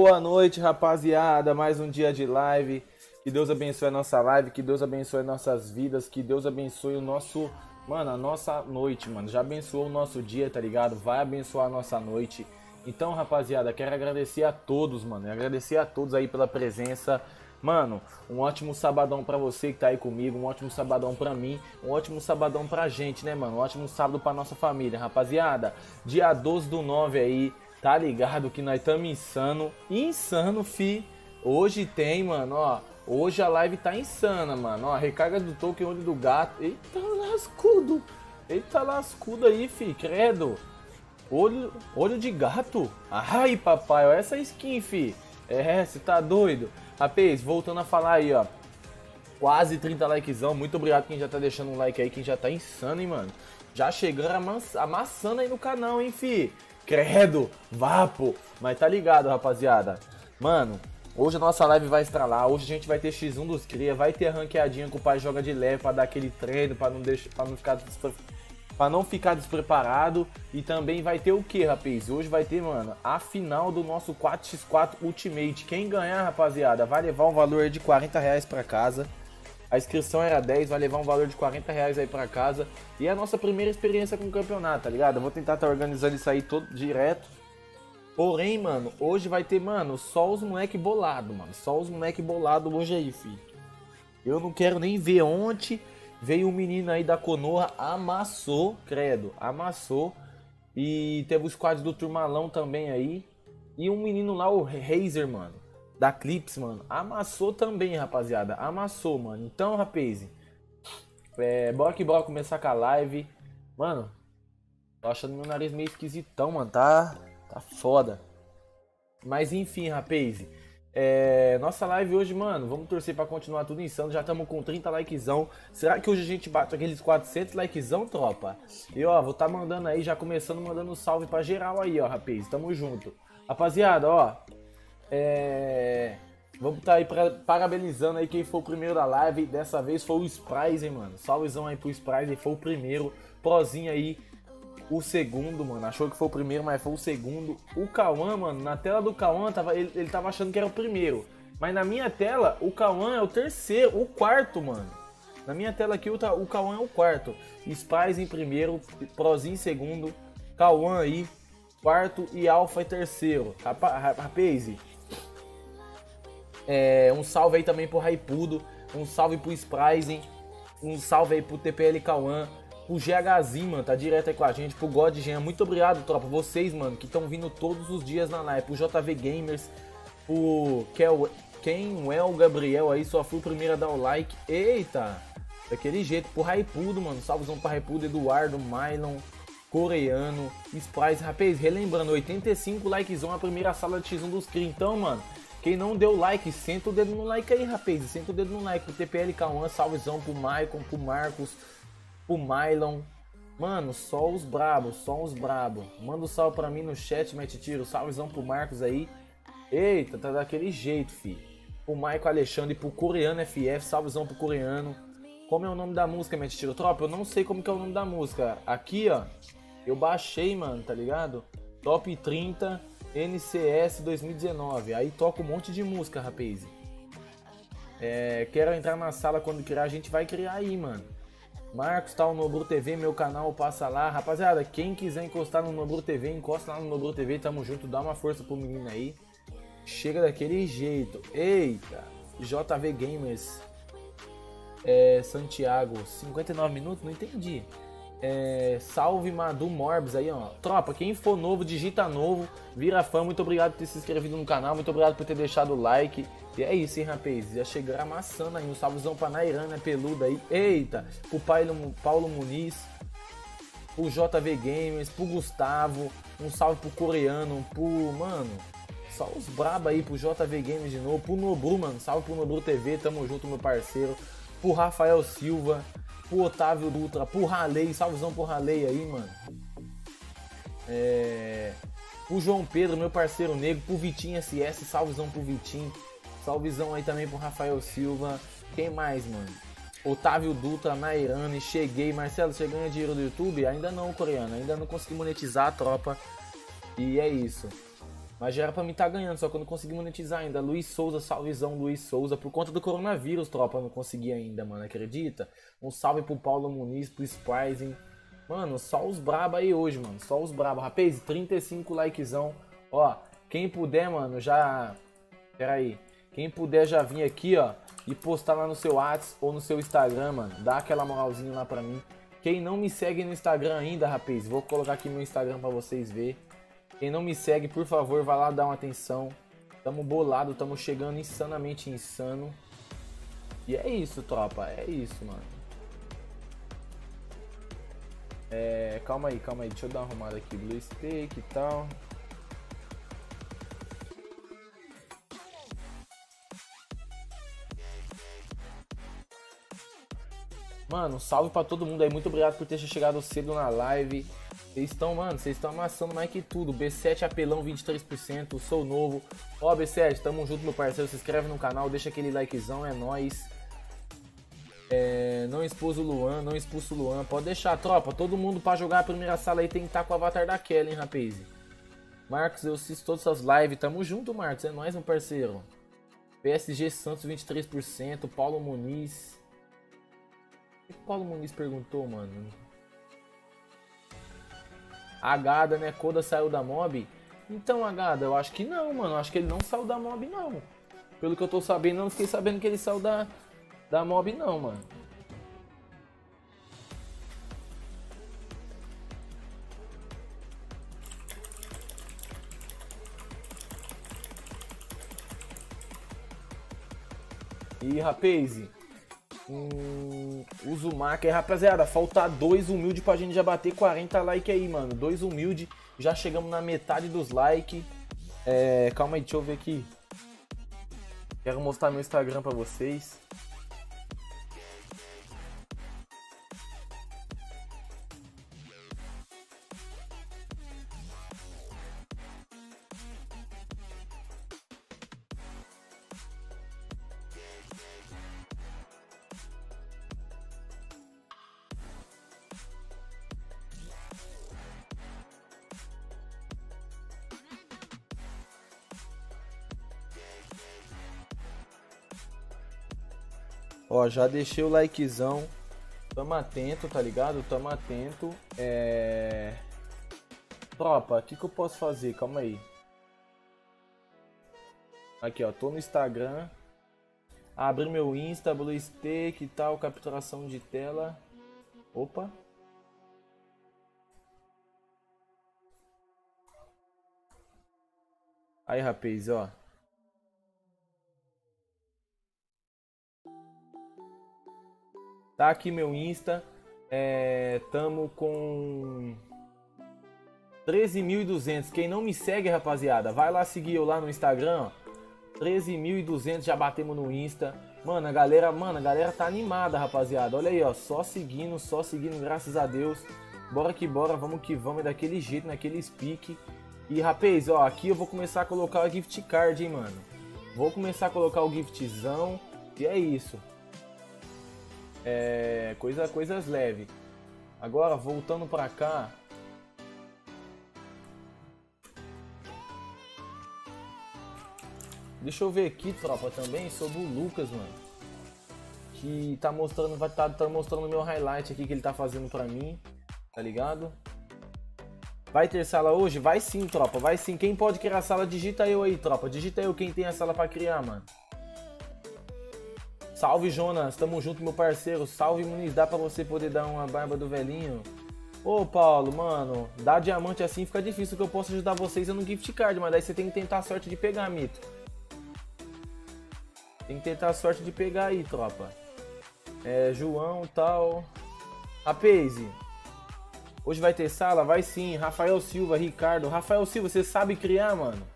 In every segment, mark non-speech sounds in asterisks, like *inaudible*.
Boa noite, rapaziada. Mais um dia de live. Que Deus abençoe a nossa live, que Deus abençoe nossas vidas, que Deus abençoe o nosso, mano, a nossa noite, mano. Já abençoou o nosso dia, tá ligado? Vai abençoar a nossa noite. Então, rapaziada, quero agradecer a todos, mano. Agradecer a todos aí pela presença. Mano, um ótimo sabadão para você que tá aí comigo, um ótimo sabadão para mim, um ótimo sabadão pra gente, né, mano? Um ótimo sábado pra nossa família, rapaziada. Dia 12 do 9 aí, tá ligado que nós estamos insano. Insano, fi. Hoje tem, mano, ó. Hoje a live tá insana, mano. Ó, recarga do token olho do gato. Eita lascudo. Eita lascudo aí, fi. Credo. Olho, olho de gato? Ai, papai, olha essa skin, fi. É, você tá doido? Rapaz, voltando a falar aí, ó. Quase 30 likezão. Muito obrigado quem já tá deixando um like aí, quem já tá insano, hein, mano. Já chegando amass amassando aí no canal, hein, fi. Credo, vapo. Mas tá ligado, rapaziada. Mano, hoje a nossa live vai estralar. Hoje a gente vai ter X1 dos cria. Vai ter ranqueadinha que o pai joga de leve pra dar aquele treino, pra não, deixar, pra não ficar para não ficar despreparado. E também vai ter o que, rapaz? Hoje vai ter, mano, a final do nosso 4x4 Ultimate. Quem ganhar, rapaziada, vai levar um valor de 40 reais para casa. A inscrição era 10, vai levar um valor de 40 reais aí para casa. E é a nossa primeira experiência com o campeonato, tá ligado? Eu vou tentar estar tá organizando isso aí todo direto. Porém, mano, hoje vai ter, mano, só os moleque bolado, mano. Só os moleque bolado hoje aí, filho. Eu não quero nem ver ontem Veio um menino aí da Conoa, amassou, credo, amassou. E teve o squad do Turmalão também aí. E um menino lá, o Razer, mano, da Clips, mano, amassou também, rapaziada. Amassou, mano. Então, rapaz, é, bora que bora começar com a live. Mano, tô achando meu nariz meio esquisitão, mano. Tá, tá foda. Mas enfim, rapaz. É, nossa live hoje, mano, vamos torcer para continuar tudo insano. Já estamos com 30 likezão. Será que hoje a gente bate aqueles 400 likezão, tropa? E ó, vou tá mandando aí, já começando mandando salve para geral aí, ó, rapaz. Tamo junto. Rapaziada, ó, é... Vamos tá aí pra, parabenizando aí quem foi o primeiro da live. Dessa vez foi o Spryzen, mano. Salvezão aí pro Spryzen, foi o primeiro. Prozinho aí o segundo, mano. Achou que foi o primeiro, mas foi o segundo. O Cauã, mano, na tela do Cauã, tava, ele, ele tava achando que era o primeiro. Mas na minha tela, o Cauã é o terceiro, o quarto, mano. Na minha tela aqui, o, o Cauã é o quarto. Spies em primeiro, Prozinho em segundo, Cauã aí, quarto e Alpha em terceiro. Rapaz, é, um salve aí também pro Raipudo, um salve pro Sprizen, um salve aí pro TPL Cauã, o GHzinho, mano, tá direto aí com a gente. Pro God Jean, muito obrigado, tropa. Vocês, mano, que estão vindo todos os dias na live. Pro JV Gamers, o Kel, Kenwell Gabriel aí, só fui o primeiro a dar o like. Eita! Daquele jeito. Pro Raipudo, mano. Salvezão pra Raipudo, Eduardo, Mylon, Coreano, Spice. Rapaz, relembrando, 85 likezão a primeira sala de X1 dos CRI. Então, mano, quem não deu like, senta o dedo no like aí, rapaz. Senta o dedo no like. Pro TPL K1, salvezão pro Maicon, pro Marcos o Mylon. Mano, só os brabos, só os brabos. Manda um salve pra mim no chat, mete tiro. Salvezão pro Marcos aí. Eita, tá daquele jeito, fi. Pro Maico Alexandre, pro Coreano FF, salvezão pro Coreano. Como é o nome da música, mete tiro? Tropa, eu não sei como que é o nome da música. Aqui, ó, eu baixei, mano, tá ligado? Top 30 NCS 2019. Aí toca um monte de música, rapaz. É, quero entrar na sala quando criar, a gente vai criar aí, mano. Marcos tá no Nobru TV, meu canal, passa lá. Rapaziada, quem quiser encostar no Nobru TV, encosta lá no Nobru TV, tamo junto, dá uma força pro menino aí. Chega daquele jeito. Eita, JV Gamers. É, Santiago, 59 minutos? Não entendi. É, salve Madu Morbs aí, ó. Tropa, quem for novo, digita novo, vira fã. Muito obrigado por ter se inscrevido no canal, muito obrigado por ter deixado o like. E é isso, hein, rapaz. Já chegaram amassando aí. Um salvezão pra Nairana peluda aí. Eita! Pro Paulo, Paulo Muniz. Pro JV Gamers. Pro Gustavo. Um salve pro coreano. Pro. Mano. Só os braba aí. Pro JV Gamers de novo. Pro Nobru, mano. Salve pro Nobru TV. Tamo junto, meu parceiro. Pro Rafael Silva. Pro Otávio Dutra. Pro Ralei. Salvezão pro Ralei aí, mano. É. Pro João Pedro, meu parceiro negro. Pro Vitinho SS. Salvezão pro Vitinho. Salvezão aí também pro Rafael Silva. Quem mais, mano? Otávio Dutra, Nairane, cheguei. Marcelo, você ganha dinheiro do YouTube? Ainda não, coreano. Ainda não consegui monetizar a tropa. E é isso. Mas já era pra mim estar tá ganhando, só que eu não consegui monetizar ainda. Luiz Souza, salvezão Luiz Souza. Por conta do coronavírus, tropa, eu não consegui ainda, mano. Acredita? Um salve pro Paulo Muniz, pro Sprizing. Mano, só os braba aí hoje, mano. Só os braba. Rapaz, 35 likezão. Ó, quem puder, mano, já... Pera aí. Quem puder já vir aqui, ó. E postar lá no seu WhatsApp ou no seu Instagram, mano. Dá aquela moralzinha lá pra mim. Quem não me segue no Instagram ainda, rapaz, vou colocar aqui meu Instagram pra vocês verem. Quem não me segue, por favor, vai lá dar uma atenção. Tamo bolado, tamo chegando insanamente insano. E é isso, tropa. É isso, mano. É, calma aí, calma aí. Deixa eu dar uma arrumada aqui. Blue Steak e tal. Mano, salve pra todo mundo aí. Muito obrigado por ter chegado cedo na live. Vocês estão, mano, vocês estão amassando mais que tudo. B7 apelão 23%, sou novo. Ó, B7, tamo junto, meu parceiro. Se inscreve no canal, deixa aquele likezão, é nóis. É, não expus o Luan, não expulso o Luan. Pode deixar, tropa. Todo mundo pra jogar a primeira sala aí tem que estar tá com o avatar da Kelly, hein, rapaz. Marcos, eu assisto todas as lives. Tamo junto, Marcos. É nóis, meu parceiro. PSG Santos 23%. Paulo Muniz. O que Paulo Muniz perguntou, mano? Agada, né? Koda saiu da mob? Então, Agada, eu acho que não, mano. Eu acho que ele não saiu da mob, não. Pelo que eu tô sabendo, eu não fiquei sabendo que ele saiu da, da mob, não, mano. E rapaz, Hum, Uzumaki. Rapaziada, falta dois humilde pra gente já bater 40 likes aí, mano. Dois humilde, já chegamos na metade dos likes. É, calma aí, deixa eu ver aqui. Quero mostrar meu Instagram pra vocês. Ó, já deixei o likezão. Tamo atento, tá ligado? Tamo atento. É... Tropa, o que, que eu posso fazer? Calma aí. Aqui, ó. Tô no Instagram. Abri meu Insta, Blue Steak e tal. Capturação de tela. Opa. Aí, rapaz, ó. Tá aqui meu Insta. É, tamo com 13.200. Quem não me segue, rapaziada, vai lá seguir eu lá no Instagram. 13.200 já batemos no Insta. Mano, a galera, mano, a galera tá animada, rapaziada. Olha aí, ó, só seguindo, só seguindo, graças a Deus. Bora que bora, vamos que vamos, é daquele jeito, naquele speak. E, rapaz, ó, aqui eu vou começar a colocar o gift card, hein, mano. Vou começar a colocar o giftzão. E é isso. É, coisa, coisas leves. Agora, voltando pra cá. Deixa eu ver aqui, tropa, também sobre o Lucas, mano. Que tá mostrando, vai tá, tá mostrando meu highlight aqui que ele tá fazendo pra mim. Tá ligado? Vai ter sala hoje? Vai sim, tropa. Vai sim. Quem pode criar sala, digita eu aí, tropa. Digita eu quem tem a sala pra criar, mano. Salve Jonas, tamo junto, meu parceiro. Salve Muniz, dá pra você poder dar uma barba do velhinho? Ô Paulo, mano, dar diamante assim fica difícil que eu posso ajudar vocês no gift card, mas daí você tem que tentar a sorte de pegar, Mito. Tem que tentar a sorte de pegar aí, tropa. É, João tal. Rapaze, hoje vai ter sala? Vai sim. Rafael Silva, Ricardo. Rafael Silva, você sabe criar, mano?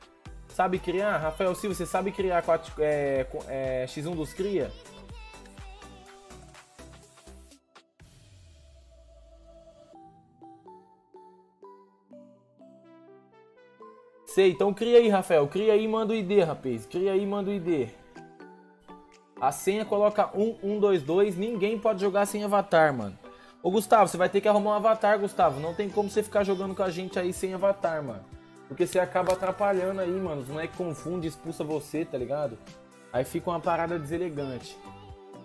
Sabe criar? Rafael Silva, você sabe criar 4, é, é, X1 dos cria? Sei, então cria aí, Rafael. Cria aí e manda o ID, rapaz. Cria aí e manda o ID. A senha coloca 1122. Ninguém pode jogar sem avatar, mano. Ô, Gustavo, você vai ter que arrumar um avatar, Gustavo. Não tem como você ficar jogando com a gente aí sem avatar, mano. Porque você acaba atrapalhando aí, mano. Os moleques confundem, expulsa você, tá ligado? Aí fica uma parada deselegante.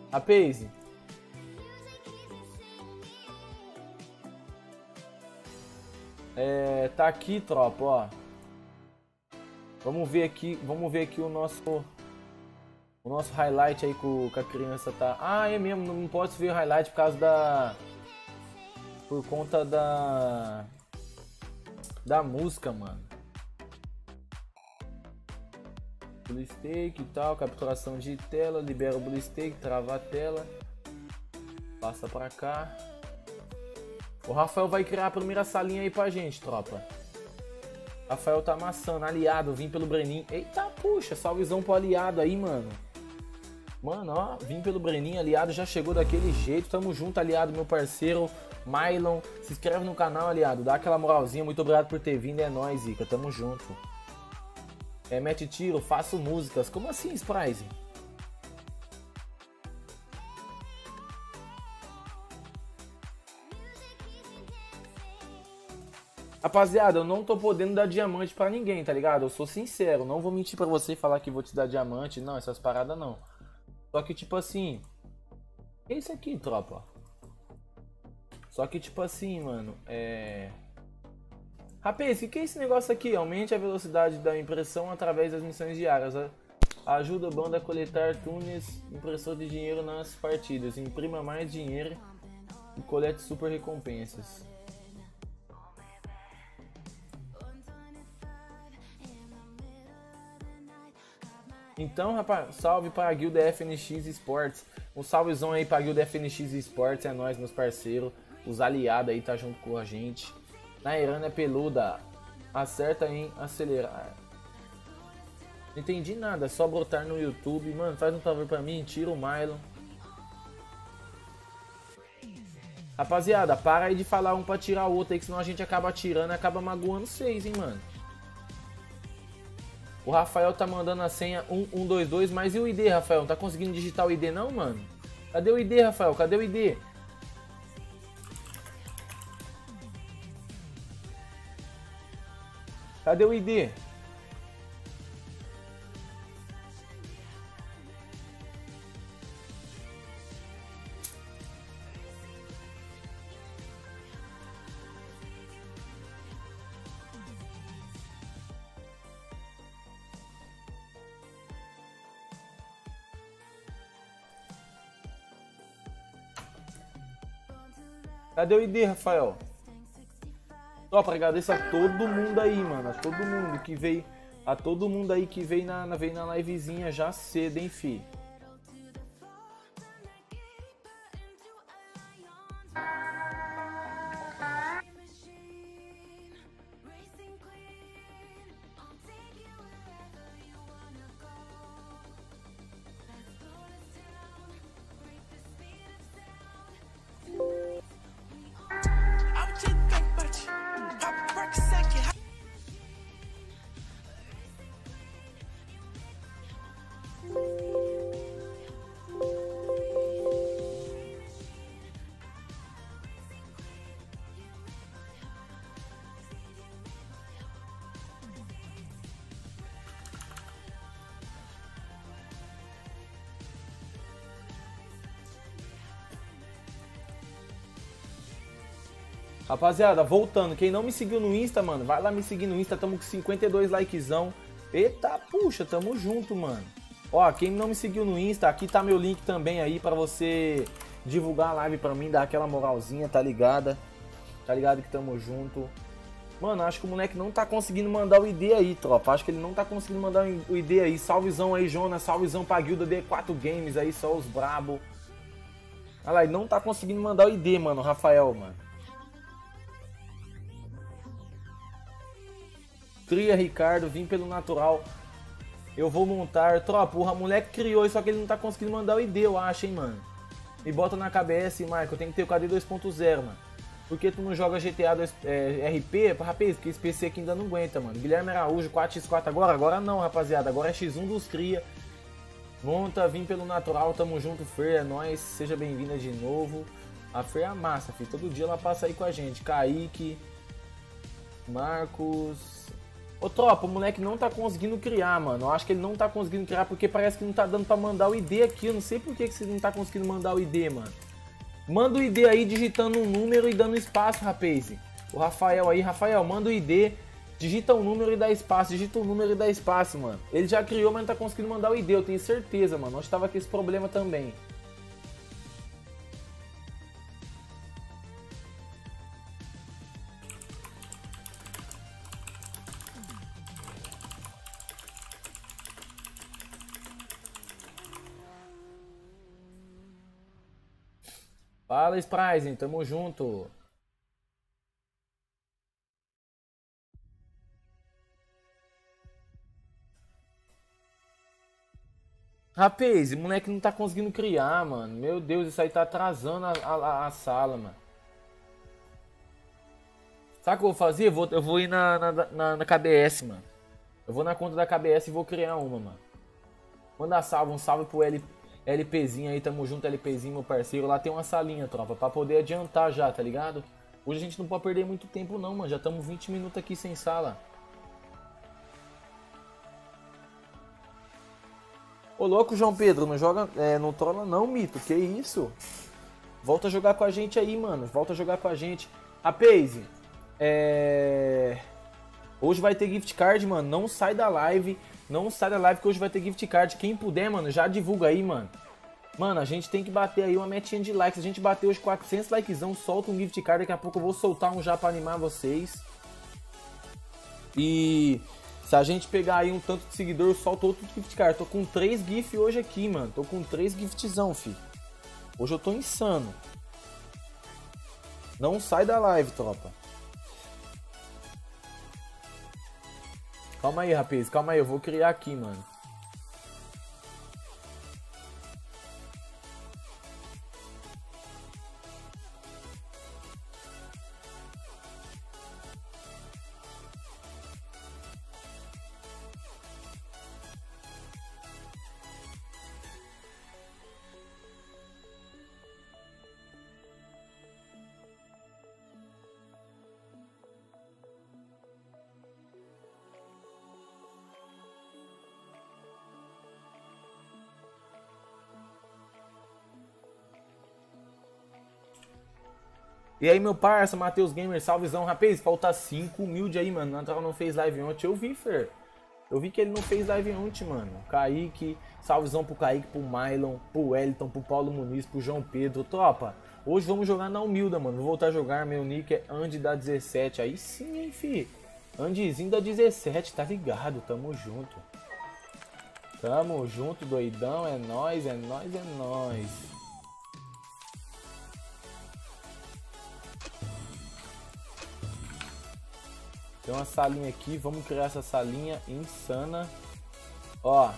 A Paze. É, tá aqui, tropa, ó. Vamos ver aqui, vamos ver aqui o nosso o nosso highlight aí com, a criança tá. Ah, é mesmo, não posso ver o highlight por causa da por conta da da música, mano. Blue Stake e tal, capturação de tela, libera o Blue Stake, trava a tela. Passa pra cá. O Rafael vai criar a primeira salinha aí pra gente, tropa. Rafael tá amassando, aliado, vim pelo Breninho. Eita, puxa, salvezão pro aliado aí, mano. Mano, ó, vim pelo Breninho, aliado já chegou daquele jeito. Tamo junto, aliado, meu parceiro. Mylon, se inscreve no canal, aliado. Dá aquela moralzinha. Muito obrigado por ter vindo. É nóis, Ica. Tamo junto. É, mete tiro, faço músicas. Como assim, Spryze? Rapaziada, eu não tô podendo dar diamante pra ninguém, tá ligado? Eu sou sincero, não vou mentir pra você e falar que vou te dar diamante. Não, essas paradas não. Só que, tipo assim... Que é isso aqui, tropa? Só que, tipo assim, mano, é... Rapaz, o que é esse negócio aqui? Aumente a velocidade da impressão através das missões diárias. Ajuda a banda a coletar túneis impressor de dinheiro nas partidas. Imprima mais dinheiro e colete super recompensas. Então, rapaz, salve para a guilda FNX Sports. Um salvezão aí para a guilda FNX Sports, é nós, meus parceiros. Os aliados aí tá junto com a gente. Na Irã é peluda. Acerta em acelerar. Não entendi nada, é só botar no YouTube. Mano, faz um favor pra mim, tira o Milo. Rapaziada, para aí de falar um pra tirar o outro aí, que senão a gente acaba tirando e acaba magoando vocês, hein, mano. O Rafael tá mandando a senha 1122, mas e o ID, Rafael? Não tá conseguindo digitar o ID não, mano? Cadê o ID, Rafael? Cadê o ID? Cadê o ID? Cadê o ID, Rafael? Só pra agradecer a todo mundo aí, mano. A todo mundo que veio. A todo mundo aí que veio na, veio na livezinha já cedo, hein. Rapaziada, voltando, quem não me seguiu no Insta, mano, vai lá me seguir no Insta, tamo com 52 likezão. Eita, puxa, tamo junto, mano. Ó, quem não me seguiu no Insta, aqui tá meu link também aí pra você divulgar a live pra mim, dar aquela moralzinha, tá ligada? Tá ligado que tamo junto. Mano, acho que o moleque não tá conseguindo mandar o ID aí, tropa. Acho que ele não tá conseguindo mandar o ID aí. Salvezão aí, Jonas. Salvezão pra guilda D4 Games aí, só os brabo. Olha lá, ele não tá conseguindo mandar o ID, mano, Rafael, mano. Cria Ricardo, vim pelo natural. Eu vou montar. Tropa, o moleque criou, só que ele não tá conseguindo mandar o ID, eu acho, hein, mano. Me bota na cabeça, Marco, tem que ter o KD 2.0, mano. Por que tu não joga GTA 2, é, RP? Rapaz, porque esse PC aqui ainda não aguenta, mano. Guilherme Araújo, 4x4 agora? Agora não, rapaziada. Agora é X1 dos cria. Monta, vim pelo natural, tamo junto, Fer, é nóis. Seja bem-vinda de novo. A Fer é a massa, filho. Todo dia ela passa aí com a gente. Kaique, Marcos, Ô tropa, o moleque não tá conseguindo criar, mano. Eu acho que ele não tá conseguindo criar porque parece que não tá dando pra mandar o ID aqui. Eu não sei por que, que você não tá conseguindo mandar o ID, mano. Manda o ID aí digitando um número e dando espaço, rapaz. O Rafael aí, Rafael, manda o ID, digita um número e dá espaço, digita um número e dá espaço, mano. Ele já criou, mas não tá conseguindo mandar o ID, eu tenho certeza, mano. Nós tava com esse problema também. Fala, Spryzen, tamo junto. Rapaz, o moleque não tá conseguindo criar, mano. Meu Deus, isso aí tá atrasando a, a, a sala, mano. Sabe o que eu vou fazer? Eu vou, eu vou ir na, na, na, na, KBS, mano. Eu vou na conta da KBS e vou criar uma, mano. Manda salve, um salve pro L, LPzinho aí, tamo junto, LPzinho, meu parceiro. Lá tem uma salinha, tropa, pra poder adiantar já, tá ligado? Hoje a gente não pode perder muito tempo não, mano. Já estamos 20 minutos aqui sem sala. Ô louco, João Pedro, não joga. É, não trola não, mito. Que isso? Volta a jogar com a gente aí, mano. Volta a jogar com a gente. A Paze, é. Hoje vai ter gift card, mano. Não sai da live. Não sai da live que hoje vai ter gift card. Quem puder, mano, já divulga aí, mano. Mano, a gente tem que bater aí uma metinha de likes. A gente bateu hoje 400 likezão, solta um gift card. Daqui a pouco eu vou soltar um já pra animar vocês. E se a gente pegar aí um tanto de seguidor, eu solto outro gift card. Tô com três GIF hoje aqui, mano. Tô com três giftzão, fi. Hoje eu tô insano. Não sai da live, tropa. Calma aí, rapaz. Calma aí, eu vou criar aqui, mano. E aí, meu parça, Matheus Gamer, salvezão. Rapaz, falta 5 humilde aí, mano. Natural não fez live ontem. Eu vi, Fer. Eu vi que ele não fez live ontem, mano. Kaique, salvezão pro Kaique, pro Mylon, pro Wellington, pro Paulo Muniz, pro João Pedro. Tropa, hoje vamos jogar na humilda, mano. Vou voltar a jogar. Meu nick é Andy da 17. Aí sim, hein, fi. Andyzinho da 17, tá ligado? Tamo junto. Tamo junto, doidão. É nóis, é nóis, é nóis. Tem uma salinha aqui, vamos criar essa salinha insana. Ó,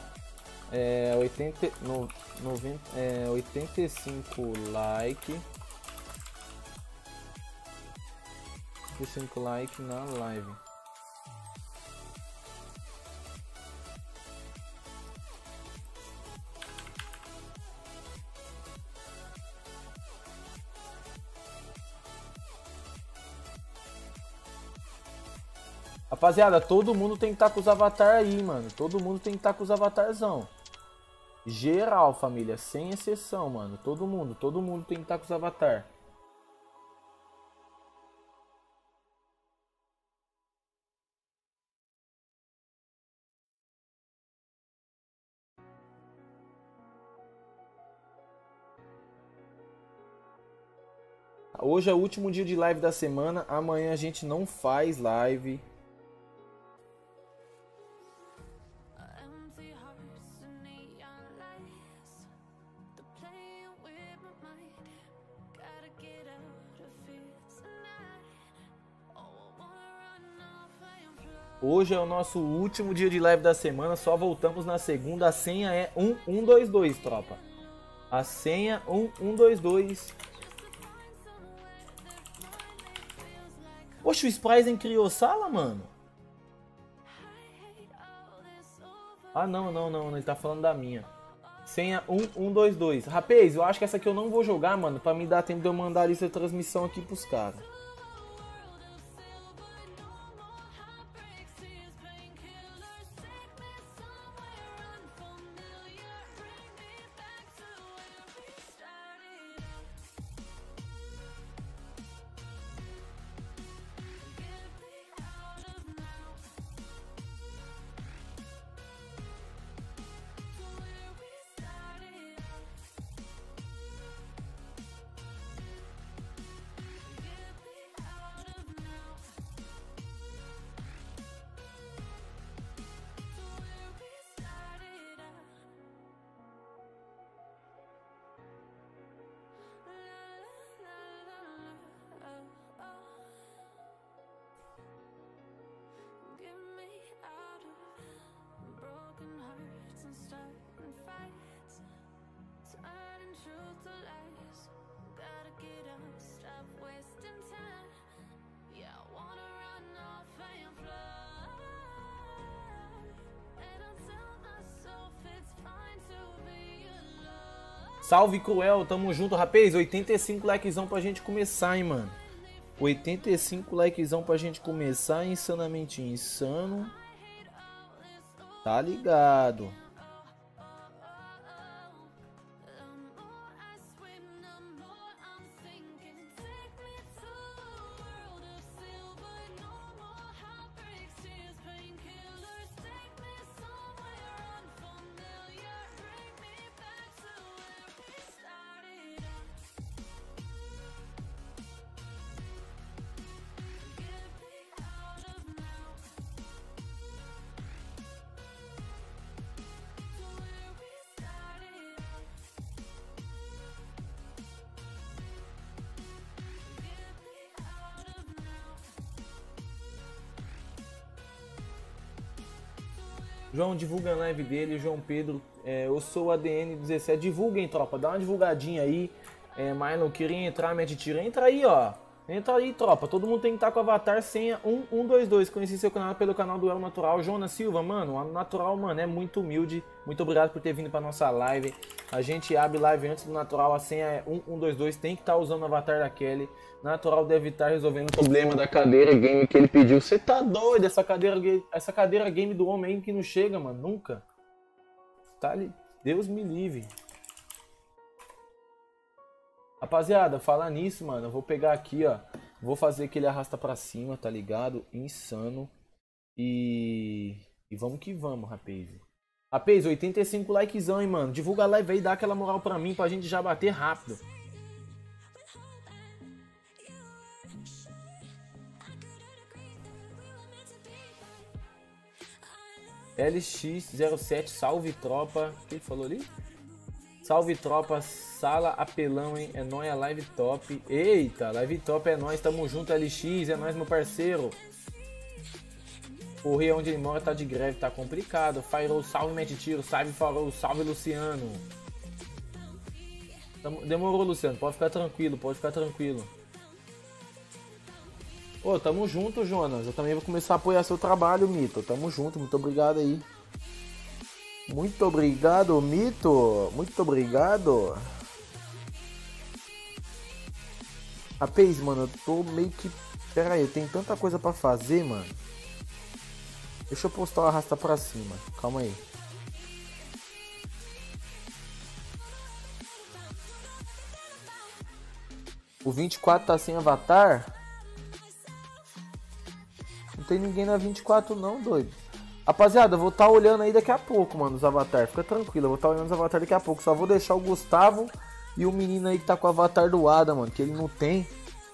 é 80, no, 90, é 85 like. 85 like na live. Rapaziada, todo mundo tem que estar tá com os avatar aí, mano. Todo mundo tem que estar tá com os avatarzão. Geral, família. Sem exceção, mano. Todo mundo. Todo mundo tem que estar tá com os avatar. Hoje é o último dia de live da semana. Amanhã a gente não faz live. Hoje é o nosso último dia de live da semana, só voltamos na segunda. A senha é 1122, tropa. A senha 1122. Poxa, o Spryzen criou sala, mano? Ah, não, não, não, ele tá falando da minha. Senha 1122. Rapaz, eu acho que essa aqui eu não vou jogar, mano, pra me dar tempo de eu mandar a lista de transmissão aqui pros caras. Salve Cruel, tamo junto, rapaz. 85 likezão pra gente começar, hein, mano. 85 likezão pra gente começar, insanamente insano. Tá ligado. João, divulga a live dele. João Pedro, é, eu sou o ADN17. Divulguem, tropa. Dá uma divulgadinha aí. É, Milo, queria entrar, mete tiro. Entra aí, ó. Entra aí, tropa. Todo mundo tem que estar com avatar senha 1122. Conheci seu canal pelo canal do El Natural. Jonas Silva, mano, o Natural, mano, é muito humilde. Muito obrigado por ter vindo pra nossa live. A gente abre live antes do Natural. A senha é 1122. Tem que estar usando o avatar da Kelly. Natural deve estar resolvendo o problema da cadeira game que ele pediu. Você tá doido? Essa cadeira, essa cadeira game do homem que não chega, mano. Nunca. Tá ali. Deus me livre. Rapaziada, falar nisso, mano, eu vou pegar aqui, ó. Vou fazer que ele arrasta pra cima, tá ligado? Insano. E... E vamos que vamos, rapaz. Rapaz, 85 likezão, hein, mano. Divulga a live aí, dá aquela moral pra mim, pra gente já bater rápido. LX07, salve tropa. O que ele falou ali? Salve tropa, sala apelão, hein? É nóis, a live top. Eita, live top é nóis, tamo junto, LX, é nóis, meu parceiro. O Rio onde ele mora tá de greve, tá complicado. Firou, salve, mete tiro, salve, farou, salve, Luciano. Demorou, Luciano, pode ficar tranquilo, pode ficar tranquilo. Ô, tamo junto, Jonas. Eu também vou começar a apoiar seu trabalho, Mito. Tamo junto, muito obrigado aí. Muito obrigado, Mito. Muito obrigado. Rapaz, mano, eu tô meio que. Pera aí, tem tanta coisa pra fazer, mano. Deixa eu postar o arrasta pra cima. Calma aí. O 24 tá sem avatar? Não tem ninguém na 24 não, doido. Rapaziada, eu vou estar tá olhando aí daqui a pouco, mano, os avatar. Fica tranquilo, eu vou estar tá olhando os avatar daqui a pouco. Só vou deixar o Gustavo e o menino aí que tá com o avatar do Ada, mano, que ele não tem.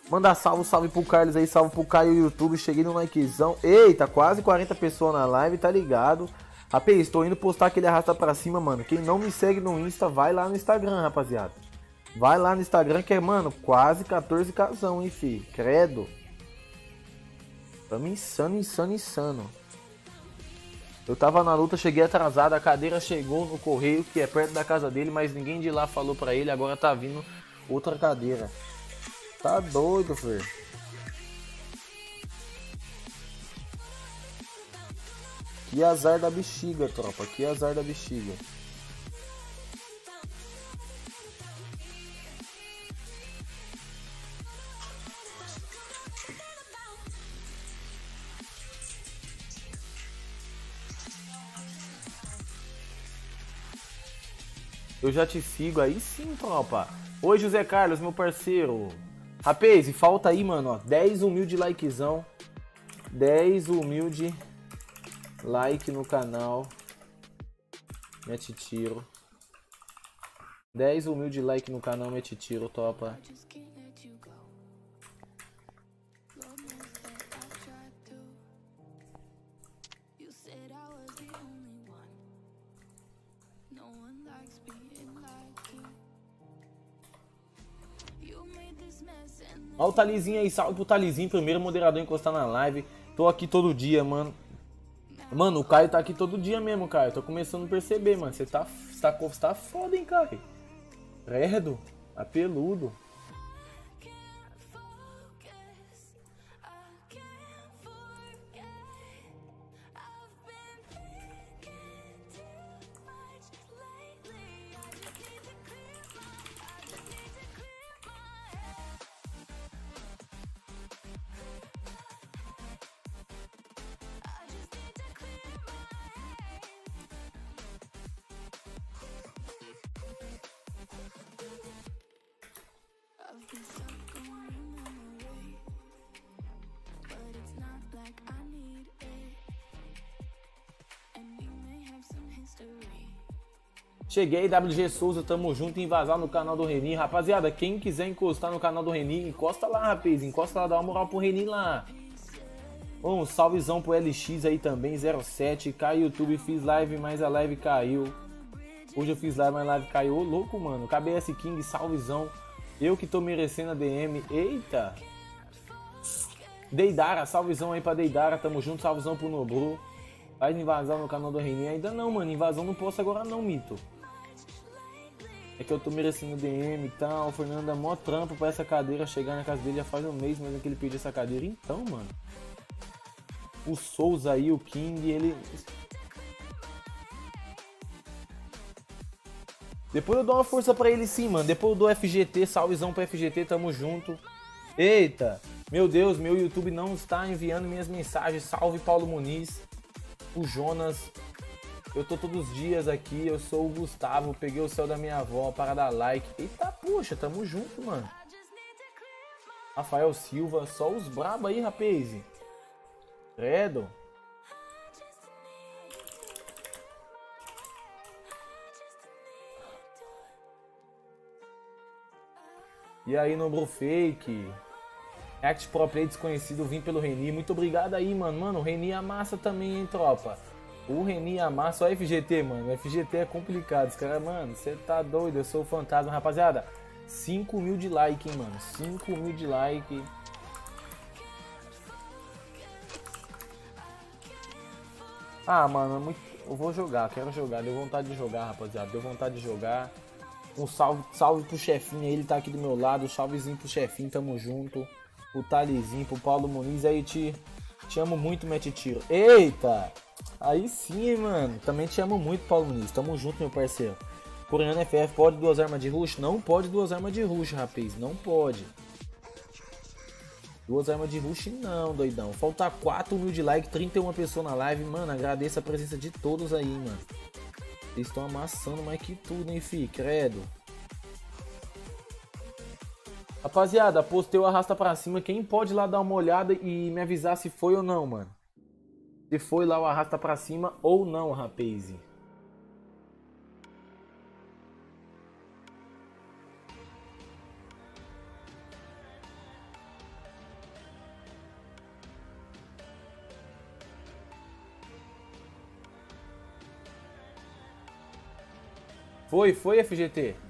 Manda salve, salve pro Carlos aí, salve pro Caio YouTube. Cheguei no likezão. Eita, quase 40 pessoas na live, tá ligado? Rapaz, estou indo postar aquele arrasta pra cima, mano. Quem não me segue no Insta, vai lá no Instagram, rapaziada. Vai lá no Instagram que é, mano, quase 14 casão, hein, fi. Credo. Tamo insano, insano, insano. Eu tava na luta, cheguei atrasado, a cadeira chegou no correio, que é perto da casa dele, mas ninguém de lá falou pra ele, agora tá vindo outra cadeira. Tá doido, filho. Que azar da bexiga, tropa, que azar da bexiga. Eu já te sigo aí sim, tropa. Oi, José Carlos, meu parceiro. Rapaz, e falta aí, mano, ó, 10 humilde likezão. 10 humilde like no canal. Mete tiro. 10 humilde like no canal, mete tiro, topa. Olha o Talizinho aí, salve pro Talizinho, primeiro moderador encostar na live. Tô aqui todo dia, mano. Mano, o Caio tá aqui todo dia mesmo, Caio. Tô começando a perceber, mano. Você tá, tá, tá foda, hein, Caio. Credo, apeludo. Cheguei, WG Souza, tamo junto, invasar no canal do Reni. Rapaziada, quem quiser encostar no canal do Reni, encosta lá, rapaz. Encosta lá, dá uma moral pro Reni lá. Um salvezão pro LX aí também, 07. Cai YouTube, fiz live, mas a live caiu. Hoje eu fiz live, mas a live caiu. Ô, louco, mano. KBS King, salvezão. Eu que tô merecendo a DM. Eita. Deidara, salvezão aí pra Deidara. Tamo junto, salvezão pro Nobru. Faz invasão no canal do Reni. Ainda não, mano. Invasão não posso agora não, mito. É que eu tô merecendo DM e tal. O Fernando é mó trampo pra essa cadeira chegar na casa dele já faz um mês, mas que ele pediu essa cadeira. Então, mano o Souza aí, o King, ele. Depois eu dou uma força para ele sim, mano. Depois eu dou FGT, salvezão pra FGT, tamo junto. Eita, meu Deus, meu YouTube não está enviando minhas mensagens. Salve Paulo Muniz, o Jonas. Eu tô todos os dias aqui, eu sou o Gustavo, peguei o céu da minha avó para dar like. Eita, puxa, tamo junto, mano. Rafael Silva, só os brabo aí, rapaz. Credo. E aí, no Fake. Act Pro Play desconhecido, vim pelo Reni. Muito obrigado aí, mano. Mano, o Reni amassa também, hein, tropa. O Reni amassa. o FGT, mano. O FGT é complicado. Os caras, mano, você tá doido. Eu sou o fantasma. Rapaziada, 5 mil de like, hein, mano. 5 mil de like. Ah, mano, é muito... eu vou jogar, quero jogar. Deu vontade de jogar, rapaziada. Deu vontade de jogar. Um salve, salve pro chefinho ele tá aqui do meu lado. Salvezinho pro chefinho, tamo junto. O Talizinho, pro Paulo Muniz. Aí, te, te amo muito, mete tiro. Eita! Aí sim, mano. Também te amo muito, Paulo Muniz. Tamo junto, meu parceiro. Coreano FF, pode duas armas de rush? Não pode duas armas de rush, rapaz. Não pode. Duas armas de rush não, doidão. Falta 4 mil de like, 31 pessoas na live. Mano, agradeço a presença de todos aí, mano. Vocês estão amassando mais que tudo, hein, fi? Credo. Rapaziada, postei o arrasta pra cima. Quem pode lá dar uma olhada e me avisar se foi ou não, mano? Se foi lá o arrasta pra cima ou não, rapaz. Foi, foi, FGT.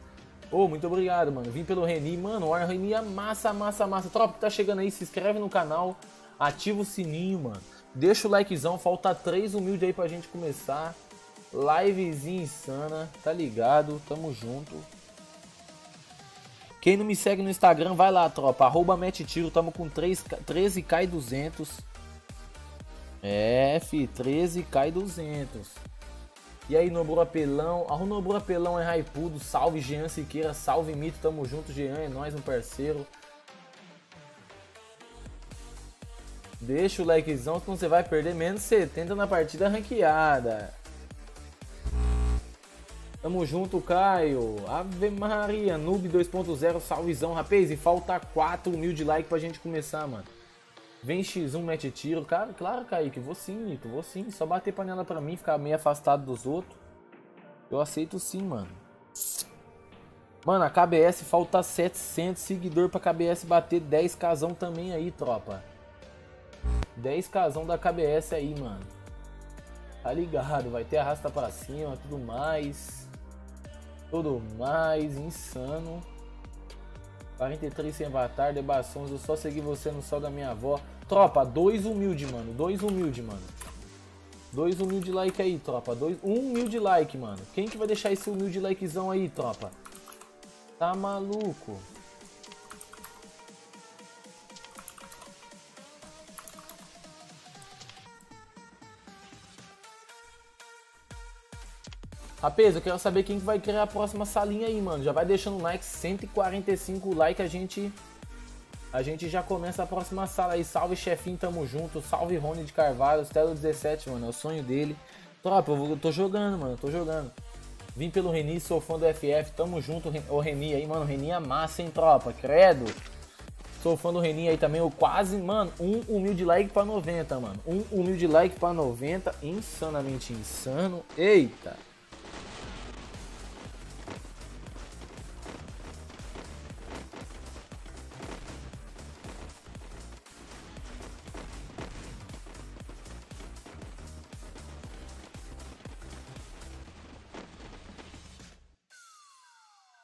Ô, oh, muito obrigado, mano. Vim pelo Reni. Mano, o Reni é massa, massa, massa. Tropa que tá chegando aí, se inscreve no canal. Ativa o sininho, mano. Deixa o likezão. Falta três humildes aí pra gente começar. Livezinha insana, tá ligado? Tamo junto. Quem não me segue no Instagram, vai lá, tropa. Arroba Tiro. Tamo com 3, 13k e 200. É, fi. 13k e 200. E aí, Nobru Apelão. A Nobru Apelão é raipudo. Salve, Jean Siqueira. Salve, Mito. Tamo junto, Jean. É nóis, meu parceiro. Deixa o likezão, senão você vai perder menos 70 na partida ranqueada. Tamo junto, Caio. Ave Maria, Noob 2.0, salvezão, rapaz. E falta 4 mil de like pra gente começar, mano. Vem X1, mete tiro. Cara, claro, Kaique, vou sim, Nito, vou sim. Só bater panela pra mim, ficar meio afastado dos outros. Eu aceito sim, mano. Mano, a KBS falta 700 seguidor pra KBS bater 10 casão também aí, tropa. 10 casão da KBS aí, mano. Tá ligado, vai ter arrasta pra cima, tudo mais. Tudo mais, insano. 43 sem avatar, debações, eu só segui você no sol da minha avó. Tropa, dois humilde, mano. Dois humilde, mano. Dois humilde like aí, tropa. Dois, um humilde like, mano. Quem que vai deixar esse humilde likezão aí, tropa? Tá maluco? Rapaz, eu quero saber quem que vai criar a próxima salinha aí, mano. Já vai deixando o like, 145 like, a gente a gente já começa a próxima sala aí. Salve chefinho, tamo junto. Salve Rony de Carvalho, Stelo 17, mano. É o sonho dele. Tropa, eu tô jogando, mano. Eu tô jogando. Vim pelo Reni, sou fã do FF. Tamo junto, o Reni aí, mano. Reni é massa, hein, tropa? Credo. Sou fã do Reni aí também. Eu quase, mano, um humilde like pra 90, mano. Um humilde like pra 90. Insanamente insano. Eita.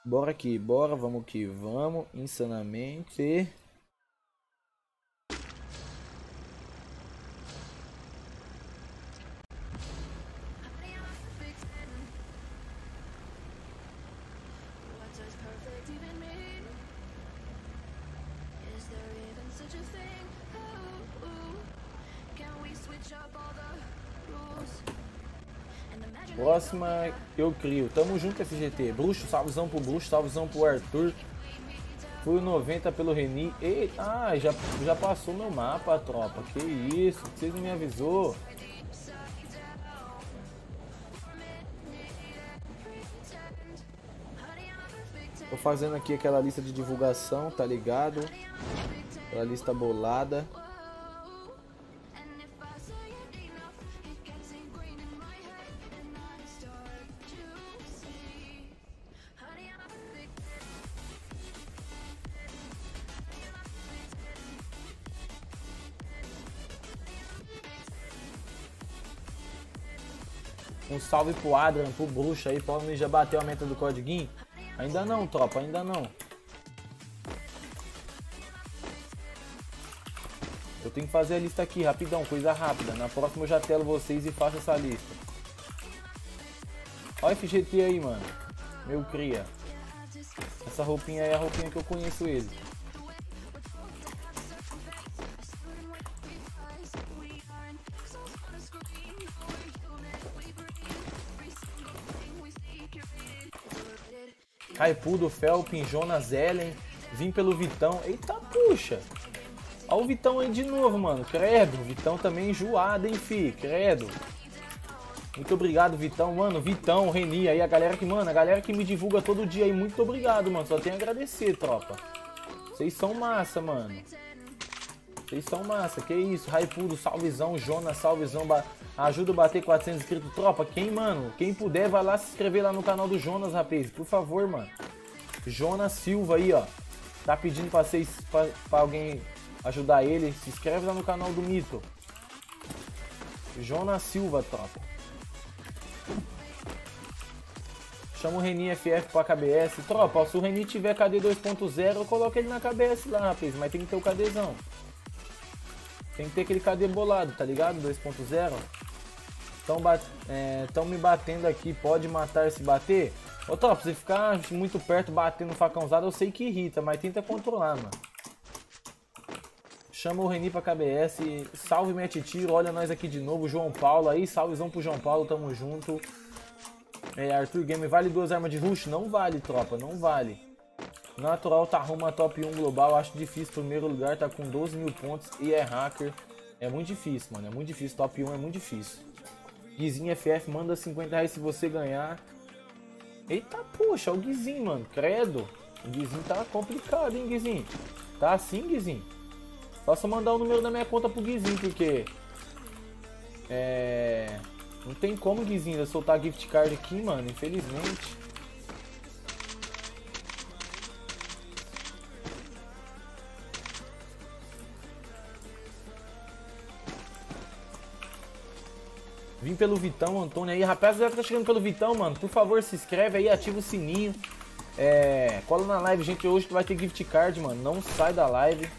Bora aqui, bora, vamos que vamos, insanamente. Próxima eu crio. Tamo junto, FGT. Bruxo, salvezão pro Bruxo, salvezão pro Arthur. Fui o 90 pelo Reni. Ei, ah, já, já passou meu mapa, tropa. Que isso? Vocês não me avisou? Tô fazendo aqui aquela lista de divulgação, tá ligado? Aquela lista bolada. Salve pro Adrian, pro Bruxo aí. Paulo já bateu a meta do código? Ainda não, tropa, ainda não. Eu tenho que fazer a lista aqui, rapidão, coisa rápida. Na próxima eu já telo vocês e faço essa lista. Olha o FGT aí, mano. Meu cria. Essa roupinha aí é a roupinha que eu conheço ele. Raipudo, Felpin, Jonas Ellen. Vim pelo Vitão. Eita, puxa. Olha o Vitão aí de novo, mano. Credo. Vitão também enjoado, hein, fi. Credo. Muito obrigado, Vitão. Mano, Vitão, Reni aí, a galera que, mano, a galera que me divulga todo dia aí. Muito obrigado, mano. Só tenho a agradecer, tropa. Vocês são massa, mano. Vocês são massa. Que isso, Raipudo, salvezão, Jonas, salvezão. Ajuda a bater 400 inscritos. Tropa, quem, mano, quem puder, vai lá se inscrever lá no canal do Jonas, rapaz. Por favor, mano. Jonas Silva aí, ó. Tá pedindo pra, vocês, pra, pra alguém ajudar ele. Se inscreve lá no canal do Mito. Jonas Silva, tropa. Chama o Reni FF pra KBS. Tropa, se o Reni tiver KD 2.0, eu coloco ele na KBS lá, rapaz. Mas tem que ter o KDzão. Tem que ter aquele KD bolado, tá ligado? 2.0. Estão é, tão me batendo aqui, pode matar se bater? Ô Top, você ficar muito perto batendo facãozado, eu sei que irrita, mas tenta controlar, mano. Chama o Reni pra KBS, salve minha titiro, olha nós aqui de novo, João Paulo aí, salvezão pro João Paulo, tamo junto. É, Arthur Game, vale duas armas de rush? Não vale, tropa, não vale. Natural tá rumo a top 1 global, acho difícil, primeiro lugar tá com 12 mil pontos e é hacker. É muito difícil, mano, é muito difícil, top 1 é muito difícil. Guizinho FF manda 50 reais se você ganhar. Eita, poxa, o Guizinho, mano, credo. O Guizinho tá complicado, hein, Guizinho. Tá assim, Guizinho? Posso mandar o número da minha conta pro Guizinho, porque... É... Não tem como, Guizinho, soltar gift card aqui, mano, infelizmente. Vim pelo Vitão, Antônio aí. Rapaziada que tá chegando pelo Vitão, mano, por favor, se inscreve aí, ativa o sininho. É, cola na live, gente. Hoje que vai ter gift card, mano. Não sai da live.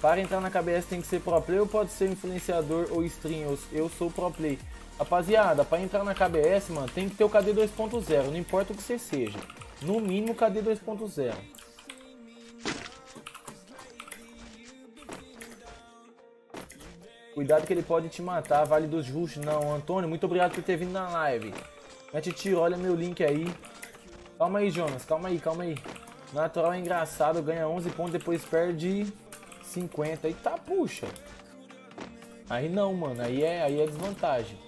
Para entrar na KBS tem que ser pro ou pode ser influenciador ou stream? Eu, sou pro play. Rapaziada, para entrar na KBS, mano, tem que ter o KD 2.0, não importa o que você seja. No mínimo KD 2.0. Cuidado que ele pode te matar, vale dos justos. Não, Antônio, muito obrigado por ter vindo na live. Mete tiro, olha meu link aí. Calma aí, Jonas, calma aí, calma aí. Natural é engraçado, ganha 11 pontos, depois perde 50. Eita, puxa. Aí não, mano, aí é, aí é desvantagem.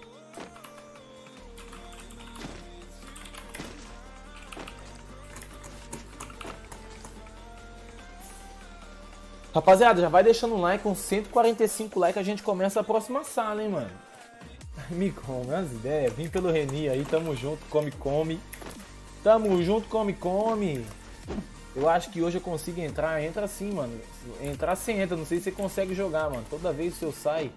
Rapaziada, já vai deixando um like, com 145 likes a gente começa a próxima sala, hein, mano. *laughs* Me come as ideias, vim pelo Reni aí, tamo junto, come, come. Tamo junto, come, come. Eu acho que hoje eu consigo entrar. Entra sim, mano. Entrar sem entra. Não sei se você consegue jogar, mano. Toda vez que eu sai.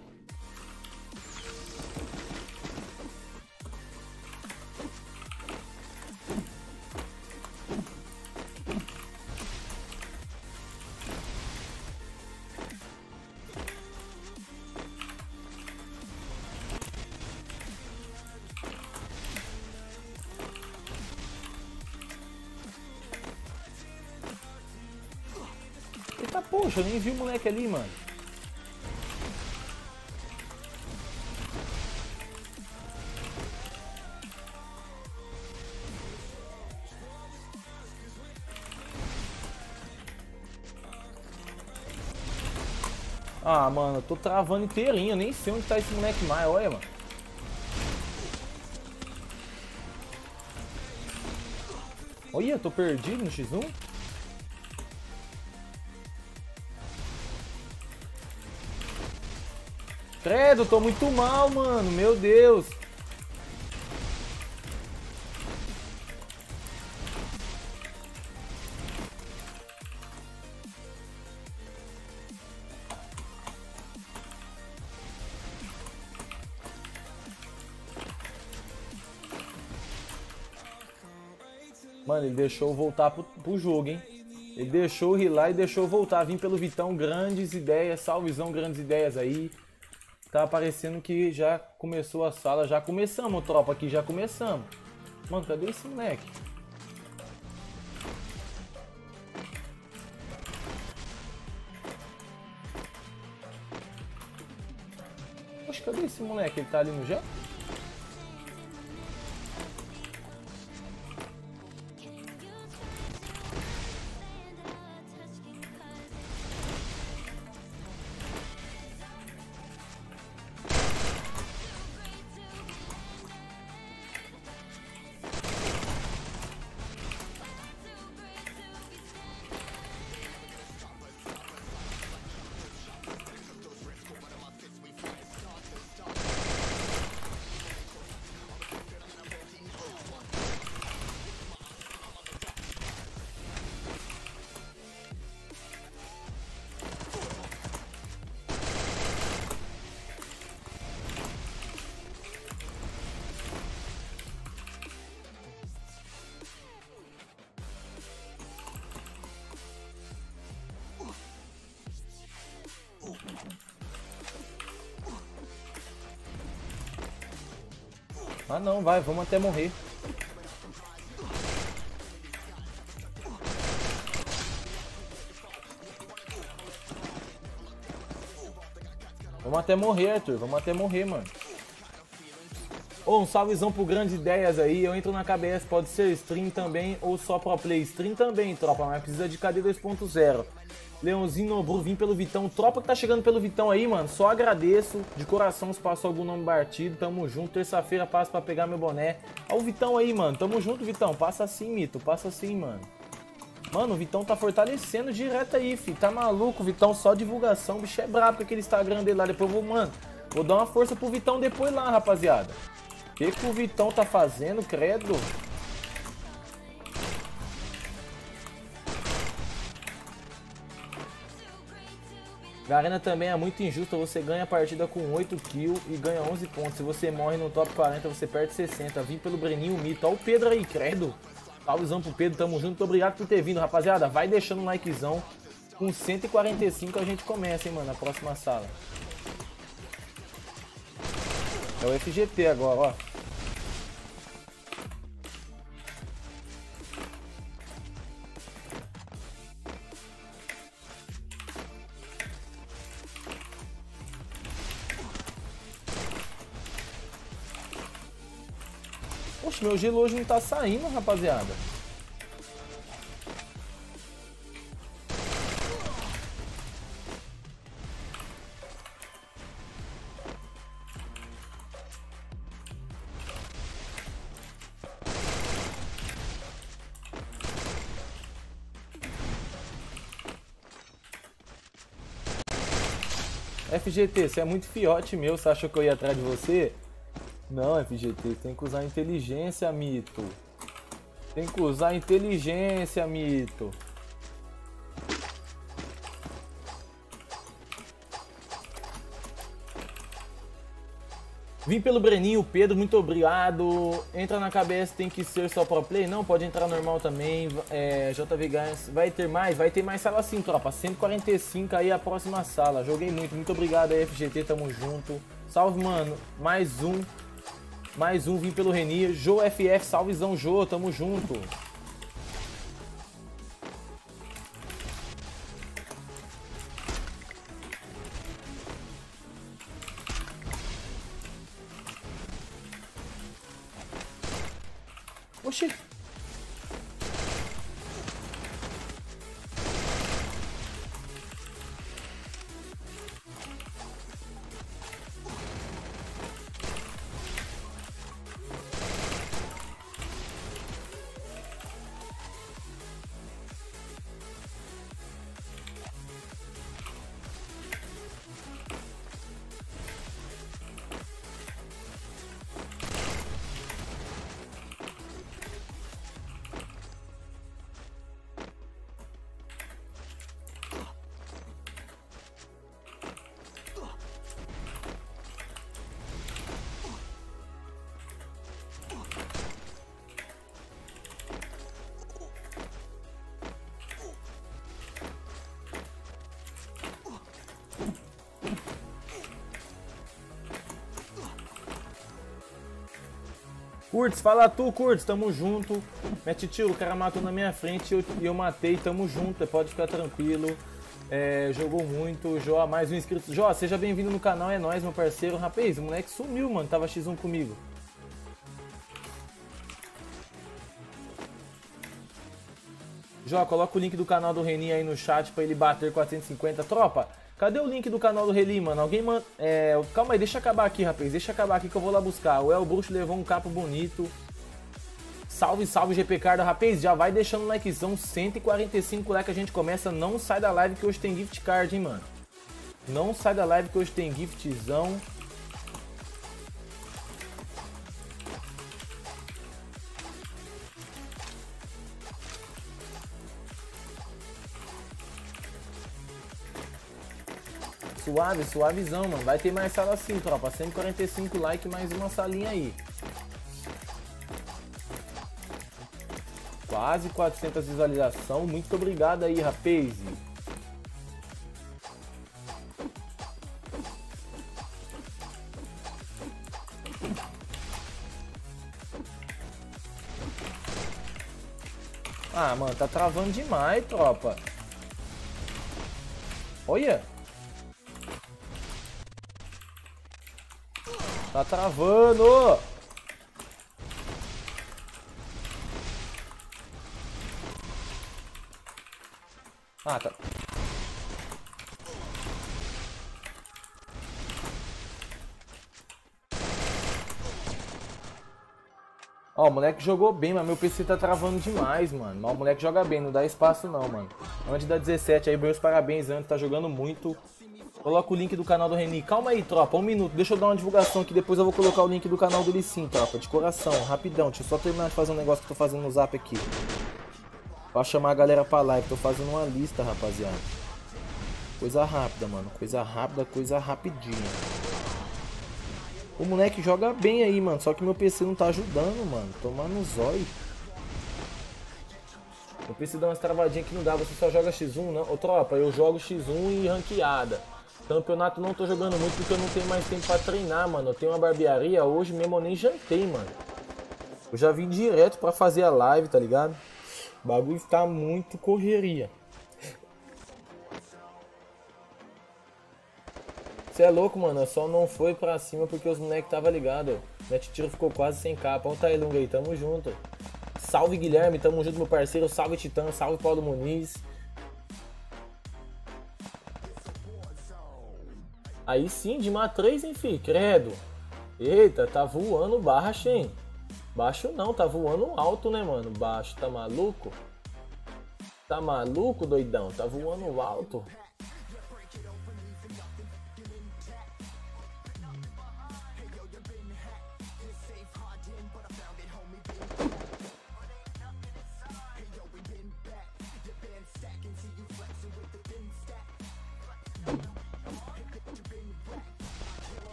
Poxa, eu nem vi o moleque ali, mano. Ah, mano, eu tô travando inteirinho, eu nem sei onde tá esse moleque mais, olha, mano. Olha, eu tô perdido no X1. Credo, tô muito mal, mano. Meu Deus. Mano, ele deixou eu voltar pro, pro jogo, hein? Ele deixou eu ir e deixou eu voltar. Vim pelo Vitão, grandes ideias, salvezão, grandes ideias aí. Tá parecendo que já começou a sala, já começamos, tropa, aqui já começamos. Mano, cadê esse moleque? Poxa, cadê esse moleque? Ele tá ali no jet? Ah não, vai, vamos até morrer. Vamos até morrer, Arthur. Vamos até morrer, mano. Ô, um salvezão pro Grandes Ideias aí. Eu entro na KBS, pode ser stream também ou só pro play. Stream também, tropa, mas precisa de KD 2.0. Leãozinho Nobru, vim pelo Vitão. Tropa que tá chegando pelo Vitão aí, mano. Só agradeço. De coração, se passou algum nome batido. Tamo junto. Terça-feira passo pra pegar meu boné. Ó o Vitão aí, mano. Tamo junto, Vitão. Passa assim, Mito. Passa assim, mano. Mano, o Vitão tá fortalecendo direto aí, fi. Tá maluco, Vitão? Só divulgação. O bicho é brabo com aquele Instagram dele lá. Depois eu vou, mano. Vou dar uma força pro Vitão depois lá, rapaziada. O que, que o Vitão tá fazendo, credo? Garena também é muito injusta, você ganha a partida com 8 kills e ganha 11 pontos. Se você morre no top 40, você perde 60. Vim pelo Breninho Mito. Olha o Pedro aí, credo. Salvezão pro Pedro, tamo junto. Muito obrigado por ter vindo, rapaziada. Vai deixando um likezão. Com 145 a gente começa, hein, mano, na próxima sala. É o FGT agora, ó. Meu gelo hoje não tá saindo, rapaziada. FGT, você é muito fiote meu, você achou que eu ia atrás de você? Não, FGT, tem que usar inteligência, mito. Tem que usar inteligência, mito. Vim pelo Breninho, Pedro, muito obrigado. Entra na cabeça tem que ser só pro play? Não, pode entrar normal também. É, JV Gans, vai ter mais? Vai ter mais sala sim, tropa. 145 aí a próxima sala. Joguei muito, muito obrigado aí, FGT, tamo junto. Salve, mano. Mais um mais um, vim pelo Reni. Jô FF, salvezão, Jô, tamo junto. Curtis, fala tu, Curtis, tamo junto. Mete tio, o cara matou na minha frente e eu, eu matei, tamo junto, pode ficar tranquilo. É, jogou muito, Jó, mais um inscrito. Jó, seja bem-vindo no canal, é nóis, meu parceiro. Rapaz, o moleque sumiu, mano, tava X1 comigo. Jó, coloca o link do canal do Reni aí no chat pra ele bater 450. Tropa, cadê o link do canal do Reli, mano? Alguém manda. É... Calma aí, deixa acabar aqui, rapaz. Deixa acabar aqui que eu vou lá buscar. O El levou um capo bonito. Salve, salve, GP Cardo. Rapaz, já vai deixando o likezão. 145 like a gente começa. Não sai da live que hoje tem gift card, hein, mano. Não sai da live que hoje tem giftzão. Suave, suavezão, mano. Vai ter mais sala assim, tropa. 145 likes, mais uma salinha aí. Quase 400 visualizações. Muito obrigado aí, rapaz. Ah, mano, tá travando demais, tropa. Olha. Tá travando! Ah, tá. Ó, o moleque jogou bem, mas meu PC tá travando demais, mano. Mas o moleque joga bem, não dá espaço não, mano. Antes da 17 aí, meus parabéns, antes tá jogando muito. Coloca o link do canal do Reni. Calma aí, tropa, um minuto. Deixa eu dar uma divulgação aqui, depois eu vou colocar o link do canal dele sim, tropa. De coração, rapidão. Deixa eu só terminar de fazer um negócio que eu tô fazendo no zap aqui. Pra chamar a galera pra live. Tô fazendo uma lista, rapaziada. Coisa rápida, mano. Coisa rápida, coisa rapidinha. O moleque joga bem aí, mano. Só que meu PC não tá ajudando, mano. Tomar no zóio. Meu PC dá umas travadinhas que não dá. Você só joga X1, não? Ô, tropa, eu jogo X1 e ranqueada. Campeonato não tô jogando muito porque eu não tenho mais tempo pra treinar, mano. Eu tenho uma barbearia. Hoje mesmo eu nem jantei, mano. Eu já vim direto pra fazer a live, tá ligado? O bagulho tá muito correria. Você é louco, mano. Só não foi pra cima porque os moleques tava ligado. Net tiro ficou quase sem capa. Olha o Tailung aí, tamo junto. Salve Guilherme, tamo junto, meu parceiro. Salve Titã, salve Paulo Muniz. Aí sim, de uma 3, hein, fi? Credo. Eita, tá voando baixo, hein? Baixo não, tá voando alto, né, mano? Baixo, tá maluco? Tá maluco, doidão? Tá voando alto.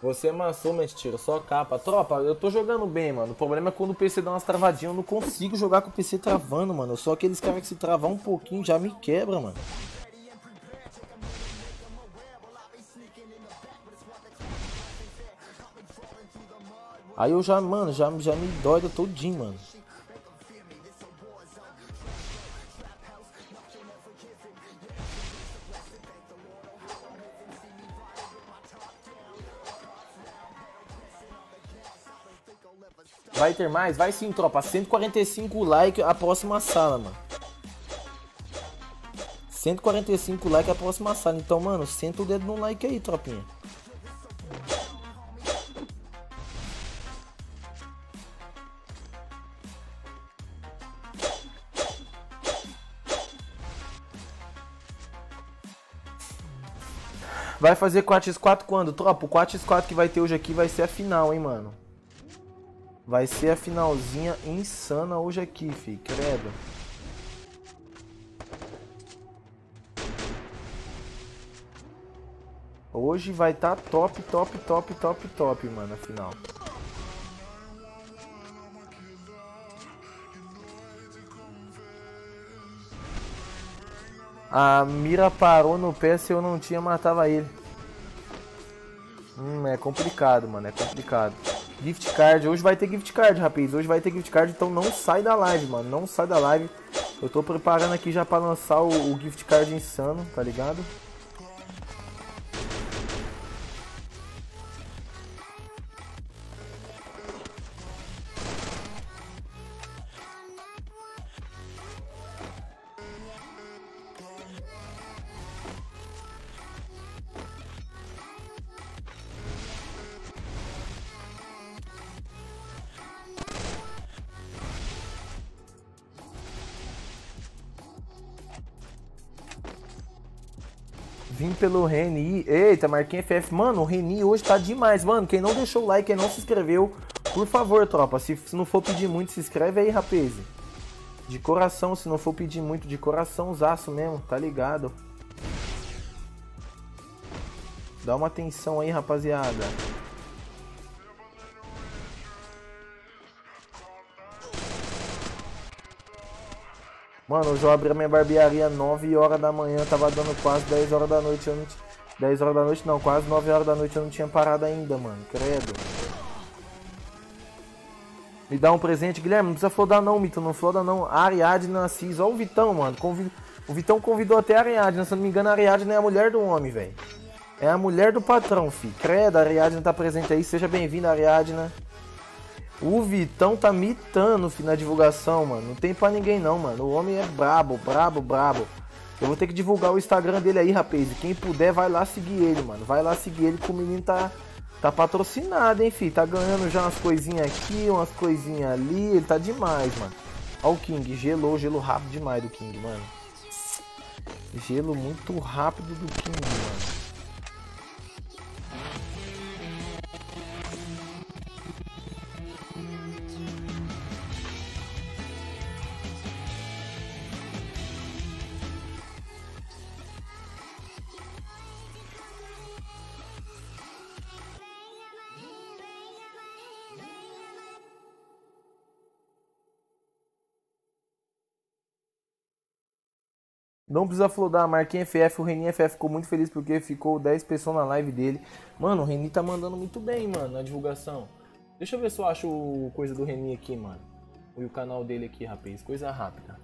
Você amassou, mentira, só capa. Tropa, eu tô jogando bem, mano. O problema é quando o PC dá umas travadinhas, eu não consigo jogar com o PC travando, mano. Só aqueles caras que se travar um pouquinho já me quebra, mano. Aí eu já, mano, já, já me dói todinho, mano. Vai ter mais? Vai sim, tropa. 145 likes a próxima sala, mano. 145 likes a próxima sala. Então, mano, senta o dedo no like aí, tropinha. Vai fazer 4x4 quando? Tropa, o 4x4 que vai ter hoje aqui vai ser a final, hein, mano. Vai ser a finalzinha insana hoje aqui, fi. Credo. Hoje vai estar tá top, top, top, top, top, mano, a final. A mira parou no pé se eu não tinha matava ele. Hum, é complicado, mano, é complicado. Gift card. Hoje vai ter gift card, rapaz. Hoje vai ter gift card, então não sai da live, mano. Não sai da live. Eu tô preparando aqui já pra lançar o, o gift card insano, tá ligado? Pelo Reni. Eita, Marquinhos FF. Mano, o Reni hoje tá demais. Mano, quem não deixou o like, quem não se inscreveu, por favor, tropa. Se, não for pedir muito, se inscreve aí, rapaz. De coração, se não for pedir muito, de coraçãozaço mesmo, tá ligado? Dá uma atenção aí, rapaziada. Mano, hoje eu abri a minha barbearia 9 horas da manhã, tava dando quase 10 horas da noite, eu não 10 horas da noite não, quase 9 horas da noite eu não tinha parado ainda, mano, credo. Me dá um presente, Guilherme, não precisa flodar não, Mito, não floda não. Ariadne Assis, ó o Vitão, mano, Convid... o Vitão convidou até a Ariadne, se não me engano a Ariadne é a mulher do homem, velho. É a mulher do patrão, fi. Credo, a Ariadne tá presente aí, seja bem-vinda, Ariadne. O Vitão tá mitando na divulgação, mano. Não tem pra ninguém não, mano. O homem é brabo, brabo, brabo. Eu vou ter que divulgar o Instagram dele aí, rapaz. Quem puder, vai lá seguir ele, mano. Vai lá seguir ele que o menino tá, tá patrocinado, hein, fi. Tá ganhando já umas coisinhas aqui, umas coisinhas ali. Ele tá demais, mano. Ó o King, gelou, gelo rápido demais do King, mano. Gelo muito rápido do King, mano. Não precisa flodar, Marquinhos FF, o Reni FF ficou muito feliz porque ficou 10 pessoas na live dele. Mano, o Reni tá mandando muito bem, mano, na divulgação. Deixa eu ver se eu acho coisa do Reni aqui, mano. E o canal dele aqui, rapaz. Coisa rápida.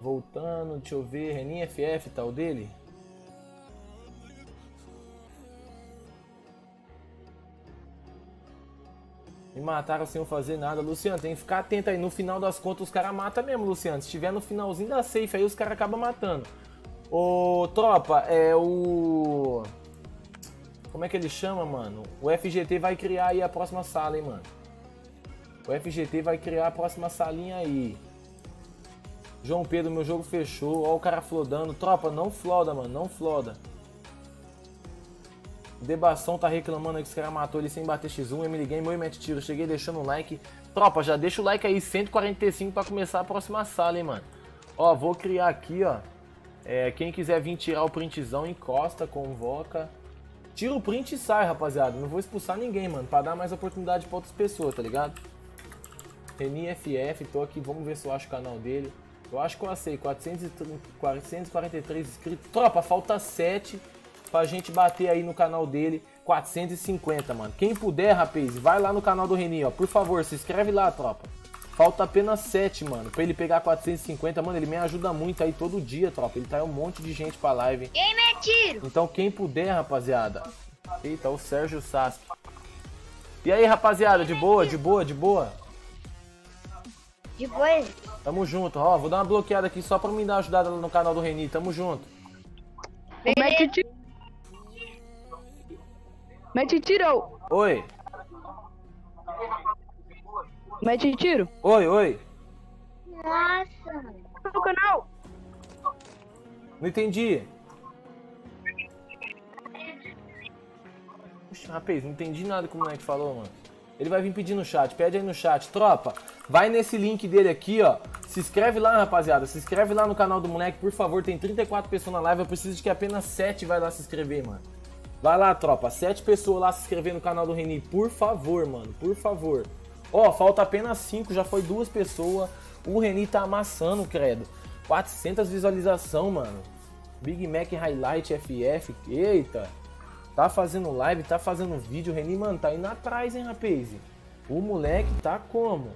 Voltando, deixa eu ver. Reni FF, tal dele? Me mataram sem eu fazer nada. Luciano, tem que ficar atento aí. No final das contas, os caras matam mesmo, Luciano. Se estiver no finalzinho da safe aí, os caras acabam matando. Ô, tropa, é o... Como é que ele chama, mano? O FGT vai criar aí a próxima sala, hein, mano. O FGT vai criar a próxima salinha aí. João Pedro, meu jogo fechou. Ó o cara flodando. Tropa, não floda, mano. Não floda. Debação tá reclamando que esse cara matou ele sem bater X1. Emily Game, oi, mete tiro. Cheguei deixando o like. Tropa, já deixa o like aí, 145 para começar a próxima sala, hein, mano. Ó, vou criar aqui, ó. É, quem quiser vir tirar o printzão, encosta, convoca. Tira o print e sai, rapaziada. Não vou expulsar ninguém, mano. Pra dar mais oportunidade pra outras pessoas, tá ligado? Reni FF, tô aqui. Vamos ver se eu acho o canal dele. Eu acho que eu achei. 430, 443 inscritos. Tropa, falta 7 pra gente bater aí no canal dele. 450, mano. Quem puder, rapaz, vai lá no canal do Reni, ó. Por favor, se inscreve lá, tropa. Falta apenas 7, mano, pra ele pegar 450. Mano, ele me ajuda muito aí todo dia, tropa. Ele traz um monte de gente pra live. Game é tiro! Então quem puder, rapaziada. Eita, o Sérgio Sasuke. E aí, rapaziada, de boa, de boa, de boa? Depois, Tamo junto, ó. Vou dar uma bloqueada aqui só pra me dar uma ajudada lá no canal do Reni. Tamo junto. Mete o tiro. Mete o tiro. Oi, Mete o tiro. oi, oi. nossa! No canal. Não entendi. Puxa, rapaz, não entendi nada que o moleque falou, mano. Ele vai vir pedir no chat, pede aí no chat. Tropa, vai nesse link dele aqui, ó. Se inscreve lá, rapaziada. Se inscreve lá no canal do moleque, por favor. Tem 34 pessoas na live. Eu preciso de que apenas 7 vai lá se inscrever, mano. Vai lá, tropa. 7 pessoas lá se inscrever no canal do Reni. Por favor, mano. Por favor. Ó, falta apenas 5. Já foi duas pessoas. O Reni tá amassando, credo. 400 visualização, mano. Big Mac Highlight FF. Eita. Tá fazendo live, tá fazendo vídeo. O Reni, mano, tá indo atrás, hein, rapaz? O moleque tá como?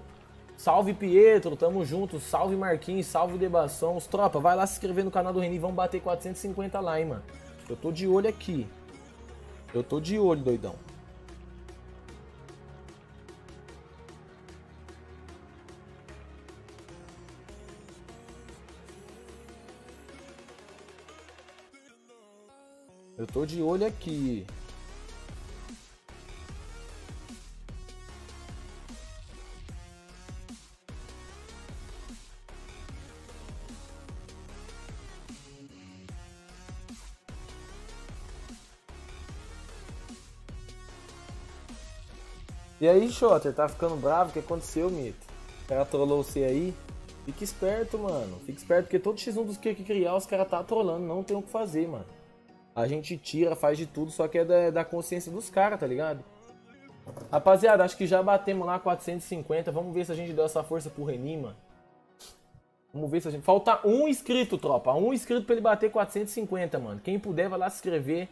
Salve Pietro, tamo junto. Salve Marquinhos, salve Debaçons. Tropa, vai lá se inscrever no canal do Reni. Vamos bater 450 lá, hein, mano. Eu tô de olho aqui. Eu tô de olho, doidão. Eu tô de olho aqui. E aí, Shotter, tá ficando bravo? O que aconteceu, Mito? O cara trollou você aí? Fique esperto, mano. Fique esperto, porque todo X1 dos que criar, os caras tá trolando. Não tem o que fazer, mano. A gente tira, faz de tudo, só que é da, da consciência dos caras, tá ligado? Rapaziada, acho que já batemos lá 450. Vamos ver se a gente deu essa força pro Reni, mano. Vamos ver se a gente. Falta um inscrito, tropa. Um inscrito pra ele bater 450, mano. Quem puder, vai lá se inscrever.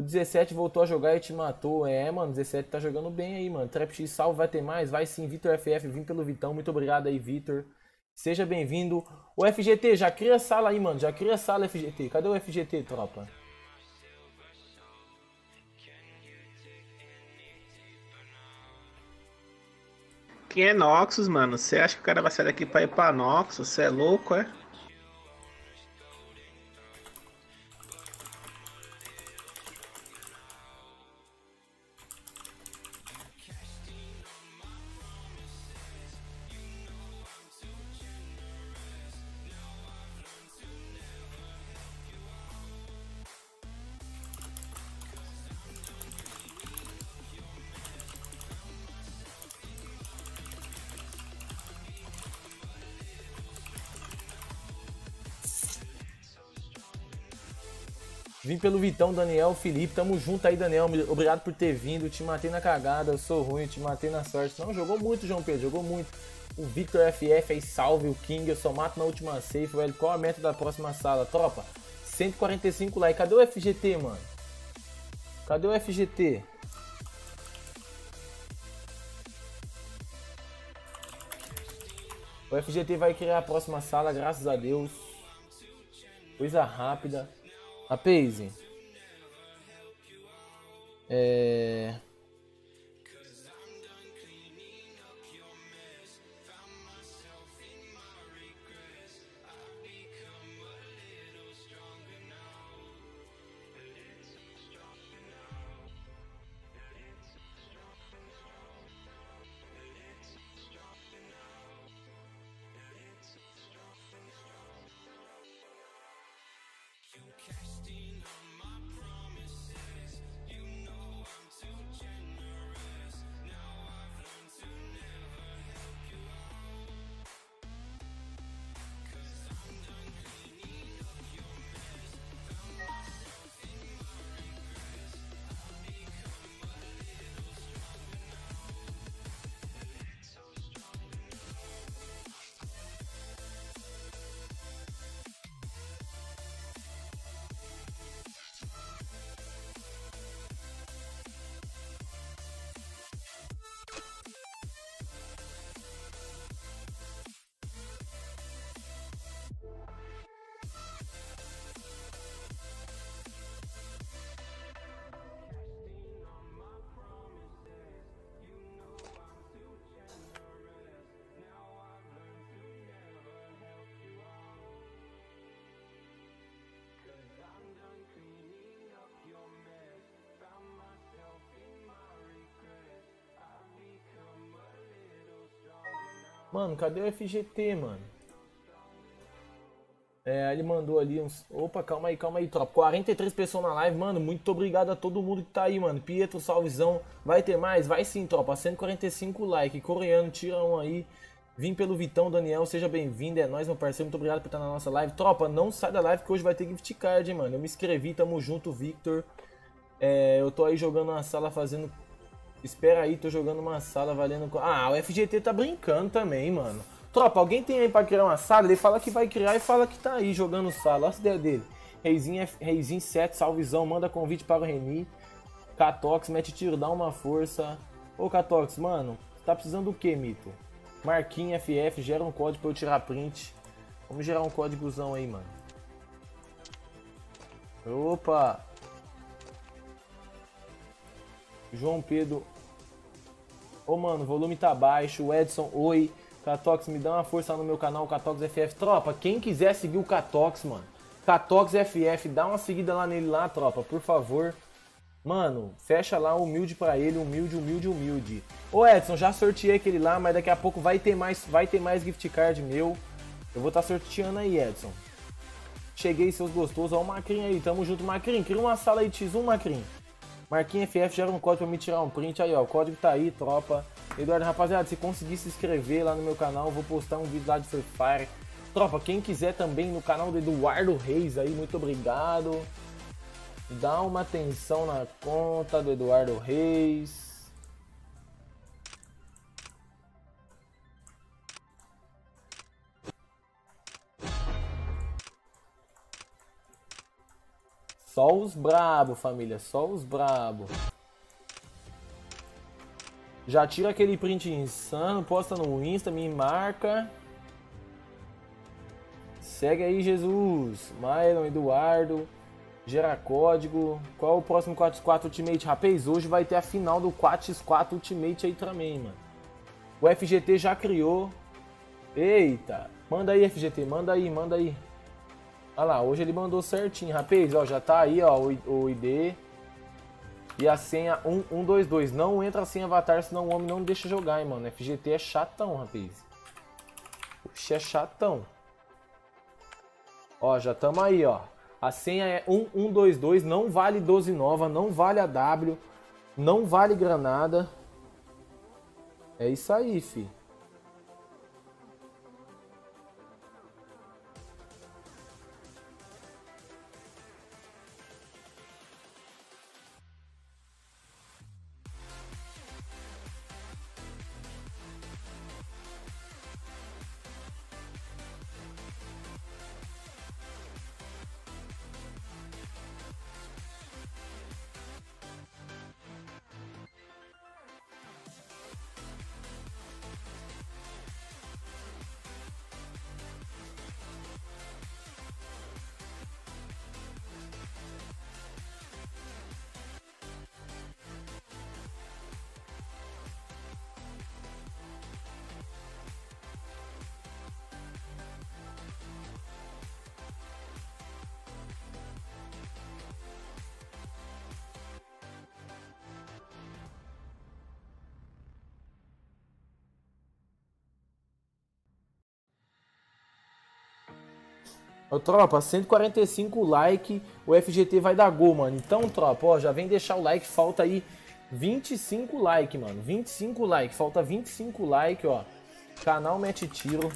O 17 voltou a jogar e te matou. É, mano, 17 tá jogando bem aí, mano. Trap X salve, vai ter mais? Vai sim, Vitor FF, vim pelo Vitão. Muito obrigado aí, Vitor. Seja bem-vindo. O FGT, já cria sala aí, mano. Já cria sala, FGT. Cadê o FGT, tropa? Quem é Noxus, mano? Você acha que o cara vai sair daqui pra ir pra Noxus? Você é louco, é? Vim pelo Vitão, Daniel, Felipe. Tamo junto aí, Daniel. Obrigado por ter vindo. Te matei na cagada. Eu sou ruim, te matei na sorte. Não, jogou muito, João Pedro. Jogou muito. O Victor FF aí, salve. O King. Eu só mato na última safe, velho. Qual a meta da próxima sala? Tropa, 145 likes. Cadê o FGT, mano? Cadê o FGT? O FGT vai criar a próxima sala, graças a Deus. Coisa rápida. A Paze. É... Mano, cadê o FGT, mano? É, ele mandou ali uns. Opa, calma aí, calma aí, tropa. 43 pessoas na live, mano. Muito obrigado a todo mundo que tá aí, mano. Pietro, salvezão. Vai ter mais? Vai sim, tropa. 145 like. Coreano, tira um aí. Vim pelo Vitão, Daniel. Seja bem-vindo. É nóis, meu parceiro. Muito obrigado por estar na nossa live. Tropa, não sai da live que hoje vai ter gift card, hein, mano. Eu me inscrevi, tamo junto, Victor. É, eu tô aí jogando uma sala fazendo. Espera aí, tô jogando uma sala valendo. Ah, o FGT tá brincando também, mano. Tropa, alguém tem aí pra criar uma sala? Ele fala que vai criar e fala que tá aí jogando sala. Olha a ideia dele. Reizinho, Reizinho 7, salvezão, manda convite para o Reni. Catox, mete tiro, dá uma força. Ô Catox, mano, tá precisando do que, Mito? Marquinha FF, gera um código pra eu tirar print. Vamos gerar um códigozão aí, mano. Opa! João Pedro. Ô, mano, o volume tá baixo. O Edson, oi. Catox, me dá uma força no meu canal, Catox FF. Tropa, quem quiser seguir o Catox, mano. Catox FF, dá uma seguida lá nele lá, tropa, por favor. Mano, fecha lá humilde pra ele, humilde, humilde, humilde. Ô Edson, já sorteei aquele lá, mas daqui a pouco vai ter mais, vai ter mais gift card meu. Eu vou estar sorteando aí, Edson. Cheguei, seus gostosos. Ó o Macrin aí, tamo junto, Macrin. Cria uma sala aí, X1, Macrin. Marquinhos FF gera um código pra me tirar um print. Aí, ó, o código tá aí, tropa. Eduardo, rapaziada, se conseguir se inscrever lá no meu canal, eu vou postar um vídeo lá de Free Fire. Tropa, quem quiser também no canal do Eduardo Reis aí, muito obrigado. Dá uma atenção na conta do Eduardo Reis. Só os brabo, família, só os brabo. Já tira aquele print insano, posta no Insta, me marca. Segue aí, Jesus. Mylon, Eduardo. Gera código. Qual o próximo 4x4 Ultimate? Rapaz, hoje vai ter a final do 4x4 Ultimate aí também, mano. O FGT já criou. Eita. Manda aí, FGT. Manda aí, manda aí. Olha lá, hoje ele mandou certinho. Rapaz, ó, já tá aí, ó, o, o ID. E a senha 1122. Não entra sem avatar, senão o homem não deixa jogar, hein, mano. FGT é chatão, rapaz. Oxe, é chatão. Ó, já tamo aí, ó. A senha é 1122, não vale 12 nova, não vale a W, não vale granada. É isso aí, fi. Ô, tropa, 145 like, o FGT vai dar gol, mano. Então, tropa, ó, já vem deixar o like, falta aí 25 like, mano. 25 like, falta 25 like, ó. Canal Mete Tiro.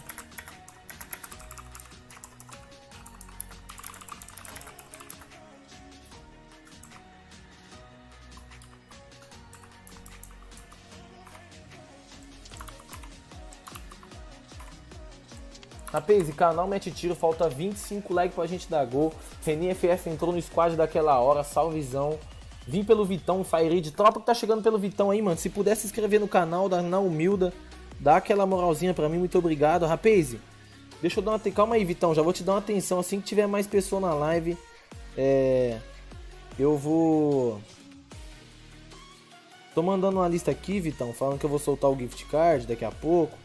Rapaz, e canal Mete Tiro, falta 25 likes pra gente dar gol. Reni FF entrou no squad daquela hora, salvezão. Vim pelo Vitão, Fireid. Tropa que tá chegando pelo Vitão aí, mano. Se puder se inscrever no canal, dá na humilda. Dá aquela moralzinha pra mim, muito obrigado. Rapaz, deixa eu dar uma... Calma aí, Vitão, já vou te dar uma atenção. Assim que tiver mais pessoa na live, é... Eu vou... Tô mandando uma lista aqui, Vitão, falando que eu vou soltar o gift card daqui a pouco.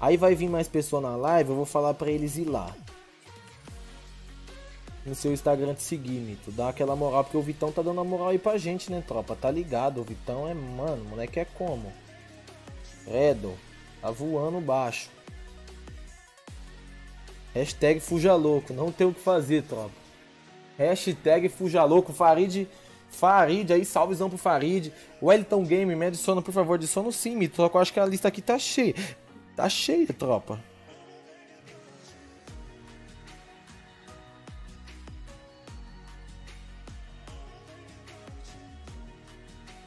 Aí vai vir mais pessoa na live, eu vou falar pra eles ir lá. No seu Instagram te seguir, Mito. Dá aquela moral, porque o Vitão tá dando uma moral aí pra gente, né, tropa? Tá ligado, o Vitão é, mano, moleque é como? Credo, tá voando baixo. Hashtag Fuja Louco. Não tem o que fazer, tropa. Hashtag Fuja Louco. Farid. Farid aí, salvezão pro Farid. Wellington Game, me adiciona, por favor. Adiciona sim, Mito. Só que eu acho que a lista aqui tá cheia. Tá cheia, tropa.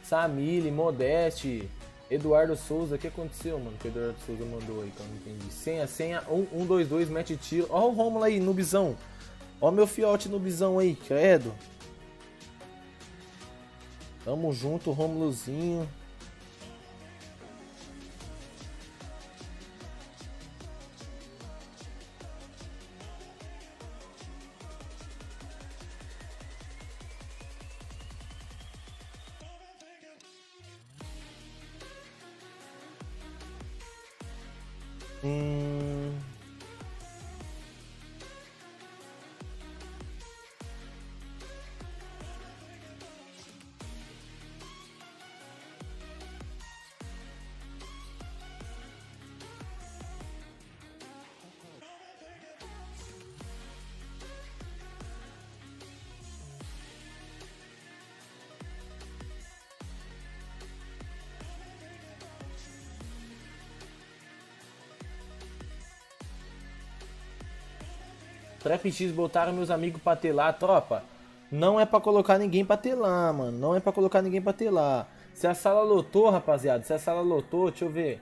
Samile, Modeste, Eduardo Souza, o que aconteceu, mano? Que Eduardo Souza mandou aí, que eu não entendi. Senha, senha, 1, 2, 2, mete tiro. Ó o Romulo aí, nubizão. Ó meu fiote nubizão aí, credo. Tamo junto, Romulozinho. Hum... Trap X botaram meus amigos pra telar, tropa. Não é pra colocar ninguém pra telar, mano. Não é pra colocar ninguém pra telar. Se a sala lotou, rapaziada. Se a sala lotou, deixa eu ver.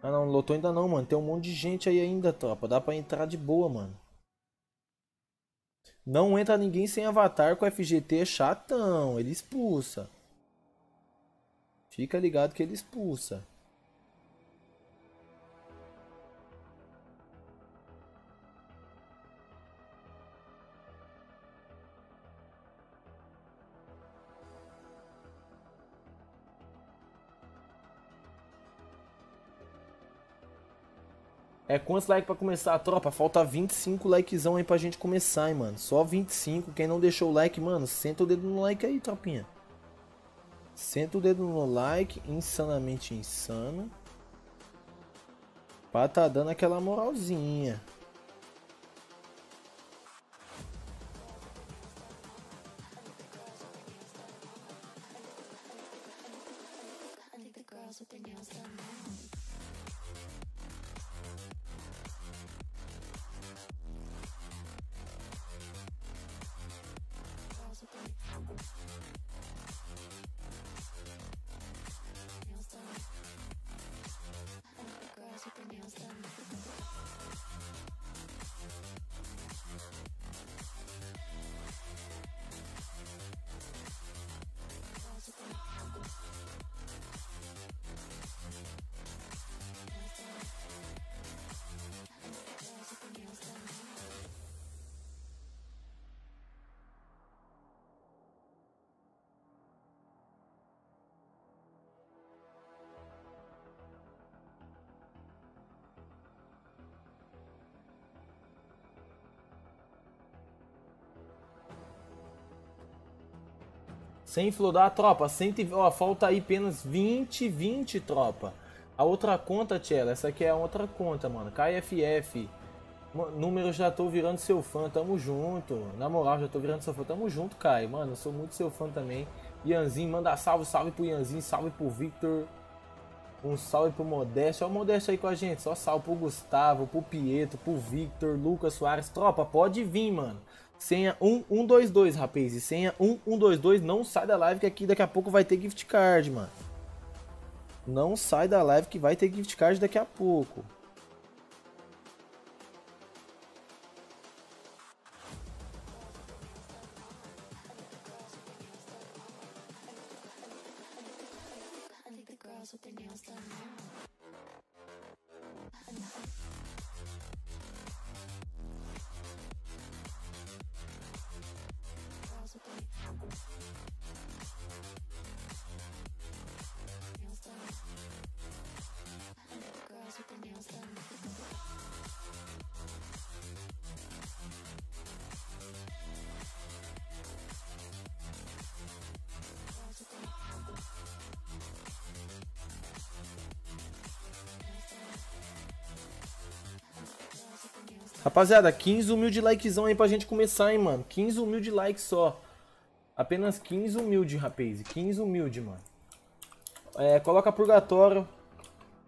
Ah não, lotou ainda não, mano. Tem um monte de gente aí ainda, tropa. Dá pra entrar de boa, mano. Não entra ninguém sem avatar com FGT é chatão. Ele expulsa. Fica ligado que ele expulsa. É quantos likes pra começar? Tropa, falta 25 likezão aí pra gente começar, hein, mano. Só 25. Quem não deixou o like, mano, senta o dedo no like aí, tropinha. Senta o dedo no like, insanamente insano. Pra tá dando aquela moralzinha. Sem flodar, tropa. 100, ó, falta aí apenas 20, 20, tropa. A outra conta, Tchela, essa aqui é a outra conta, mano. KFF. Número já tô virando seu fã, tamo junto. Na moral, já tô virando seu fã, tamo junto, Kai. Mano, eu sou muito seu fã também. Ianzinho, manda salve, salve pro Ianzinho, salve pro Victor. Um salve pro Modesto. Olha o Modesto aí com a gente. Só salve pro Gustavo, pro Pietro, pro Victor, Lucas Soares. Tropa, pode vir, mano. Senha 1122, rapaz. E senha 1122, não sai da live que aqui daqui a pouco vai ter gift card, mano. Não sai da live que vai ter gift card daqui a pouco. Rapaziada, 15 humilde likezão aí pra gente começar, hein, mano. 15 humilde likes só. Apenas 15 humilde, rapaz. 15 humilde, mano. É, coloca purgatório.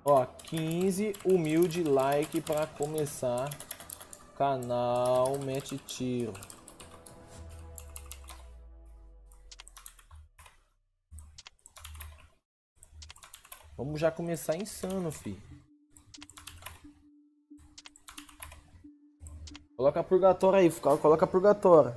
Ó, 15 humilde like pra começar. Canal Mete Tiro. Vamos já começar insano, fi. Coloca purgatório aí, fica- coloca purgatório.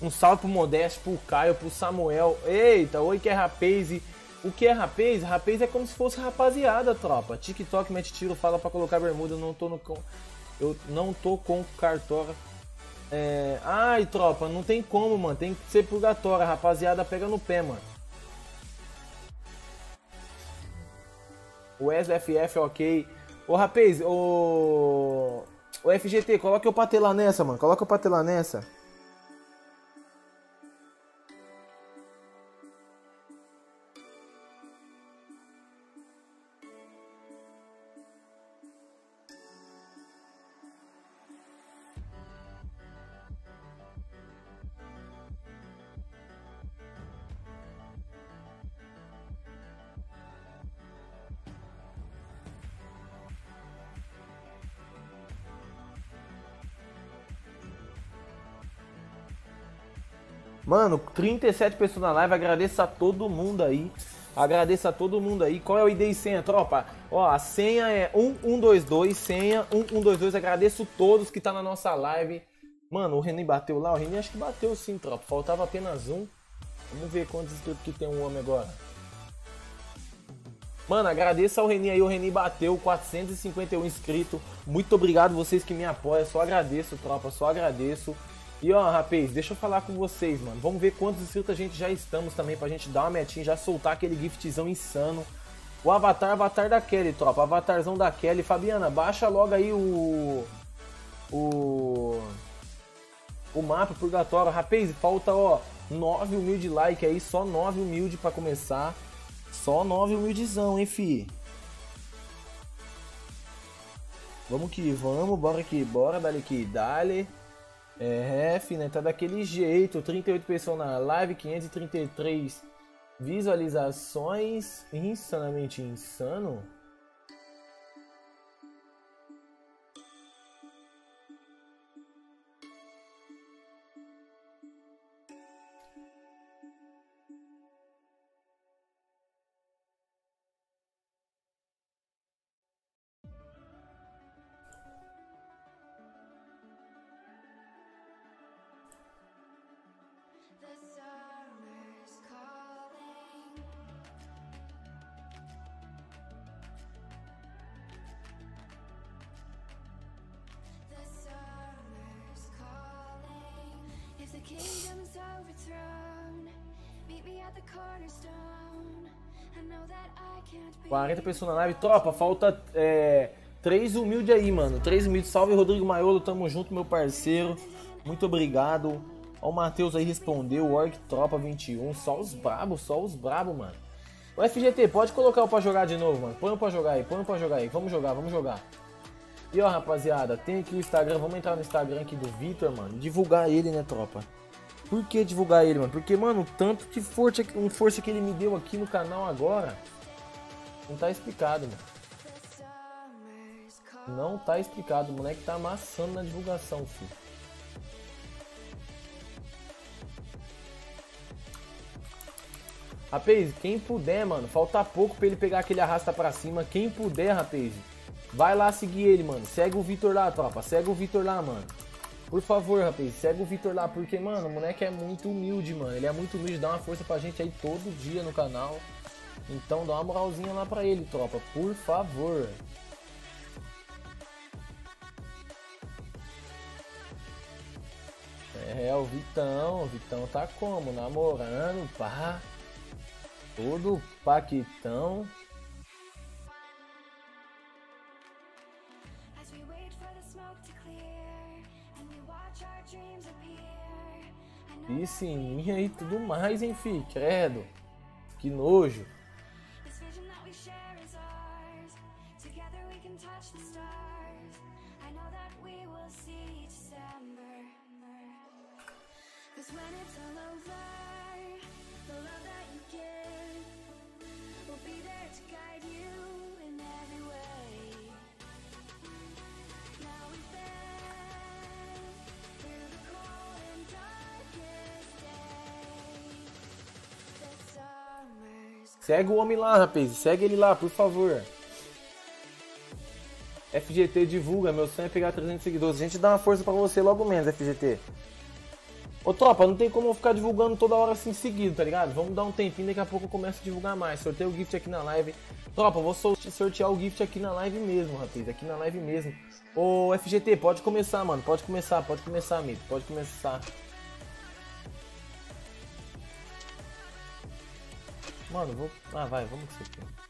Um salve pro Modesto, pro Caio, pro Samuel. Eita, oi que é rapaz. O que é rapaz? Rapaz é como se fosse rapaziada, tropa. TikTok mete tiro, fala pra colocar bermuda, eu não tô no com. Eu não tô com cartório. É... Ai, tropa, não tem como, mano. Tem que ser purgatória. Rapaziada, pega no pé, mano. O SFF, ok. Ô, rapaz, o. O FGT, coloca eu patelar nessa, mano. Coloca eu patelar nessa. 37 pessoas na live, agradeço a todo mundo aí. Agradeço a todo mundo aí. Qual é o ID e senha, tropa? Ó, a senha é 1122, senha 1122. Agradeço todos que tá na nossa live. Mano, o Renan bateu lá? O Renan acho que bateu sim, tropa. Faltava apenas um. Vamos ver quantos inscritos que tem um homem agora. Mano, agradeço ao Reni aí, o Reni bateu 451 inscritos. Muito obrigado vocês que me apoiam, só agradeço, tropa, só agradeço. E ó, rapaz, deixa eu falar com vocês, mano. Vamos ver quantos inscritos a gente já estamos também pra gente dar uma metinha, já soltar aquele giftzão insano. O avatar, avatar da Kelly, tropa, avatarzão da Kelly. Fabiana, baixa logo aí o o o mapa purgatório. Rapaz, falta ó 9 humilde like aí, só 9 humilde pra começar. Só 9 humildezão, hein, fi? Vamos que vamos, bora que bora, dale que dale. É, fi, né? Tá daquele jeito. 38 pessoas na live, 533 visualizações. Insanamente insano. 40 pessoas na live. Tropa, falta é, 3 humildes aí, mano. 3 humildes. Salve, Rodrigo Maiolo. Tamo junto, meu parceiro. Muito obrigado. Ó, o Matheus aí respondeu. Org Tropa 21. Só os brabos, só os brabos, mano. O FGT, pode colocar o pra jogar de novo, mano. Põe o pra jogar aí, põe o pra jogar aí. Vamos jogar, vamos jogar. E ó, rapaziada, tem aqui o Instagram. Vamos entrar no Instagram aqui do Vitor, mano. Divulgar ele, né, tropa? Por que divulgar ele, mano? Porque, mano, tanto de força, um força que ele me deu aqui no canal agora. Não tá explicado, mano. Não tá explicado. O moleque tá amassando na divulgação, filho. Rapaz, quem puder, mano, falta pouco pra ele pegar aquele arrasta pra cima. Quem puder, rapaz, vai lá seguir ele, mano. Segue o Vitor lá, tropa. Segue o Vitor lá, mano. Por favor, rapaz, segue o Vitor lá, porque, mano, o moleque é muito humilde, mano. Ele é muito humilde, dá uma força pra gente aí todo dia no canal. Então dá uma moralzinha lá pra ele, tropa, por favor. É, o Vitão, o Vitão tá como? Namorando, pá. Todo paquitão. Mim e tudo mais, hein, fi? Credo. Que nojo. Segue o homem lá, rapaz. Segue ele lá, por favor. FGT divulga, meu sonho é pegar 300 seguidores. A gente dá uma força pra você logo menos, FGT. Ô tropa, não tem como eu ficar divulgando toda hora assim seguido, tá ligado? Vamos dar um tempinho, daqui a pouco eu começo a divulgar mais. Sorteio o gift aqui na live. Tropa, vou sortear o gift aqui na live mesmo, rapaz. Aqui na live mesmo. Ô FGT, pode começar, mano. Pode começar, pode começar, Mito. Pode começar. Mano, vou. Ah, vai, vamos que você quer.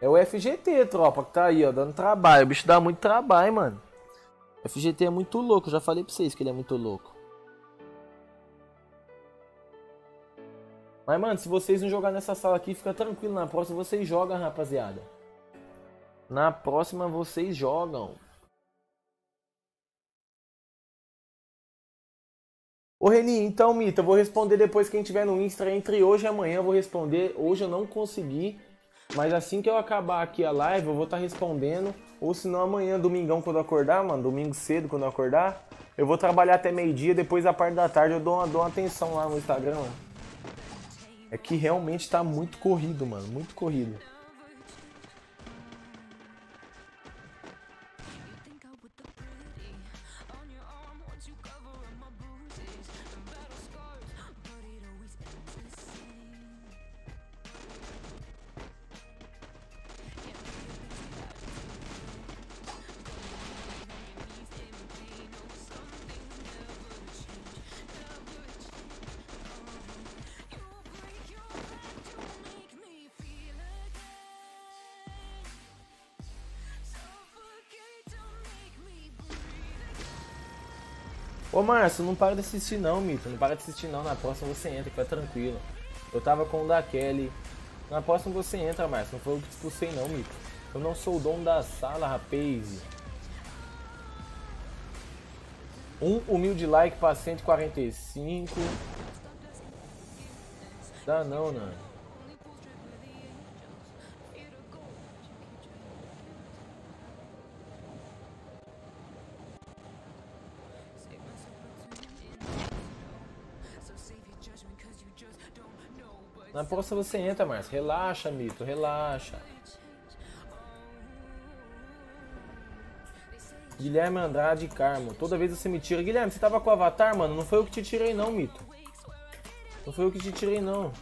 É o FGT, tropa, que tá aí, ó, dando trabalho. O bicho dá muito trabalho, mano. FGT é muito louco, já falei pra vocês que ele é muito louco. Mas, mano, se vocês não jogar nessa sala aqui, fica tranquilo. Na próxima vocês jogam, rapaziada. Na próxima vocês jogam. Ô Reni, então, Mita, eu vou responder depois quem tiver no Insta. Entre hoje e amanhã eu vou responder. Hoje eu não consegui. Mas assim que eu acabar aqui a live, eu vou estar respondendo. Ou se não, amanhã, domingão, quando eu acordar, mano, domingo cedo, quando eu acordar, eu vou trabalhar até meio-dia. Depois, da parte da tarde, eu dou uma, dou uma atenção lá no Instagram. Mano. É que realmente tá muito corrido, mano. Muito corrido. Ô Márcio, não para de assistir não, Mito. Não para de assistir não. Na próxima você entra, vai tranquilo. Eu tava com o da Kelly. Na próxima você entra, Márcio. Não foi eu que expulsei não, Mito. Eu não sou o dono da sala, rapaz. Um humilde like pra 145. Dá não, não. Na próxima você entra, Márcio. Relaxa, Mito, relaxa. Guilherme Andrade Carmo. Toda vez você me tira. Guilherme, você tava com o avatar, mano? Não foi eu que te tirei, não, Mito. Não foi eu que te tirei, não.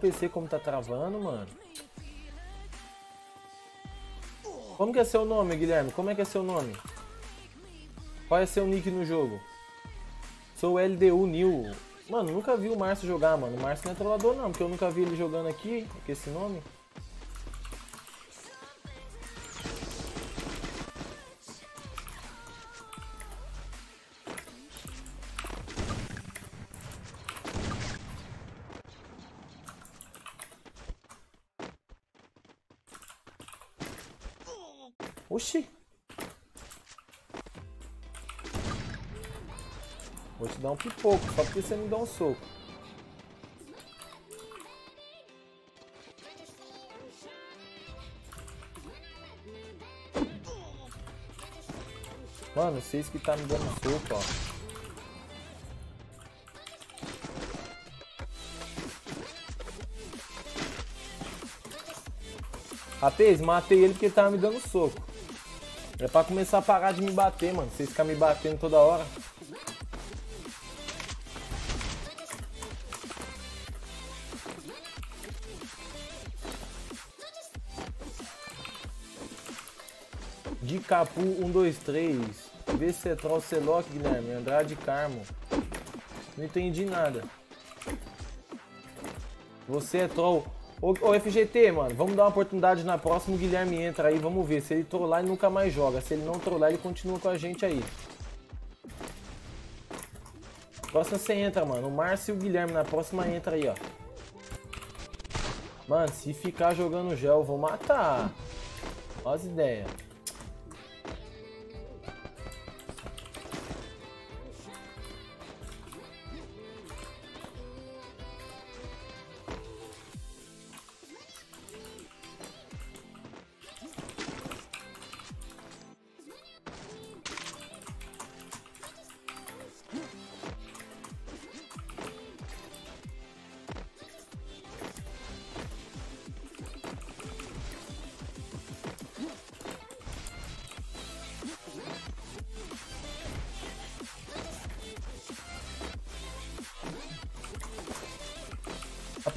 PC como tá travando, mano. Como que é seu nome, Guilherme? Como é que é seu nome? Qual é seu nick no jogo? Sou LDU New. Mano, nunca vi o Márcio jogar, mano. O Márcio não é trollador não, porque eu nunca vi ele jogando aqui com esse nome. Um pipoco, só porque você me dá um soco. Mano, vocês que tá me dando soco, ó. Rapaz, matei ele porque ele tava me dando soco. É pra começar a parar de me bater, mano. Vocês ficam me batendo toda hora. Capu 123. Vê se é troll Celoc, Guilherme. Andrade Carmo. Não entendi nada. Você é troll. Ô, ô, FGT, mano, vamos dar uma oportunidade na próxima. O Guilherme entra aí, vamos ver. Se ele trollar, ele nunca mais joga. Se ele não trollar, ele continua com a gente aí. Próxima você entra, mano. O Márcio e o Guilherme na próxima entra aí, ó. Mano, se ficar jogando gel, eu vou matar. Olha as ideias.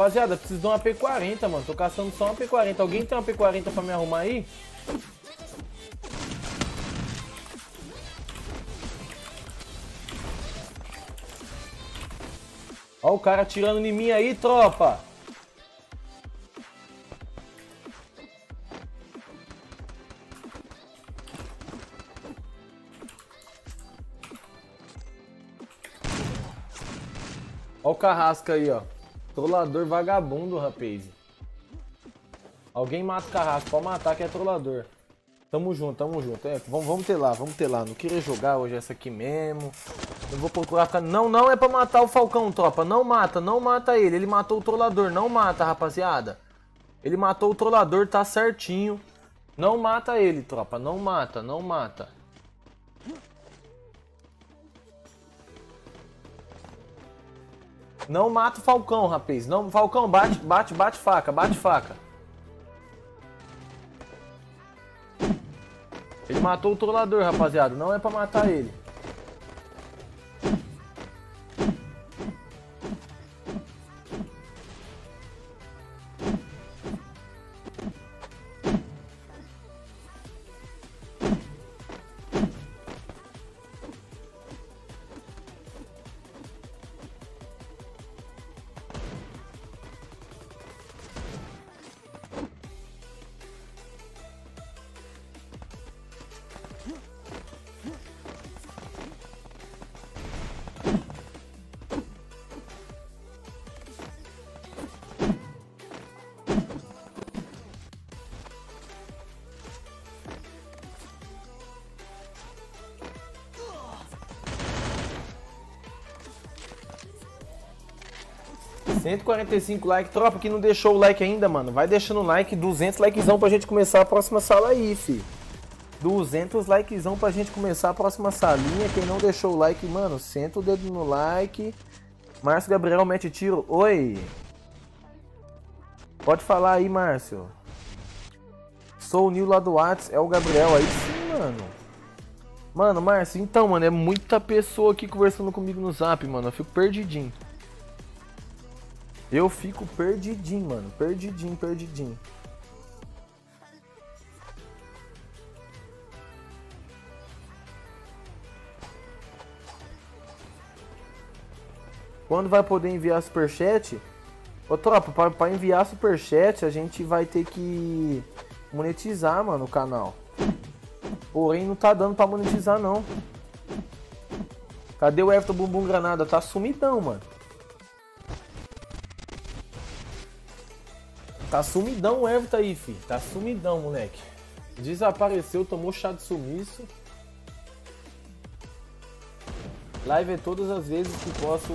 Rapaziada, preciso de uma P40, mano. Tô caçando só uma P40. Alguém tem uma P40 pra me arrumar aí? Ó o cara atirando em mim aí, tropa. Ó o carrasco aí, ó. Trollador vagabundo, rapaz. Alguém mata o carrasco, pode matar que é trollador. Tamo junto, tamo junto. É, vamos, vamos ter lá, vamos ter lá. Não queria jogar hoje essa aqui mesmo. Eu vou procurar. Não, não é pra matar o Falcão, tropa. Não mata, não mata ele. Ele matou o trollador. Não mata, rapaziada. Ele matou o trollador, tá certinho. Não mata ele, tropa. Não mata, não mata. Não mata o Falcão, rapaz. Não, Falcão, bate, bate, bate faca, bate faca. Ele matou o trollador, rapaziada. Não é pra matar ele. Cento e quarenta e cinco likes. Tropa que não deixou o like ainda, mano. Vai deixando o like. 200 likezão pra gente começar a próxima sala aí, fi. 200 likezão pra gente começar a próxima salinha. Quem não deixou o like, mano, senta o dedo no like. Márcio Gabriel mete tiro. Oi. Pode falar aí, Márcio. Sou o Nil lá do Whats, é o Gabriel. Aí sim, mano. Mano, Márcio, então, mano, é muita pessoa aqui conversando comigo no zap, mano. Eu fico perdidinho. Eu fico perdidinho, mano. Perdidinho, perdidinho. Quando vai poder enviar superchat? Ô tropa, pra enviar superchat a gente vai ter que monetizar, mano, o canal. Porém, não tá dando pra monetizar, não. Cadê o Everton Bumbum Granada? Tá sumidão, mano. Tá sumidão o Everton aí, fi. Tá sumidão, moleque. Desapareceu, tomou chá de sumiço. Live é todas as vezes que posso.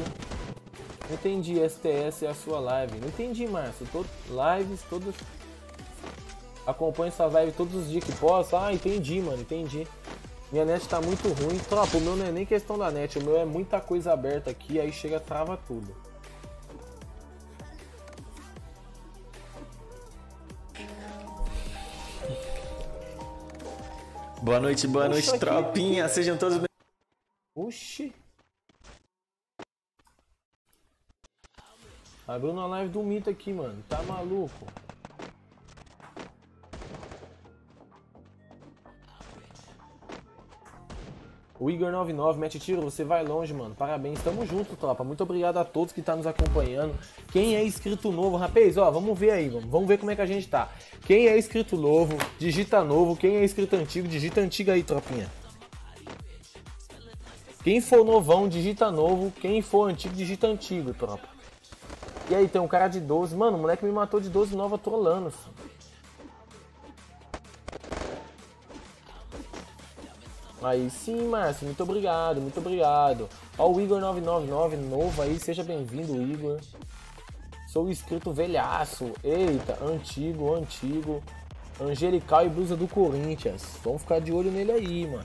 Entendi, STS é a sua live. Não entendi, Márcio. Todo... Lives, todas. Acompanho essa live todos os dias que posso. Ah, entendi, mano, entendi. Minha net tá muito ruim. Tropa, o meu não é nem questão da net. O meu é muita coisa aberta aqui, aí chega, trava tudo. Boa noite, boa Nossa, noite, que- tropinha. Sejam todos bem. Oxi. Abriu na live do Mito aqui, mano. Tá maluco? O Igor99, mete tiro, você vai longe, mano. Parabéns, tamo junto, tropa. Muito obrigado a todos que tá nos acompanhando. Quem é inscrito novo, rapaz, ó, vamos ver aí, vamos, vamos ver como é que a gente tá. Quem é inscrito novo, digita novo. Quem é inscrito antigo, digita antigo aí, tropinha. Quem for novão, digita novo. Quem for antigo, digita antigo, tropa. E aí, tem um cara de 12. Mano, o moleque me matou de 12 nova trolando. filho. Aí sim, Márcio, muito obrigado, muito obrigado. Ó, o Igor999 novo aí, seja bem-vindo, Igor. Sou inscrito velhaço. Eita, antigo, antigo. Angelical e blusa do Corinthians. Vamos ficar de olho nele aí, mano.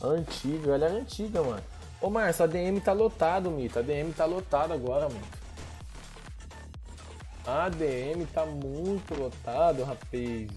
Antiga, ela era antiga, mano. Ô, Márcio, a DM tá lotado, Mito. A DM tá lotado agora, mano. A DM tá muito lotado, rapaz.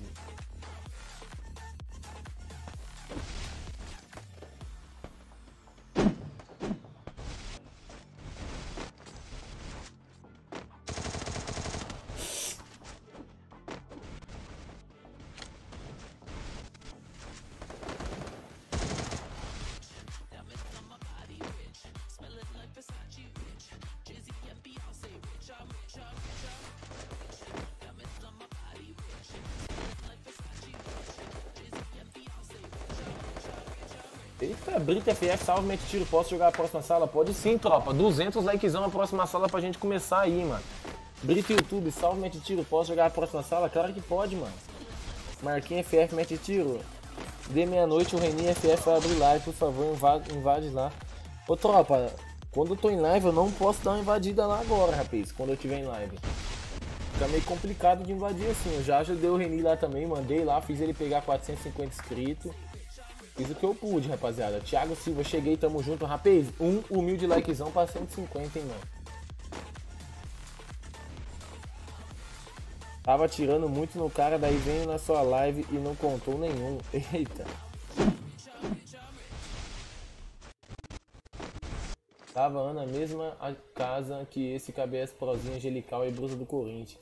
Brita FF, salve, mete tiro. Posso jogar a próxima sala? Pode sim, tropa. 200 likezão a próxima sala pra gente começar aí, mano. Brita YouTube, salve, mete tiro. Posso jogar a próxima sala? Claro que pode, mano. Marquinhos FF, mete tiro. De meia-noite o Reninho FF vai abrir live, por favor, invade, invade lá. Ô, tropa, quando eu tô em live eu não posso dar uma invadida lá agora, rapaz. Quando eu tiver em live. Fica meio complicado de invadir assim. Eu já ajudei o Reni lá também, mandei lá, fiz ele pegar 450 inscritos. Fiz o que eu pude, rapaziada. Thiago Silva, cheguei, tamo junto. Rapaz, um humilde likezão pra 150, hein, mano. Tava tirando muito no cara, daí veio na sua live e não contou nenhum. *laughs* Eita. Tava na mesma casa que esse KBS Prozinho Angelical e Brusa do Corinthians.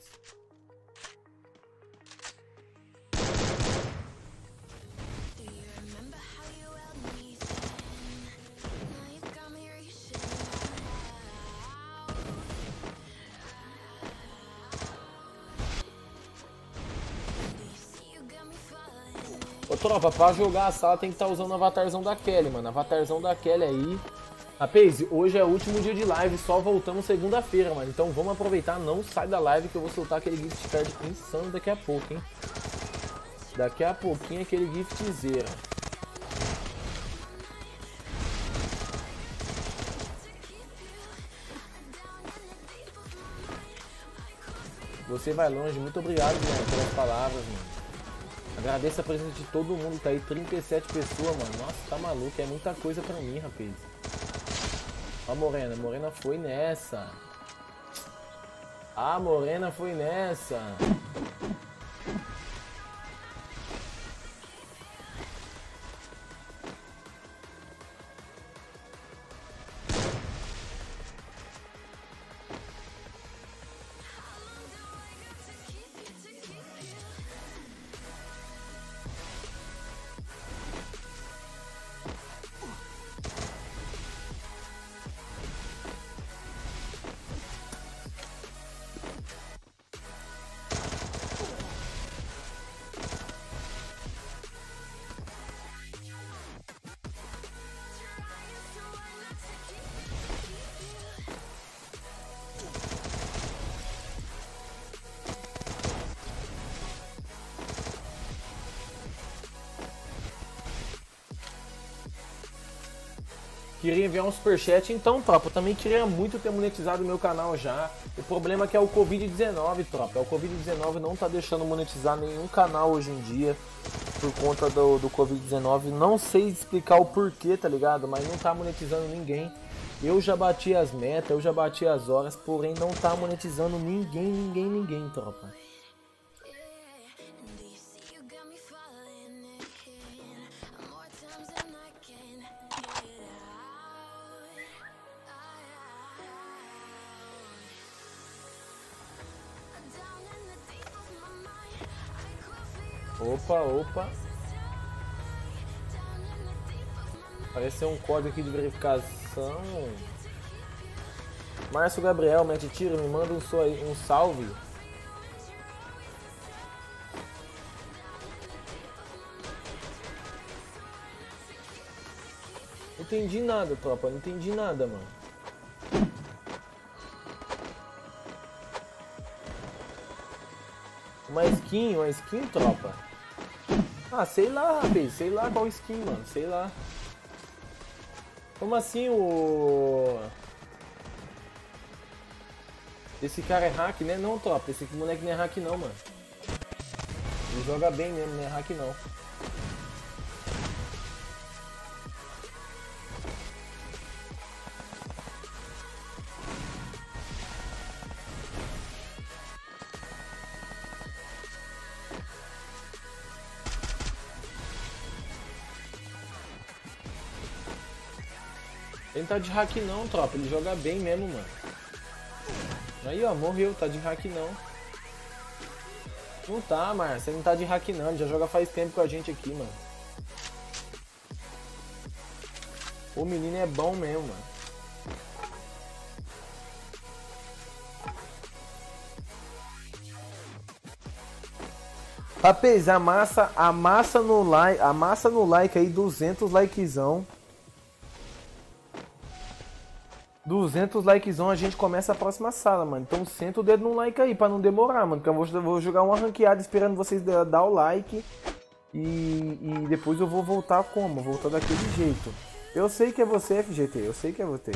Tropa, pra jogar a sala tem que estar usando o avatarzão da Kelly, mano. Avatarzão da Kelly aí. Rapaz, hoje é o último dia de live, só voltamos segunda-feira, mano. Então vamos aproveitar, não sai da live que eu vou soltar aquele gift card insano daqui a pouco, hein. Daqui a pouquinho aquele giftzeira. Você vai longe, muito obrigado, mano, pelas palavras, mano. Agradeço a presença de todo mundo, tá aí 37 pessoas, mano. Nossa, tá maluco, é muita coisa pra mim, rapaz. Ó a Morena, a Morena foi nessa. A Morena foi nessa. Queria enviar um superchat, então, tropa, eu também queria muito ter monetizado o meu canal já. O problema é que é o Covid-19, tropa. O Covid-19 não tá deixando monetizar nenhum canal hoje em dia por conta do, do Covid-19. Não sei explicar o porquê, tá ligado? Mas não tá monetizando ninguém. Eu já bati as metas, eu já bati as horas, porém não tá monetizando ninguém, ninguém, ninguém, tropa. Opa, mind. Apareceu um código aqui de verificação. Márcio Gabriel, mete tiro, me manda um, so- um salve. Não entendi nada, tropa. Não entendi nada, mano. Uma skin, uma skin, tropa. Ah, sei lá, rapaz. Sei lá qual skin, mano. Sei lá. Como assim o. Esse cara é hack, né? Não, tropa. Esse moleque não é hack, não, mano. Ele joga bem mesmo, não é hack, não. Ele tá de hack não, tropa. Ele joga bem mesmo, mano. Aí, ó, morreu. Tá de hack não. Não tá, Marcia. Ele não tá de hack não. Ele já joga faz tempo com a gente aqui, mano. O menino é bom mesmo, mano. Rapaz, a massa, a massa no like, a massa no like aí, 200 likezão. 200 likezão, a gente começa a próxima sala, mano. Então senta o dedo no like aí, pra não demorar, mano. Que eu vou, vou jogar uma ranqueada esperando vocês dar o like. E, e depois eu vou voltar como? Voltar daquele jeito. Eu sei que é você, FGT. Eu sei que é você.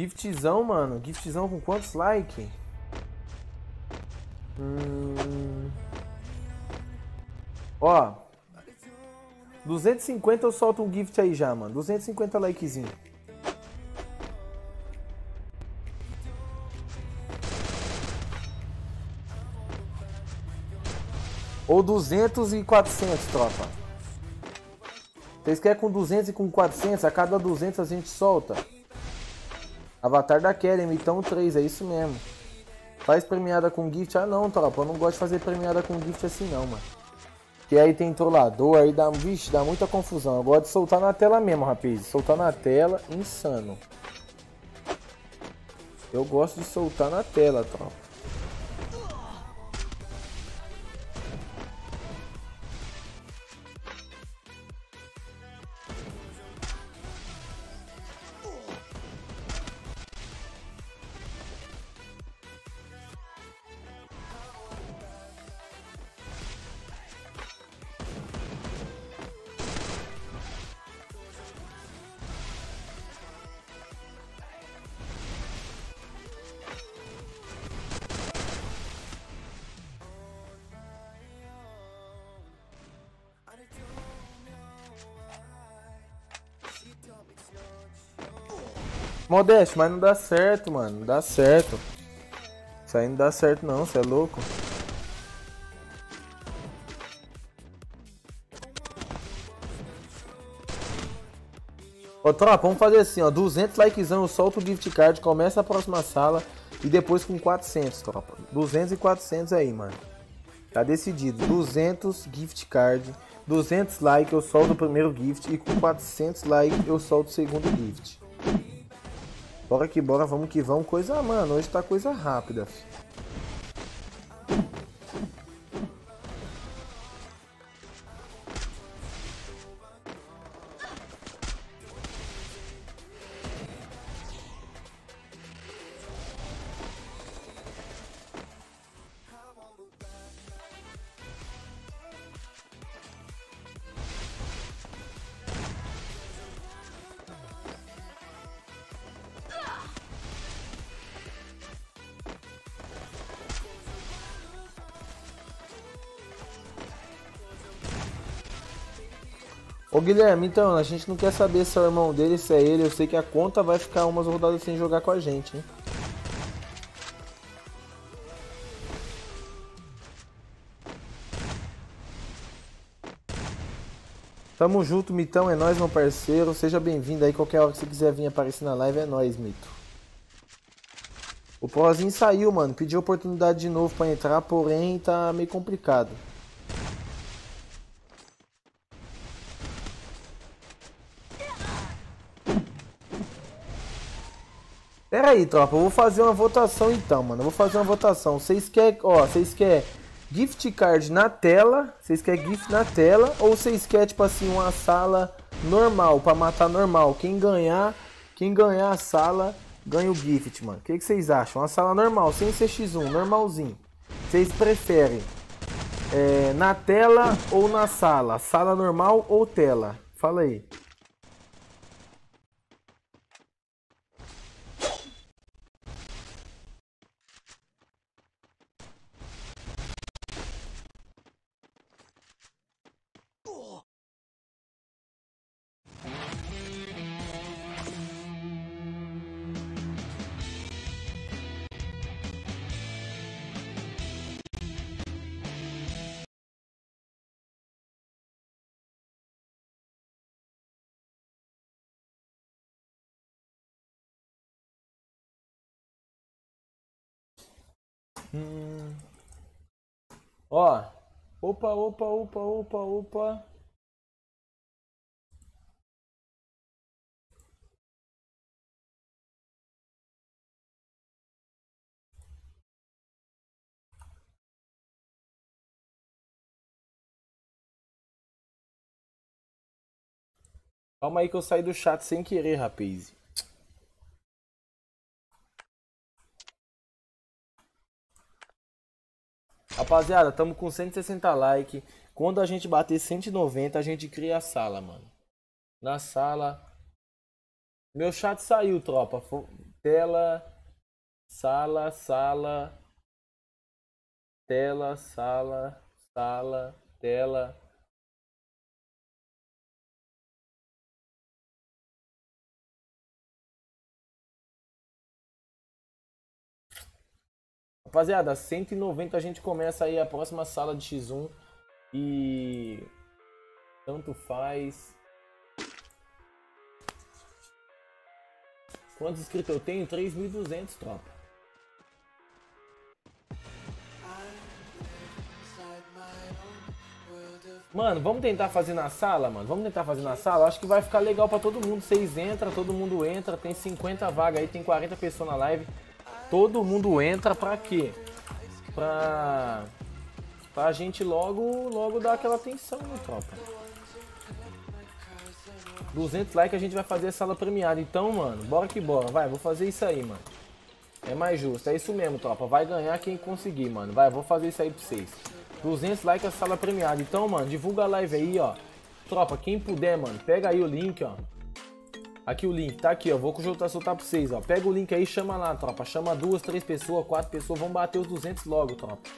Giftzão, mano. Giftzão com quantos likes? Hum... Ó. 250 eu solto um gift aí já, mano. 250 likezinho. Ou 200 e 400, tropa. Vocês querem com 200 e com 400? A cada 200 a gente solta. Avatar da Kelly, então 3, é isso mesmo. Faz premiada com gift? Ah não, tropa, eu não gosto de fazer premiada com gift assim não, mano. Que aí tem trollador, aí dá, vixe, dá muita confusão. Eu gosto de soltar na tela mesmo, rapaz. Soltar na tela, insano. Eu gosto de soltar na tela, tropa. Modeste, mas não dá certo, mano. Não dá certo. Isso aí não dá certo não, você é louco. Ô tropa, vamos fazer assim, ó. 200 likezão, eu solto o gift card, começa a próxima sala e depois com 400, tropa. 200 e 400 aí, mano. Tá decidido. 200 gift card, 200 like eu solto o primeiro gift e com 400 like eu solto o segundo gift. Bora que bora, vamos que vamos. Coisa, mano, hoje tá coisa rápida. Ô Guilherme, então, a gente não quer saber se é o irmão dele, se é ele. Eu sei que a conta vai ficar umas rodadas sem jogar com a gente, hein? Tamo junto, Mitão. É nóis, meu parceiro. Seja bem-vindo aí. Qualquer hora que você quiser vir aparecer na live, é nóis, Mito. O Prozinho saiu, mano. Pediu oportunidade de novo pra entrar, porém tá meio complicado. Aí, tropa. Eu vou fazer uma votação então, mano. Eu vou fazer uma votação. Vocês querem, ó, vocês querem gift card na tela? Vocês querem gift na tela? Ou vocês querem, tipo assim, uma sala normal, pra matar normal? Quem ganhar, quem ganhar a sala, ganha o gift, mano. O que, vocês acham? Uma sala normal, sem CX1, normalzinho. Vocês preferem é, na tela ou na sala? Sala normal ou tela? Fala aí. Hum. Ó. Opa, opa, opa, opa, opa. Calma aí que eu saí do chat sem querer, rapaz. Rapaziada, tamo com 160 likes. Quando a gente bater 190, a gente cria a sala, mano. Na sala. Meu chat saiu, tropa. Tela. Sala, sala. Tela, sala, sala, tela. Rapaziada, 190 a gente começa aí a próxima sala de X1 e tanto faz. Quantos inscritos eu tenho? 3.200, tropa. Mano, vamos tentar fazer na sala, mano. Vamos tentar fazer na sala. Acho que vai ficar legal pra todo mundo. Vocês entram, todo mundo entra. Tem 50 vagas aí, tem 40 pessoas na live. Todo mundo entra pra quê? Pra. Pra gente logo, logo dar aquela atenção, né, tropa? 200 likes a gente vai fazer a sala premiada. Então, mano, bora que bora. Vai, vou fazer isso aí, mano. É mais justo. É isso mesmo, tropa. Vai ganhar quem conseguir, mano. Vai, vou fazer isso aí pra vocês. 200 likes a sala premiada. Então, mano, divulga a live aí, ó. Tropa, quem puder, mano, pega aí o link, ó. Aqui o link, tá aqui, ó. Vou soltar, pra vocês, ó. Pega o link aí, chama lá, tropa. Chama duas, três pessoas, quatro pessoas. Vamos bater os 200 logo, tropa.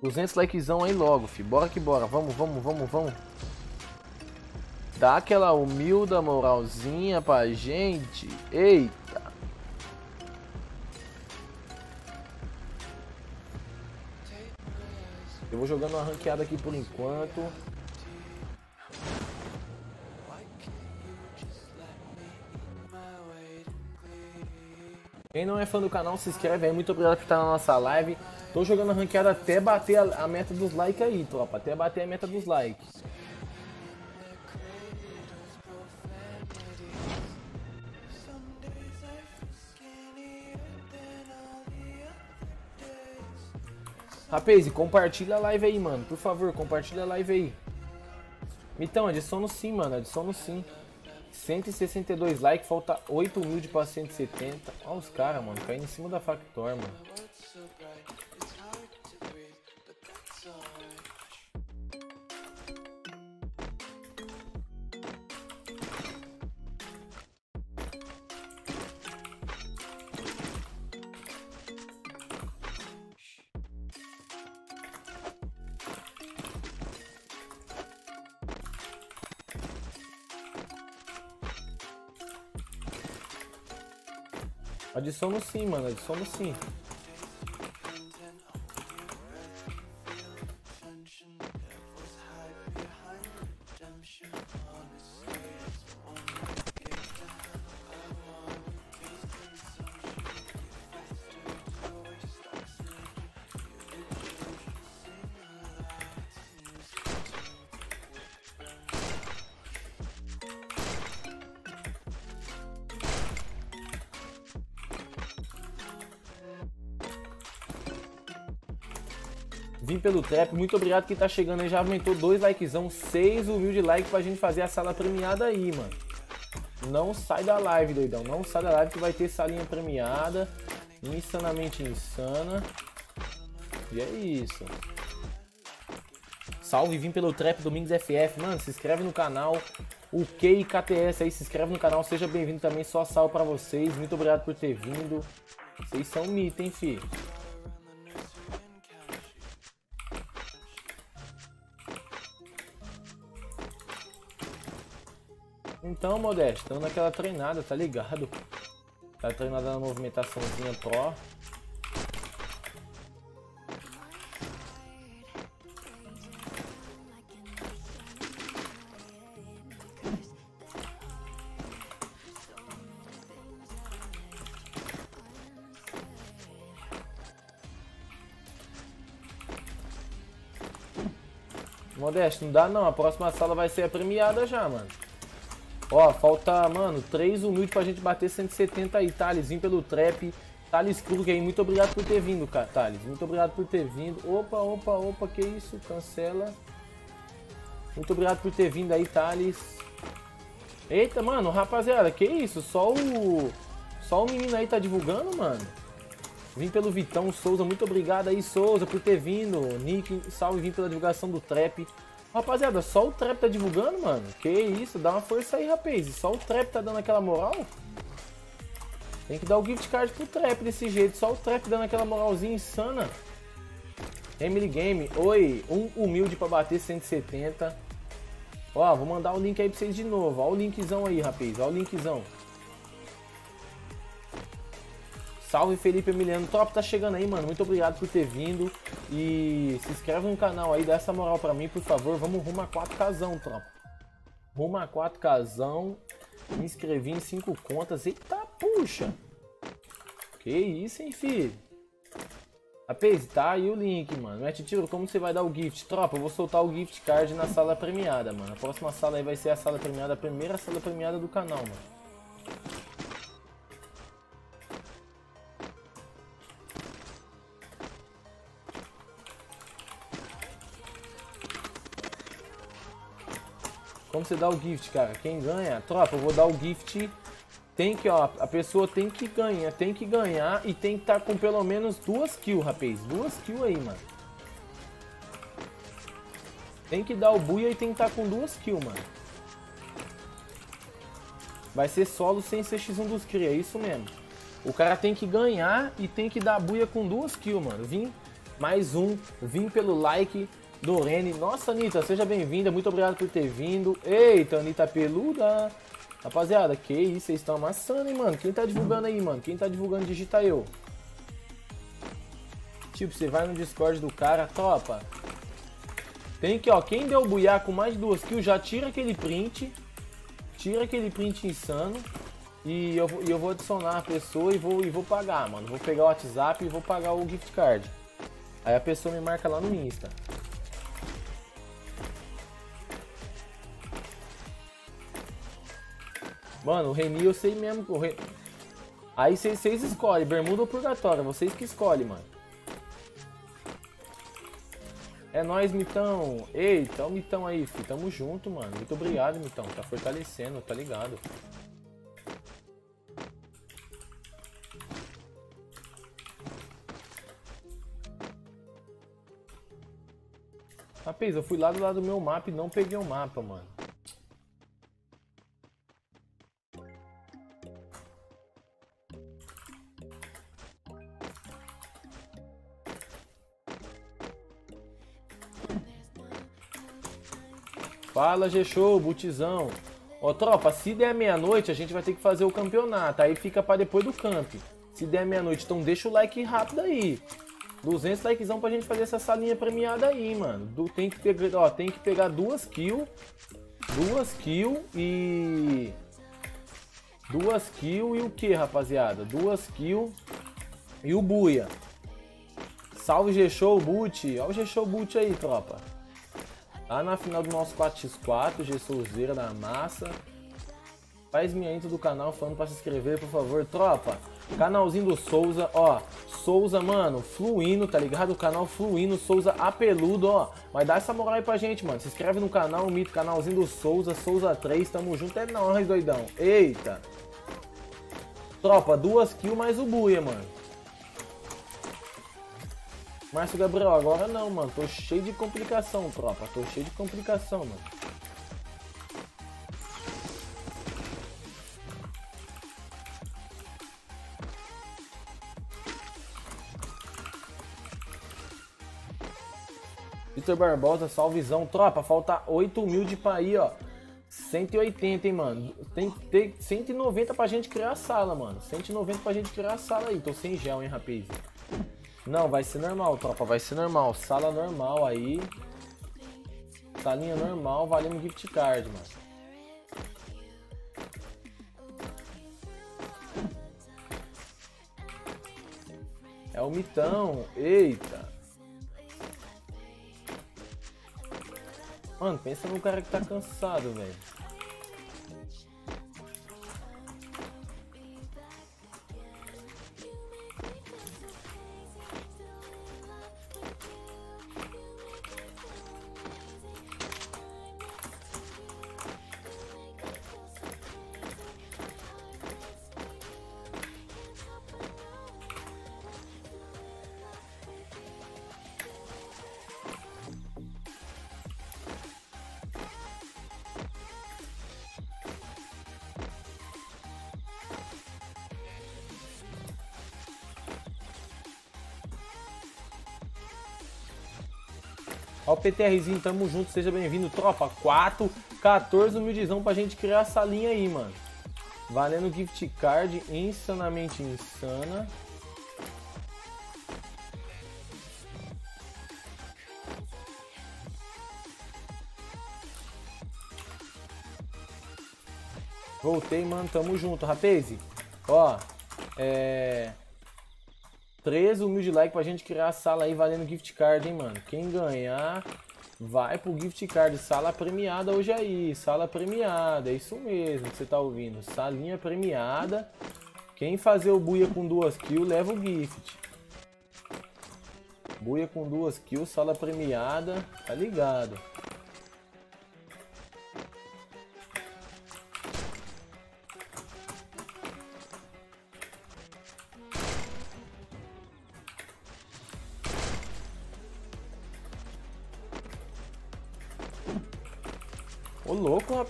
200 likezão aí logo, fi. Bora que bora. Vamos, vamos, vamos, vamos. Dá aquela humilda moralzinha pra gente. Eita. Eu vou jogando uma ranqueada aqui por enquanto. Quem não é fã do canal, se inscreve aí. Muito obrigado por estar na nossa live. Tô jogando a ranqueada até bater a, meta dos likes aí, tropa. Até bater a meta dos likes. Rapaz, compartilha a live aí, mano. Por favor, compartilha a live aí. Mitão, adiciona sim, mano. Adiciona sim. 162 likes, falta 8 mil de pra 170. Olha os caras, mano, caindo em cima da Factor, mano. Adiciona sim, mano. Adiciona sim. Pelo trap, muito obrigado quem tá chegando aí, já aumentou dois likezão, seis humilde like pra gente fazer a sala premiada aí, mano. Não sai da live, doidão, não sai da live que vai ter salinha premiada, insanamente insana. E é isso. Salve, vim pelo trap Domingos FF, mano, se inscreve no canal. O KTS aí, se inscreve no canal, seja bem-vindo também, só salve pra vocês, muito obrigado por ter vindo. Vocês são mito, hein, fi. Então, Modesto, estamos naquela treinada, tá ligado? Tá treinada na movimentaçãozinha pro. Modesto, não dá não, a próxima sala vai ser a premiada já, mano. Ó, falta, mano, 3 humildes pra gente bater 170 aí, Thales, vim pelo trap. Thales Krug aí, muito obrigado por ter vindo, cara, Thales. Muito obrigado por ter vindo. Opa, opa, opa, que isso? Cancela. Muito obrigado por ter vindo aí, Thales. Eita, mano, rapaziada, que isso? Só o... Só o menino aí tá divulgando, mano. Vim pelo Vitão Souza, muito obrigado aí, Souza, por ter vindo. Nick, salve, vim pela divulgação do trap. Rapaziada, só o Trap tá divulgando, mano? Que isso, dá uma força aí, rapaz. Só o Trap tá dando aquela moral? Tem que dar o gift card pro Trap desse jeito. Só o Trap dando aquela moralzinha insana. Emily Game, oi, um humilde pra bater 170. Ó, vou mandar o link aí pra vocês de novo. Ó o linkzão aí, rapaz. Ó o linkzão. Salve Felipe Emiliano, top tá chegando aí, mano. Muito obrigado por ter vindo. E se inscreve no canal aí, dá essa moral pra mim, por favor. Vamos rumo a 4 casão, tropa. Rumo a 4 casão. Me inscrevi em 5 contas. Eita, puxa. Que isso, hein, filho. Rapaz, tá aí o link, mano. Mete tiro, como você vai dar o gift? Tropa, eu vou soltar o gift card na sala premiada, mano. A próxima sala aí vai ser a sala premiada, a primeira sala premiada do canal, mano. Como você dá o gift, cara? Quem ganha? Tropa, eu vou dar o gift. Tem que, ó, a pessoa tem que ganhar, tem que ganhar e tem que estar tá com pelo menos duas kills, rapaz. Duas kills aí, mano. Tem que dar o buia e tem que estar tá com duas kills, mano. Vai ser solo sem ser X1 dos cria, é isso mesmo. O cara tem que ganhar e tem que dar buia com duas kills, mano. Vim mais um, vim pelo like, Dorene. Nossa, Anitta, seja bem-vinda. Muito obrigado por ter vindo. Eita, Anitta peluda. Rapaziada, que isso, vocês estão amassando, hein, mano. Quem tá divulgando aí, mano? Quem tá divulgando, digita eu. Tipo, você vai no Discord do cara, topa. Tem que, ó, quem deu buiá com mais duas kills, já tira aquele print. Tira aquele print insano. E eu, eu vou adicionar a pessoa e vou, e vou pagar, mano. Vou pegar o WhatsApp e vou pagar o gift card. Aí a pessoa me marca lá no Insta. Mano, o Reni eu sei mesmo o Reni... Aí vocês escolhem, bermuda ou purgatória, vocês que escolhem, mano. É nóis, Mitão. Eita, o Mitão aí, filho. Tamo junto, mano. Muito obrigado, Mitão. Tá fortalecendo, tá ligado? Rapaz, eu fui lá do lado do meu mapa e não peguei o mapa, mano. Fala, G-Show, Butizão. Ó, tropa, se der meia-noite, a gente vai ter que fazer o campeonato. Aí fica pra depois do camp. Se der meia-noite, então deixa o like rápido aí. 200 likezão pra gente fazer essa salinha premiada aí, mano. Du- tem, que pegar, ó, tem que pegar duas kills. Duas kills e... Duas kills e o que, rapaziada? Duas kills e o buia. Salve G-Show Boot. Olha o G-Show Boot aí, tropa. Lá na final do nosso 4x4, G-Souzeira da massa. Faz minha intro do canal falando pra se inscrever, por favor. Tropa, canalzinho do Souza, ó. Souza, mano, fluindo, tá ligado? O canal fluindo, Souza apeludo, ó. Mas dá essa moral aí pra gente, mano. Se inscreve no canal, Mito, canalzinho do Souza, Souza 3, tamo junto, é nóis, doidão. Eita. Tropa, duas kills mais o buia, mano. Márcio Gabriel, agora não, mano. Tô cheio de complicação, tropa. Tô cheio de complicação, mano. Vitor Barbosa, salvezão. Tropa, falta 8 mil de paí, ó. 180, hein, mano. Tem que ter 190 pra gente criar a sala, mano. 190 pra gente criar a sala aí. Tô sem gel, hein, rapaz. Não, vai ser normal, tropa. Vai ser normal. Sala normal aí. Salinha normal, valendo gift card, mano. É o mitão. Eita. Mano, pensa no cara que tá cansado, velho. PTRzinho, tamo junto, seja bem-vindo. Tropa, 4, 14 humildizão pra gente criar essa linha aí, mano. Valendo gift card, insanamente insana. Voltei, mano, tamo junto, rapaz. Ó, é... 13 humilde like pra gente criar a sala aí valendo gift card, hein, mano. Quem ganhar vai pro gift card. Sala premiada hoje aí. Sala premiada, é isso mesmo que você tá ouvindo. Salinha premiada. Quem fazer o buia com duas kills leva o gift. Buia com duas kills, sala premiada, tá ligado.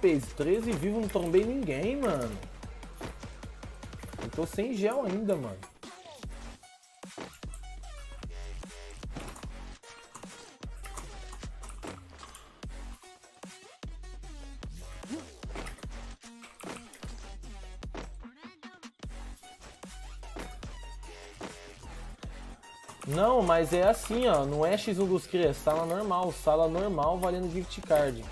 Rapaz, 13 vivo, não trombei ninguém, mano. Eu tô sem gel ainda, mano. Não, mas é assim, ó. Não é X1 dos Cria, é sala normal. Sala normal valendo gift card.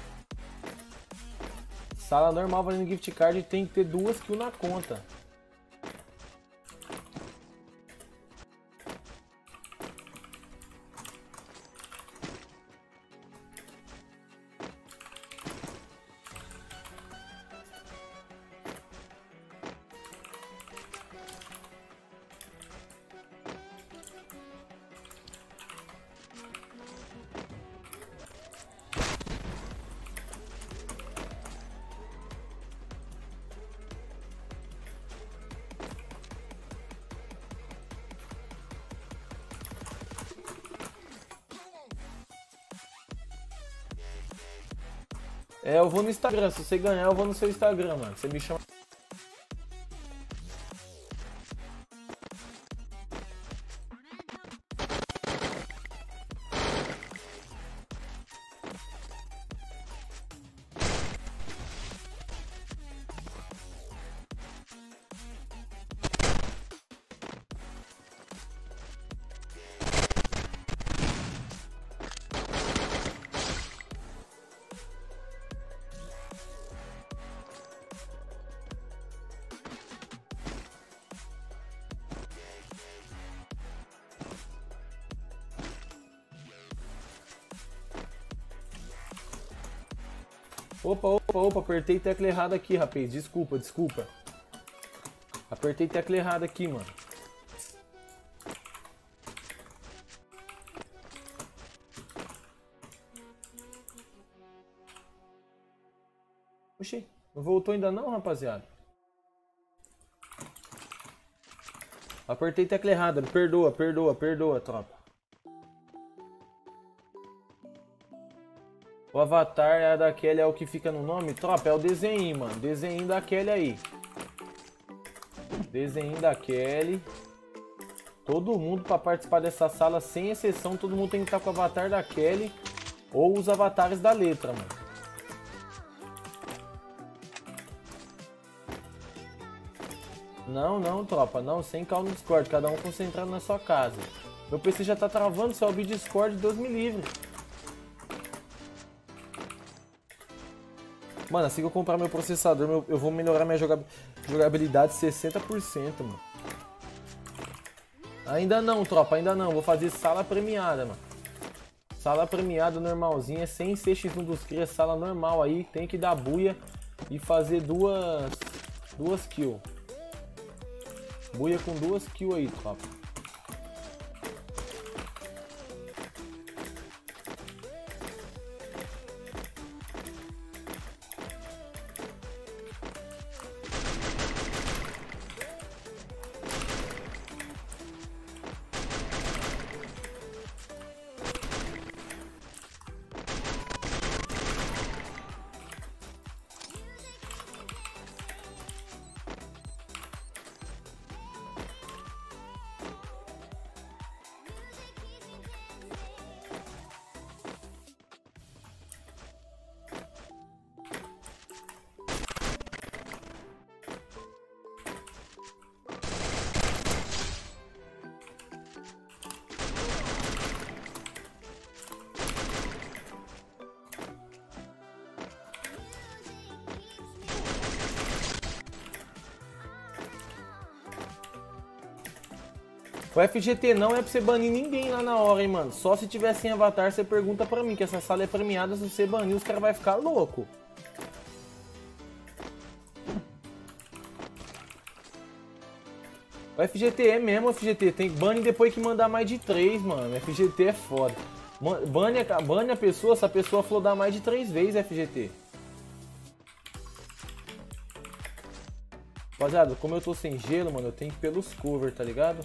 Sala normal valendo gift card tem que ter duas kills na conta. Vou no Instagram. Se você ganhar, eu vou no seu Instagram, mano. Você me chama. Opa, opa, opa, apertei tecla errada aqui, rapaz. Desculpa, desculpa. Apertei tecla errada aqui, mano. Oxi, não voltou ainda não, rapaziada? Apertei tecla errada, perdoa, perdoa, perdoa, tropa. Avatar é da Kelly, é o que fica no nome? Tropa, é o desenho, mano. Desenho da Kelly aí. Desenho da Kelly. Todo mundo para participar dessa sala, sem exceção, todo mundo tem que estar com o avatar da Kelly ou os avatares da letra, mano. Não, não, tropa, não, sem calma no Discord, cada um concentrado na sua casa. Meu PC já tá travando, se eu abrir Discord, Deus me livre. Mano, assim que eu comprar meu processador, meu- eu vou melhorar minha joga- jogabilidade 60%, mano. Ainda não, tropa, ainda não. Vou fazer sala premiada, mano. Sala premiada normalzinha, sem ser X1 dos Cria, sala normal aí. Tem que dar buia e fazer duas. Duas kills. Buia com duas kills aí, tropa. O FGT não é pra você banir ninguém lá na hora, hein, mano. Só se tiver sem avatar, você pergunta pra mim, que essa sala é premiada, se você banir, os caras vão ficar louco. O FGT é mesmo, FGT. Tem bane depois que mandar mais de 3, mano. FGT é foda. Bane bane a pessoa se a pessoa flodar mais de 3 vezes, FGT. Rapaziada, como eu tô sem gelo, mano, eu tenho que ir pelos cover, tá ligado?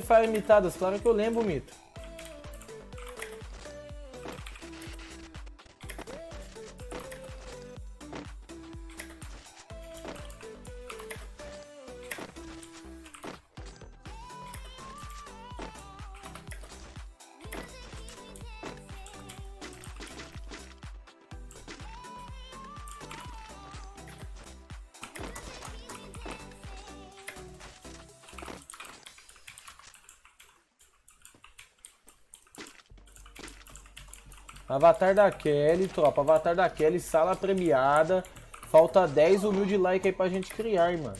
Free Fire imitadas, claro que eu lembro, Mito. Avatar da Kelly, tropa. Avatar da Kelly, sala premiada. Falta 10 humilde like aí pra gente criar, mano.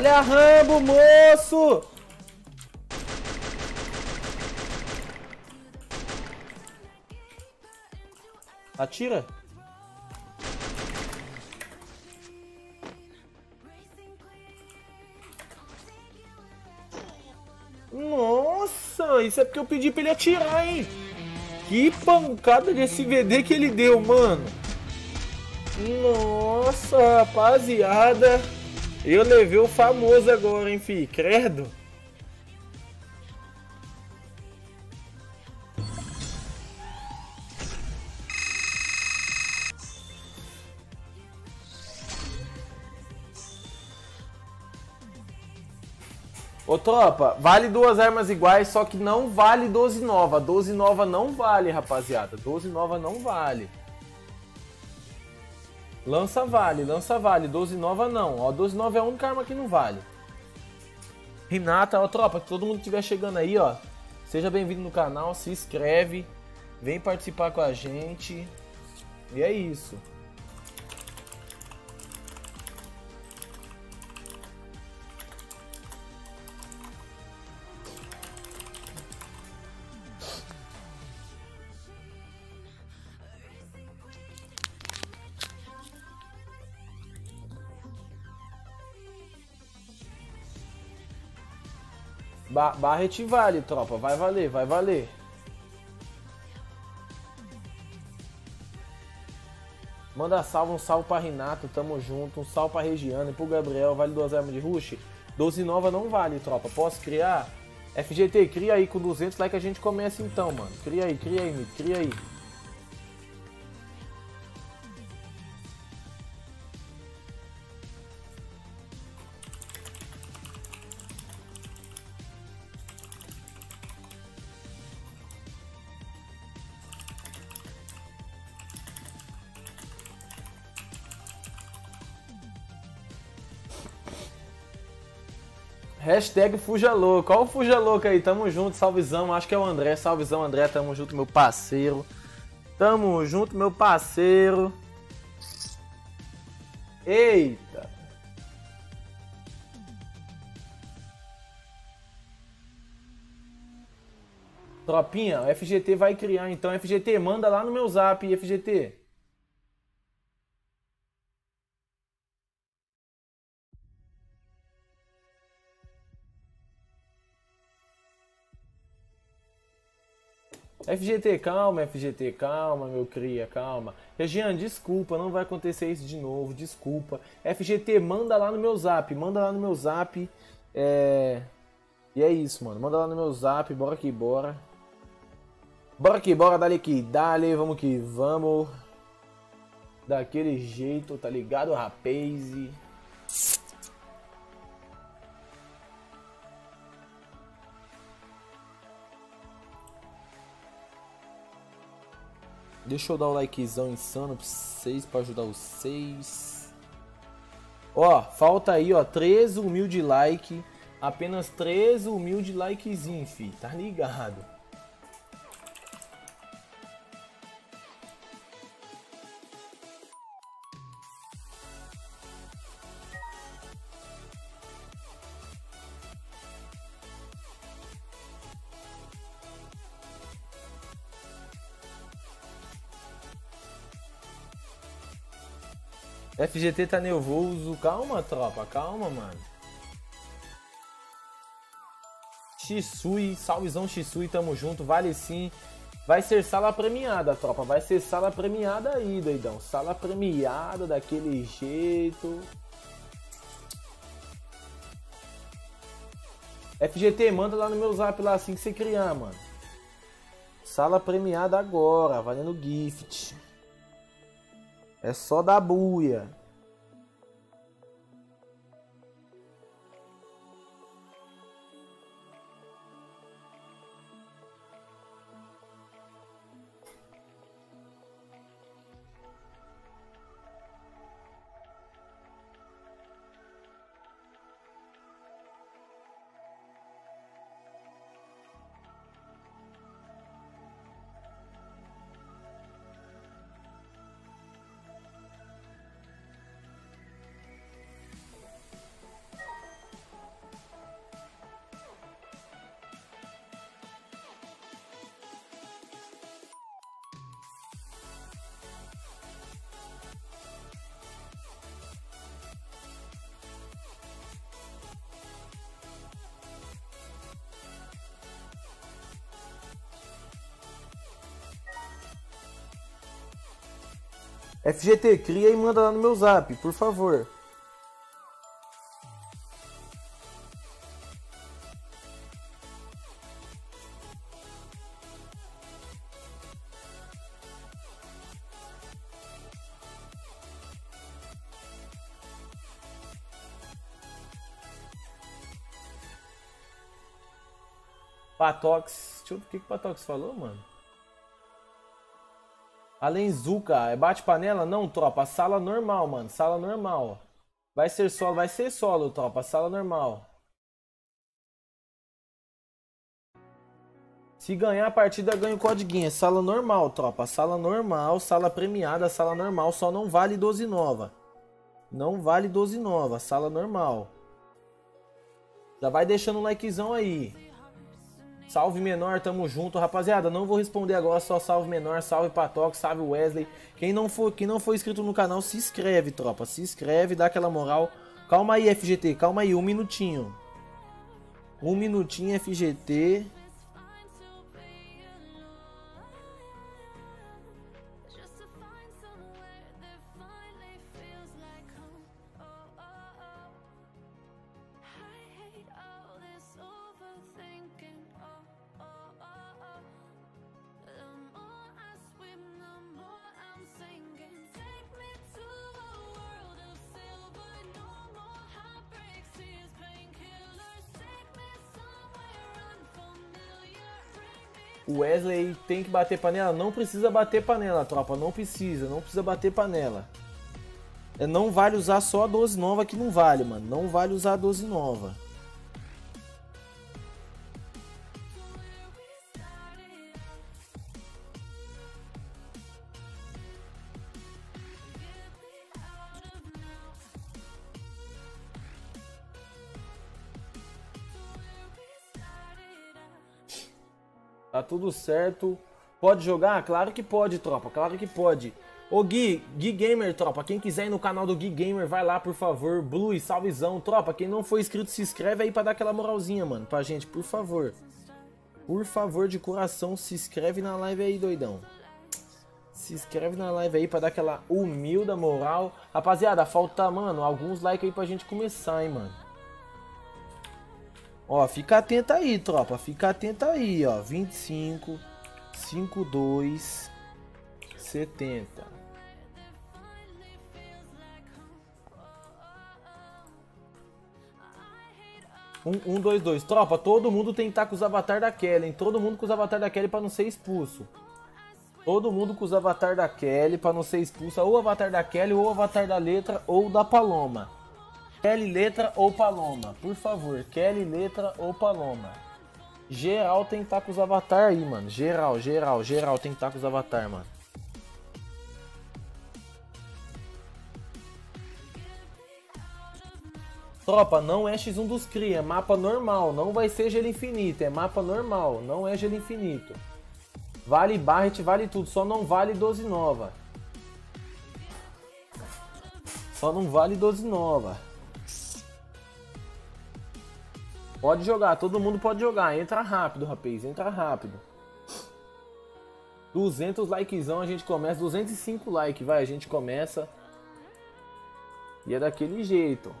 Olha a Rambo, moço! Atira. Nossa, isso é porque eu pedi pra ele atirar, hein? Que pancada de SVD que ele deu, mano. Nossa, rapaziada. Eu levei o famoso agora, hein, fi. Credo. Ô tropa, vale duas armas iguais, só que não vale 12 nova. 12 nova não vale, rapaziada. 12 nova não vale. Lança vale, lança vale. 12 nova não. Ó, 12 nova é a única arma que não vale. Renata, ó tropa, todo mundo que estiver chegando aí, ó. Seja bem-vindo no canal, se inscreve. Vem participar com a gente. E é isso. Ba Barret vale, tropa. Vai valer, vai valer. Manda salve, um salve pra Renato, tamo junto. Um salve pra Regiane, pro Gabriel, vale duas armas de rush. 12 nova não vale, tropa. Posso criar? FGT, cria aí com 200 like a gente começa então, mano. Cria aí, cria aí, cria aí. Hashtag Fuja Louco. Olha o Fuja Louco aí, tamo junto, salvezão. Acho que é o André, salvezão André, tamo junto, meu parceiro. Tamo junto, meu parceiro. Eita. Tropinha, o FGT vai criar então. FGT, manda lá no meu zap, FGT. FGT, calma, FGT, calma, meu cria, calma. Regiane, desculpa, não vai acontecer isso de novo, desculpa. FGT, manda lá no meu zap, manda lá no meu zap. É... E é isso, mano. Manda lá no meu zap, bora que bora. Bora que bora, dale que dale, vamos que vamos. Daquele jeito, tá ligado, rapaz? Deixa eu dar o likezão insano pra vocês, pra ajudar vocês. Ó, falta aí, ó, 13 humilde like. Apenas 13 humilde likezinho, fi. Tá ligado? FGT tá nervoso. Calma, tropa. Calma, mano. Shisui, salvezão Shisui, tamo junto. Vale sim. Vai ser sala premiada, tropa. Vai ser sala premiada aí, doidão. Sala premiada daquele jeito. FGT, manda lá no meu zap lá assim que você criar, mano. Sala premiada agora, valendo gift. É só da buia. FGT, cria e manda lá no meu zap, por favor. Patox. Deixa eu ver o que o Patox falou, mano. Além Zuka, é bate panela? Não, tropa. Sala normal, mano. Sala normal. Vai ser solo, vai ser solo, tropa. Sala normal. Se ganhar a partida, ganha o codiguinho. Sala normal, tropa. Sala normal, sala premiada, sala normal. Só não vale 12 nova. Não vale 12 nova. Sala normal. Já vai deixando um likezão aí. Salve menor, tamo junto, rapaziada. Não vou responder agora, só salve menor, salve Patox, salve Wesley. Quem não for, quem não for inscrito no canal, se inscreve, tropa. Se inscreve, dá aquela moral. Calma aí, FGT, calma aí, um minutinho. Um minutinho, FGT. O Wesley tem que bater panela? Não precisa bater panela, tropa. Não precisa, não precisa bater panela. É, não vale usar só a 12 nova que não vale, mano. Não vale usar a 12 nova. Tudo certo. Pode jogar? Claro que pode, tropa. Claro que pode. Ô Gui, Gui Gamer, tropa. Quem quiser ir no canal do Gui Gamer, vai lá, por favor. Blue, salvezão. Tropa, quem não for inscrito, se inscreve aí pra dar aquela moralzinha, mano. Pra gente, por favor. Por favor, de coração, se inscreve na live aí, doidão. Se inscreve na live aí pra dar aquela humilda moral. Rapaziada, falta, mano, alguns likes aí pra gente começar, hein, mano. Ó, fica atento aí, tropa. Fica atento aí, ó. 25, 52, 70. Um, um, dois, dois. Tropa, todo mundo tem que estar com os avatar da Kelly, hein? Todo mundo com os avatar da Kelly pra não ser expulso. Todo mundo com os avatar da Kelly pra não ser expulso. Ou o avatar da Kelly, ou o avatar da letra, ou da Paloma. Kelly, letra ou Paloma. Por favor, Kelly, letra ou Paloma. Geral tem que estar com os avatar aí, mano. Geral, geral, geral tem que estar com os avatar, mano. Tropa, não é X1 dos cria, é mapa normal. Não vai ser gelo infinito, é mapa normal. Não é gelo infinito. Vale Barret, vale tudo, só não vale 12 nova. Só não vale 12 nova. Pode jogar, todo mundo pode jogar. Entra rápido, rapaz, entra rápido. 200 likezão a gente começa, 205 likes, vai, a gente começa. E é daquele jeito.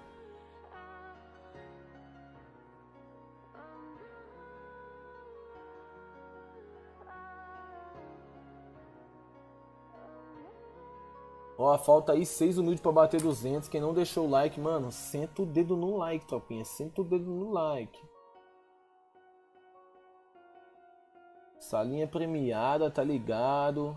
Ó, falta aí 6 minutos pra bater 200. Quem não deixou o like, mano, senta o dedo no like, tropinha. Senta o dedo no like. Salinha premiada, tá ligado?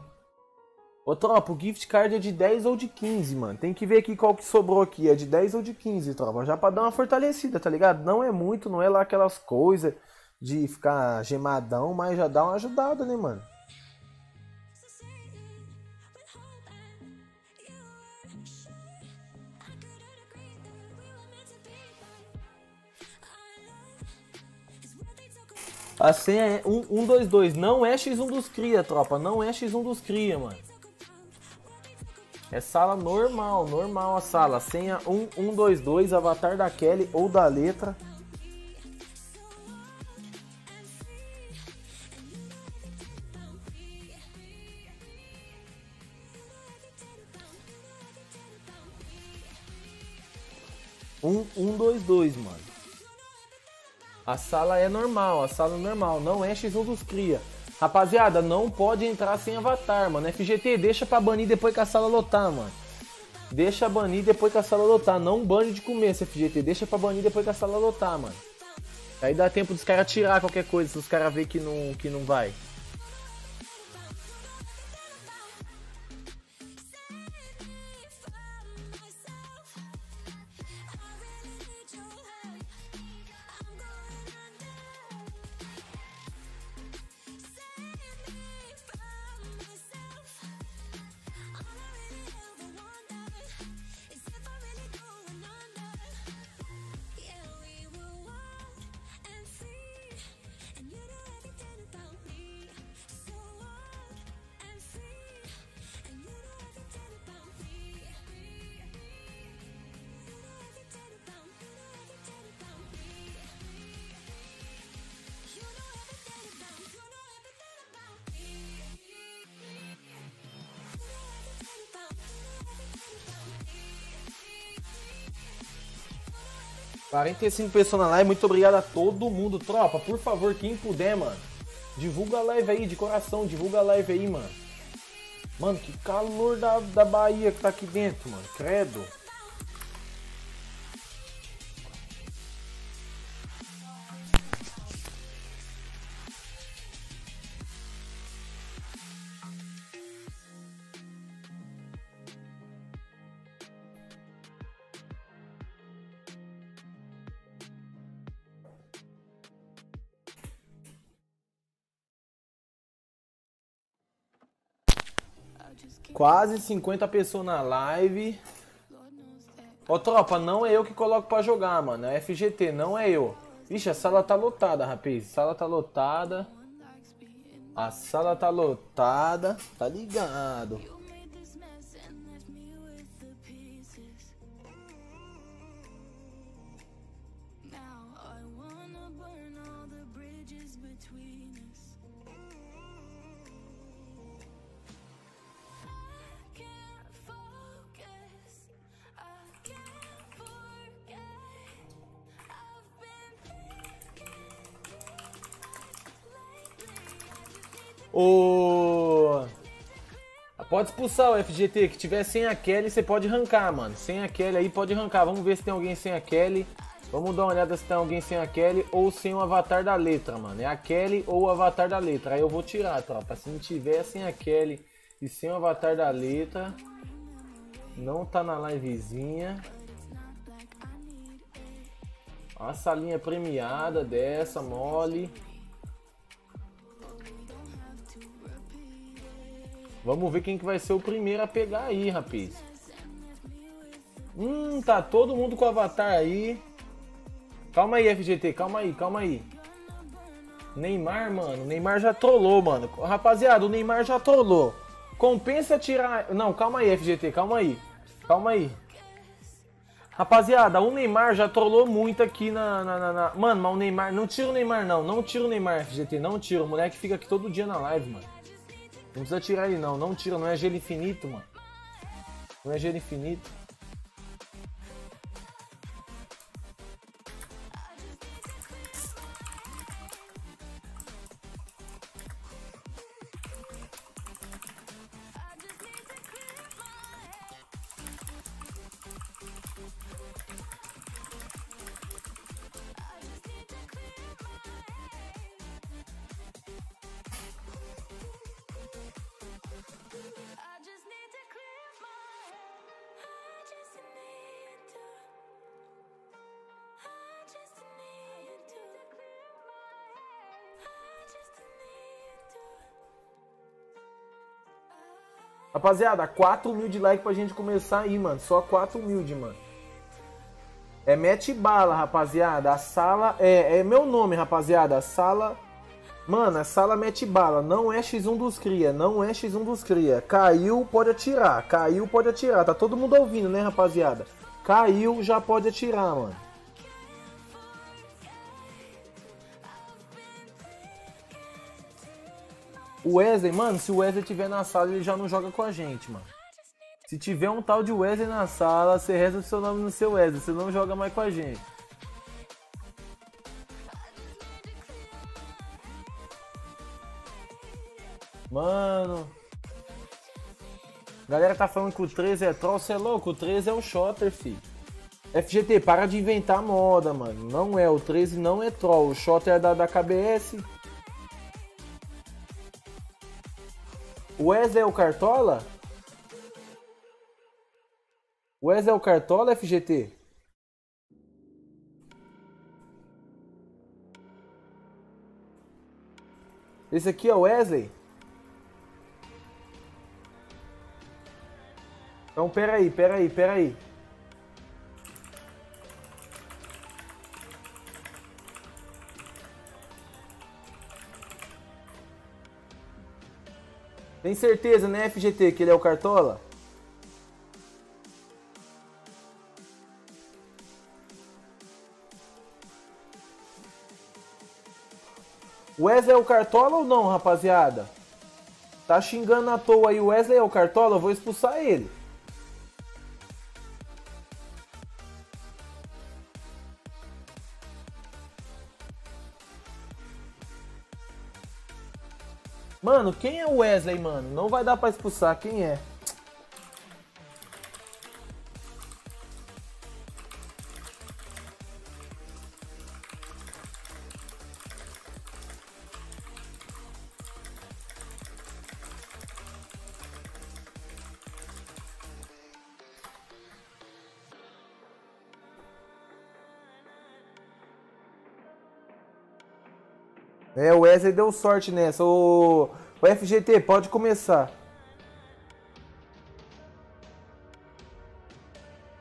Ô, tropa, o gift card é de 10 ou de 15, mano. Tem que ver aqui qual que sobrou aqui. É de 10 ou de 15, tropa. Já pra dar uma fortalecida, tá ligado? Não é muito, não é lá aquelas coisas de ficar gemadão, mas já dá uma ajudada, né, mano? A senha é 122. Não é X1 dos cria, tropa. Não é X1 dos cria, mano. É sala normal, normal a sala. Senha 1122, avatar da Kelly ou da letra. Um, um, dois, dois, mano. A sala é normal, a sala é normal, não é X1 dos cria. Rapaziada, não pode entrar sem avatar, mano. FGT, deixa pra banir depois que a sala lotar, mano. Deixa banir depois que a sala lotar. Não bane de começo, FGT. Deixa pra banir depois que a sala lotar, mano. Aí dá tempo dos caras tirar qualquer coisa, se os caras verem que não, que não vai. Quarenta e cinco pessoas na live, muito obrigado a todo mundo. Tropa, por favor, quem puder, mano. Divulga a live aí, de coração, divulga a live aí, mano. Mano, que calor da, da Bahia que tá aqui dentro, mano. Credo. Quase 50 pessoas na live. Ô tropa, não é eu que coloco pra jogar, mano. É FGT, não é eu. Ixi, a sala tá lotada, rapaz. A sala tá lotada. A sala tá lotada. Tá ligado. Expulsar o FGT, que tiver sem a Kelly, você pode arrancar, mano. Sem a Kelly aí, pode arrancar. Vamos ver se tem alguém sem a Kelly. Vamos dar uma olhada se tem alguém sem a Kelly ou sem o avatar da letra, mano. É a Kelly ou o avatar da letra. Aí eu vou tirar, tropa. Se não tiver sem a Kelly e sem o avatar da letra, não tá na livezinha. A salinha premiada dessa, mole. Vamos ver quem que vai ser o primeiro a pegar aí, rapaz. Hum, tá todo mundo com o avatar aí. Calma aí, FGT, calma aí, calma aí. Neymar, mano, Neymar já trollou, mano. Rapaziada, o Neymar já trollou. Compensa tirar... Não, calma aí, FGT, calma aí. Calma aí. Rapaziada, o Neymar já trollou muito aqui na, na, na, na... Mano, mas o Neymar... Não tira o Neymar, não. Não tira o Neymar, FGT, não tira. O moleque fica aqui todo dia na live, mano. Não precisa tirar ele não, não tira, não é gelo infinito, mano. Não é gelo infinito. Rapaziada, 4 mil de like pra gente começar aí, mano. Só 4 mil de, mano. É mete bala, rapaziada. A sala é, é meu nome, rapaziada. A sala. Mano, a sala mete bala. Não é X1 dos cria. Não é X1 dos cria. Caiu, pode atirar. Caiu, pode atirar. Tá todo mundo ouvindo, né, rapaziada? Caiu, já pode atirar, mano. O Wesley, mano, se o Wesley tiver na sala, ele já não joga com a gente, mano. Se tiver um tal de Wesley na sala, você reza o seu nome no seu Wesley. Você não joga mais com a gente. Mano. Galera tá falando que o 13 é troll, você é louco? O 13 é o shotter, filho. FGT, para de inventar moda, mano. Não é, o 13 não é troll. O shotter é da, da KBS. Wesley é o Cartola? Wesley é o Cartola, FGT? Esse aqui é o Wesley? Então, peraí, peraí, peraí. Tem certeza, né, FGT, que ele é o Cartola? Wesley é o Cartola ou não, rapaziada? Tá xingando à toa aí o Wesley é o Cartola? Eu vou expulsar ele. Mano, quem é o Wesley, mano? Não vai dar pra expulsar. Quem é? É, o Wesley deu sorte nessa. O, o FGT, pode começar.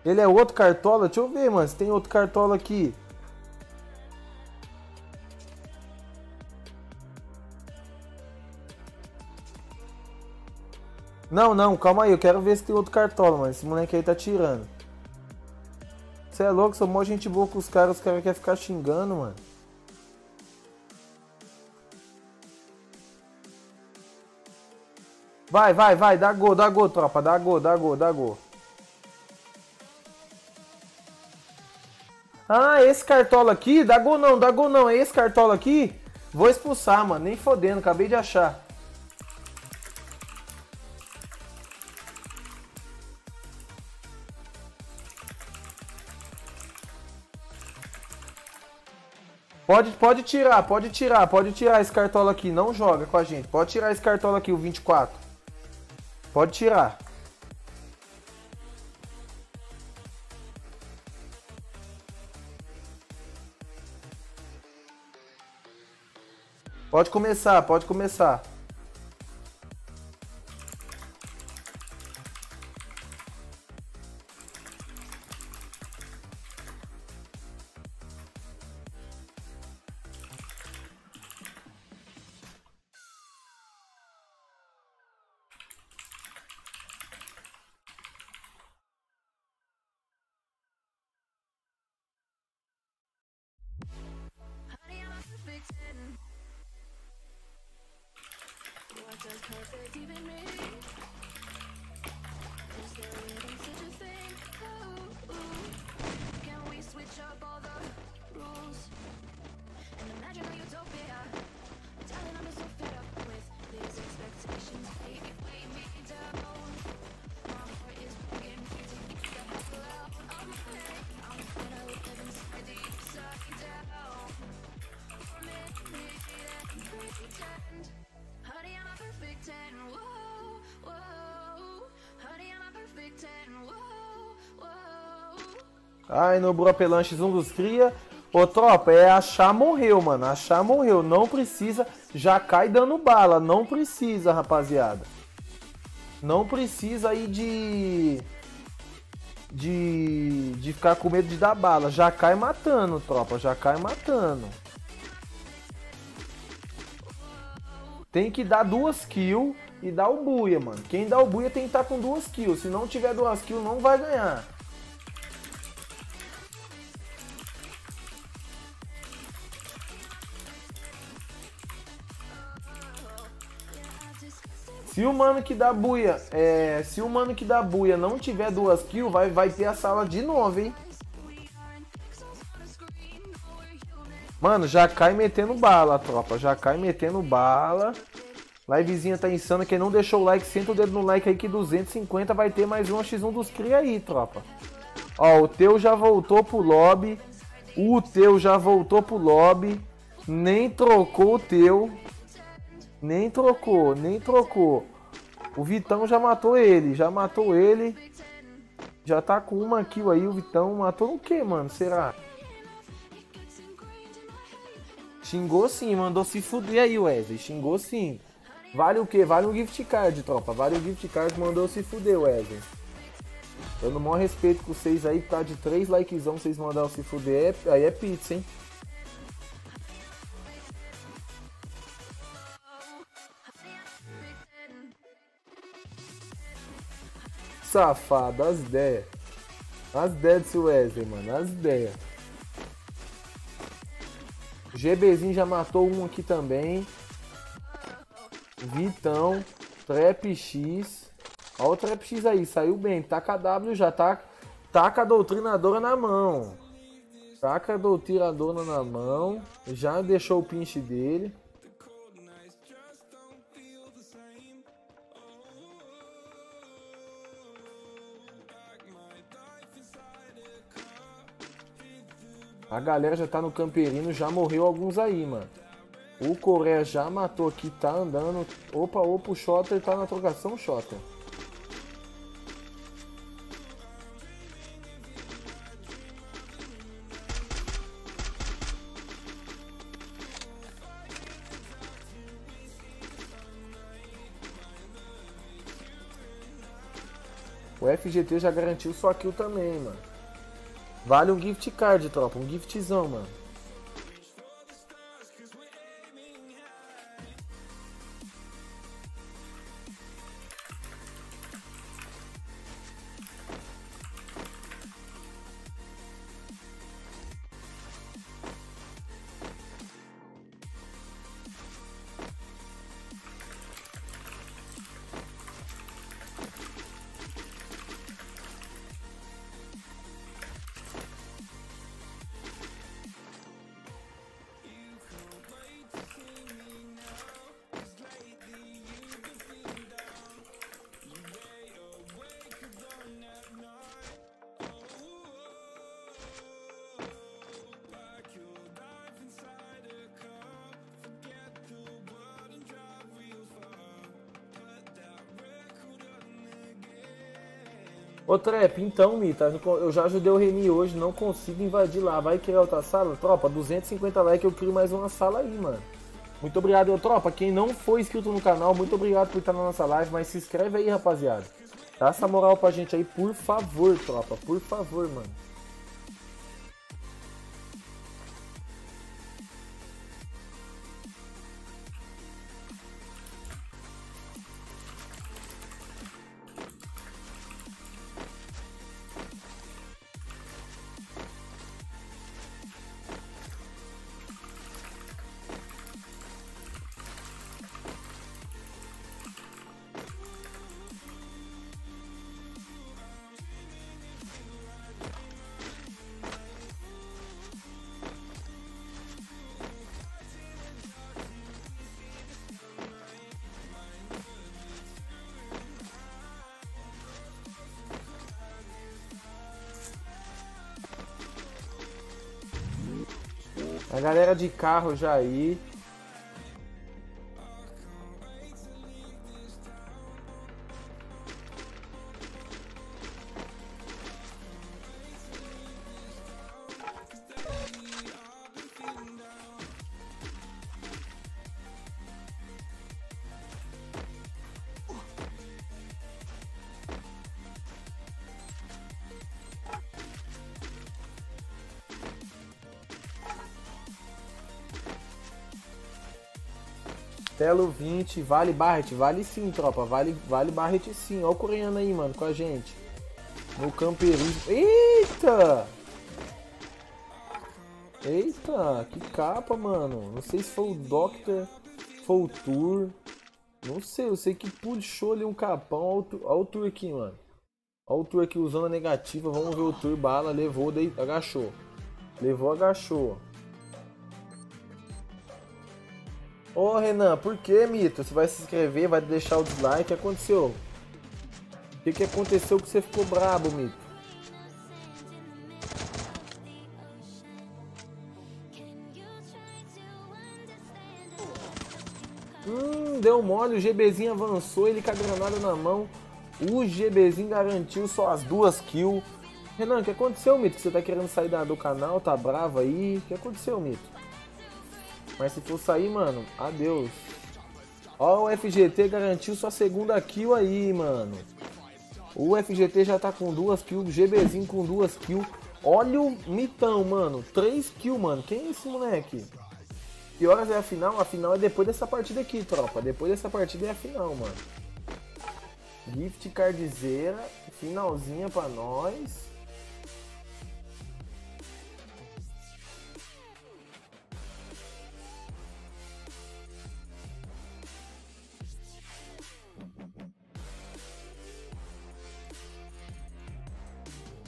Ele é outro cartola? Deixa eu ver, mano. Se tem outro cartola aqui. Não, não, calma aí. Eu quero ver se tem outro cartola, mano. Esse moleque aí tá tirando. Você é louco? Sou mó gente boa com os caras. Os caras querem ficar xingando, mano. Vai, vai, vai, dá gol, dá gol, tropa, dá gol, dá gol, dá gol. Ah, esse cartola aqui, dá gol não, dá gol não, é esse cartola aqui? Vou expulsar, mano, nem fodendo, acabei de achar. Pode, pode tirar, pode tirar, pode tirar esse cartola aqui, não joga com a gente. Pode tirar esse cartola aqui, o 24. Pode tirar. Pode começar, pode começar. Ai, no Bro Pelanches, um dos cria. Ô, tropa, é achar morreu, mano. Achar morreu. Não precisa. Já cai dando bala. Não precisa, rapaziada. Não precisa aí de. De. De ficar com medo de dar bala. Já cai matando, tropa. Já cai matando. Tem que dar duas kills e dar o buia, mano. Quem dá o buia tem que estar com duas kills. Se não tiver duas kills, não vai ganhar. Se o mano que dá buia, é, se o mano que dá buia não tiver duas kills, vai, vai ter a sala de novo, hein? Mano, já cai metendo bala, tropa. Já cai metendo bala. Livezinha tá insana. Quem não deixou o like, senta o dedo no like aí que 250 vai ter mais um X1 dos cria aí, tropa. Ó, o teu já voltou pro lobby. O teu já voltou pro lobby. Nem trocou o teu. Nem trocou, nem trocou. O Vitão já matou ele, já matou ele. Já tá com uma kill aí, o Vitão matou no que, mano? Será? Xingou sim, mandou se fuder aí, Wesley. Xingou sim. Vale o que? Vale um gift card, tropa. Vale um gift card, mandou se fuder, Wesley. Dando maior respeito com vocês aí, tá de 3 likezão, vocês mandaram se fuder. É- Aí é pizza, hein? Safado, as ideias. As ideias desse Wesley, mano. As ideias. GBzinho já matou um aqui também. Vitão. Trap X. Olha o Trap X aí, saiu bem. Taca W já, tá? Taca a doutrinadora na mão. Taca a doutrinadora na mão. Já deixou o pinche dele. A galera já tá no camperino, já morreu alguns aí, mano. O Coreia já matou aqui, tá andando. Opa, opa, o Shotter tá na trocação, Shotter. O FGT já garantiu sua kill também, mano. Vale um gift card, tropa. Um giftzão, mano. Ô Trap, então, Mita, eu já ajudei o Reni hoje, não consigo invadir lá. Vai criar outra sala? Tropa, 250 likes, eu crio mais uma sala aí, mano. Muito obrigado, eu, tropa. Quem não foi inscrito no canal, muito obrigado por estar na nossa live, mas se inscreve aí, rapaziada. Dá essa moral pra gente aí, por favor, tropa. Por favor, mano. Galera de carro já aí. Telo 20, vale Barret, vale sim, tropa, vale, vale Barret sim. Olha o coreano aí, mano, com a gente. No campeirismo. Eita! Eita, que capa, mano. Não sei se foi o Doctor, foi o Tour. Não sei, eu sei que puxou ali um capão. Olha o, tu- olha o tour aqui, mano. Olha o tour aqui usando a negativa. Vamos ver o tour. Bala, levou, dei, agachou. Levou, agachou. Ô Renan, por que, Mito? Você vai se inscrever, vai deixar o dislike. O que aconteceu? O que, que aconteceu que você ficou brabo, Mito? Hum, deu mole, o GBzinho avançou, ele com a granada na mão. O GBzinho garantiu só as duas kills. Renan, o que aconteceu, Mito? Você tá querendo sair da- do canal, tá bravo aí? O que aconteceu, Mito? Mas se for sair, mano, adeus. Ó, o FGT garantiu sua segunda kill aí, mano. O FGT já tá com duas kills, o GBzinho com duas kills. Olha o mitão, mano. Três kills, mano. Quem é esse moleque? Que horas é a final? A final é depois dessa partida aqui, tropa. Depois dessa partida é a final, mano. Gift cardzeira, finalzinha pra nós.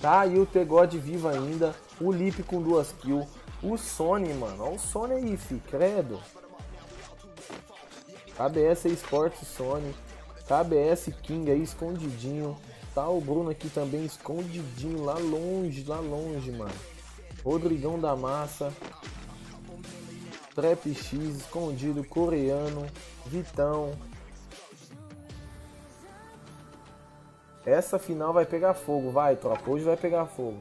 Tá, e o Tegod vivo ainda. O Lip com duas kills. O Sony, mano. Olha o Sony aí, fi. Credo. KBS Esportes Sony. KBS King aí escondidinho. Tá o Bruno aqui também escondidinho. Lá longe, lá longe, mano. Rodrigão da Massa. Trap X escondido. Coreano. Vitão. Essa final vai pegar fogo, vai, tropa. Hoje vai pegar fogo.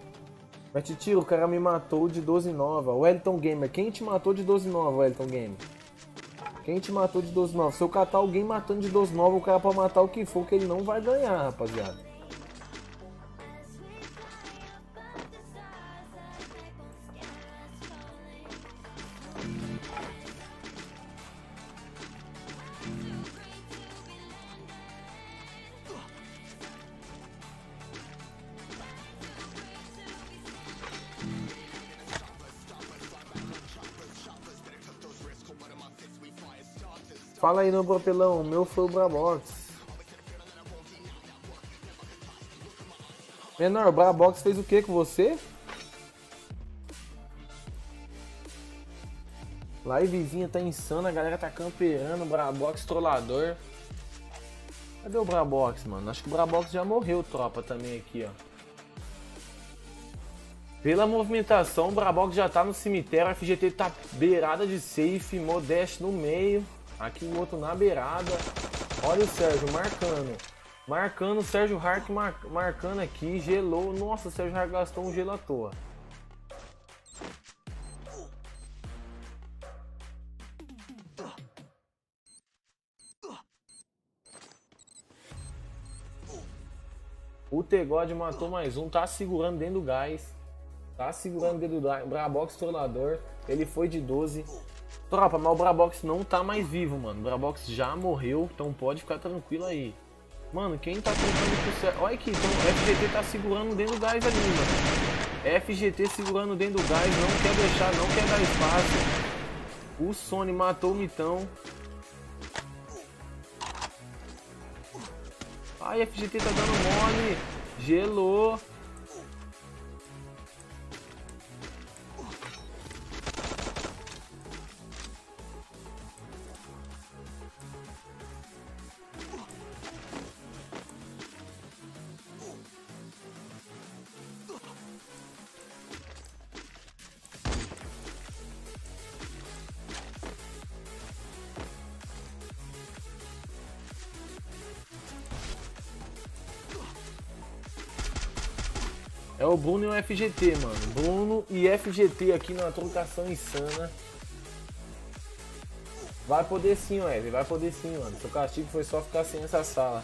Mas tiro, o cara me matou de 12 nova. Wellington Gamer, quem te matou de 12 nova, Wellington Gamer? Quem te matou de 12 nova? Se eu catar alguém matando de 12 nova, o cara pode matar o que for, que ele não vai ganhar, rapaziada. Fala aí no papelão, o meu foi o Brabox. Menor, o Brabox fez o que com você? Livezinha tá insana, a galera tá campeando, Brabox trollador. Cadê o Brabox, mano? Acho que o Brabox já morreu, tropa, também aqui, ó. Pela movimentação, o Brabox já tá no cemitério, a FGT tá beirada de safe, Modeste no meio. Aqui o outro na beirada. Olha o Sérgio marcando. Marcando o Sérgio Hart mar- marcando aqui. Gelou. Nossa, o Sérgio Hart gastou um gelo à toa. O Tegode matou mais um. Tá segurando dentro do gás. Tá segurando dentro do. Brabox trollador. Ele foi de 12. Tropa, mas o Brabox não tá mais vivo, mano. O Brabox já morreu, então pode ficar tranquilo aí. Mano, quem tá tentando pro? Olha aqui, então o FGT tá segurando dentro do gás ali, mano. FGT segurando dentro do gás, não quer deixar, não quer dar espaço. O Sony matou o Mitão. Ai, FGT tá dando mole. Gelou. Bruno e o FGT, mano. Bruno e FGT aqui na trocação insana. Vai poder sim, Wesley. Vai poder sim, mano. Seu castigo foi só ficar sem essa sala.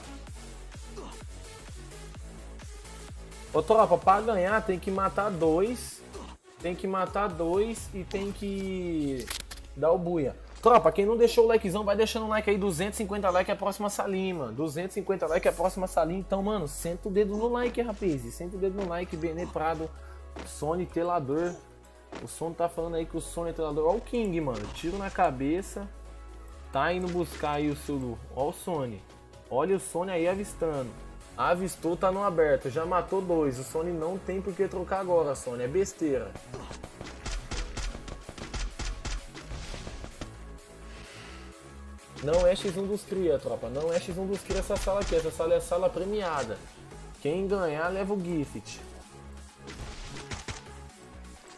Ô, tropa, pra ganhar tem que matar dois. Tem que matar dois e tem que dar o buia. Tropa, quem não deixou o likezão, vai deixando o like aí. 250 likes é a próxima salinha, mano. 250 likes é a próxima salinha. Então, mano, senta o dedo no like, rapaz. Senta o dedo no like. Benê Prado, Sony Telador. O som tá falando aí que o Sony telador. Olha o King, mano. Tiro na cabeça. Tá indo buscar aí o seu. Ó o Sony. Olha o Sony aí avistando. Avistou, tá no aberto. Já matou dois. O Sony não tem por que trocar agora, Sony. É besteira. Não é X1 dos cria, tropa. Não é X1 dos cria essa sala aqui. Essa sala é sala premiada. Quem ganhar leva o gift.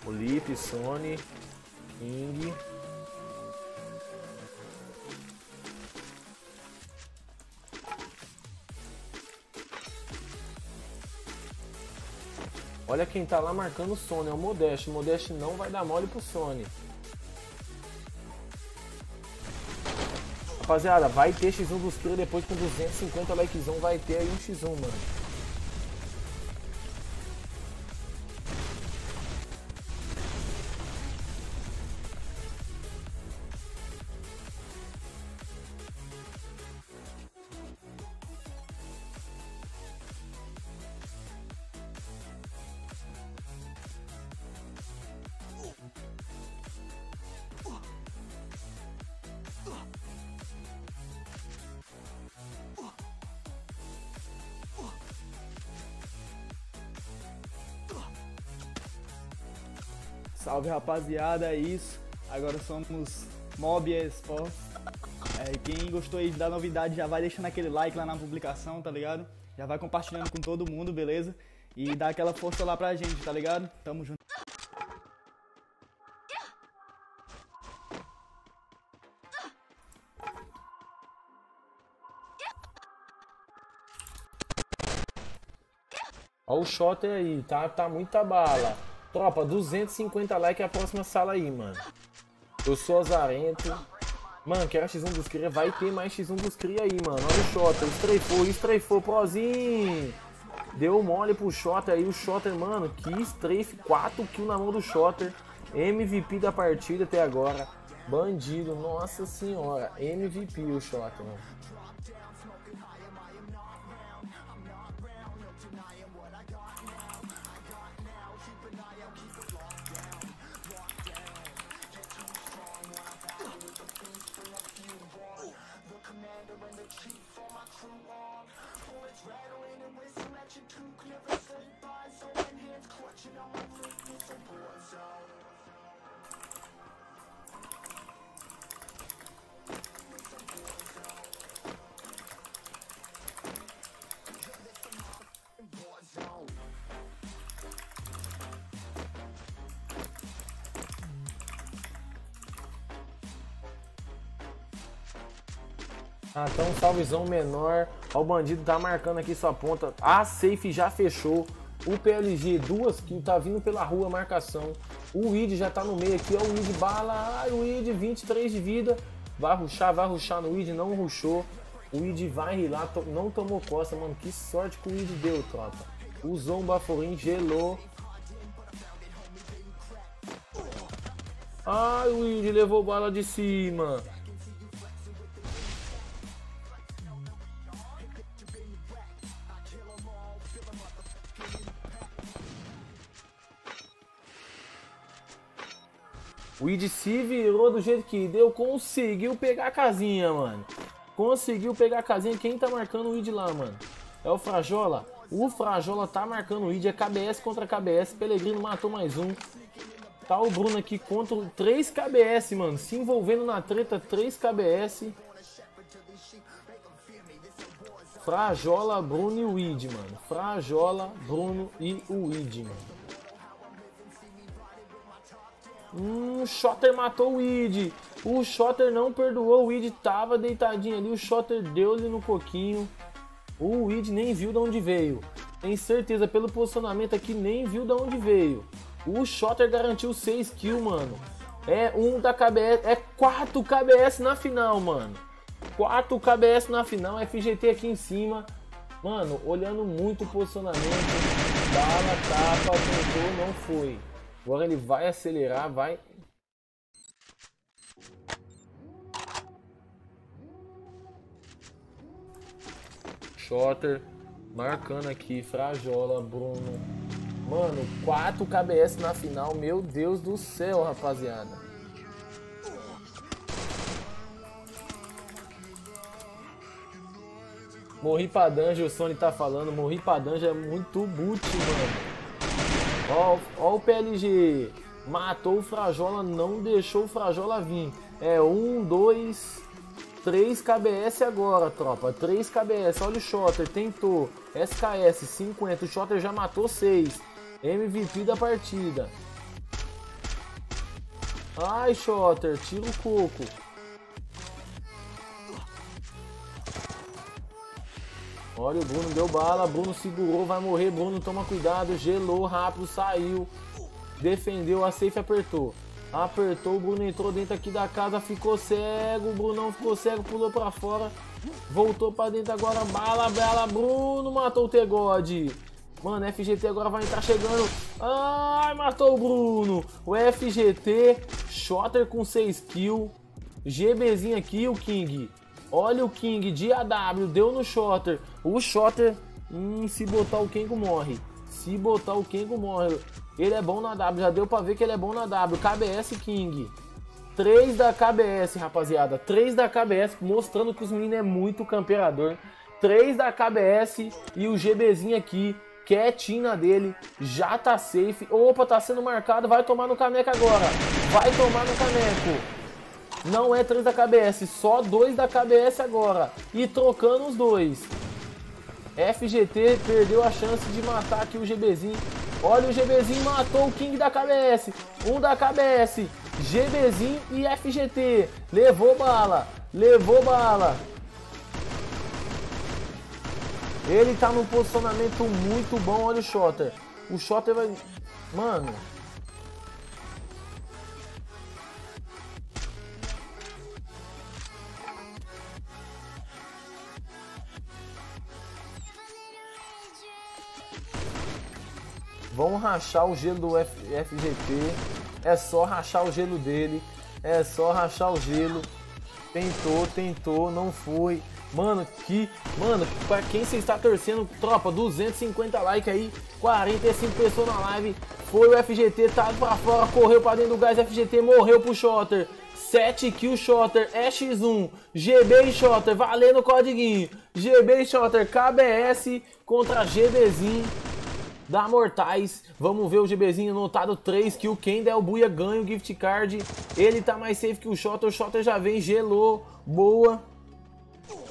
O Lip, Sony, King. Olha quem tá lá marcando o Sony, é o Modeste. O Modeste não vai dar mole pro Sony. Rapaziada, vai ter X1 dos Killer depois com 250 likezão, vai ter aí um X1, mano. Rapaziada, é isso. Agora somos Mob Esports. É, quem gostou aí da novidade já vai deixando aquele like lá na publicação, tá ligado? Já vai compartilhando com todo mundo, beleza? E dá aquela força lá pra gente, tá ligado? Tamo junto. Olha o shot aí, tá, tá muita bala. Tropa, 250 likes é a próxima sala aí, mano. Eu sou azarento. Mano, quero X1 dos cria. Vai ter mais X1 dos cria aí, mano. Olha o Shota, estreifou, estreifou, prozinho. Deu mole pro Shotter aí. O Shotter, mano, que strafe. 4 kills na mão do Shotter. MVP da partida até agora. Bandido, nossa senhora. MVP o Shotter, mano. Ah, então um salvezão menor. Ó, o bandido tá marcando aqui sua ponta. A safe já fechou. O PLG, duas kills, tá vindo pela rua marcação. O Id já tá no meio aqui, ó. O Id bala. Ai, o Id, 23 de vida. Vai ruxar, vai ruxar no Id, não ruxou. O Id vai rilar, não tomou costa, mano. Que sorte que o Id deu, tropa. Usou um baforim, gelou. Ai, o Id levou bala de cima. O Id se virou do jeito que deu, conseguiu pegar a casinha, mano. Conseguiu pegar a casinha. Quem tá marcando o Id lá, mano? É o Frajola? O Frajola tá marcando o Id. É KBS contra KBS. Pelegrino matou mais um. Tá o Bruno aqui contra 3 KBS, mano. Se envolvendo na treta, 3 KBS. Frajola, Bruno e Id, mano. Frajola, Bruno e Id, mano. Hum, o Shotter matou o Id. O Shotter não perdoou. O Id tava deitadinho ali. O Shotter deu-lhe no coquinho. O Id nem viu de onde veio. Tem certeza pelo posicionamento aqui, nem viu de onde veio. O Shotter garantiu 6 kills, mano. É um da KBS. É 4 KBS na final, mano. 4 KBS na final. FGT aqui em cima. Mano, olhando muito o posicionamento. Bala, tapa, tentou, não foi. Agora ele vai acelerar, vai... Shotter, marcando aqui, Frajola, Bruno. Mano, 4 KBS na final, meu Deus do céu, rapaziada. Morri pra Dungeon, o Sony tá falando. Morri pra Dungeon é muito boot, mano. Ó, ó o PLG. Matou o Frajola, não deixou o Frajola vir. É um, dois, três KBS agora, tropa. Três KBS. Olha o Shotter, tentou. SKS 50. O Shotter já matou seis. MVP da partida. Ai, Shotter, tira o coco. Olha, o Bruno deu bala, Bruno segurou, vai morrer, Bruno toma cuidado, gelou rápido, saiu, defendeu, a safe apertou. Apertou, o Bruno entrou dentro aqui da casa, ficou cego, o Brunão ficou cego, pulou pra fora, voltou pra dentro agora, bala, bala, Bruno matou o T-God. Mano, FGT agora vai entrar chegando. Ai, matou o Bruno. O FGT, Shotter com 6 kills. GBzinho aqui, o King. Olha o King de AW, deu no Shotter. O Shotter, hum, se botar o Kengo morre. Se botar o Kengo morre. Ele é bom na W, já deu pra ver que ele é bom na W. KBS King. 3 da KBS, rapaziada. 3 da KBS, mostrando que os meninos é muito campeador. 3 da KBS e o GBzinho aqui, quietinho na dele, já tá safe. Opa, tá sendo marcado, vai tomar no caneco agora. Vai tomar no caneco. Não é 3 da KBS, só 2 da KBS agora. E trocando os dois. FGT perdeu a chance de matar aqui o GBzinho. Olha o GBzinho matou o King da KBS. Um da KBS. GBzinho e FGT. Levou bala. Levou bala. Ele tá num posicionamento muito bom. Olha o Shotter. O Shotter vai... Mano... Vamos rachar o gelo do F FGT. É só rachar o gelo dele. É só rachar o gelo. Tentou, tentou, não foi. Mano, que. Mano, pra quem você está torcendo, tropa, 250 likes aí, 45 pessoas na live. Foi o FGT, tá pra fora, correu pra dentro do gás. FGT morreu pro Shotter. 7 kills Shotter, é X1, GB e Shotter, valendo o codiguinho. GB e Shotter, KBS contra GBzinho da Mortais. Vamos ver o GBzinho notado 3 que o Kendall Buia ganha o gift card. Ele tá mais safe que o Shotter. O Shotter já vem, gelou. Boa.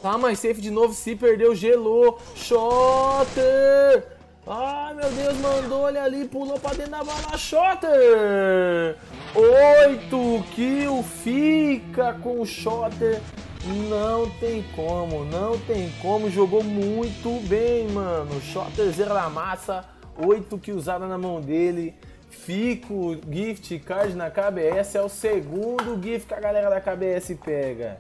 Tá mais safe de novo. Se perdeu, gelou. Shotter. Ai, meu Deus, mandou ele ali, pulou pra dentro da bala. Shotter. 8 kills. Fica com o Shotter. Não tem como, não tem como. Jogou muito bem, mano. Shotter zero da massa. 8 que usada na mão dele. Fico, gift card na KBS. É o segundo gift que a galera da KBS pega.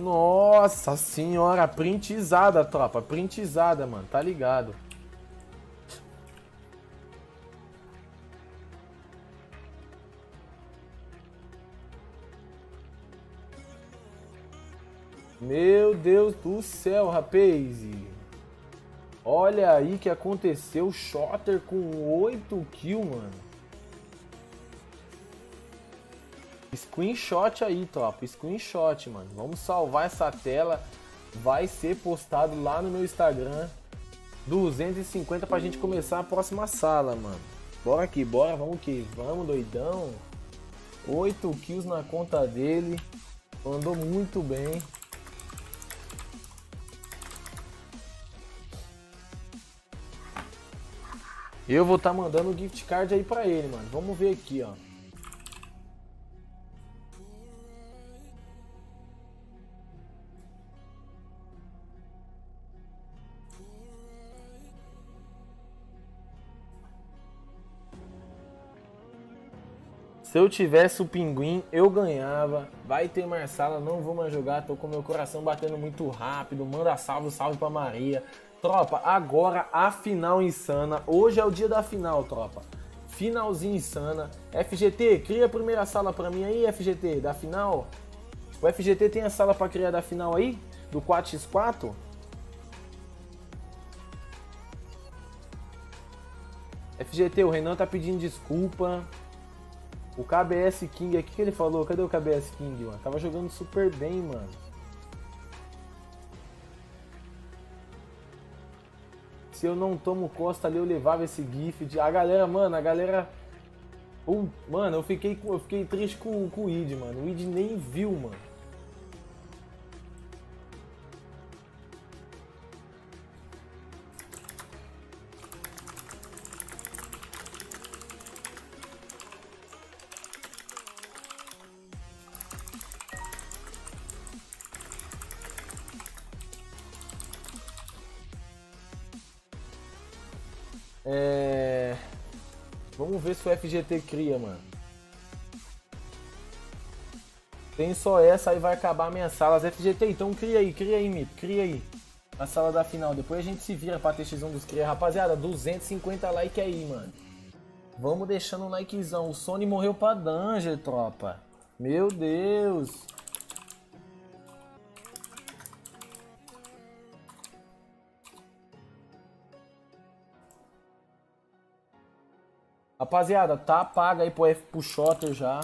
Nossa senhora, printizada, tropa. Printizada, mano. Tá ligado. Meu Deus do céu, rapaz. Olha aí que aconteceu. Shotter com 8 kills, mano. Screenshot aí, top. Screenshot, mano. Vamos salvar essa tela. Vai ser postado lá no meu Instagram. 250 pra gente começar a próxima sala, mano. Bora aqui, bora, vamos que vamos, doidão. 8 kills na conta dele. Andou muito bem. Eu vou estar tá mandando o gift card aí pra ele, mano. Vamos ver aqui, ó. Se eu tivesse o pinguim, eu ganhava. Vai ter mais sala, não vou mais jogar. Tô com meu coração batendo muito rápido. Manda salve, salve pra Maria. Tropa, agora a final insana. Hoje é o dia da final, tropa. Finalzinho insana. FGT, cria a primeira sala pra mim aí, FGT, da final. O FGT tem a sala pra criar da final aí? Do 4x4? FGT, o Renan tá pedindo desculpa. O KBS King, o que ele falou? Cadê o KBS King, mano? Tava jogando super bem, mano. Se eu não tomo costa ali, eu levava esse GIF de. A galera, mano, a galera. Pô, mano, eu fiquei, eu fiquei triste com, com o Id, mano. O Id nem viu, mano. Ver se o FGT cria, mano. Tem só essa, aí vai acabar minhas salas. FGT, então cria aí, cria aí, Mito, cria aí. A sala da final. Depois a gente se vira pra ter X1 dos cria. Rapaziada, 250 like aí, mano. Vamos deixando um likezão. O Sony morreu pra Danger, tropa. Meu Deus. Rapaziada, tá paga aí pro F pro Shotter já.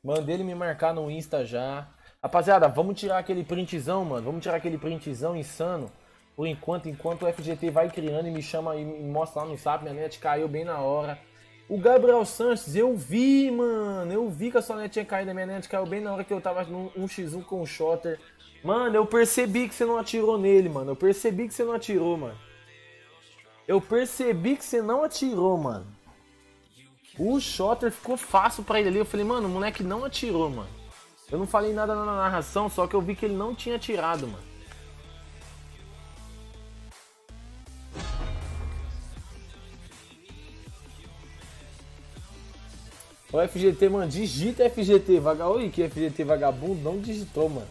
Mandei ele me marcar no Insta já. Rapaziada, vamos tirar aquele printzão, mano. Vamos tirar aquele printzão insano. Por enquanto, enquanto o FGT vai criando e me chama e me mostra lá no SAP, minha net caiu bem na hora. O Gabriel Sanches, eu vi, mano. Eu vi que a sua tinha caído. A minha net caiu bem na hora que eu tava num 1x1 com o Shotter. Mano, eu percebi que você não atirou nele, mano. Eu percebi que você não atirou, mano. Eu percebi que você não atirou, mano. O Shotter ficou fácil pra ele ali. Eu falei, mano, o moleque não atirou, mano. Eu não falei nada na narração, só que eu vi que ele não tinha atirado, mano. O FGT, mano, digita FGT. Oi, que FGT vagabundo não digitou, mano.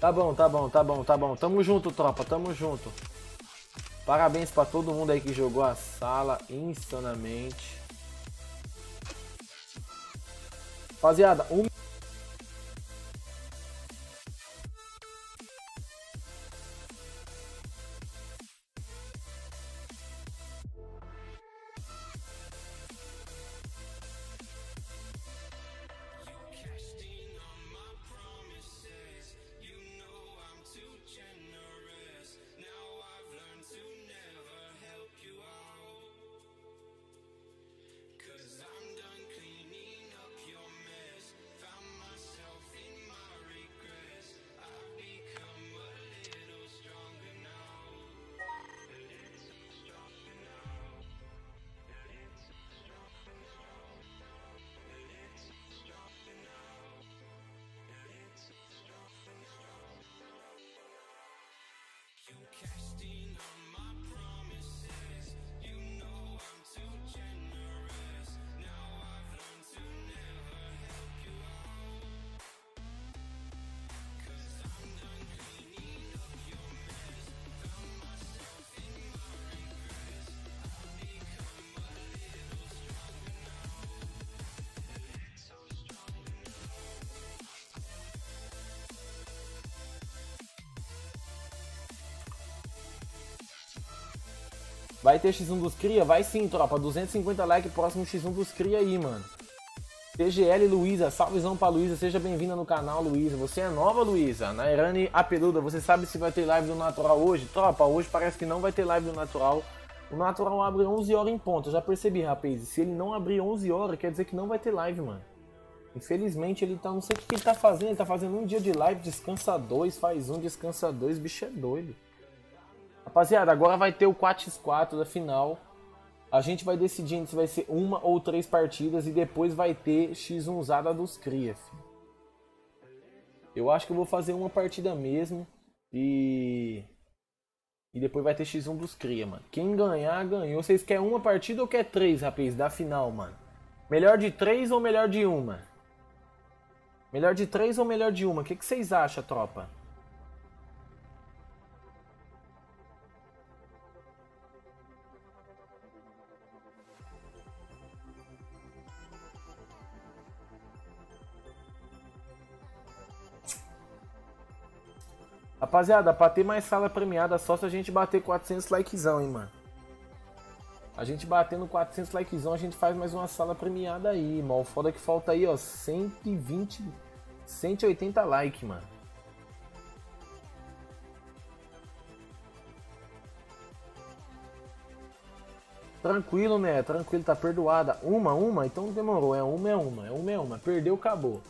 Tá bom, tá bom, tá bom, tá bom. Tamo junto, tropa, tamo junto. Parabéns pra todo mundo aí que jogou a sala insanamente. Rapaziada, um Vai ter X1 dos Cria? Vai sim, tropa. 250 likes próximo X1 dos Cria aí, mano. TGL Luísa, salvezão pra Luísa, seja bem-vinda no canal, Luísa. Você é nova, Luísa? Nairane Apeluda, você sabe se vai ter live do Natural hoje? Tropa, hoje parece que não vai ter live do Natural. O Natural abre 11 horas em ponto, eu já percebi, rapaz. Se ele não abrir 11 horas, quer dizer que não vai ter live, mano. Infelizmente ele tá, não sei o que ele tá fazendo, ele tá fazendo um dia de live, descansa dois, faz um, descansa dois, bicho é doido. Rapaziada, agora vai ter o 4x4 da final. A gente vai decidir se vai ser uma ou três partidas e depois vai ter X1 usada dos Cria. filho. Eu acho que eu vou fazer uma partida mesmo e e depois vai ter X1 dos Cria, mano. Quem ganhar, ganhou. Vocês querem uma partida ou quer três, rapaz, da final, mano? Melhor de três ou melhor de uma? Melhor de três ou melhor de uma? O que, que vocês acham, tropa? Rapaziada, pra ter mais sala premiada, só se a gente bater 400 likezão, hein, mano. A gente batendo 400 likezão, a gente faz mais uma sala premiada aí. O foda que falta aí, ó, 120, 180 likes, mano. Tranquilo, né? Tranquilo, tá perdoada. Uma, uma? Então demorou. É uma, é uma. É uma, é uma. Perdeu, acabou.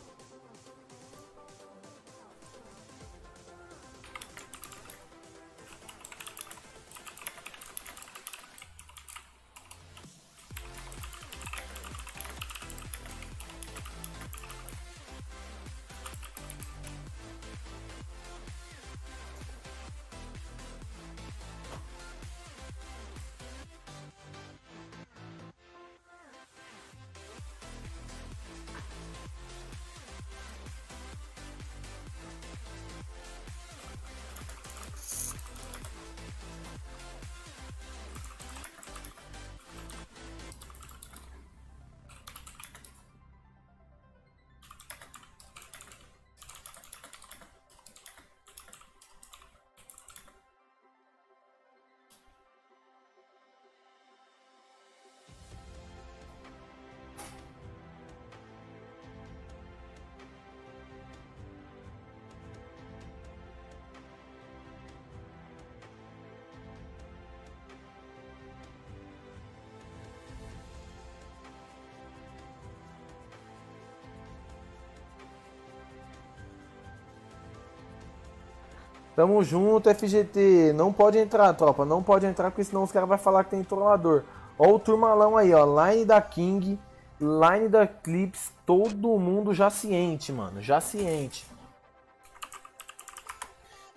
Tamo junto, FGT. Não pode entrar, tropa. Não pode entrar, porque senão os caras vão falar que tem trollador. Ó o turmalão aí, ó. Line da King, line da Clips. Todo mundo já ciente, mano. Já ciente.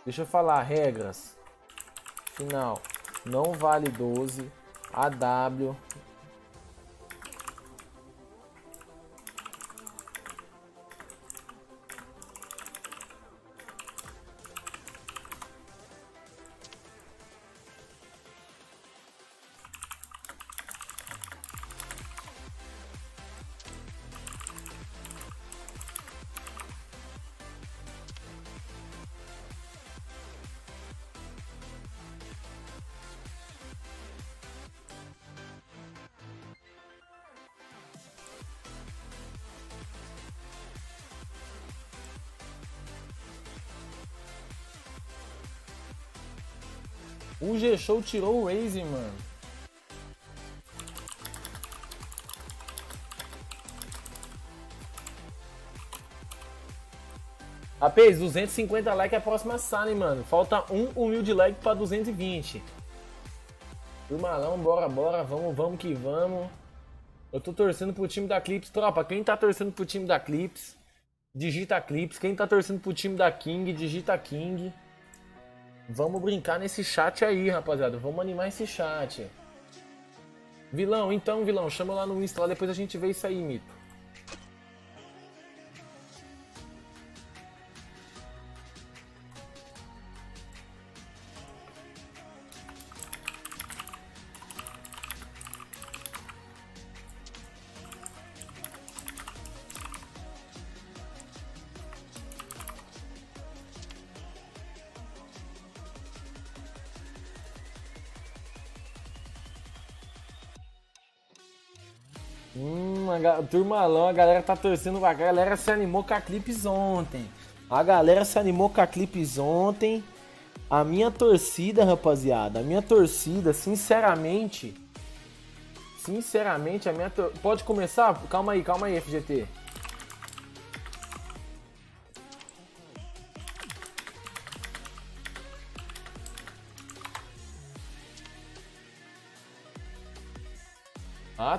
Deixa eu falar, regras. Final. Não vale 12. AW. G-Show tirou o Raze, mano. Rapaz, 250 likes é a próxima hein, mano. Falta um humilde like pra 220. Turmalão, bora, bora. Vamos, vamos que vamos. Eu tô torcendo pro time da Clips. Tropa, quem tá torcendo pro time da Clips, digita Clips. Quem tá torcendo pro time da King, digita King. Vamos brincar nesse chat aí, rapaziada. Vamos animar esse chat. Vilão, então, vilão, chama lá no Insta, lá depois a gente vê isso aí, mito. Turmalão, a galera tá torcendo, a galera se animou com a Clips ontem. A galera se animou com a Clips ontem. A minha torcida, rapaziada, a minha torcida, sinceramente, sinceramente, a minha tor... Pode começar? Calma aí, calma aí, FGT.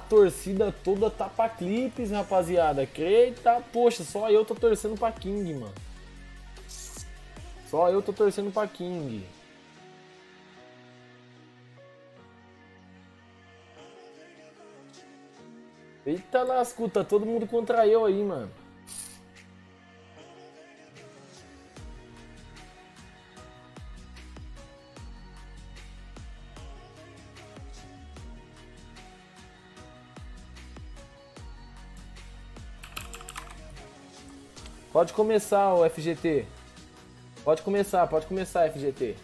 Torcida toda tá pra clipes, rapaziada. Eita, poxa, só eu tô torcendo pra King, mano. Só eu tô torcendo pra King. Eita lasco, tá todo mundo contra eu aí, mano. Pode começar o FGT. Pode começar, pode começar, FGT.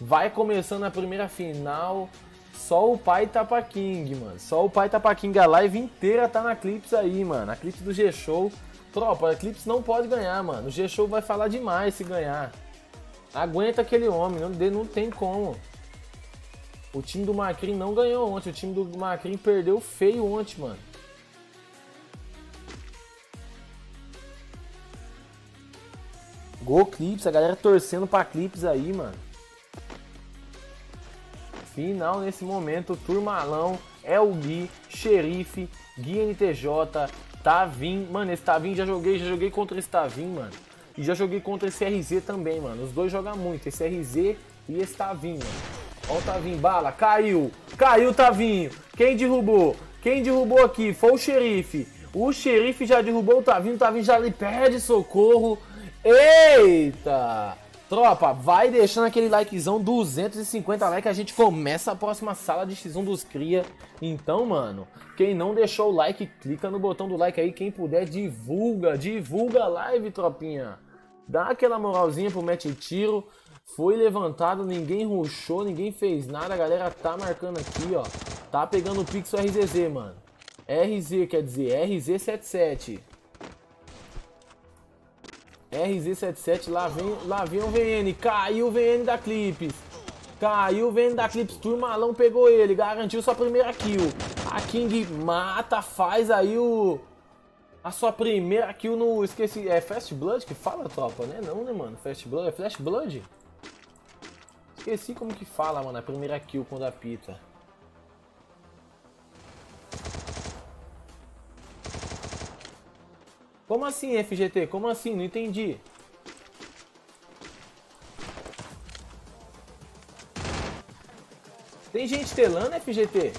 Vai começando a primeira final. Só o pai Tapa King, mano. Só o pai Tapa King. A live inteira tá na Clips aí, mano. A Clips do G-Show. Tropa, a Clips não pode ganhar, mano. O G-Show vai falar demais se ganhar. Aguenta aquele homem, não, não tem como. O time do Macrin não ganhou ontem. O time do Macrin perdeu feio ontem, mano. Gol Clips, a galera torcendo pra Clips aí, mano. Final nesse momento, Turmalão, El Gui, Xerife, Gui NTJ, Tavim. Mano, esse Tavim já joguei, já joguei contra esse Tavim, mano. E já joguei contra esse RZ também, mano. Os dois jogam muito, esse RZ e esse Tavim, mano. Ó o Tavinho, bala, caiu, caiu o Tavinho. Quem derrubou? Quem derrubou aqui? Foi o xerife. O xerife já derrubou o Tavinho, o Tavinho já lhe pede socorro. Eita! Tropa, vai deixando aquele likezão, 250 likes, a gente começa a próxima sala de X1 dos Cria. Então, mano, quem não deixou o like, clica no botão do like aí, quem puder, divulga, divulga a live, tropinha. Dá aquela moralzinha pro Match Tiro. Foi levantado, ninguém ruxou, ninguém fez nada, a galera tá marcando aqui, ó. Tá pegando o Pixel RZZ, mano. RZ, quer dizer, RZ77. RZ77, lá vem, lá vem o VN, caiu o VN da Clips. Caiu o VN da Clips, Turmalão pegou ele, garantiu sua primeira kill. A King mata, faz aí o... A sua primeira kill no... Esqueci, é Fast Blood que fala, tropa, né? Não, né, mano? Fast Blood, é Flash Blood? Esqueci como que fala, mano, a primeira kill quando apita. Como assim, FGT? Como assim? Não entendi. Tem gente telando, FGT?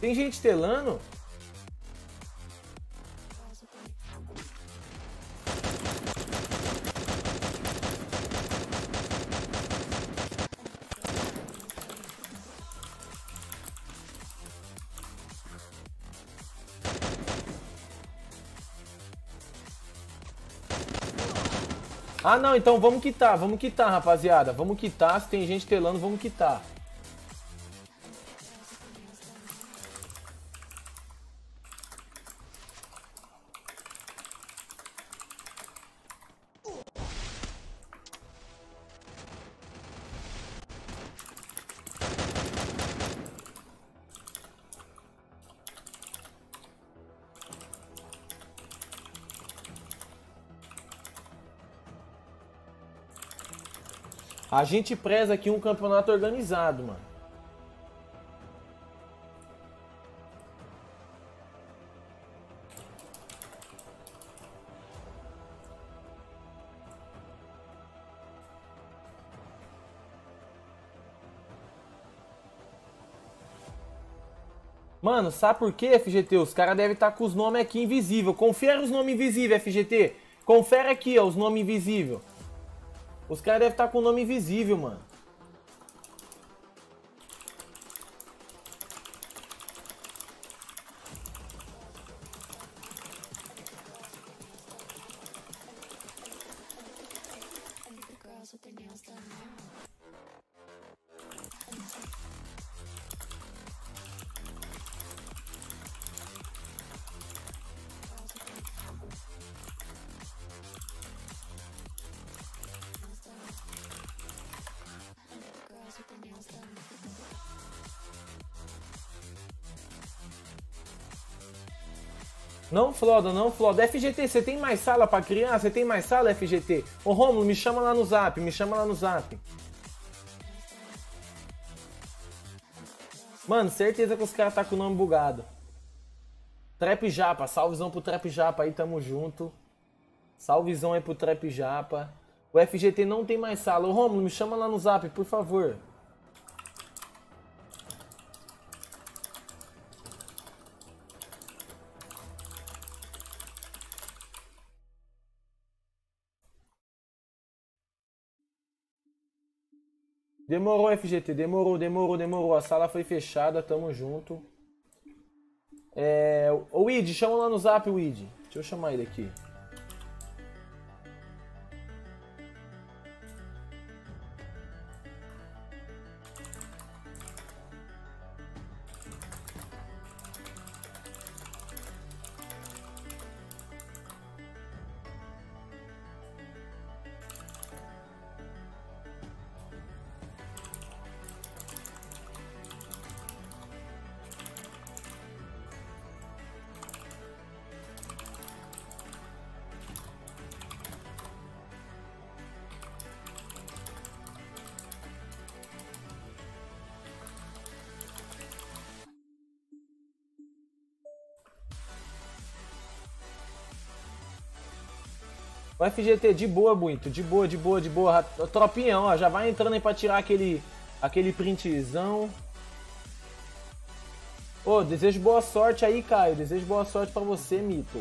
Tem gente telando? Ah, não, então vamos quitar, vamos quitar, rapaziada. Vamos quitar, se tem gente telando, vamos quitar. A gente preza aqui um campeonato organizado, mano. Mano, sabe por quê, FGT? Os caras devem estar tá com os nomes aqui invisível. Confere os nomes invisíveis, FGT. Confere aqui, ó, os nomes invisíveis. Os caras devem estar com o nome invisível, mano. Floda, não, Floda. FGT, você tem mais sala pra criar? Você tem mais sala, FGT? Ô, Romulo, me chama lá no zap, me chama lá no zap. Mano, certeza que os caras tá com o nome bugado. Trap Japa, salvezão pro Trap Japa aí, tamo junto. Salvezão aí pro Trap Japa. O FGT não tem mais sala. Ô, Romulo, me chama lá no zap, por favor. Demorou, FGT. Demorou, demorou, demorou. A sala foi fechada, tamo junto. É, ô Weed, chama lá no zap, Weed. Deixa eu chamar ele aqui. O FGT de boa, muito, de boa, de boa, de boa. Tropinha, ó, já vai entrando aí pra tirar aquele, aquele printzão. Ô, desejo boa sorte aí, Caio. Desejo boa sorte pra você, Mito.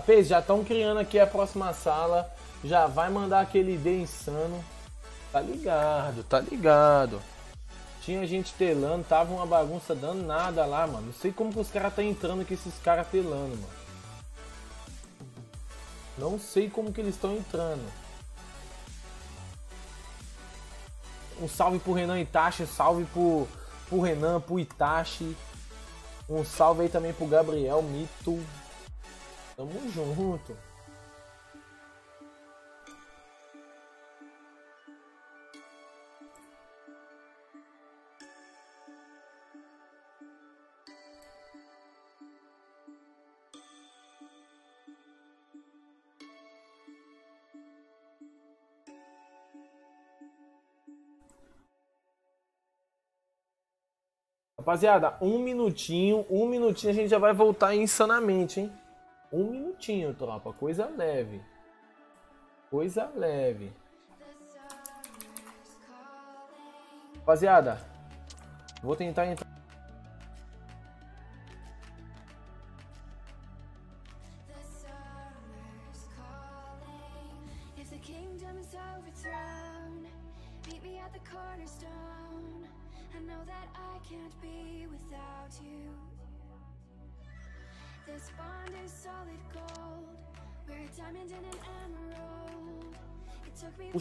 Rapaz, já estão criando aqui a próxima sala. Já vai mandar aquele ID insano. Tá ligado, tá ligado. Tinha gente telando, tava uma bagunça danada lá, mano. Não sei como que os caras tá entrando com esses caras telando, mano. Não sei como que eles estão entrando. Um salve pro Renan Itachi, salve pro, pro Renan, pro Itachi. Um salve aí também pro Gabriel Mito. Tamo junto. Rapaziada, um minutinho, um minutinho a gente já vai voltar insanamente, hein? Um minutinho, tropa. Coisa leve. Coisa leve. Rapaziada, vou tentar entrar.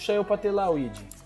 Took me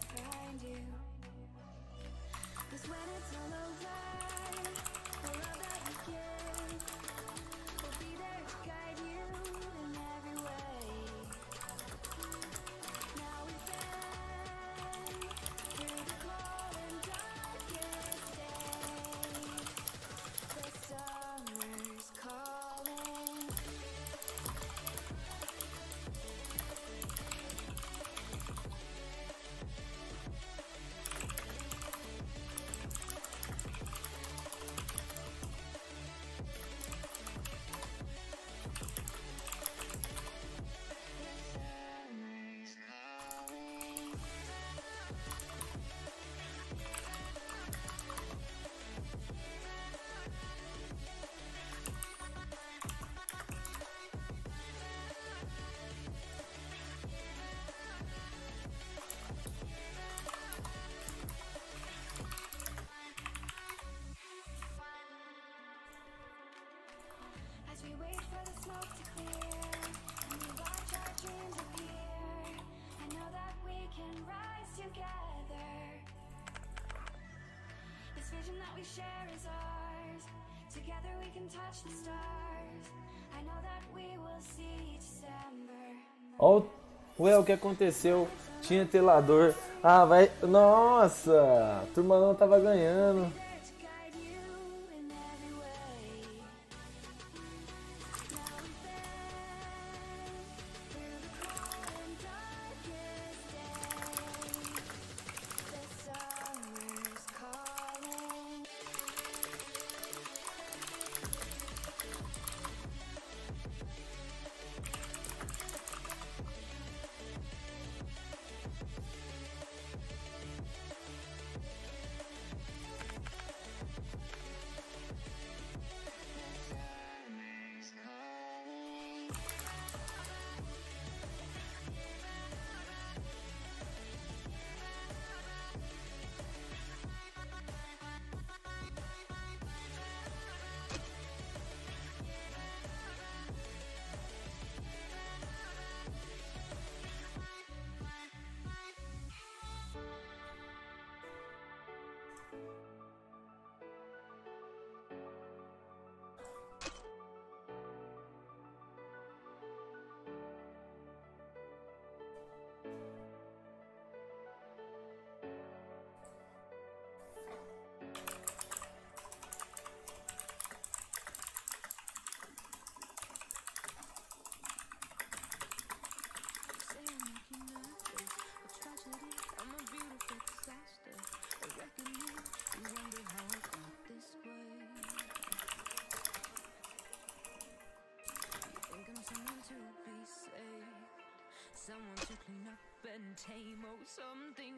ué, o que aconteceu? Tinha telador. Ah, vai. Nossa! A turma não tava ganhando.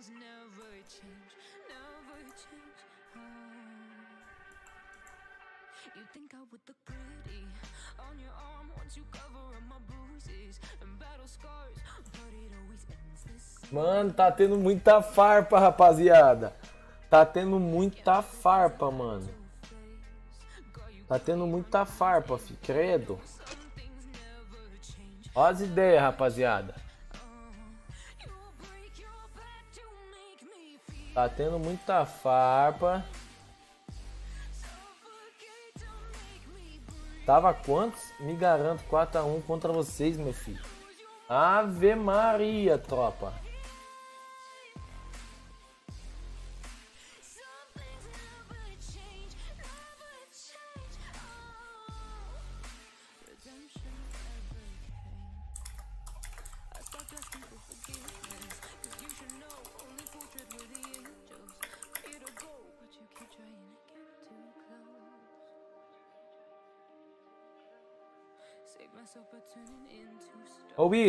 Things never change, never change. Oh. You think I would look pretty on your arm once you cover up my bruises and battle scars, but it always ends. Mano, tá tendo muita farpa, rapaziada. Tá tendo muita farpa, mano. Tá tendo muita farpa, fi. Credo. Ó as ideias, rapaziada. Tá tendo muita farpa. Tava quantos? Me garanto 4x1 contra vocês, meu filho. Ave Maria, tropa.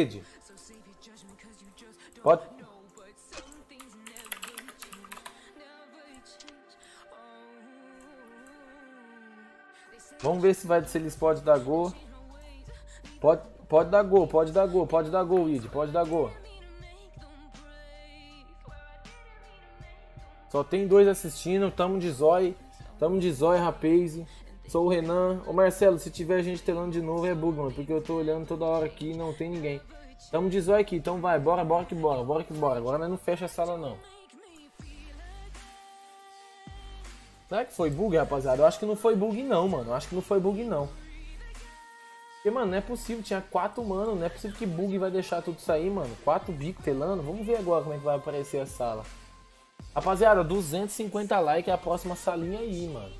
They say vamos ver se vai se eles podem dar gol. Pode, pode dar gol, pode dar gol, pode dar gol, Wid, pode dar gol. Só tem dois assistindo, tamo de zói, tamo de zói, rapaz. Sou o Renan. Ô Marcelo, se tiver gente telando de novo é bug, mano, porque eu tô olhando toda hora aqui e não tem ninguém. Tamo de zói aqui, então vai, bora, bora que bora, bora que bora. Agora nós não fecha a sala não. Será que foi bug, rapaziada? Eu acho que não foi bug não, mano. Eu acho que não foi bug não. Porque, mano, não é possível, tinha quatro mano, não é possível que bug vai deixar tudo sair, mano. Quatro bico telando. Vamos ver agora como é que vai aparecer a sala. Rapaziada, 250 likes é a próxima salinha aí, mano.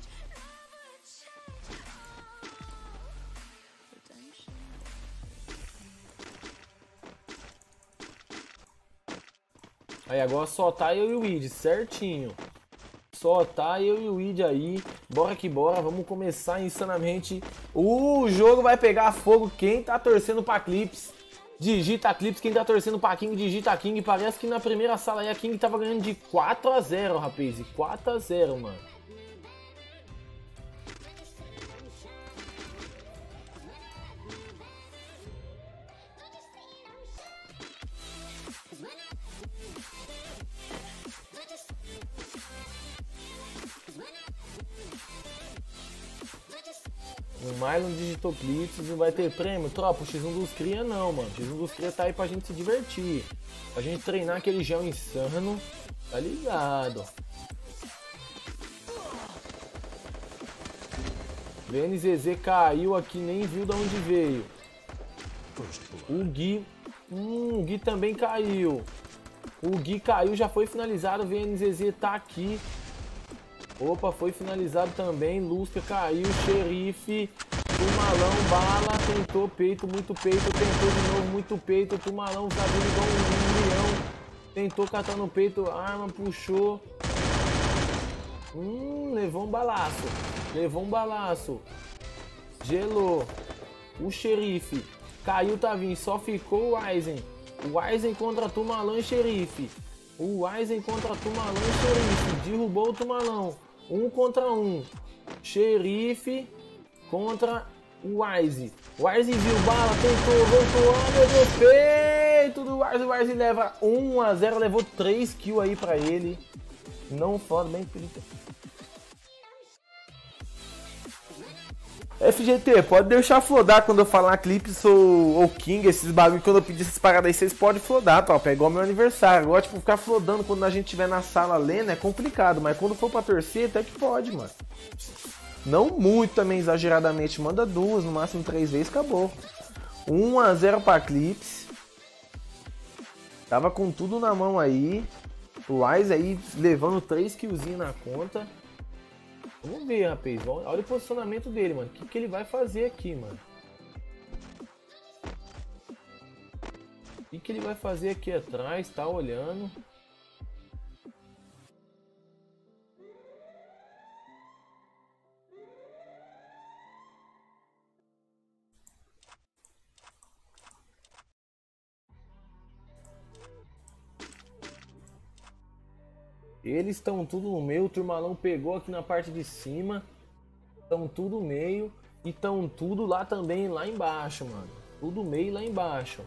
Aí agora só tá eu e o Id, certinho. Só tá eu e o Id aí. Bora que bora, vamos começar insanamente. O jogo vai pegar fogo. Quem tá torcendo pra Clips? Digita Clips. Quem tá torcendo pra King, digita King. Parece que na primeira sala aí a King tava ganhando de 4 a 0 rapaz. 4 a 0 mano. Mylon digitou Clips e vai ter prêmio. Tropa, o X1 dos Cria não, mano. O X1 dos Cria tá aí pra gente se divertir. Pra gente treinar aquele gel insano. Tá ligado? VNZZ caiu aqui, nem viu de onde veio. O Gui. Hum, o Gui também caiu. O Gui caiu, já foi finalizado. O VNZZ tá aqui. Opa, foi finalizado também. Lusca caiu. Xerife. Tumalão, bala. Tentou peito, muito peito. Tentou de novo, muito peito. Tumalão tá vindo igual um leão. Tentou catar no peito. Arma, puxou. Hum, levou um balaço. Levou um balaço. Gelou. O xerife. Caiu, tá vindo. Só ficou o Aizen. O Aizen contra Tumalão e xerife. O Aizen contra Tumalão e xerife. Derrubou o Tumalão. Um contra um. Xerife contra o Wise. Wise viu bala, tentou, voltou. Ah, meu Deus, peito do Wise. O Wise leva 1 a 0, levou 3 kills aí pra ele. Não foda, bem FGT, pode deixar flodar quando eu falar clipes ou, ou King, esses bagulho, quando eu pedir essas paradas aí, vocês podem flodar, top. É igual meu aniversário. Agora, tipo, ficar flodando quando a gente estiver na sala lendo é complicado, mas quando for pra torcer, até que pode, mano. Não muito também exageradamente, manda duas, no máximo três vezes, acabou. 1 a 0 pra Clips. Tava com tudo na mão aí. O Wise aí levando 3 killzinhos na conta. Vamos ver, rapaz. Olha o posicionamento dele, mano. O que, que ele vai fazer aqui, mano? O que, que ele vai fazer aqui atrás? Tá olhando. Eles estão tudo no meio, o turmalão pegou aqui na parte de cima. Estão tudo no meio. E estão tudo lá também, lá embaixo, mano. Tudo meio lá embaixo.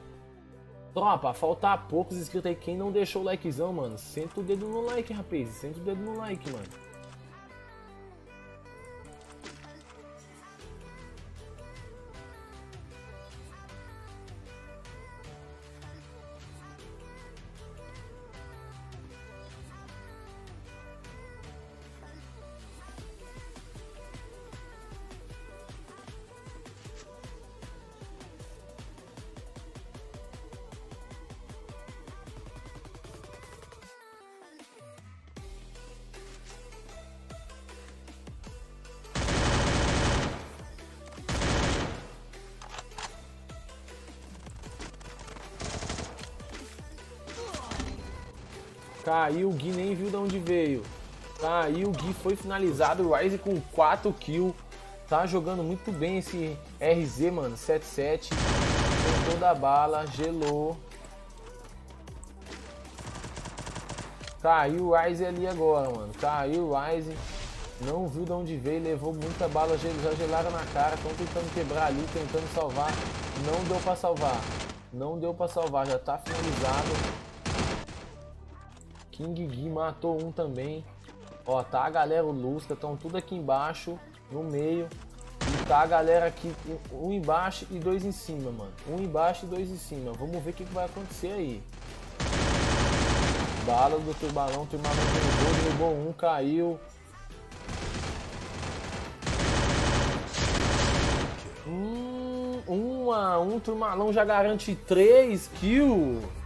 Tropa, falta poucos inscritos aí. Quem não deixou o likezão, mano, senta o dedo no like, rapaz. Senta o dedo no like, mano. Caiu, o Gui nem viu de onde veio. Caiu, o Gui foi finalizado. O Ryze com 4 kills. Tá jogando muito bem esse RZ, mano. 7-7. Tentou da bala, gelou. Caiu o Ryze ali agora, mano. Caiu o Ryze. Não viu de onde veio, levou muita bala, já gelaram na cara. Estão tentando quebrar ali, tentando salvar. Não deu pra salvar. Não deu pra salvar, já tá finalizado. King Gui matou um também. Ó, tá a galera, o Lusca, estão tudo aqui embaixo, no meio. E tá a galera aqui, um embaixo e dois em cima, mano. Um embaixo e dois em cima. Vamos ver o que, que vai acontecer aí. Bala do Turbalão, Turbalão derrubou, derrubou um, caiu. Hum, um a um, Turmalão já garante 3 kills.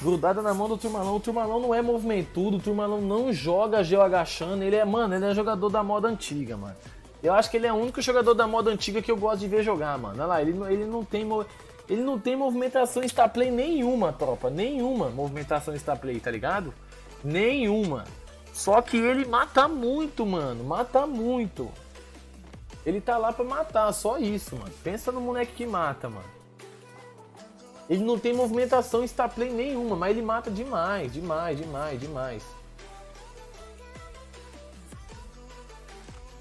Grudada na mão do Turmalão. O Turmalão não é movimentudo, o Turmalão não joga gel agachando. Ele é, mano, ele é jogador da moda antiga, mano. Eu acho que ele é o único jogador da moda antiga que eu gosto de ver jogar, mano. Olha lá, ele, ele não tem. Ele não tem movimentação star play nenhuma, tropa. Nenhuma movimentação star play, tá ligado? Nenhuma. Só que ele mata muito, mano. Mata muito. Ele tá lá pra matar, só isso, mano. Pensa no moleque que mata, mano. Ele não tem movimentação star play nenhuma, mas ele mata demais, demais, demais, demais.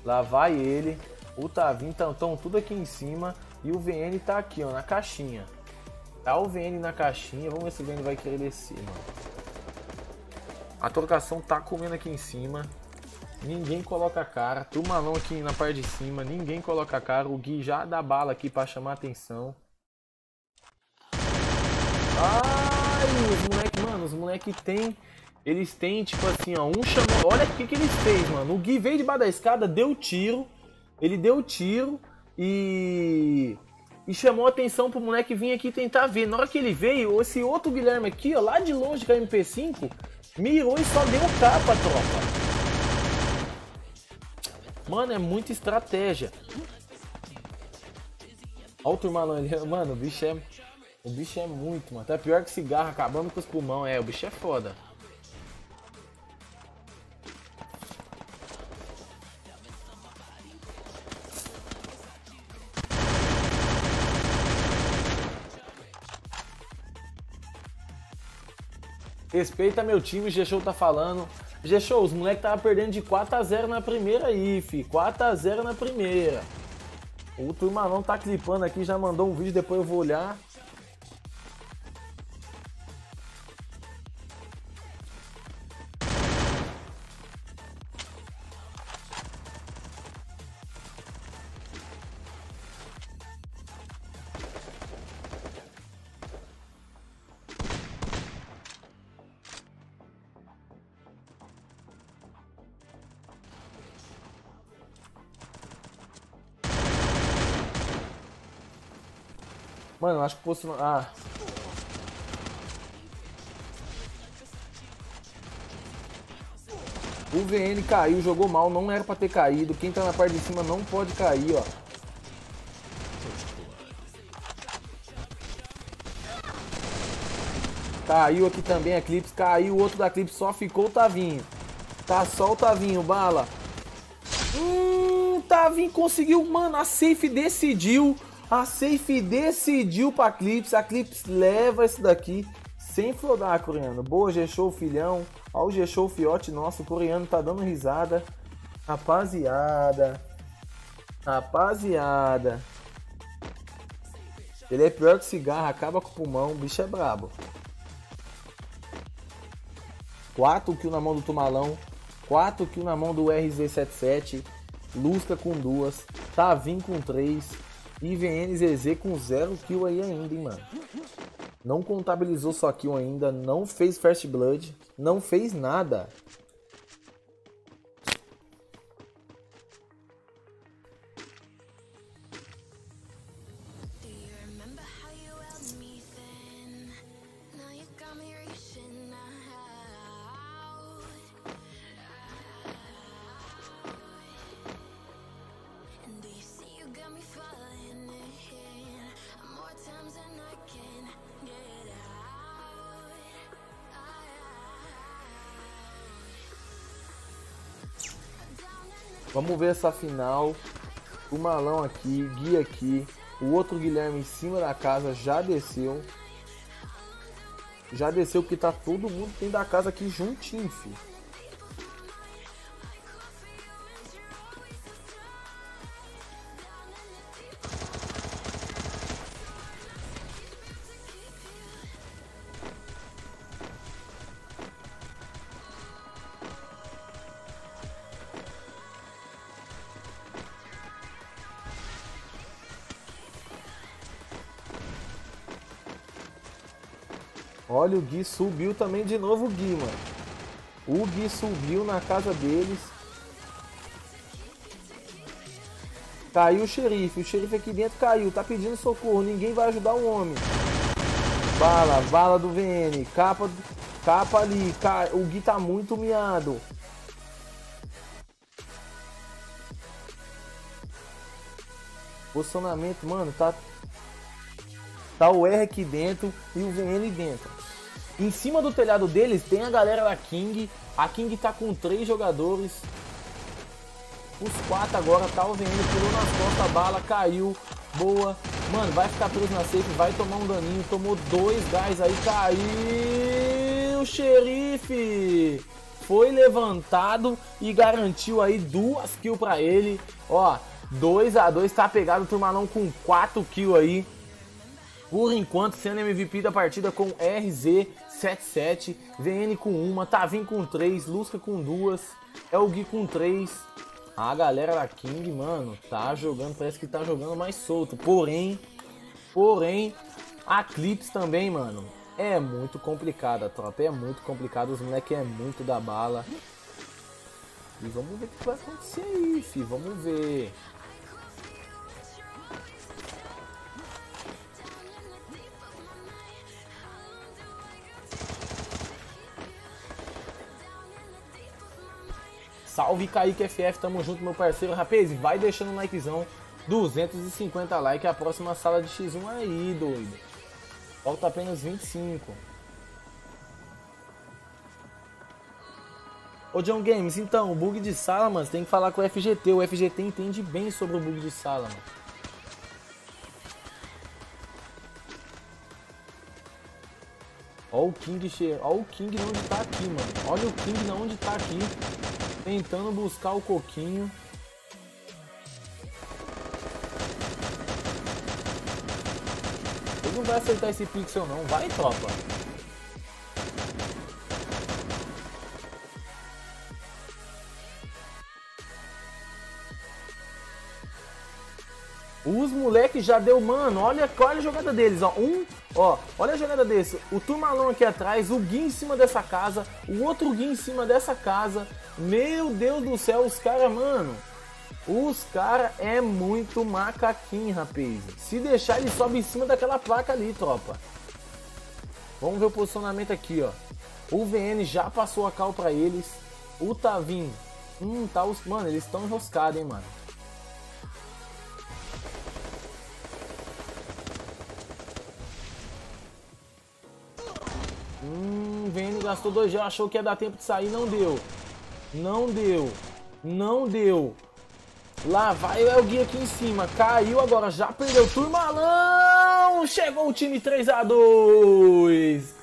Lá vai ele. O Tavim estão tudo aqui em cima. E o VN tá aqui, ó, na caixinha. Tá o VN na caixinha. Vamos ver se o VN vai querer descer, mano. A trocação tá comendo aqui em cima. Ninguém coloca a cara. Turmalão aqui na parte de cima. Ninguém coloca a cara. O Gui já dá bala aqui pra chamar a atenção. Ai, os moleque, mano, os moleque tem Eles têm, tipo assim, ó, um chamou. Olha o que, que eles fez, mano. O Gui veio debaixo da escada, deu tiro. Ele deu tiro e. E chamou a atenção pro moleque vir aqui tentar ver. Na hora que ele veio, esse outro Guilherme aqui, ó, lá de longe com a MP5, mirou e só deu capa, tropa. Mano, é muita estratégia. Olha o turmalão ali. *laughs* Mano, o bicho é. O bicho é muito, mano. Tá pior que cigarro, acabando com os pulmão. É, o bicho é foda. Respeita meu time, o G-Show tá falando. G-Show, os moleques tava perdendo de 4x0 na primeira aí, fi. 4x0 na primeira. O turmalão tá clipando aqui, já mandou um vídeo, depois eu vou olhar. Acho que fosse. Ah. O VN caiu, jogou mal, não era pra ter caído. Quem tá na parte de cima não pode cair, ó. Caiu aqui também a Clips, caiu o outro da Clips, só ficou o Tavinho. Tá só o Tavinho, bala. Hum, Tavinho conseguiu, mano, a safe decidiu. A safe decidiu pra Clips, a Clips leva esse daqui sem flodar, coreano. Boa, G-Show, filhão. Ó o G-Show, fiote nosso, o coreano tá dando risada. Rapaziada. Rapaziada. Ele é pior que cigarro, acaba com o pulmão, o bicho é brabo. 4 kills na mão do Tumalão, 4 kills na mão do RZ77, Lusca com duas, Tavim com 3, IVN ZZ com 0 kill aí ainda, hein, mano. Não contabilizou só kill ainda, não fez First Blood, não fez nada. Vamos ver essa final. O Malão aqui, Gui aqui. O outro Guilherme em cima da casa já desceu. Já desceu porque tá todo mundo dentro da casa aqui juntinho, filho. Olha, o Gui subiu também de novo o Gui, mano. O Gui subiu na casa deles. Caiu o xerife. O xerife aqui dentro caiu. Tá pedindo socorro. Ninguém vai ajudar o homem. Bala, bala do VN. Capa, capa ali. Ca... O Gui tá muito miado. Posicionamento, mano, tá Tá o R aqui dentro e o VN dentro. Em cima do telhado deles tem a galera da King. A King tá com três jogadores. Os quatro agora, tá o VN, pulou nas costas, a bala, caiu. Boa. Mano, vai ficar preso na safe, vai tomar um daninho. Tomou dois gás aí, caiu. Xerife! Foi levantado e garantiu aí duas kills pra ele. Ó, 2 a 2 tá pegado o Turmalão com 4 kills aí. Por enquanto, sendo MVP da partida com RZ77, VN com uma, Tavim com três, Lusca com duas, Elgui com três. A galera da King, mano, tá jogando, parece que tá jogando mais solto. Porém, porém, a Clips também, mano. É muito complicada, tropa. É muito complicado. Os moleques é muito da bala. E vamos ver o que vai acontecer aí, fi. Vamos ver. Salve Kaique FF, tamo junto, meu parceiro. Rapaz, vai deixando um likezão. 250 likes, a próxima sala de X1 aí, doido. Falta apenas 25. Ô John Games, então, o bug de sala, mano, você tem que falar com o FGT. O FGT entende bem sobre o bug de sala, mano. Ó o King che... O King onde tá aqui, mano. Olha o King onde tá aqui. Tentando buscar o coquinho. Ele não vai aceitar esse pixel não. Vai, tropa. Os moleques já deu, mano, olha, olha a jogada deles, ó. Um, ó, olha a jogada desse. O Turmalão aqui atrás, o Gui em cima dessa casa, o outro Gui em cima dessa casa. Meu Deus do céu, os caras, mano. Os caras é muito macaquinho, rapaz. Se deixar, ele sobe em cima daquela placa ali, tropa. Vamos ver o posicionamento aqui, ó. O VN já passou a cal pra eles. O Tavim. Hum, tá os. Mano, eles estão enroscados, hein, mano. Hum, VN gastou 2G, achou que ia dar tempo de sair, não deu. Não deu. Não deu. Lá vai o Elgui aqui em cima. Caiu agora, já perdeu. Turmalão! Chegou o time 3 a 2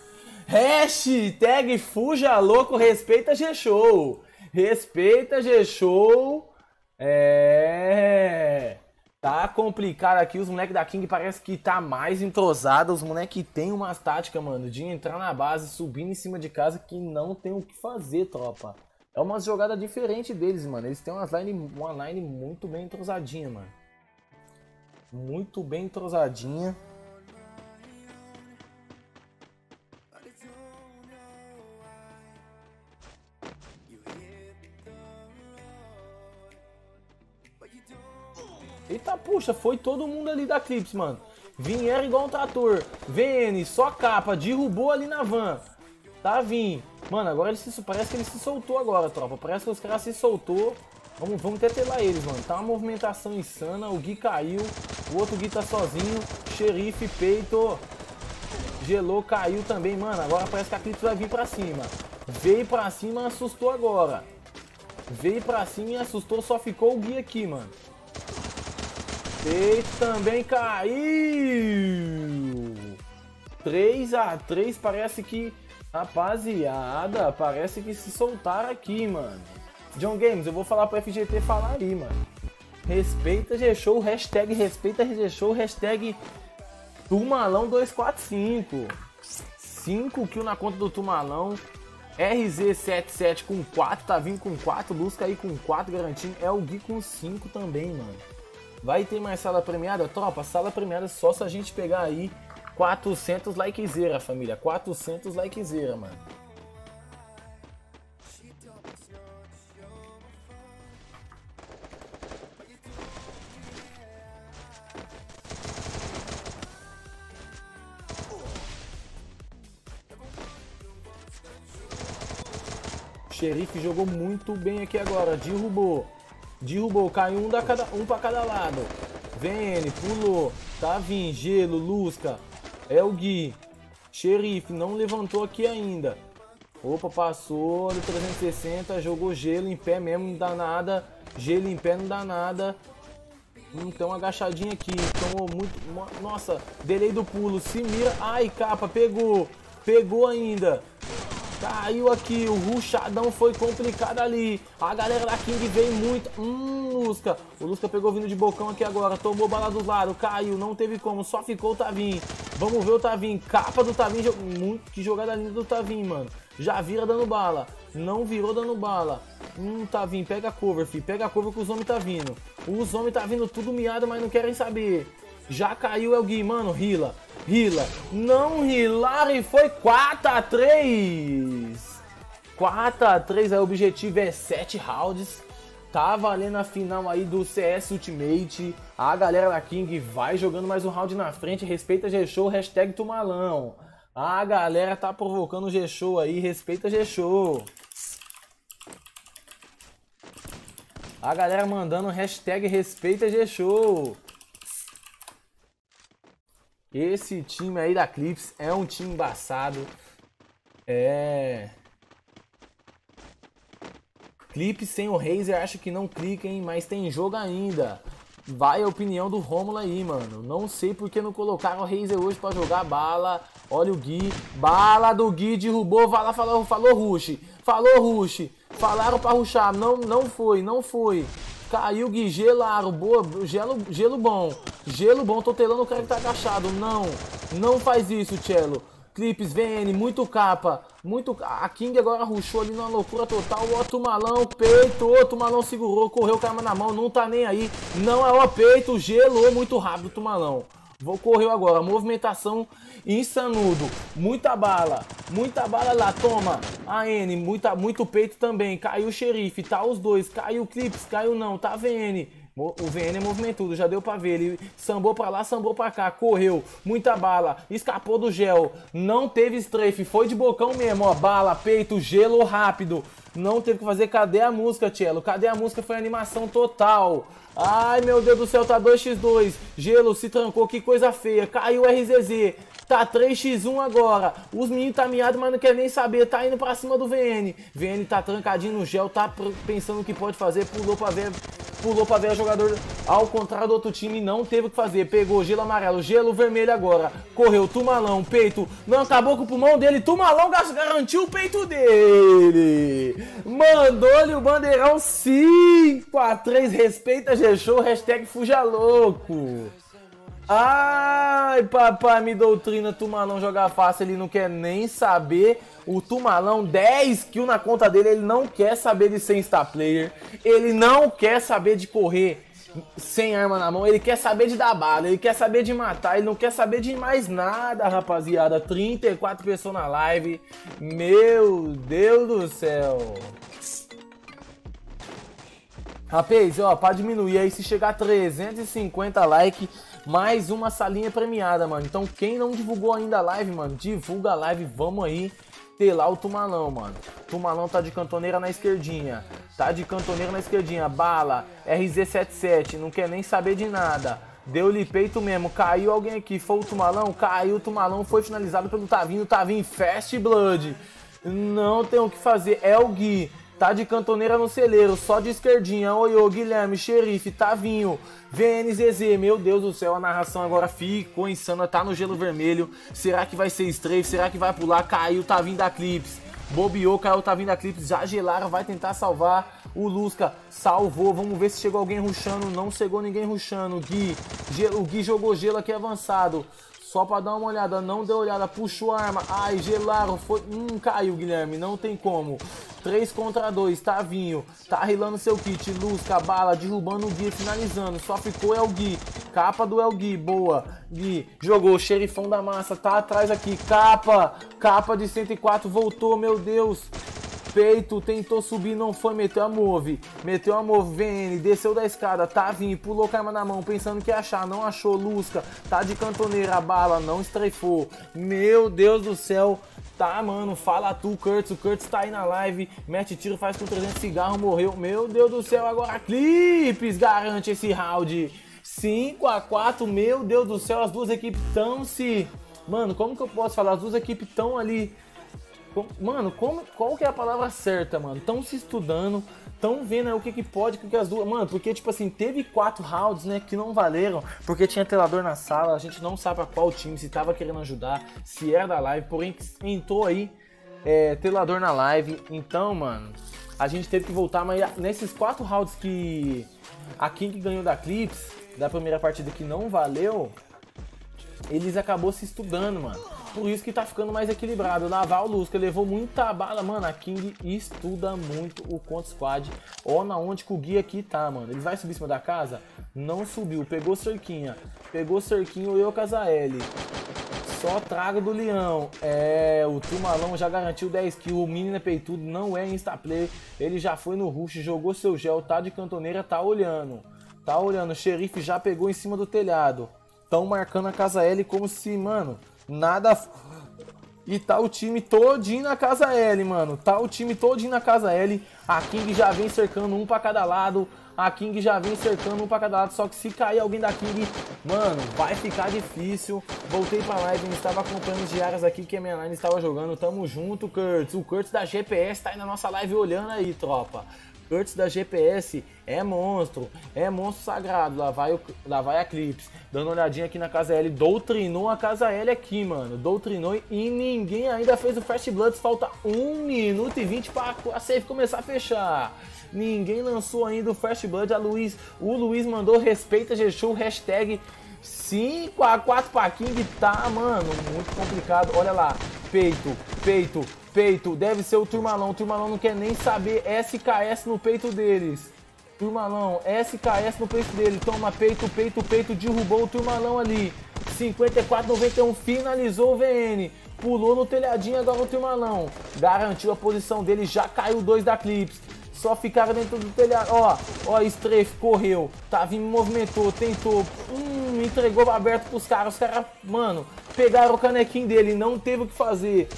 Hashtag Fuja Louco, respeita G-Show. Respeita G-Show. É... Tá complicado aqui, os moleques da King parece que tá mais entrosado. Os moleques tem umas táticas, mano, de entrar na base, subindo em cima de casa que não tem o que fazer, tropa. É uma jogada diferente deles, mano. Eles têm umas line, uma line muito bem entrosadinha, mano. Muito bem entrosadinha. Eita, puxa, foi todo mundo ali da Clips, mano. Vieram igual um trator. VN, só capa, derrubou ali na van. Tá vindo. Mano, agora ele se, parece que ele se soltou agora, tropa. Parece que os caras se soltou. Vamos, vamos tetelar eles, mano. Tá uma movimentação insana. O Gui caiu. O outro Gui tá sozinho. Xerife, peito. Gelou, caiu também, mano. Agora parece que a Clips vai vir pra cima. Veio pra cima, assustou agora. Veio pra cima e assustou. Só ficou o Gui aqui, mano. Peito também caiu. 3 a 3 parece que Rapaziada, parece que se soltaram aqui, mano. John Games, eu vou falar pro FGT falar aí, mano. Respeita G-Show, hashtag respeita G-Show, hashtag Tumalão 245. 5 kills na conta do Tumalão. RZ77 com 4, tá vindo com 4, busca aí com 4 garantindo. É o Gui com 5 também, mano. Vai ter mais sala premiada? Tropa, sala premiada só se a gente pegar aí 400 likezera, família. 400 likezera, mano. Xerife jogou muito bem aqui agora. Derrubou. Derrubou. Caiu um, da cada, um pra cada lado. VN, pulou. Tá vindo. Gelo, Lusca. É o Gui. Xerife, não levantou aqui ainda. Opa, passou do 360, jogou gelo em pé mesmo, não dá nada. Gelo em pé não dá nada. Uma agachadinha aqui, tomou muito... Nossa, delay do pulo, se mira... Ai, capa, pegou. Pegou ainda. Caiu aqui, o ruchadão foi complicado ali. A galera da King veio muito. Hum, Lusca. O Lusca pegou vindo de bocão aqui agora. Tomou bala do lado, caiu, não teve como. Só ficou o Tavim. Vamos ver o Tavim. Capa do Tavim. Muito, que jogada linda do Tavim, mano. Já vira dando bala. Não virou dando bala. Hum, Tavim, pega a cover, filho. Pega a cover que os homens tá vindo. Os homens tá vindo tudo miado, mas não querem saber. Já caiu o Elgui, mano, rila. Rila. Não rilaram e foi 4 a 3 4 a 3 aí o objetivo é 7 rounds. Tá valendo a final aí do CS Ultimate. A galera da King vai jogando mais um round na frente. Respeita G-Show, hashtag Tumalão. A galera tá provocando o G-Show aí, respeita G-Show. A galera mandando hashtag respeita G-Show. Esse time aí da Clips é um time embaçado. É. Clipe sem o Razer, acho que não hein? Mas tem jogo ainda. Vai a opinião do Romulo aí, mano. Não sei porque não colocaram o Razer hoje pra jogar bala. Olha o Gui. Bala do Gui derrubou. Vala falou, falou Rush. Falou Rush. Falaram pra ruxar. Não, não foi, não foi. Caiu Gui, gelaram. Boa, gelo, gelo bom. Gelo bom, tô telando o cara que tá agachado. Não, não faz isso, Cello. Clipes, VN, muito capa, muito... A King agora ruxou ali numa loucura total, o Tumalão, peito, o Tumalão segurou, correu com a na mão, não tá nem aí, não é o peito, gelou muito rápido o Tumalão. Vou correu agora, movimentação insanudo, muita bala, muita bala lá, toma, a N, muita, muito peito também, caiu o xerife, tá os dois, caiu o Clips, caiu não, tá VN, o VN é movimentudo, já deu pra ver. Ele sambou pra lá, sambou pra cá, correu, muita bala, escapou do gel, não teve strafe, foi de bocão mesmo, ó. Bala, peito, gelo rápido. Não teve que fazer. Cadê a música, Cello? Cadê a música? Foi animação total. Ai, meu Deus do céu, tá 2x2. Gelo se trancou, que coisa feia. Caiu o RZZ. Tá 3x1 agora. Os meninos tá miado, mas não quer nem saber. Tá indo pra cima do VN. VN tá trancadinho no gel, tá pensando o que pode fazer. Pulou pra ver, pulou pra ver o jogador. Ao contrário do outro time, não teve o que fazer. Pegou gelo amarelo, gelo vermelho agora. Correu, Tumalão, peito. Não acabou com o pulmão dele. Tumalão garantiu o peito dele. Mandou-lhe o bandeirão 5 a 3. Respeita G-Show, hashtag Fuja Louco. Ai, papai, me doutrina, Tumalão jogar fácil, ele não quer nem saber. O Tumalão, 10 kills na conta dele, ele não quer saber de ser star player. Ele não quer saber de correr sem arma na mão, ele quer saber de dar bala, ele quer saber de matar, ele não quer saber de mais nada, rapaziada. 34 pessoas na live. Meu Deus do céu. Rapaz, ó, pra diminuir aí, se chegar a 350 likes, mais uma salinha premiada, mano. Então, quem não divulgou ainda a live, mano, divulga a live, vamos aí ter lá o Tumalão, mano. Tumalão tá de cantoneira na esquerdinha. Tá de cantoneira na esquerdinha. Bala, RZ77, não quer nem saber de nada. Deu-lhe peito mesmo. Caiu alguém aqui. Foi o Tumalão? Caiu o Tumalão. Foi finalizado pelo Tavinho. Tavinho Fast Blood. Não tem o que fazer. É o Gui. Tá de cantoneira no celeiro, só de esquerdinha. Oiô, Guilherme, xerife, Tavinho, VNZZ. Meu Deus do céu, a narração agora ficou insana. Tá no gelo vermelho. Será que vai ser strafe? Será que vai pular? Caiu, tá vindo da Clips. Bobeou, caiu, tá vindo da Clips. Já gelaram, vai tentar salvar. O Lusca salvou. Vamos ver se chegou alguém ruxando. Não chegou ninguém ruxando. Gui, o Gui jogou gelo aqui avançado. Só pra dar uma olhada, não deu olhada, puxou a arma. Ai, gelaram, foi. Hum, caiu, Guilherme, não tem como. 3 contra 2, Tavinho. Tá rilando seu kit. Lusca, bala, derrubando o Gui, finalizando. Só ficou El Gui. Capa do El Gui, boa. Gui, jogou, xerifão da massa, tá atrás aqui. Capa, capa de 104, voltou, meu Deus. Peito, tentou subir, não foi, meteu a move. Meteu a move, VN, desceu da escada, tá vindo, pulou com a arma na mão, pensando que ia achar, não achou, Lusca, tá de cantoneira, bala, não estreifou. Meu Deus do céu, tá, mano, fala tu, Kurtz, o Kurtz tá aí na live, mete tiro, faz com 300 cigarros, morreu. Meu Deus do céu, agora Clipes garante esse round. 5 a 4 meu Deus do céu, as duas equipes estão se... Mano, como que eu posso falar? As duas equipes estão ali Mano, como, qual que é a palavra certa, mano? Estão se estudando, estão vendo o que, que pode, o que, que as duas. Mano, porque, tipo assim, teve quatro rounds, né, que não valeram, porque tinha telador na sala, a gente não sabe pra qual time, se tava querendo ajudar, se era da live, porém entrou aí é, telador na live. Então, mano, a gente teve que voltar, mas nesses quatro rounds que a King ganhou da Clips, da primeira partida que não valeu, eles acabou se estudando, mano. Por isso que tá ficando mais equilibrado. Naval Lusca levou muita bala, mano. A King estuda muito o Contra Squad. Ó, na onde que o guia aqui tá, mano. Ele vai subir em cima da casa? Não subiu. Pegou cerquinha. Pegou cerquinho, eu Casael. Só trago do leão. É, o Turmalão já garantiu 10 kills. O menino é peitudo, não é instaplay. Ele já foi no rush, jogou seu gel, tá de cantoneira, tá olhando. Tá olhando. O xerife já pegou em cima do telhado. Tão marcando a casa L como se, mano, nada. E tá o time todinho na casa L, mano. Tá o time todinho na casa L. A King já vem cercando um pra cada lado. A King já vem cercando um pra cada lado. Só que se cair alguém da King, mano, vai ficar difícil. Voltei pra live, não estava acompanhando os diários aqui que a minha line estava jogando. Tamo junto, Kurtz. O Kurtz da GPS tá aí na nossa live olhando aí, tropa. Kurtz da GPS é monstro, é monstro sagrado. Lá vai, o, lá vai a Clips. Dando uma olhadinha aqui na casa L. Doutrinou a casa L aqui, mano. Doutrinou e ninguém ainda fez o Fast Bloods. Falta 1 minuto e 20 para a save começar a fechar. Ninguém lançou ainda o Fast Blood. A Luiz, o Luiz mandou respeita G-Show, hashtag 5 a 4 pra King. Tá, mano, muito complicado. Olha lá, peito, peito, peito. Deve ser o Turmalão. O Turmalão não quer nem saber SKS no peito deles. Turmalão, SKS no peito dele. Toma peito, peito, peito. Derrubou o Turmalão ali. 54-91. Finalizou o VN. Pulou no telhadinho agora o Turmalão. Garantiu a posição dele. Já caiu dois da Clips. Só ficaram dentro do telhado. Ó, ó, Strafe correu. Tá vindo, movimentou, tentou. Hum, entregou aberto pros caras. Os caras, mano, pegaram o canequinho dele. Não teve o que fazer.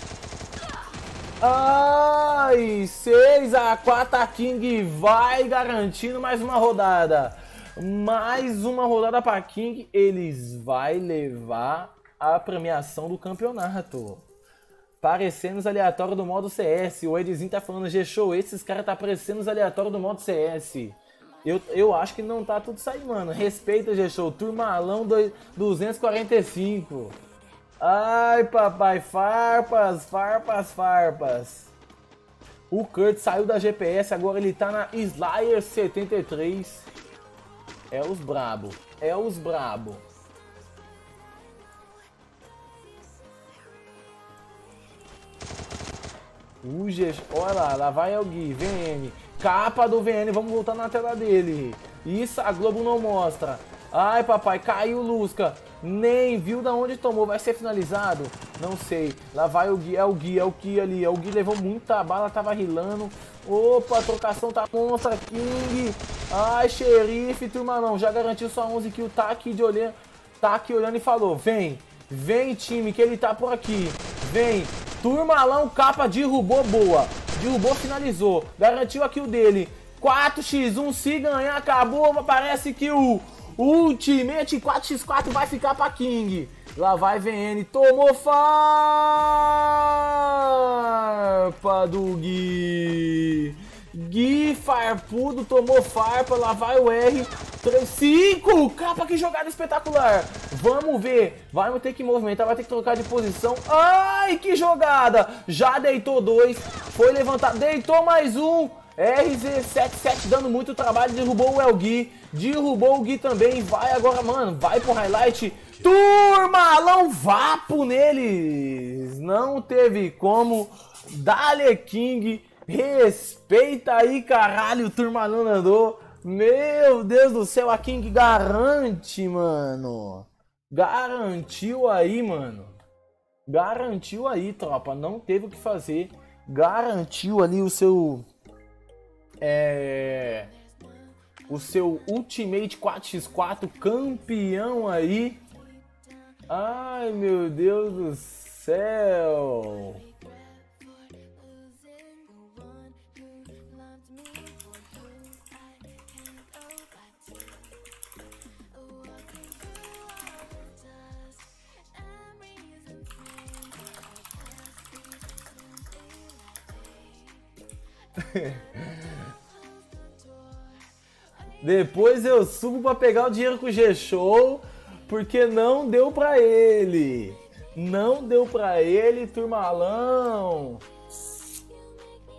Ai, 6 a 4 a King vai garantindo mais uma rodada. Mais uma rodada para King, eles vai levar a premiação do campeonato. Parecendo os aleatórios do modo CS. O Edzinho tá falando, G-Show, esses caras tá parecendo os aleatórios do modo CS. Eu, eu acho que não tá tudo aí, mano. Respeita, G-Show. Turmalão 245. Ai, papai, farpas, farpas, farpas. O Kurt saiu da GPS, agora ele tá na Slayer 73. É os brabo, é os brabo. Olha lá, lá vai o Gui, VN. Capa do VN, vamos voltar na tela dele. Isso a Globo não mostra. Ai, papai, caiu o Lusca. Nem viu da onde tomou. Vai ser finalizado? Não sei. Lá vai o Gui. É o Gui, é o Gui ali. É o Gui levou muita bala, tava rilando. Opa, a trocação tá monstra. King. Ai, xerife, turma não. Já garantiu sua 11 kill. Tá aqui de olhando. Tá aqui olhando e falou. Vem. Vem, time, que ele tá por aqui. Vem. Turmalão, capa, derrubou, boa. Derrubou, finalizou. Garantiu a kill dele. 4x1, se ganhar, acabou. Parece que o Ultimate 4x4 vai ficar pra King. Lá vai VN. Tomou farpa do Gui. Gui farpudo tomou farpa. Lá vai o R. 3, 5. Capa, que jogada espetacular. Vamos ver. Vai ter que movimentar, vai ter que trocar de posição. Ai, que jogada. Já deitou dois. Foi levantado. Deitou mais um. RZ77 dando muito trabalho, derrubou o El Gui, derrubou o Gui também, vai agora, mano, vai pro highlight, Turmalão vapo neles, não teve como, Dale King, respeita aí caralho, o Turmalão andou, meu Deus do céu, a King garante, mano, garantiu aí, mano, garantiu aí, tropa, não teve o que fazer, garantiu ali o seu é, o seu Ultimate 4x4 campeão aí. Ai meu Deus do céu! *laughs* Depois eu subo pra pegar o dinheiro com o G-Show, porque não deu pra ele. Não deu pra ele, turmalão.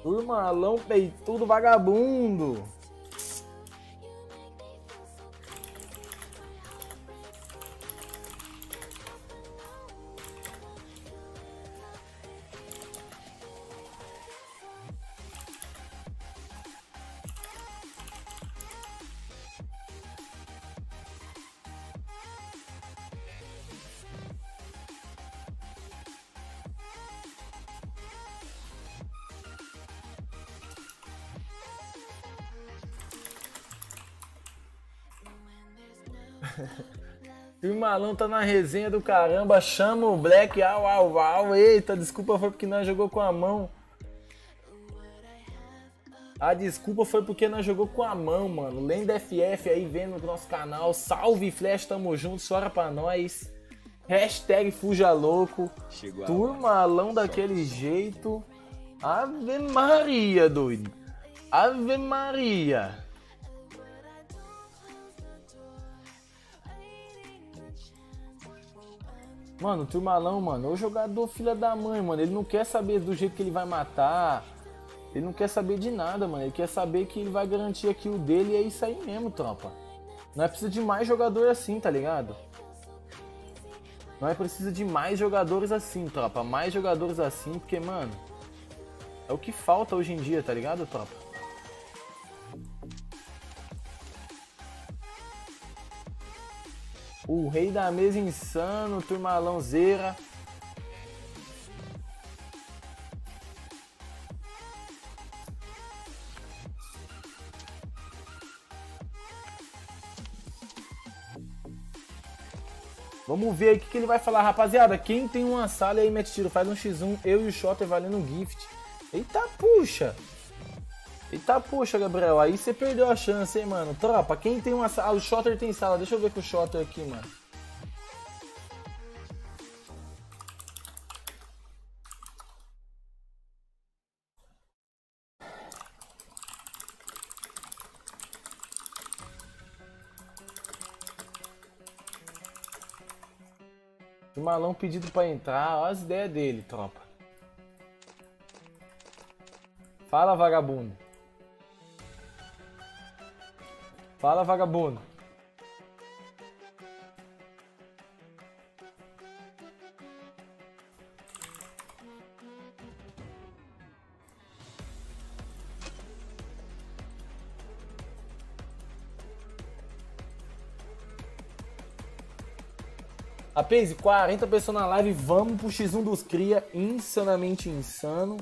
Turmalão peitudo vagabundo. Turmalão tá na resenha do caramba, chama o Black, au, au, au. Eita, desculpa foi porque nós jogou com a mão. A desculpa foi porque nós jogou com a mão, mano. Lenda FF aí vendo o nosso canal. Salve Flash, tamo junto, chora pra nós. Hashtag Fuja Louco. Chegou Turmalão daquele jeito. Ave Maria, doido. Ave Maria. Mano, o Turmalão, mano, é o jogador filha da mãe, mano. Ele não quer saber do jeito que ele vai matar. Ele não quer saber de nada, mano. Ele quer saber que ele vai garantir aqui o dele e é isso aí mesmo, tropa. Não é preciso de mais jogador assim, tá ligado? Não é preciso de mais jogadores assim, tropa. Mais jogadores assim, porque, mano, é o que falta hoje em dia, tá ligado, tropa? O rei da mesa insano, turmalãozeira. Vamos ver aí o que, que ele vai falar, rapaziada. Quem tem uma sala aí, mete tiro, faz um x1. Eu e o Shotter valendo um gift. Eita, puxa! Eita, puxa, Gabriel. Aí você perdeu a chance, hein, mano. Tropa, quem tem uma sala. Ah, o Shotter tem sala. Deixa eu ver com o Shotter aqui, mano. O malão pedido pra entrar, olha as ideias dele, tropa. Fala, vagabundo. Fala, vagabundo. A Paze, 40 pessoas na live, vamos pro X1 dos Cria, insanamente insano.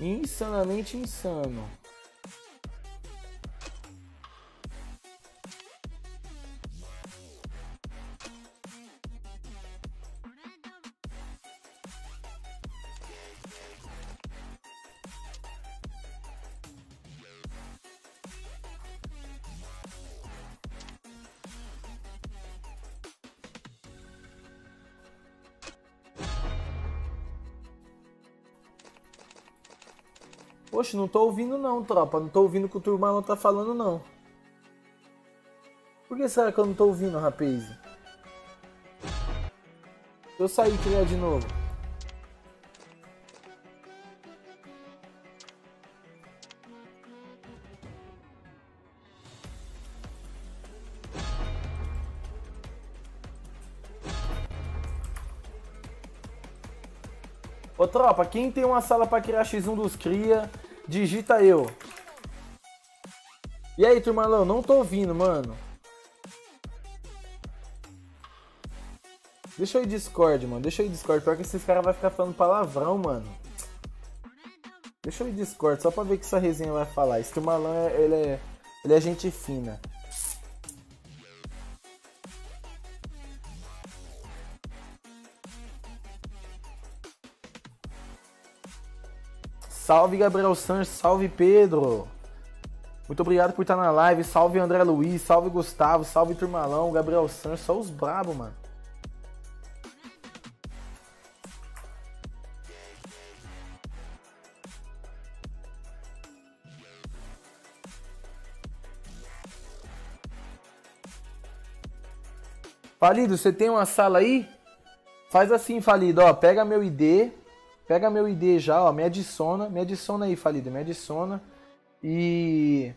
Insanamente insano. Poxa, não tô ouvindo não, tropa. Não tô ouvindo o que o Turmalão tá falando não. Por que será que eu não tô ouvindo, rapaz? Eu e criar de novo. Ô tropa, quem tem uma sala pra criar X1 dos cria, digita eu. E aí, turmalão, não tô ouvindo, mano. Deixa eu ir Discord, mano. Deixa eu ir Discord. Pior que esses caras vão ficar falando palavrão, mano. Deixa eu ir Discord, só pra ver o que essa resenha vai falar. Esse turmalão, é, ele é, ele é gente fina. Salve Gabriel Sanches, salve Pedro. Muito obrigado por estar na live. Salve André Luiz, salve Gustavo, salve Turmalão, Gabriel Sanches, só os brabo, mano. Falido, você tem uma sala aí? Faz assim, Falido, ó, pega meu ID, pega meu ID já, ó, me adiciona, me adiciona aí, Falido, me adiciona e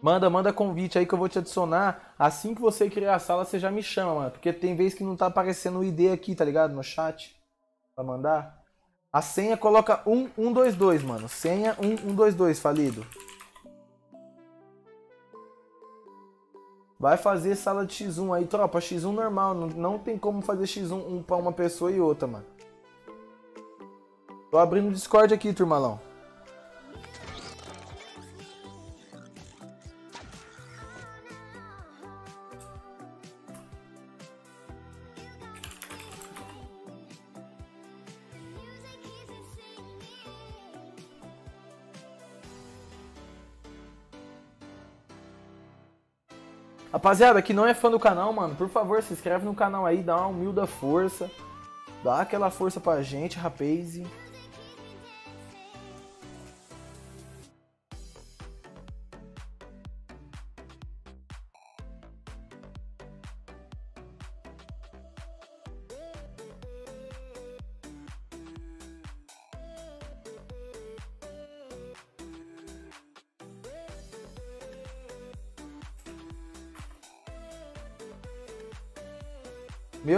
manda, manda convite aí que eu vou te adicionar. Assim que você criar a sala, você já me chama, mano, porque tem vez que não tá aparecendo o ID aqui, tá ligado? No chat pra mandar. A senha coloca 1122, mano. Senha 1122, Falido. Vai fazer sala de X1 aí, tropa. X1 normal. Não, não tem como fazer X1 um pra uma pessoa e outra, mano. Tô abrindo o Discord aqui, turmalão. Rapaziada, que não é fã do canal, mano, por favor, se inscreve no canal aí, dá uma humilda força. Dá aquela força pra gente, rapaz.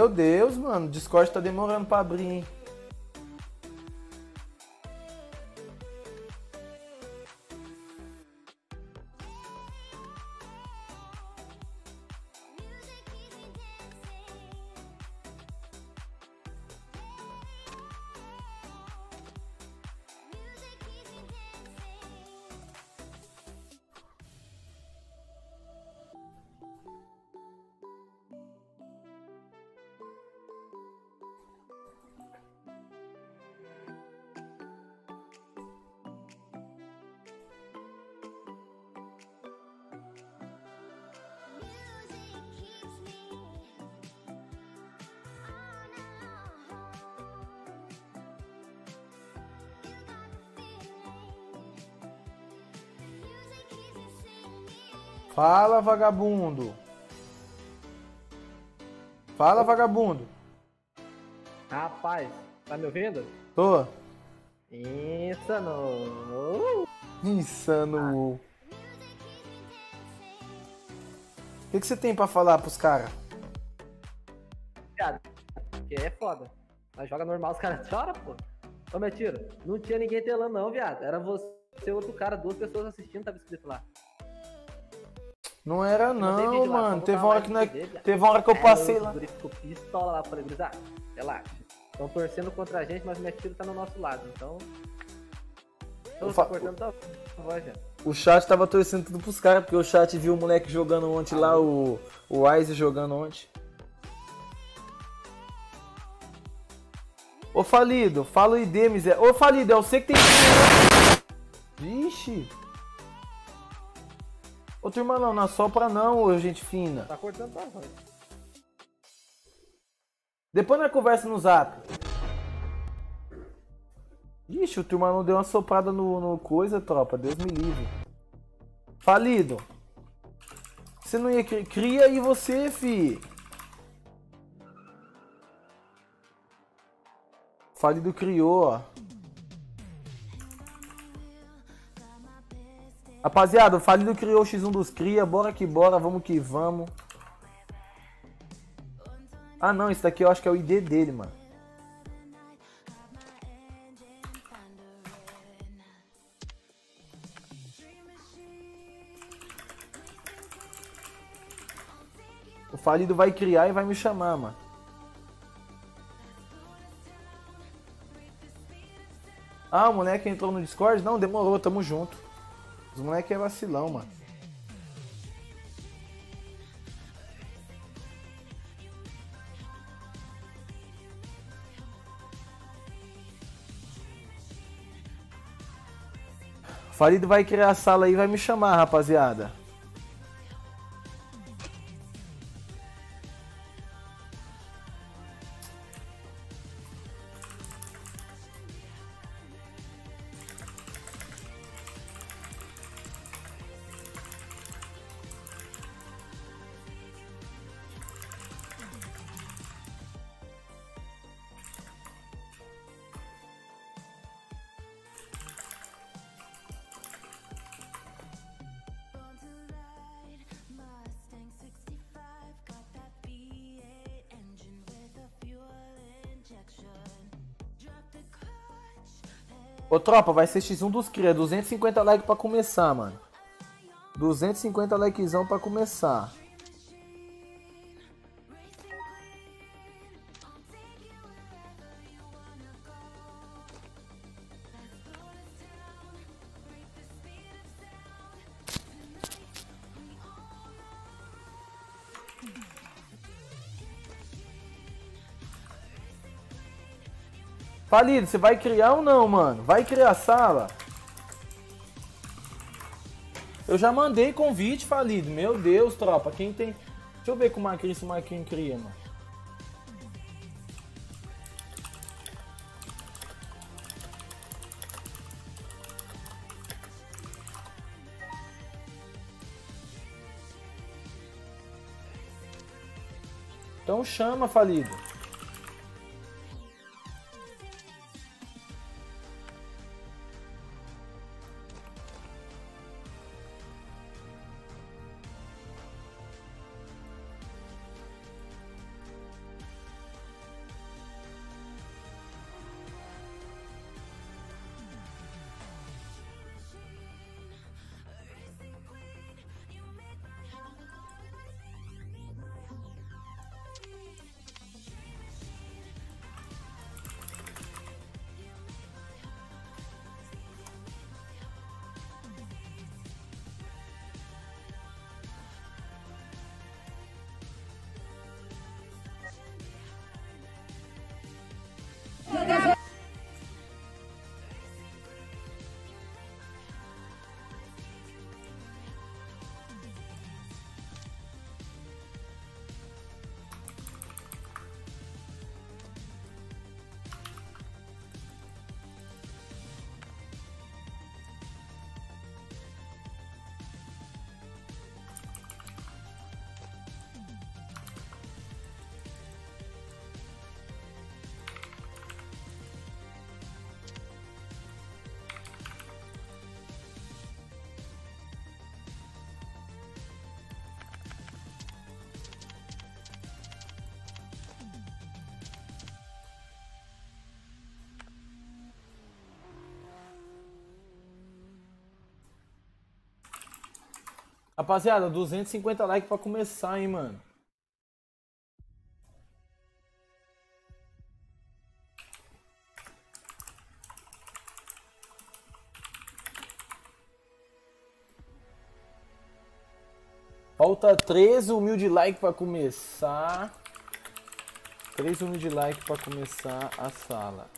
Meu Deus, mano, o Discord tá demorando pra abrir, hein? Fala, vagabundo. Fala, vagabundo. Rapaz, tá me ouvindo? Tô. Insano. Insano. O que, que você tem pra falar pros caras? Viado, que é foda. Mas joga normal, os caras *laughs* choram, pô. Ô, meu tiro, não tinha ninguém telando não, viado. Era você e outro cara, duas pessoas assistindo, tava escrito lá. Não era não, lá, mano. Teve uma hora que, viado. teve uma hora que eu É, passei lá. guri ficou pistola lá, falei, gurizada, relaxa. Estão torcendo contra a gente, mas o meu tiro tá no nosso lado, então... Eu fa- voz, já. O chat tava torcendo tudo pros caras, porque o chat viu o moleque jogando ontem lá, o, o Wise jogando ontem. Ô Falido, fala o ID, miséria. Ô Falido, é você que tem. Vixe. Ô turma, não, não sopra não, ô gente fina. Tá cortando tua voz. Depois nós conversa no zap. Ixi, o turma não deu uma soprada no, no coisa, tropa. Deus me livre. Falido. Você não ia cri- cria e você, fi. Falido criou, ó. Rapaziada, o Falido criou o X1 dos cria. Bora que bora, vamos que vamos. Ah não, esse daqui eu acho que é o ID dele, mano. O falido vai criar e vai me chamar, mano. Ah, o moleque entrou no Discord? Não, demorou, tamo junto. Os moleque é vacilão, mano. O Falido vai criar a sala aí e vai me chamar, rapaziada. Tropa, vai ser X1 dos cria, 250 likes pra começar, mano. 250 likezão pra começar. Falido, você vai criar ou não, mano? Vai criar sala? Eu já mandei convite, falido. Meu Deus, tropa. Quem tem. Deixa eu ver como a Cris o Marquinhos cria, mano. Então chama, falido. Rapaziada, 250 likes pra começar, hein, mano. Falta 13 humilde like pra começar. 3 humilde like pra começar a sala.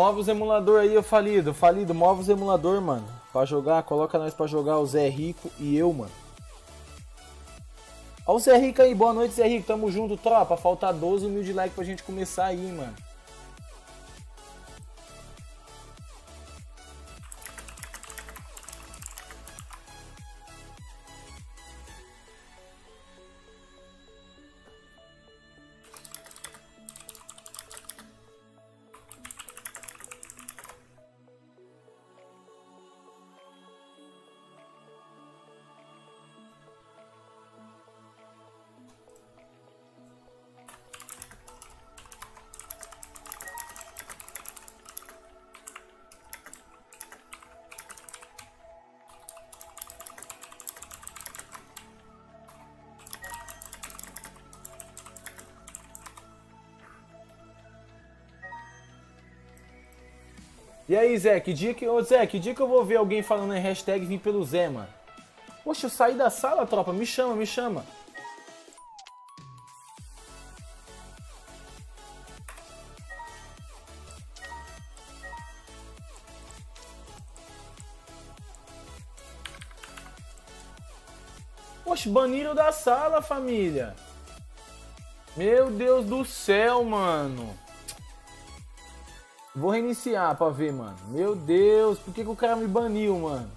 Move os emulador aí, ô falido. Falido, move os emulador, mano. Pra jogar, coloca nós pra jogar o Zé Rico e eu, mano. Ó o Zé Rico aí, boa noite, Zé Rico. Tamo junto, tropa. Falta 12 mil de like pra gente começar aí, mano. E aí, Zé, que dia que. Ô Zé, que dia que eu vou ver alguém falando em hashtag vim pelo Zé, mano? Poxa, eu saí da sala, tropa. Me chama, me chama. Poxa, baniram da sala, família. Meu Deus do céu, mano. Vou reiniciar pra ver, mano. Meu Deus, por que, que o cara me baniu, mano?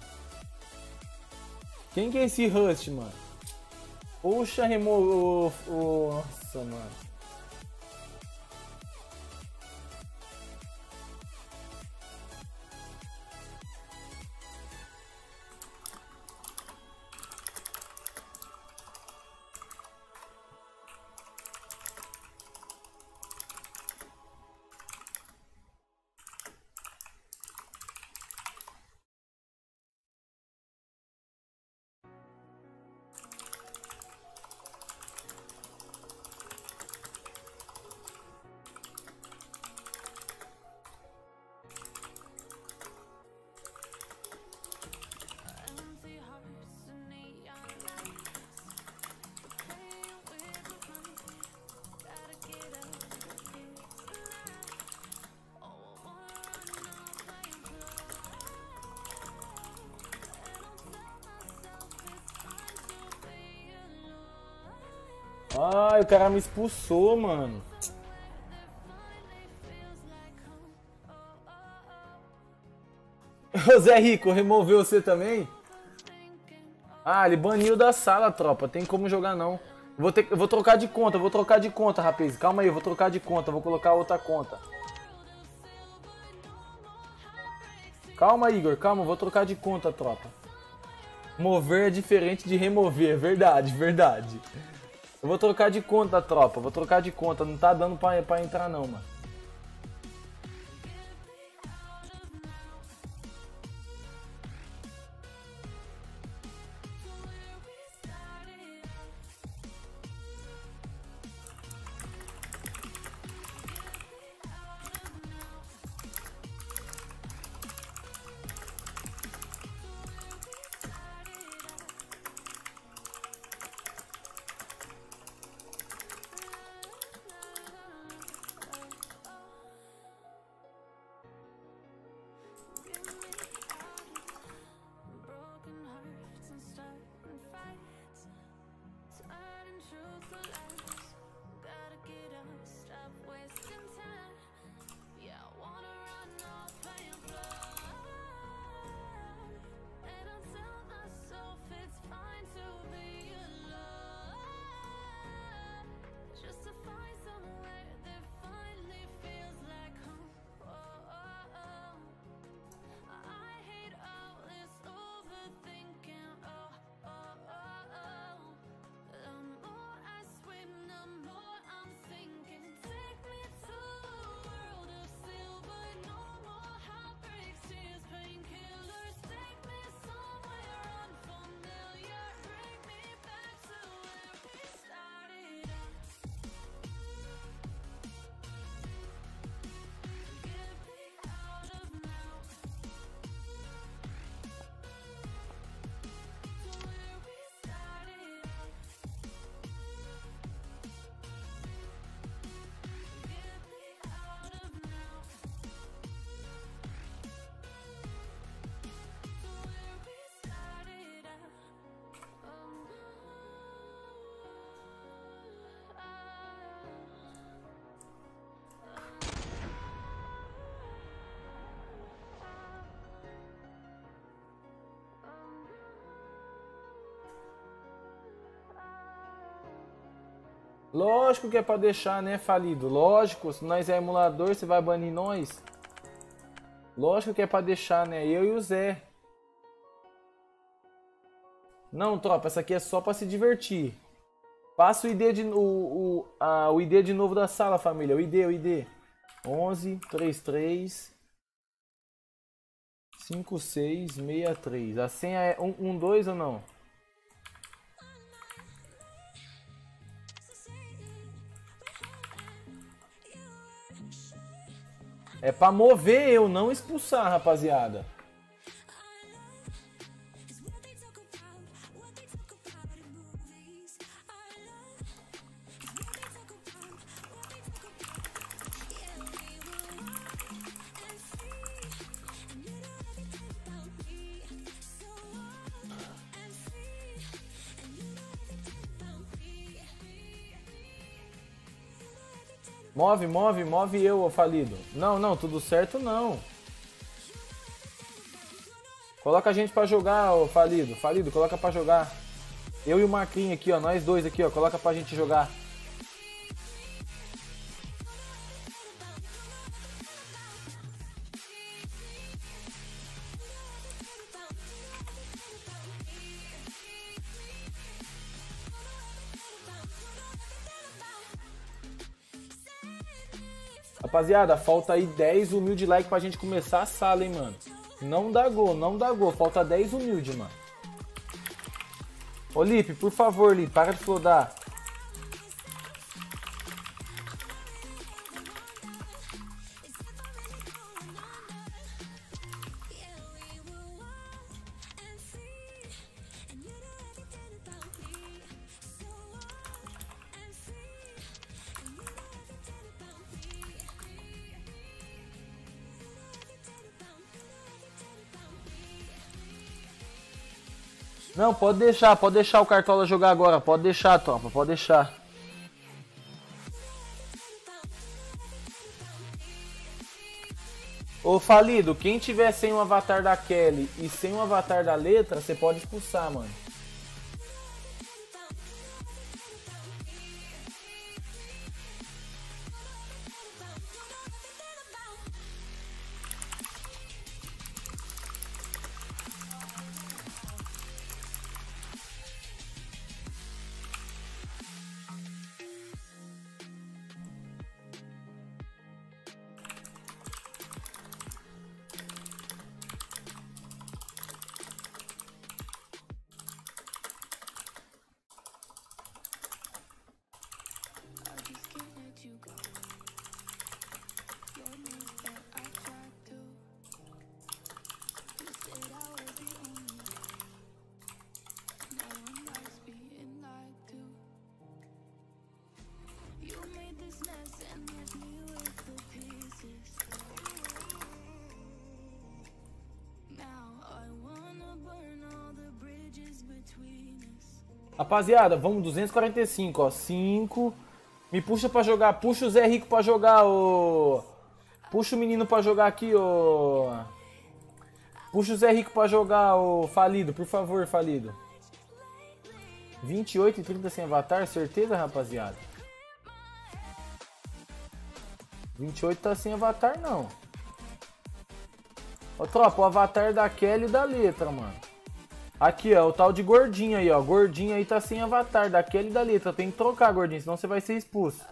Quem que é esse Rust, mano? Poxa, removeu. Nossa, mano. O cara me expulsou, mano. O Zé Rico, removeu você também? Ah, ele baniu da sala, tropa. Tem como jogar não. Vou, ter, vou trocar de conta, vou trocar de conta, rapaz. Calma aí, vou trocar de conta, vou colocar outra conta. Calma, Igor, calma, vou trocar de conta, tropa. Mover é diferente de remover, verdade, verdade. Eu vou trocar de conta, tropa, vou trocar de conta. Não tá dando pra, pra entrar não, mano. Lógico que é pra deixar, né, falido. Lógico, se nós é emulador, você vai banir nós. Lógico que é pra deixar, né? Eu e o Zé. Não, tropa, essa aqui é só pra se divertir. Passa o ID de, o, o, a, o ID de novo da sala, família. O ID, o ID. 11 33 5663. A senha é 112 ou não? É pra mover eu, não expulsar, rapaziada. Move, move, move eu, ô falido. Não, não, tudo certo não. Coloca a gente pra jogar, ô falido. Falido, coloca pra jogar. Eu e o Marquinhos aqui, ó. Nós dois aqui, ó. Coloca pra gente jogar. Rapaziada, falta aí 10 humilde like pra gente começar a sala, hein, mano. Não dá gol, não dá gol. Falta 10 humilde, mano. Ô, Lipe, por favor, Lipe, para de flodar. Não, pode deixar, pode deixar o Cartola jogar agora. Pode deixar, tropa, pode deixar. Ô falido, quem tiver sem o avatar da Kelly e sem o avatar da letra, você pode expulsar, mano. Rapaziada, vamos 245, ó. 5. Me puxa pra jogar. Puxa o Zé Rico pra jogar, ô. Puxa o menino pra jogar aqui, ô. Puxa o Zé Rico pra jogar, ô. Falido, por favor, Falido. 28 e 30 sem avatar, certeza, rapaziada? 28 tá sem avatar, não. Ô, tropa, o avatar da Kelly e da letra, mano. Aqui, ó, o tal de gordinho aí, ó. Gordinho aí tá sem avatar, daquele e da letra. Tem que trocar, gordinho, senão você vai ser expulso.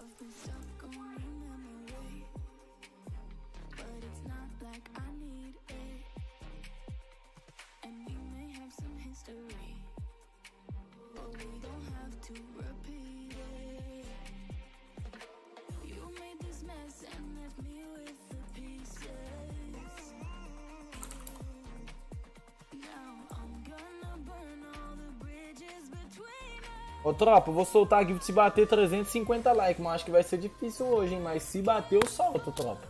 Tropa, vou soltar aqui se bater 350 likes, mas acho que vai ser difícil hoje, hein? Mas se bater, eu solto, tropa.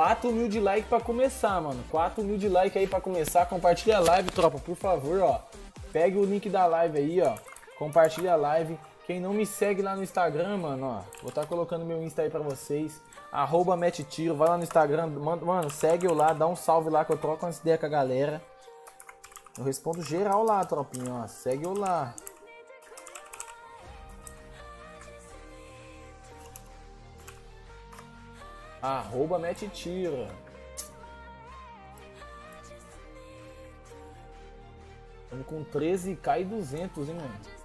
Quatro mil de like pra começar, mano. 4 mil de like aí pra começar. Compartilha a live, tropa, por favor, ó. Pegue o link da live aí, ó. Compartilha a live. Quem não me segue lá no Instagram, mano, ó. Vou estar tá colocando meu Insta aí pra vocês. Arroba Tiro. Vai lá no Instagram. Mano, mano, segue eu lá. Dá um salve lá que eu troco umas ideias com a galera. Eu respondo geral lá, tropinha, ó. Segue eu lá. Arroba mete tiro. Estamos com 13k e 200, hein, mano?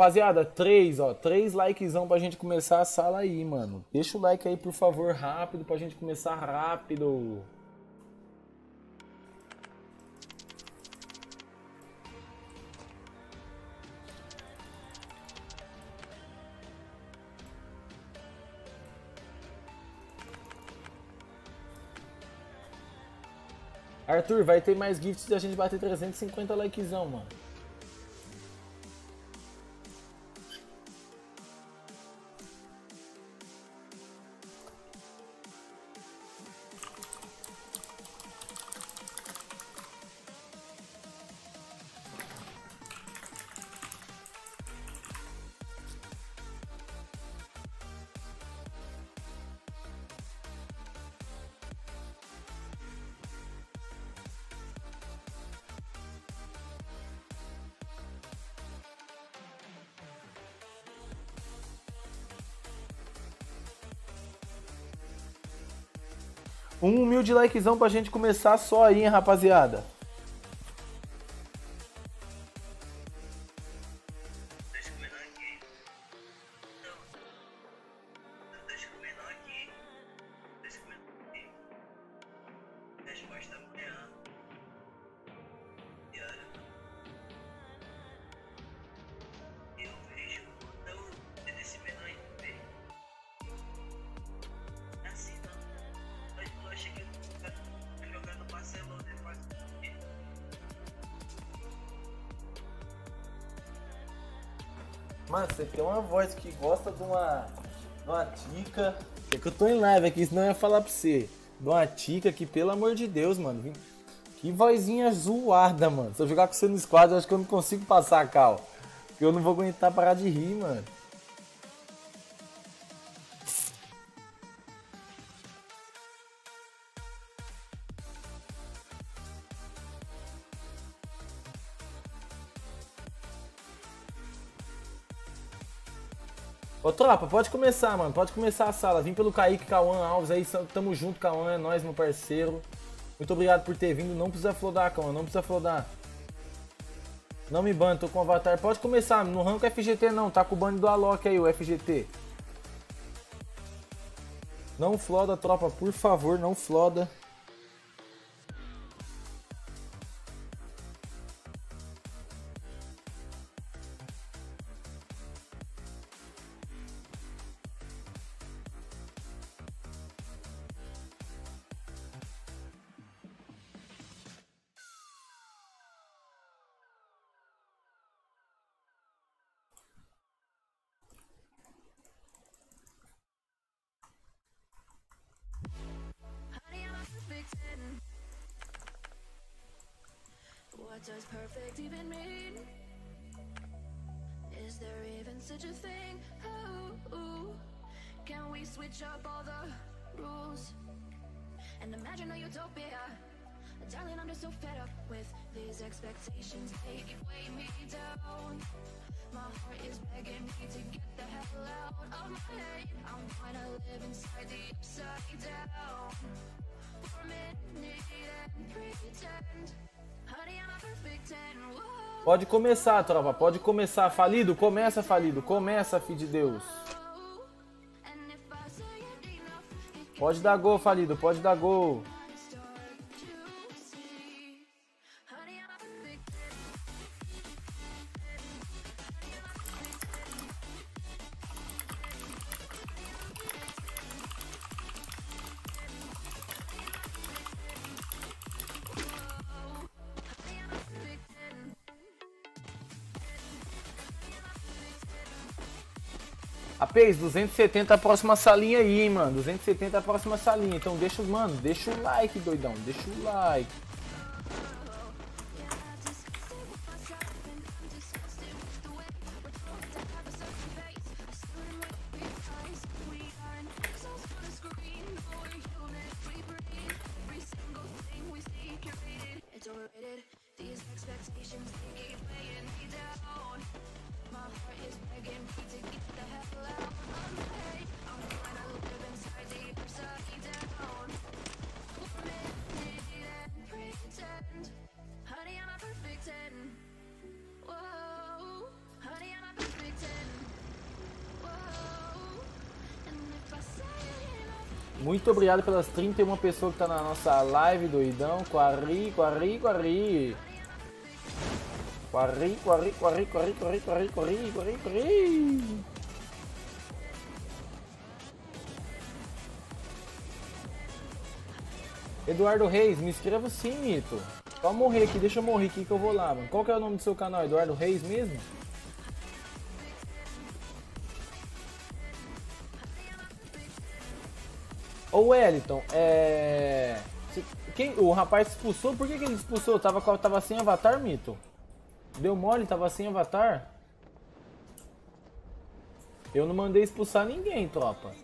Rapaziada, três, ó, três likezão pra gente começar a sala aí, mano. Deixa o like aí, por favor, rápido, pra gente começar rápido. Arthur, vai ter mais gifts se a gente bater 350 likezão, mano. Um humilde likezão pra gente começar só aí, hein, rapaziada. Você tem uma voz que gosta de uma, de uma tica. É que eu tô em live aqui, senão eu ia falar pra você. De uma tica que, pelo amor de Deus, mano. Que vozinha zoada, mano. Se eu jogar com você no squad, eu acho que eu não consigo passar a cal. Porque eu não vou aguentar parar de rir, mano. Tropa, pode começar, mano. Pode começar a sala. Vim pelo Kaique Cauã Alves aí. Tamo junto, Cauã. É nóis, meu parceiro. Muito obrigado por ter vindo. Não precisa flodar, Cauã. Não precisa flodar. Não me ban, tô com o avatar. Pode começar. No rank FGT não. Tá com o ban do Alok aí, o FGT. Não floda, tropa. Por favor, não floda. Começar, tropa. Pode começar. Falido, começa, Falido. Começa, filho de Deus. Pode dar gol, Falido. Pode dar gol. Apex, 270 a próxima salinha aí, hein, mano. 270 a próxima salinha. Então deixa, mano, deixa o like, doidão. Deixa o like. Muito obrigado pelas 31 pessoas que tá na nossa live, doidão. Quarri, quarri, quarri. Quarri, quarri, quarri, quarri, quarri, quarri, quarri, quarri, quarri. Eduardo Reis, me inscreva sim, Mito. Só morrer aqui, deixa eu morrer aqui que eu vou lá, mano. Qual que é o nome do seu canal? Eduardo Reis mesmo? Ô Wellington, é. Quem, o rapaz expulsou, por que, que ele expulsou? Tava, tava sem avatar, Mito? Deu mole, tava sem avatar? Eu não mandei expulsar ninguém, tropa.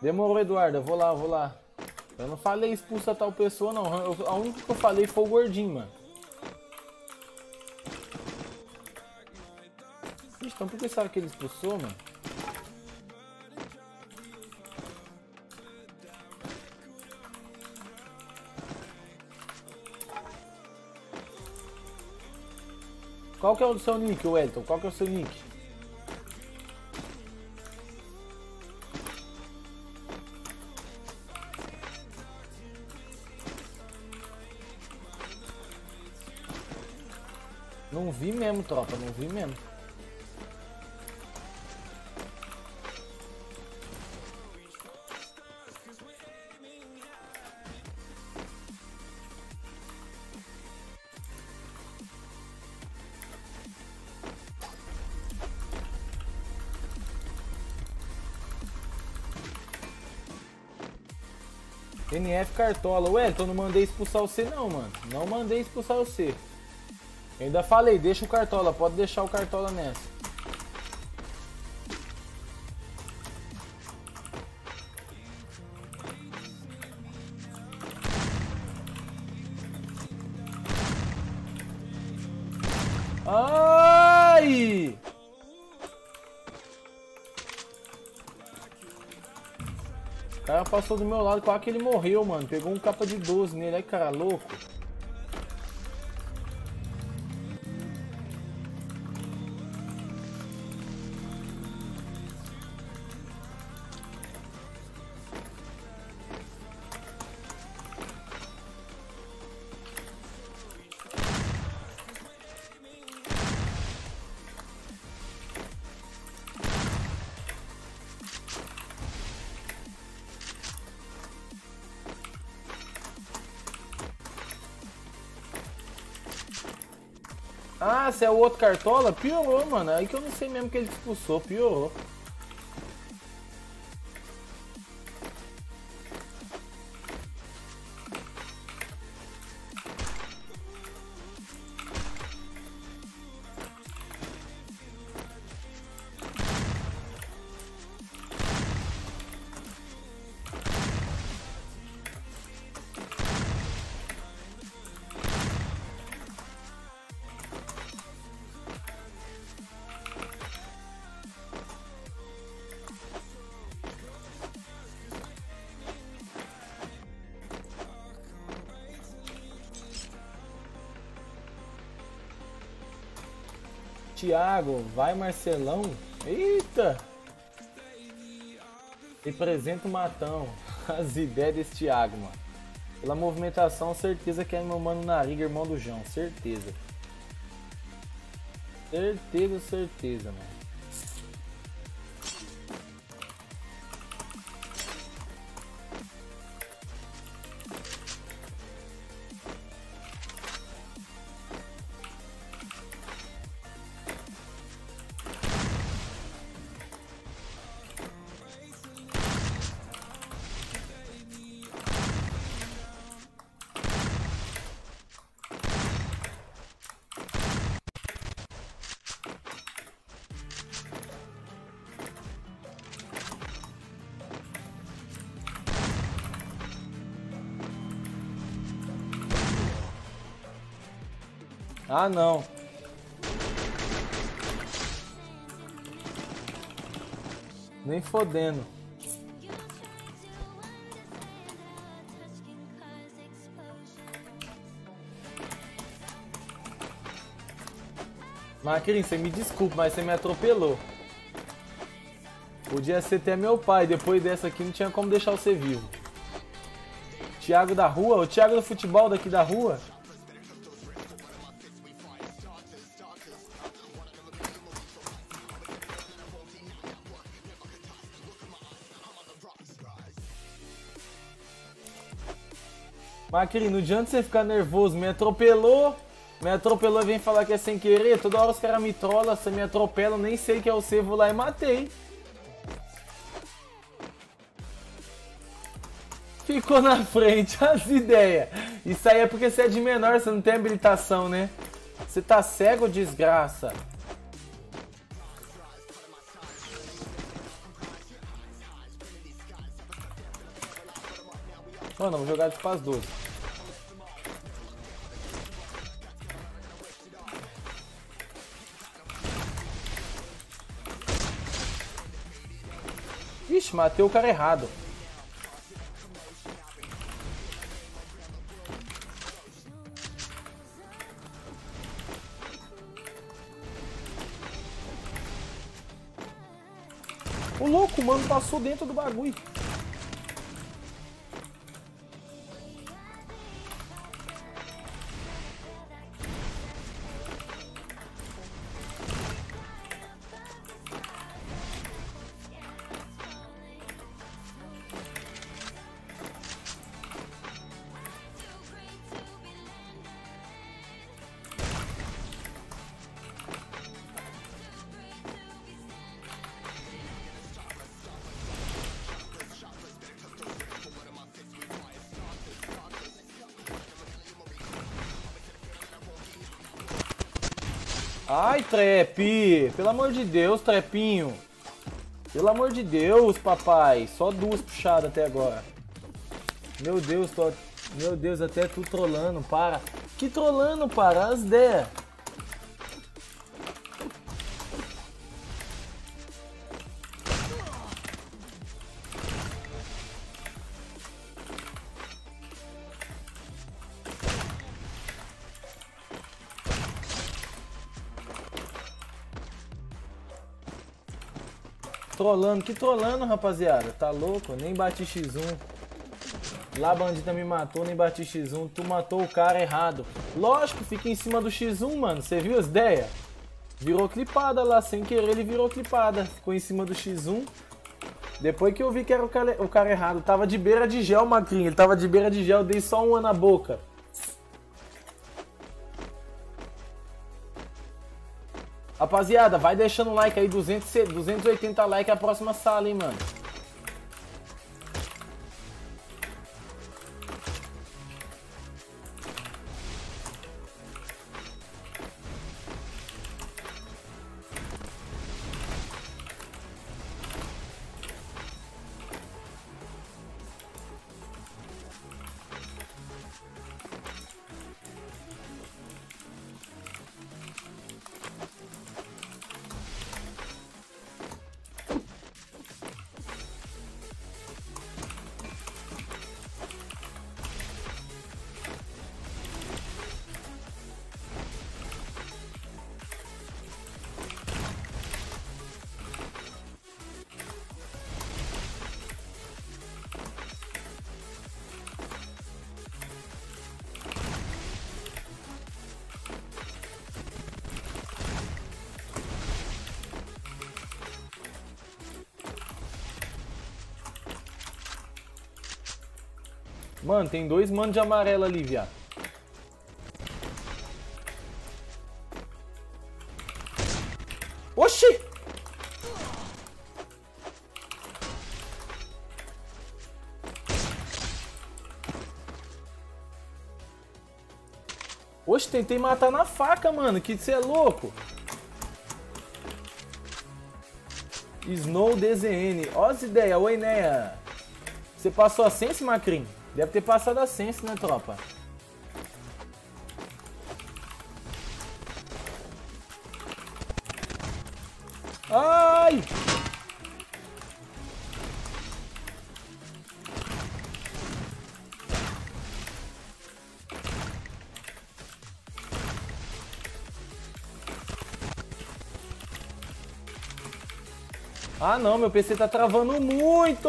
Demorou, Eduardo, eu vou lá, vou lá. Eu não falei expulsa tal pessoa, não. Eu- a única que eu falei foi o gordinho, mano. Ixi, então por que será que ele expulsou, mano? Qual que é o seu nick, Wellington? Qual que é o seu nick? Não vi mesmo, tropa, não vi mesmo. NF Cartola. Então não mandei expulsar você não, mano. Não mandei expulsar você. Eu ainda falei, deixa o Cartola, pode deixar o Cartola nessa. Passou do meu lado, quase que ele morreu, mano. Pegou um capa de 12 nele, aí cara louco. É o outro cartola, piorou, mano. Aí que eu não sei mesmo que ele expulsou, piorou. Thiago, vai Marcelão. Eita! Representa o Matão. *laughs* As ideias desse Thiago, mano. Pela movimentação, certeza que é meu mano Nariga, irmão do João. Certeza. Certeza, certeza, mano. Ah, não. Nem fodendo. Macrin, você me desculpa, mas você me atropelou. Podia ser até meu pai, depois dessa aqui não tinha como deixar você vivo. Thiago da rua, o Thiago do futebol daqui da rua. Macri, não adianta você ficar nervoso, me atropelou, me atropelou e vem falar que é sem querer, toda hora os caras me trollam, você me atropela, nem sei que é você, vou lá e matei. Ficou na frente, *laughs* as ideias. Isso aí é porque você é de menor, você não tem habilitação, né? Você tá cego, desgraça. Mano, vou jogar de paz 12. matei o cara errado. O louco, mano, passou dentro do bagulho. Ai, Trep! Pelo amor de Deus, Trepinho! Pelo amor de Deus, papai! Só duas puxadas até agora. Meu Deus, tô... Meu Deus, até tu trolando, para! Que trolando, para? As ideias! Trolando, que trolando, rapaziada? Tá louco? Nem bati X1. Lá bandida me matou, nem bati X1. Tu matou o cara errado. Lógico, fica em cima do X1, mano. Você viu as ideias? Virou clipada lá, sem querer ele virou clipada. Ficou em cima do X1. Depois que eu vi que era o cara, o cara errado. Tava de beira de gel, Macrinho. Ele tava de beira de gel, dei só uma na boca. Rapaziada, vai deixando o like aí, 200, 280 likes a próxima sala, hein, mano. Mano, tem dois manos de amarelo ali, viado. Oxi! Oxe, tentei matar na faca, mano. Que você é louco. Snow DZN. Ó as ideias, oi, né? Você passou a sense, Macrim? Deve ter passado a sense, né, tropa? Ai! Ah não, meu PC tá travando muito!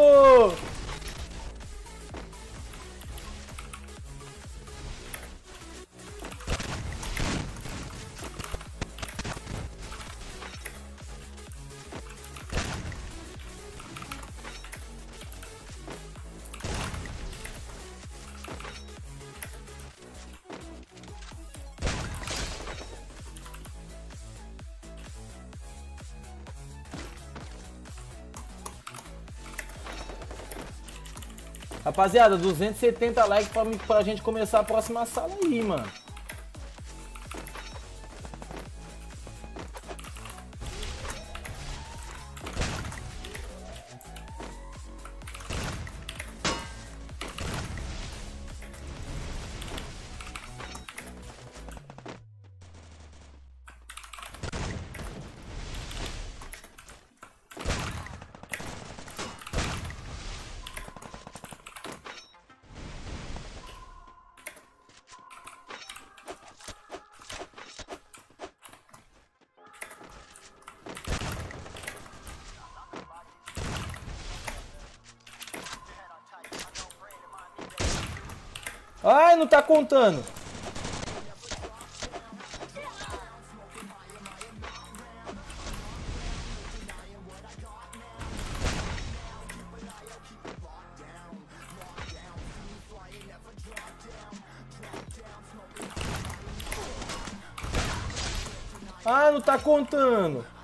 Rapaziada, 270 likes pra, pra gente começar a próxima sala aí, mano. Não tá contando. Ah, não tá contando.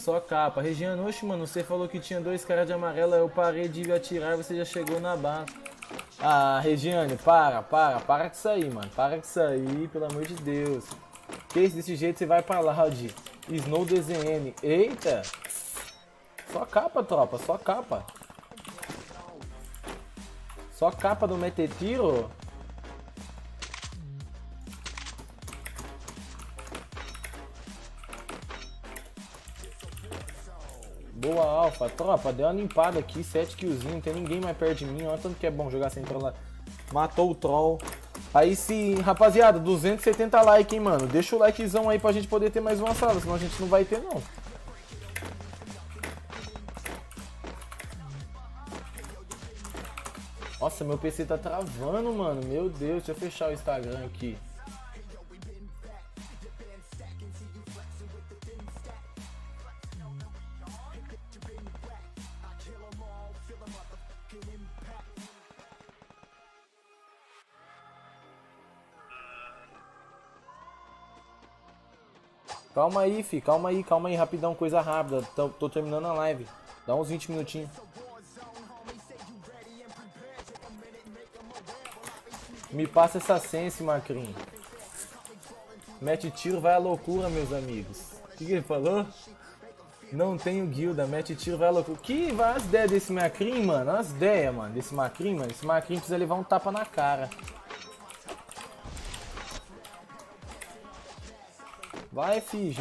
Só capa. Regiano, oxe, mano, você falou que tinha dois caras de amarelo, eu parei de atirar e você já chegou na base. Ah, Regiane, para, para, para com isso aí, mano. Para com isso aí, pelo amor de Deus. Que isso, desse jeito você vai pra loud. Snow DZN. Eita! Só capa, tropa, só capa. Só capa do meter tiro? Alfa. Tropa, deu uma limpada aqui, 7 killzinho, não tem ninguém mais perto de mim. Olha tanto que é bom jogar sem trollar. Matou o troll. Aí sim, rapaziada, 270 likes, hein, mano. Deixa o likezão aí pra gente poder ter mais uma sala, senão a gente não vai ter, não. Nossa, meu PC tá travando, mano. Meu Deus, deixa eu fechar o Instagram aqui. Calma aí, fi, calma aí, calma aí, rapidão, coisa rápida. Tô, tô terminando a live. Dá uns 20 minutinhos. Me passa essa sense, Macrim. Mete tiro, vai à loucura, meus amigos. O que, que ele falou? Não tenho guilda, mete tiro, vai à loucura. Que vai as ideias desse Macrim, mano? As ideias, mano, desse Macrim, mano. Esse Macrim precisa levar um tapa na cara. Vai, fi,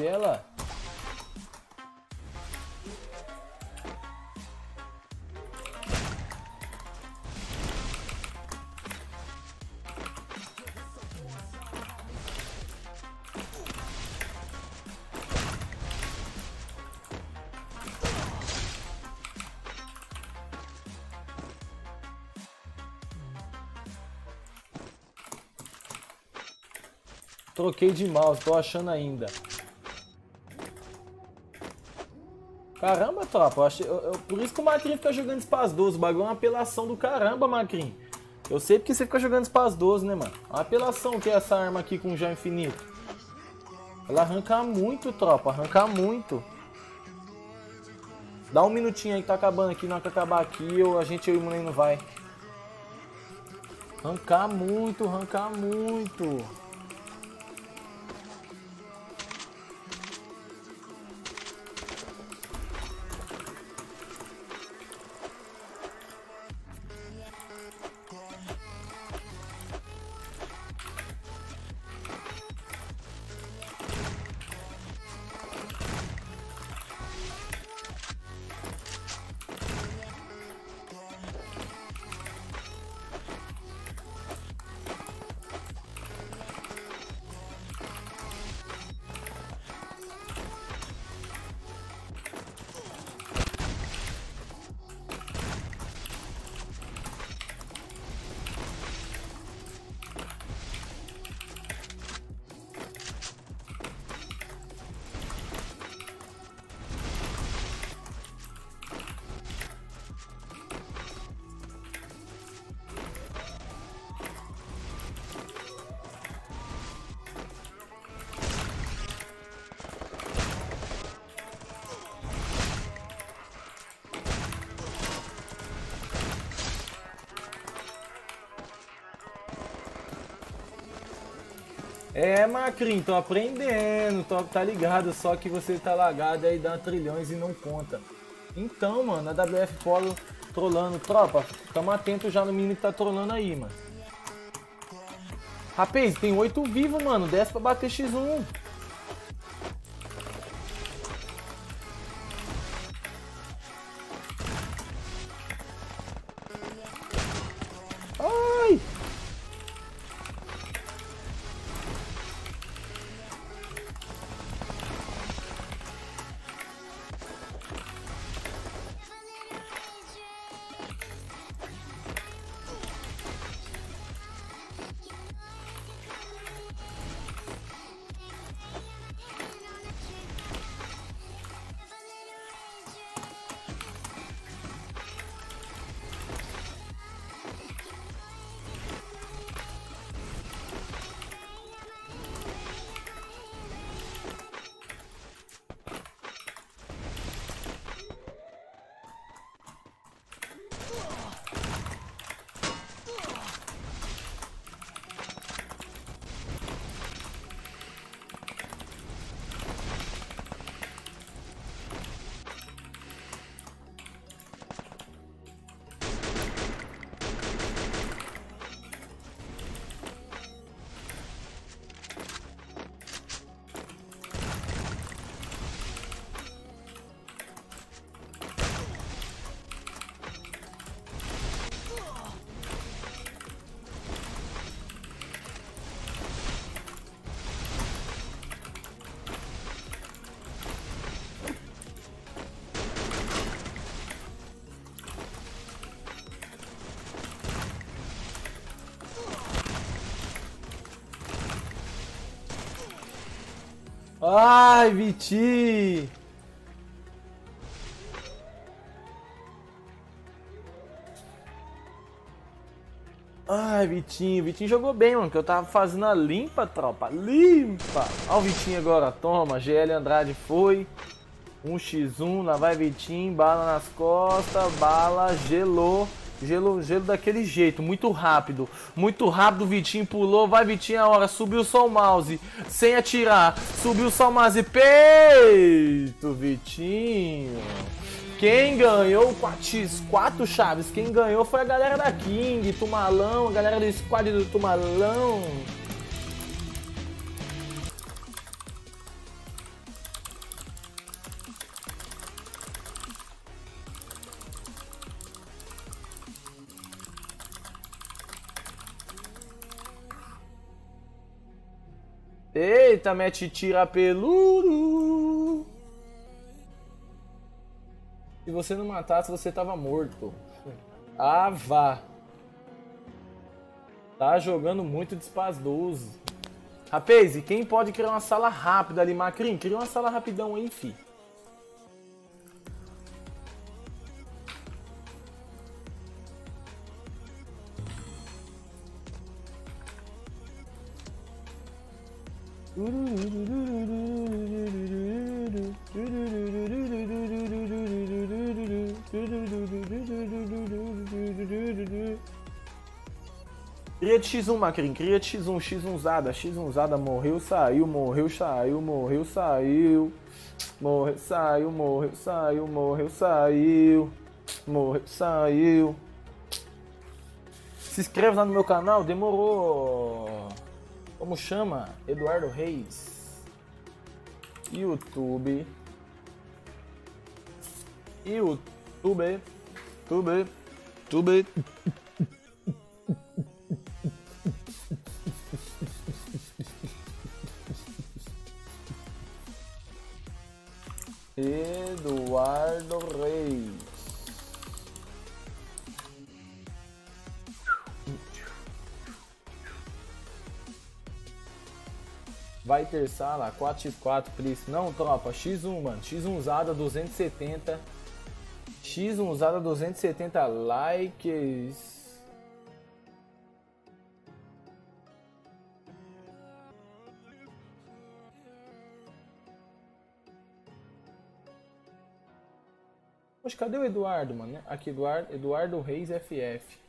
Troquei de mouse, tô achando ainda. Caramba, tropa, eu achei, eu- eu- por isso que o Macrin fica jogando Spaz 12. O bagulho é uma apelação do caramba, Macrin. Eu sei porque você fica jogando Spaz 12, né, mano? Uma apelação que é essa arma aqui com já infinito. Ela arranca muito, tropa, arranca muito. Dá um minutinho aí que tá acabando aqui, na hora que acabar aqui, eu, a gente, eu e o não vai. Arrancar muito, arrancar muito. É, Macrim, tô aprendendo, tô, tá ligado, só que você tá lagado aí dá trilhões e não conta. Então, mano, a WF Polo trolando, tropa, tamo atento já no menino que tá trolando aí, mano. Rapaz, tem oito vivos, mano, desce pra bater X1. Ai, Vitinho! Ai, Vitinho, Vitinho jogou bem, mano, que eu tava fazendo a limpa, tropa, limpa. Ó o Vitinho agora, toma, GL Andrade foi. 1x1, lá vai Vitinho, bala nas costas, bala, gelou. Gelo, gelo daquele jeito, muito rápido. Muito rápido, Vitinho pulou, vai Vitinho a hora, subiu só o mouse, sem atirar. Subiu só o mouse, peito, Vitinho. Quem ganhou a X4 chaves, quem ganhou foi a galera da King, Tumalão, a galera do squad do Tumalão. Eita, mete tira peludo. Se você não matasse, você tava morto. Ah, vá. Tá jogando muito despadoso. Rapaz, e quem pode criar uma sala rápida ali, Macrim? Cria uma sala rapidão aí, fi. Cria de X1, Macrin, cria de X1, X1 usada, X1 usada, morreu, saiu, morreu, saiu, morreu, saiu. Morreu, saiu, morreu, saiu, morreu, saiu. Morreu, saiu. Se inscreve lá no meu canal, demorou. Como chama? Eduardo Reis. YouTube. YouTube. YouTube. YouTube. Eduardo Reis. Vai ter sala 4x4, please. Não, tropa. X1, mano. X1 usada 270. X1 usada 270 likes. Poxa, cadê o Eduardo, mano? Aqui, Eduardo, Eduardo Reis FF.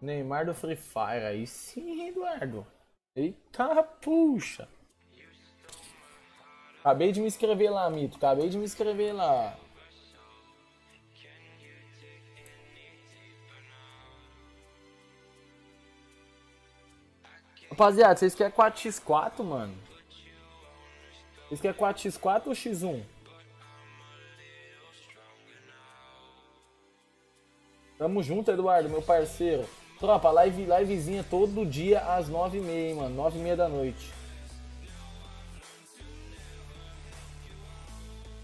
Neymar do Free Fire, aí sim, Eduardo. Eita, puxa. Acabei de me inscrever lá, Mito. Acabei de me inscrever lá. Rapaziada, vocês querem 4x4, mano? Vocês querem 4x4 ou x1? Tamo junto, Eduardo, meu parceiro. Tropa, live, livezinha todo dia às 9h30, mano. 9h30 da noite.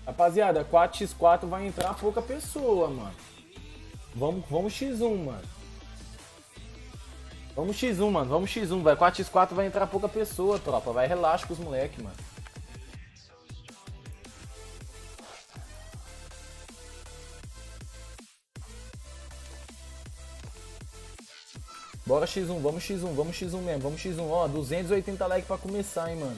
Rapaziada, 4x4 vai entrar pouca pessoa, mano. Vamos, vamos x1, mano. Vamos x1, mano. Vamos x1, vai. 4x4 vai entrar pouca pessoa, tropa. Vai, relaxa com os moleque, mano. Bora x1, vamos x1, vamos x1 mesmo, vamos x1. Ó, 280 likes pra começar, hein, mano.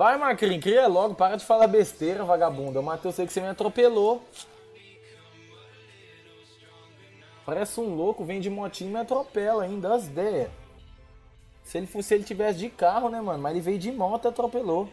Vai, Macrin, cria logo, para de falar besteira, vagabunda. O Matheus sei que você me atropelou. Parece um louco, vem de motinho e me atropela ainda, as ideias. Se ele fosse, se ele tivesse de carro, né, mano? Mas ele veio de moto e atropelou.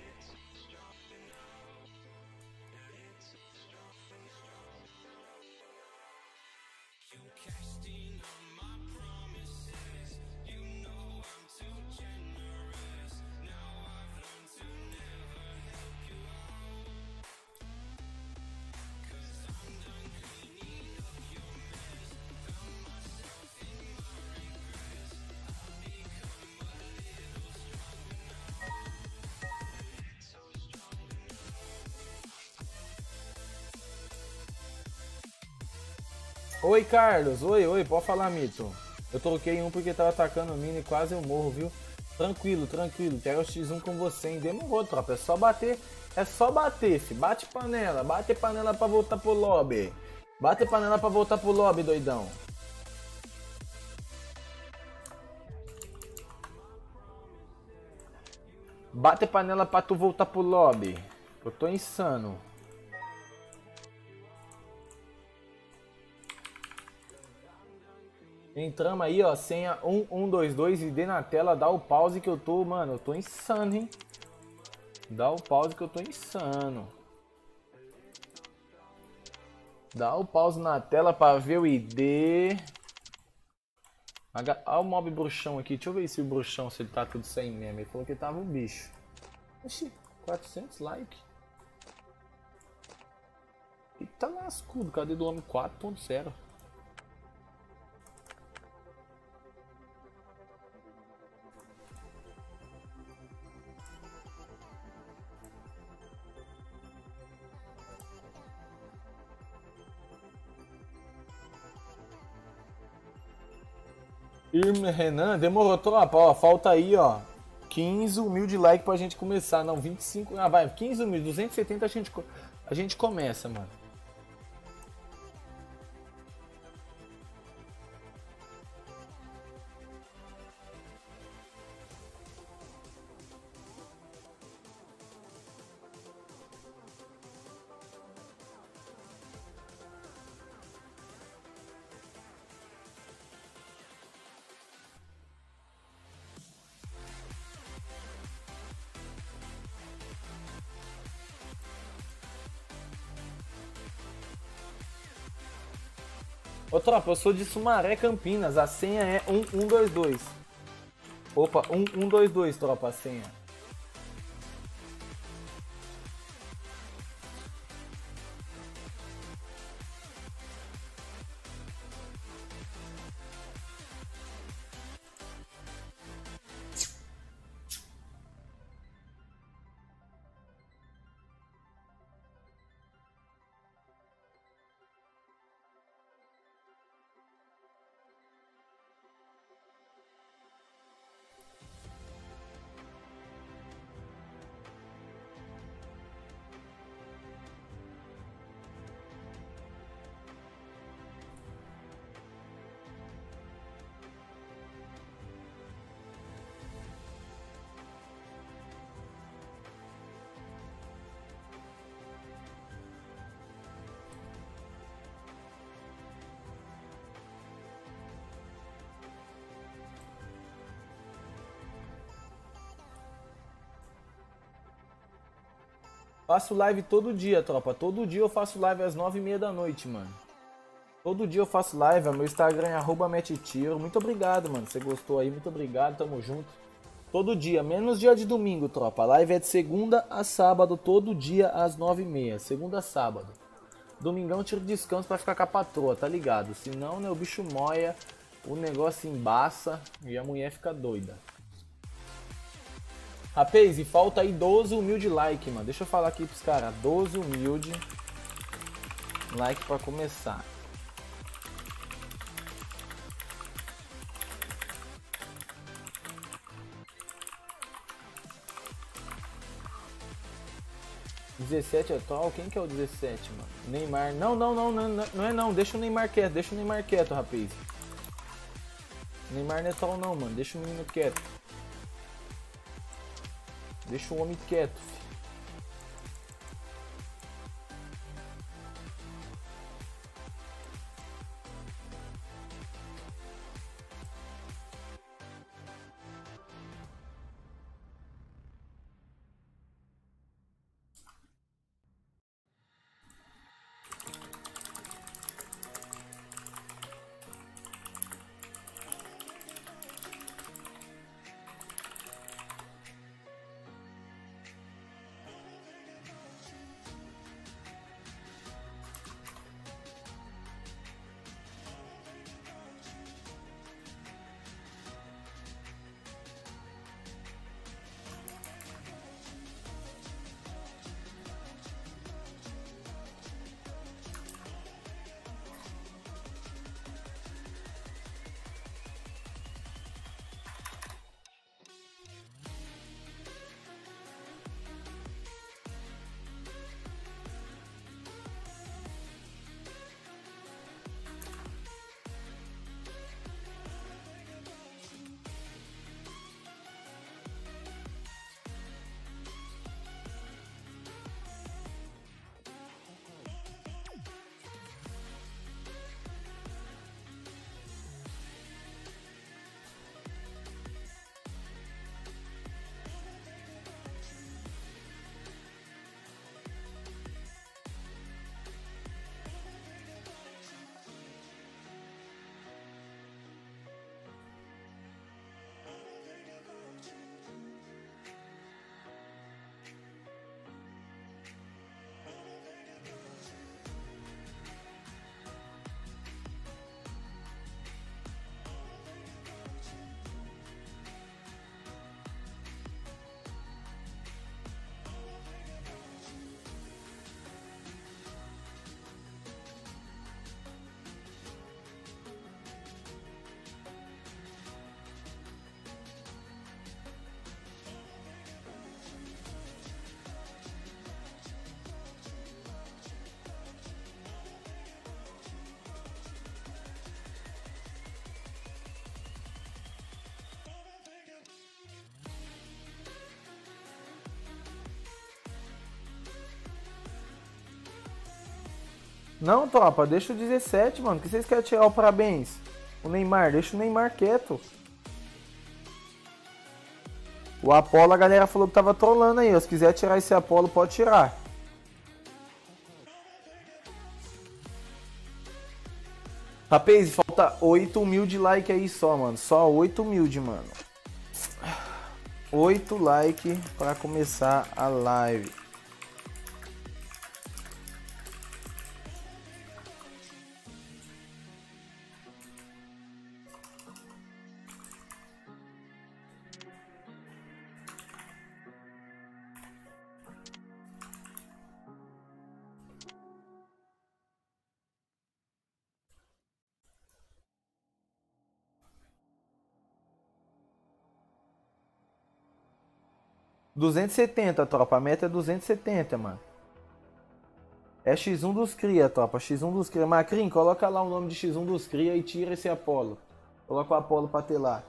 Oi, Carlos. Oi, oi, pode falar, Mito. Eu troquei um porque tava atacando o mini quase eu morro, viu? Tranquilo, tranquilo. Quero o X1 com você, hein? Demorou, tropa. É só bater. É só bater, fi. Bate panela. Bate panela pra voltar pro lobby. Bate panela pra voltar pro lobby, doidão. Bate panela pra tu voltar pro lobby. Eu tô insano. Entramos aí, ó, senha 1122 e dê na tela, dá o pause que eu tô, mano, eu tô insano, hein? Dá o pause que eu tô insano. Dá o pause na tela pra ver o ID. Olha o mob bruxão aqui, deixa eu ver se o bruxão, se ele tá tudo sem meme. Ele falou que tava um bicho. Oxi, 400 likes. Eita lascudo, cadê do homem 4.0? Irmã Renan, demorou, tropa, ó, falta aí, ó, 15 mil de like pra gente começar, não, 25, ah, vai, 15 mil, 270 a gente, a gente começa, mano. Tropa, eu sou de Sumaré, Campinas. A senha é 1122. Opa, 1122, tropa, a senha. Faço live todo dia, tropa. Todo dia eu faço live às 9h30 da noite, mano. Todo dia eu faço live, meu Instagram é arroba metetiro. Muito obrigado, mano. Você gostou aí, muito obrigado, tamo junto. Todo dia, menos dia de domingo, tropa. Live é de segunda a sábado, todo dia às 9h30. Segunda a sábado. Domingão tiro descanso pra ficar com a patroa, tá ligado? Senão, né, o bicho moia, o negócio embaça e a mulher fica doida. Rapaz, e falta aí 12 humilde like, mano. Deixa eu falar aqui pros caras. 12 humilde like pra começar. Dezessete atual? Quem que é o 17, mano? Neymar. Não, não, não, não, não, não é não. Deixa o Neymar quieto, deixa o Neymar quieto, rapaz. Neymar não é tal não, mano. Deixa o menino quieto. Deixa o homem quieto. fi. Não, tropa, deixa o 17, mano. que vocês querem tirar o parabéns? O Neymar, deixa o Neymar quieto. O Apolo, a galera falou que tava trolando aí. Se quiser tirar esse Apolo, pode tirar. Rapaz, falta 8 mil de like aí só, mano. Só 8 mil de, mano. 8 like para começar a live. Duzentos e setenta, tropa. A meta é 270, mano. É X1 dos cria, tropa. X1 dos cria. Macrim, coloca lá o nome de X1 dos cria e tira esse Apolo. Coloca o Apolo pra ter lá.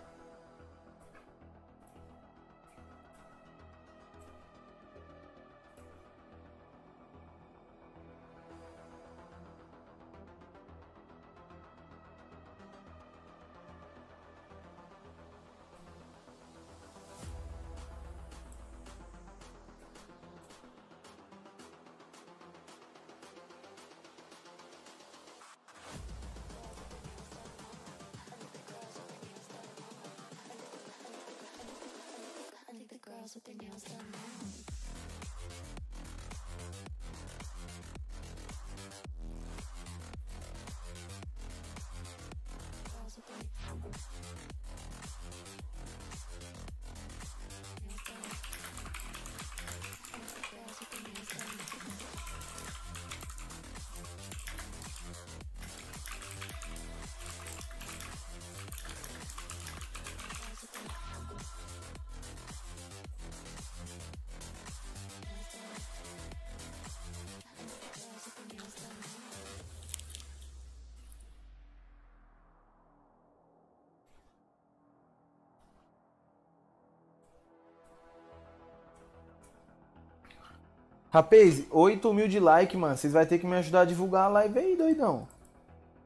Rapaz, 8 mil de like, mano. Vocês vão ter que me ajudar a divulgar a live aí, doidão.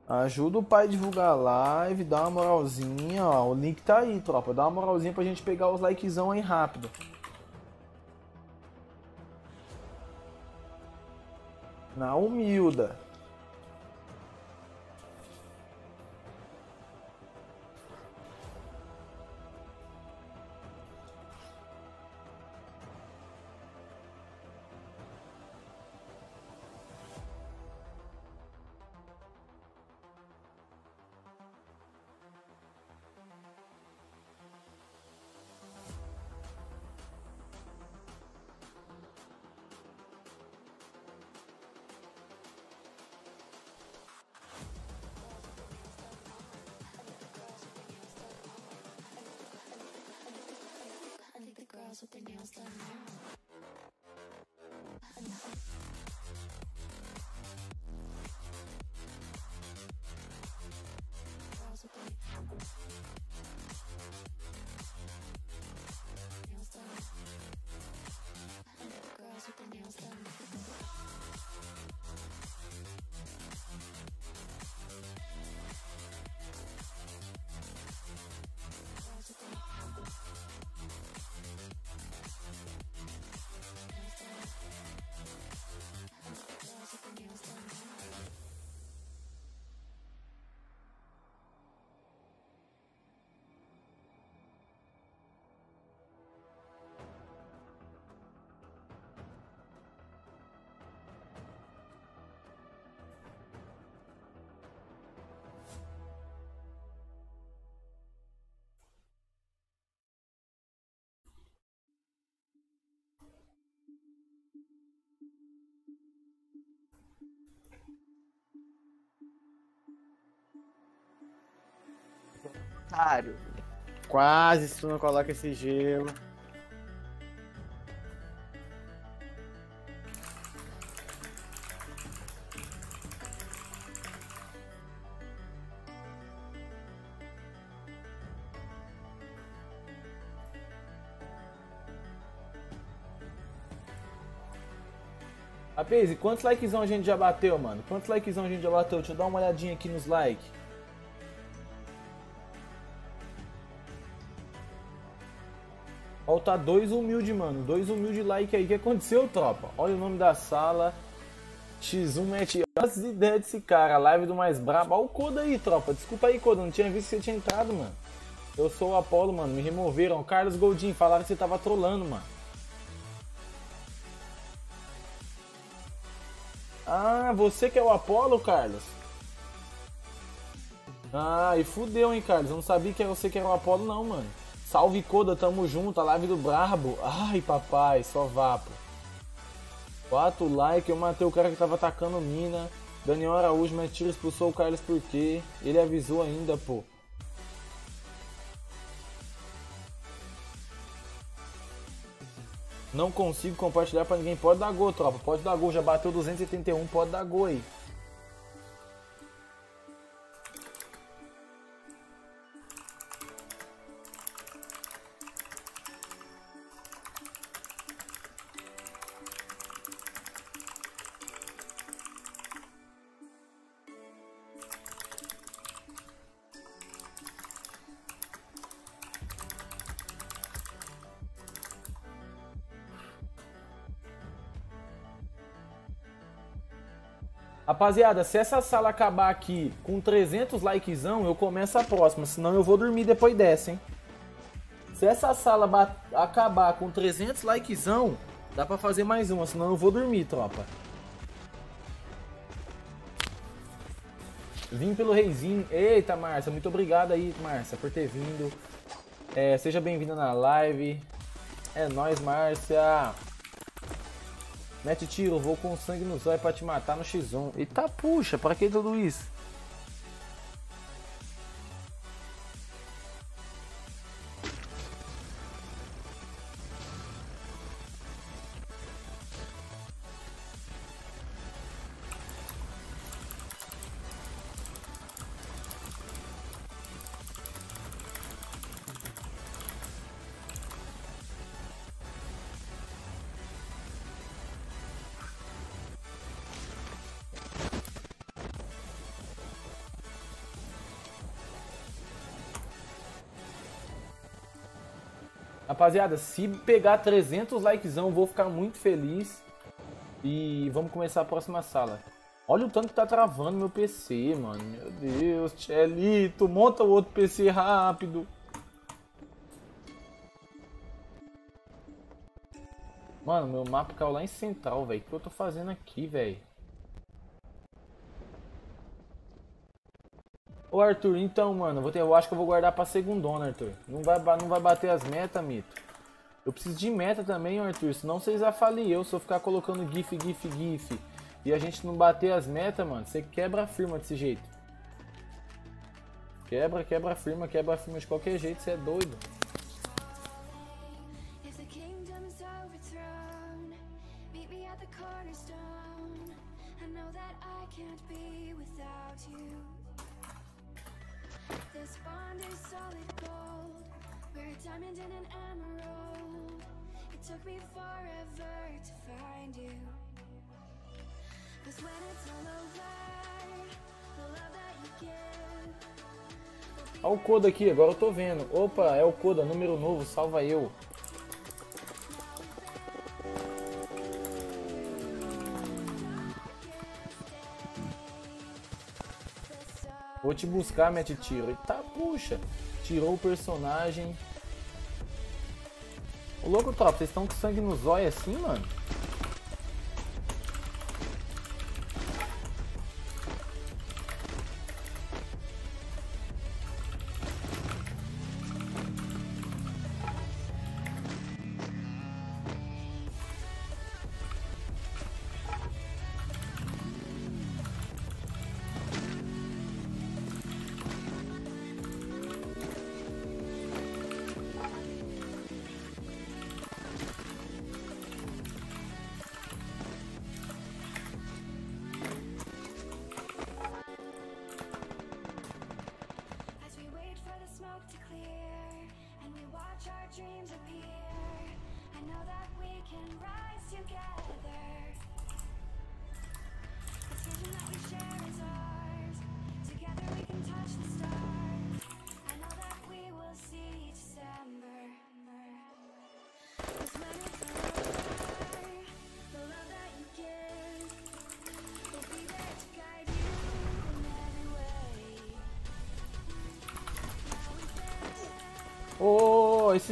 Ajuda o pai a divulgar a live, dá uma moralzinha, ó. O link tá aí, tropa. Dá uma moralzinha pra gente pegar os likezão aí rápido. Na humilda. Otário. Quase se tu não coloca esse gelo. Rapaz, quantos likezão a gente já bateu, mano? Quantos likezão a gente já bateu? Deixa eu dar uma olhadinha aqui nos likes. Falta dois humilde, mano. Dois humilde like aí. O que aconteceu, tropa? Olha o nome da sala. X1 mete as ideias desse cara. Live do mais brabo. Olha o Coda aí, tropa. Desculpa aí, Coda. Não tinha visto que você tinha entrado, mano. Eu sou o Apolo, mano. Me removeram. Carlos Goldin. Falaram que você tava trolando, mano. Ah, você que é o Apolo, Carlos? Ah, e fudeu, hein, Carlos? Eu não sabia que era você que era o Apolo, não, mano. Salve Coda, tamo junto, a live do Brabo. Ai, papai, só vapo. 4 like, eu matei o cara que tava atacando mina. Daniel Araújo, mas tiro expulsou o Carlos por quê? Ele avisou ainda, pô. Não consigo compartilhar pra ninguém. Pode dar gol, tropa. Pode dar gol. Já bateu 281. Pode dar gol aí. Rapaziada, se essa sala acabar aqui com 300 likezão, eu começo a próxima, senão eu vou dormir depois dessa, hein? Se essa sala ba- acabar com 300 likezão, dá pra fazer mais uma, senão eu vou dormir, tropa. Vim pelo reizinho. Eita, Márcia, muito obrigado aí, Márcia, por ter vindo. É, seja bem-vinda na live. É nóis, Márcia. Mete tiro, vou com sangue no zóio pra te matar no X1. Eita, puxa, pra que tudo isso? Rapaziada, se pegar 300 likezão, vou ficar muito feliz. E vamos começar a próxima sala. Olha o tanto que tá travando meu PC, mano. Meu Deus, Tchelito, monta o outro PC rápido. Mano, meu mapa caiu lá em central, velho. O que eu tô fazendo aqui, velho? Arthur, então, mano, ter, eu acho que eu vou guardar pra segundona, Arthur. Não vai, não vai bater as metas, Mito. Eu preciso de meta também, Arthur. Senão vocês afalem eu se eu ficar colocando GIF, GIF, GIF. E a gente não bater as metas, mano. Você quebra a firma desse jeito. Quebra, quebra a firma, quebra a firma de qualquer jeito, você é doido. Diamond and an emerald. It took me forever to find you. Cause when it's all over, the love that you give. Olha o Coda aqui, agora eu tô vendo. Opa, é o Coda, número novo, salva eu. Vou te buscar, mete tiro. Eita, puxa. Tirou o personagem. Ô louco, top, vocês estão com sangue no zóio assim, mano?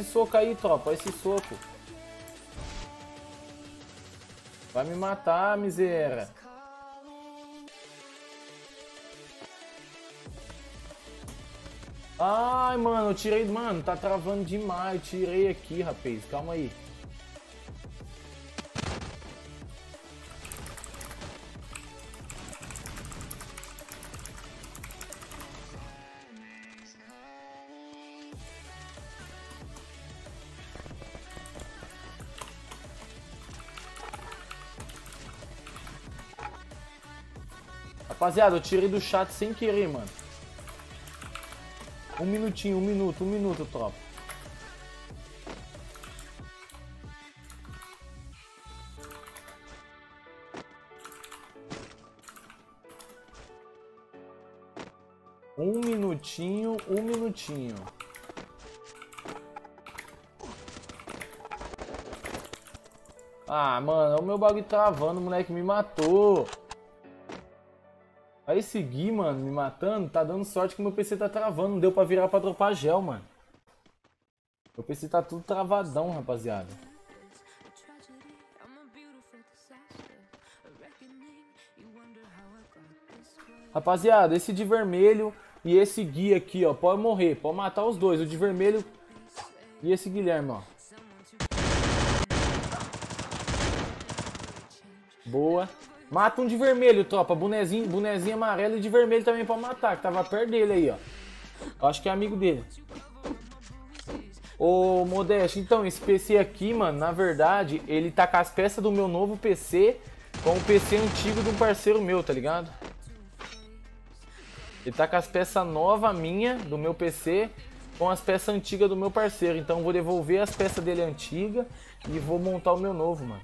Esse soco aí, tropa, ó, esse soco. Vai me matar, miséria. Ai, mano, eu tirei. Mano, tá travando demais. Eu tirei aqui, rapaz. Calma aí. Rapaziada, eu tirei do chat sem querer, mano. Um minutinho, um minuto, um minuto, tropa. Um minutinho, um minutinho. Ah, mano, o meu bagulho travando, o moleque me matou. Aí seguir, mano, me matando, tá dando sorte que meu PC tá travando. Não deu pra virar pra dropar gel, mano. Meu PC tá tudo travadão, rapaziada. Rapaziada, esse de vermelho e esse Gui aqui, ó, pode morrer, pode matar os dois. O de vermelho e esse Guilherme, ó. Boa. Mata um de vermelho, tropa. Bonezinho, bonezinho amarelo e de vermelho também pra matar, que tava perto dele aí, ó. Eu acho que é amigo dele. Ô, Modeste, então, esse PC aqui, mano, na verdade, ele tá com as peças do meu novo PC com o PC antigo de um parceiro meu, tá ligado? Ele tá com as peças novas minha, do meu PC, com as peças antigas do meu parceiro. Então vou devolver as peças dele antigas e vou montar o meu novo, mano.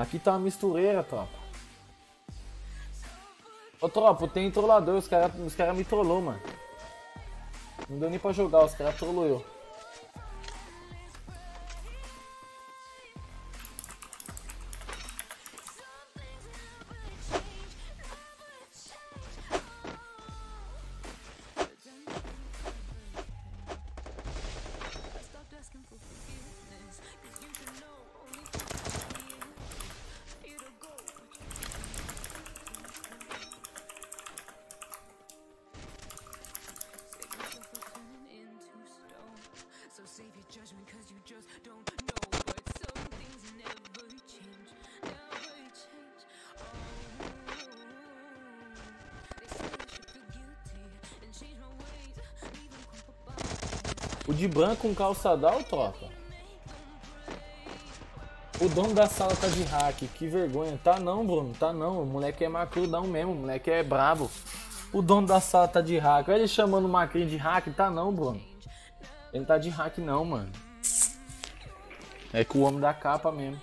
Aqui tá uma mistureira, tropa. Ô, tropa, tem trollador. Os caras os cara me trollou, mano. Não deu nem pra jogar, os caras trollou eu. Branco com calçadal, tropa. O dono da sala tá de hack, que vergonha. Tá não, Bruno, tá não. O moleque é macrudão mesmo, o moleque é brabo. O dono da sala tá de hack. Olha ele chamando o Macrinho de hack, tá não, Bruno. Ele tá de hack não, mano. É com o homem da capa mesmo.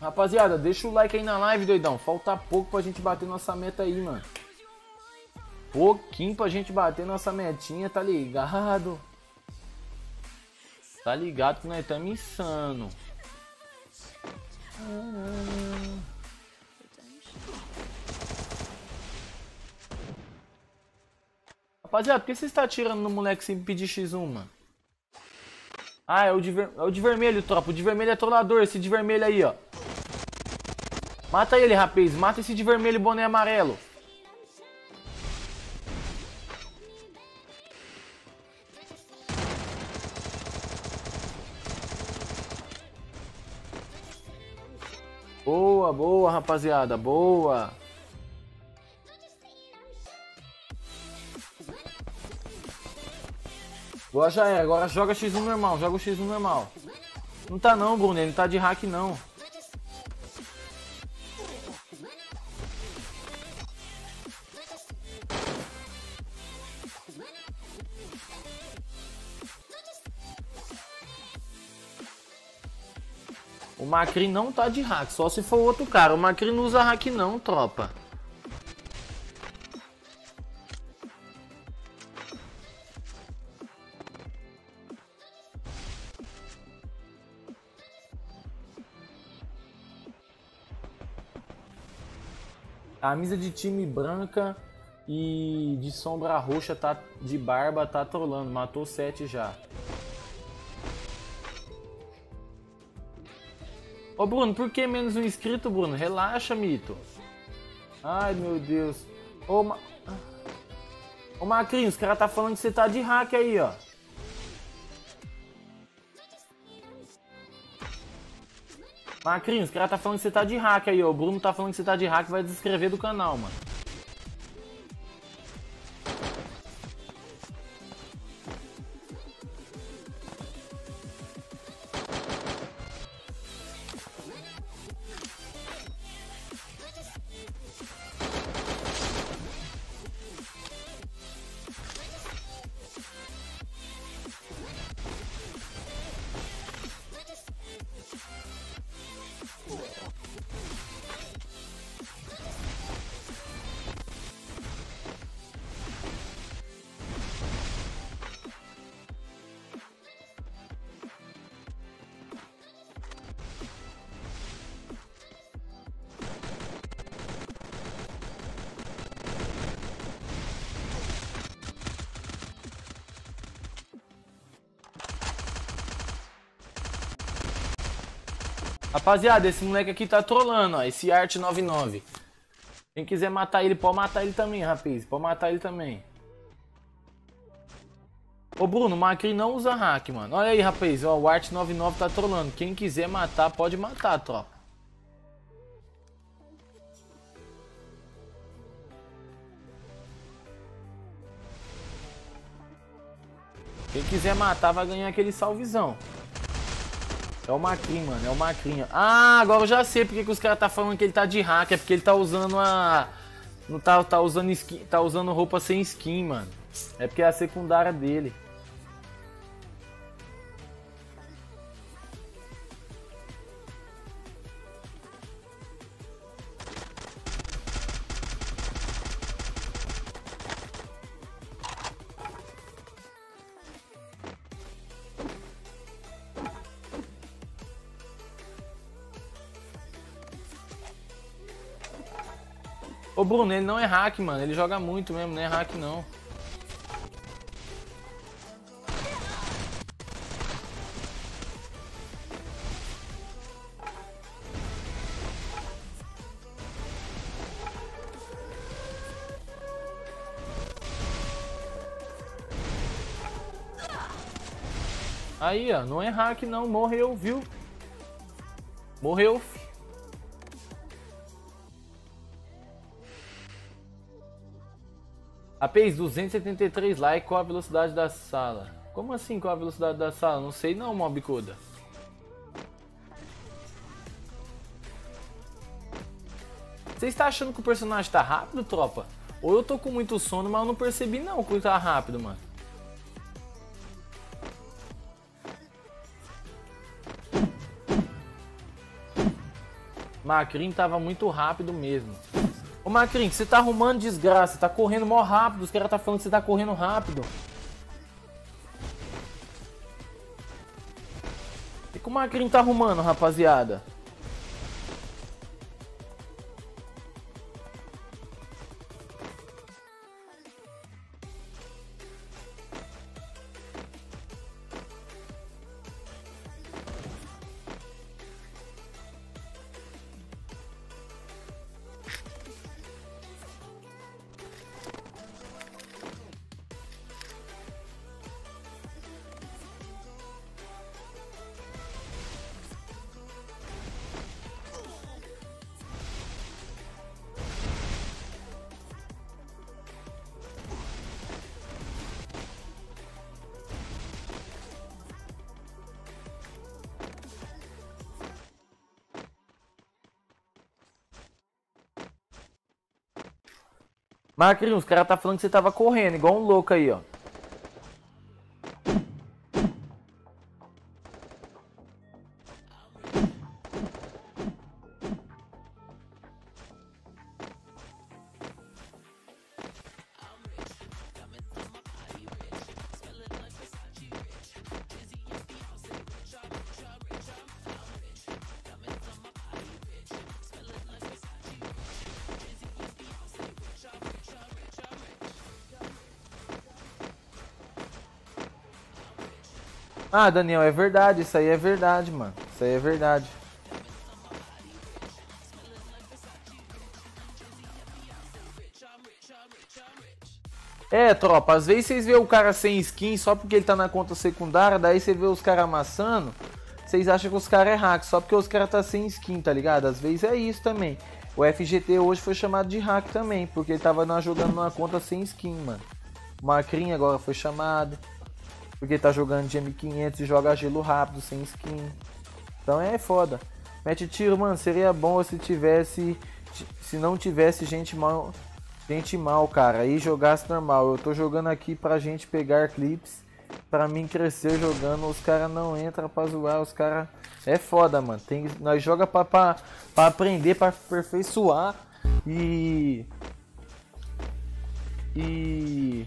Rapaziada, deixa o like aí na live, doidão. Falta pouco pra gente bater nossa meta aí, mano. Pouquinho pra gente bater nossa metinha, tá ligado? Tá ligado que nós estamos insano. Rapaziada, por que você está atirando no moleque sem pedir X1, mano? Ah, é o, de ver... é o de vermelho, tropa. O de vermelho é trollador, esse de vermelho aí, ó. Mata ele, rapaz. Mata esse de vermelho boné amarelo. Boa, boa, rapaziada. Boa. Agora já é. Agora joga X1 normal. Joga o X1 normal. Não tá não, Bruno. Ele não tá de hack, não. Macri não tá de hack, só se for outro cara. O Macri não usa hack não, tropa. Camisa de time branca e de sombra roxa tá de barba, tá trolando. Matou 7 já. Ô Bruno, por que menos um inscrito, Bruno? Relaxa, mito. Ai meu Deus. Ô, Ma... Ô os caras tá falando que você tá de hack aí, ó. Macrinho, os caras tá falando que você tá de hack aí, ó. O Bruno tá falando que você tá de hack vai desescrever do canal, mano. Rapaziada, esse moleque aqui tá trolando, ó. Esse Art 99. Quem quiser matar ele, pode matar ele também, rapaz. Pode matar ele também. Ô Bruno, o Macri não usa hack, mano. Olha aí, rapaz. Ó, o Art 99 tá trolando. Quem quiser matar, pode matar, tropa. Quem quiser matar vai ganhar aquele salvezão. É o Macrin, mano. É o Macrinha. Ah, agora eu já sei porque que os caras tá falando que ele tá de hack. É porque ele tá usando a. Não tá, tá usando skin. Tá usando roupa sem skin, mano. É porque é a secundária dele. Bruno, ele não é hack, mano. Ele joga muito mesmo, não é hack não. Aí, ó, não é hack não, morreu, viu? Morreu, Apenas 273 likes, qual a velocidade da sala? Como assim qual a velocidade da sala? Não sei não, Mobcoda. Você está achando que o personagem tá rápido, tropa? Ou eu tô com muito sono, mas eu não percebi não que tá rápido, mano. Macrin tava muito rápido mesmo. Ô Macrin, você tá arrumando desgraça, tá correndo mó rápido, os caras tá falando que você tá correndo rápido. O que o Macrin tá arrumando, rapaziada? Macrinho, os caras tá falando que você tava correndo, igual um louco aí, ó. Ah, Daniel, é verdade, isso aí é verdade, mano. Isso aí é verdade. É, tropa, às vezes vocês vê o cara sem skin só porque ele tá na conta secundária, daí você vê os caras amassando, vocês acham que os caras é hack, só porque os caras tá sem skin, tá ligado? Às vezes é isso também. O FGT hoje foi chamado de hack também, porque ele tava jogando numa conta sem skin, mano. O Macrin agora foi chamado, porque tá jogando de M500 e joga gelo rápido, sem skin. Então é foda. Mete tiro, mano, seria bom se tivesse. Se não tivesse gente mal. Gente mal, cara. Aí jogasse normal. Eu tô jogando aqui pra gente pegar clips. Pra mim crescer jogando. Os caras não entram pra zoar. Os caras. É foda, mano. Tem, nós joga pra, pra, pra aprender, pra aperfeiçoar. E. E.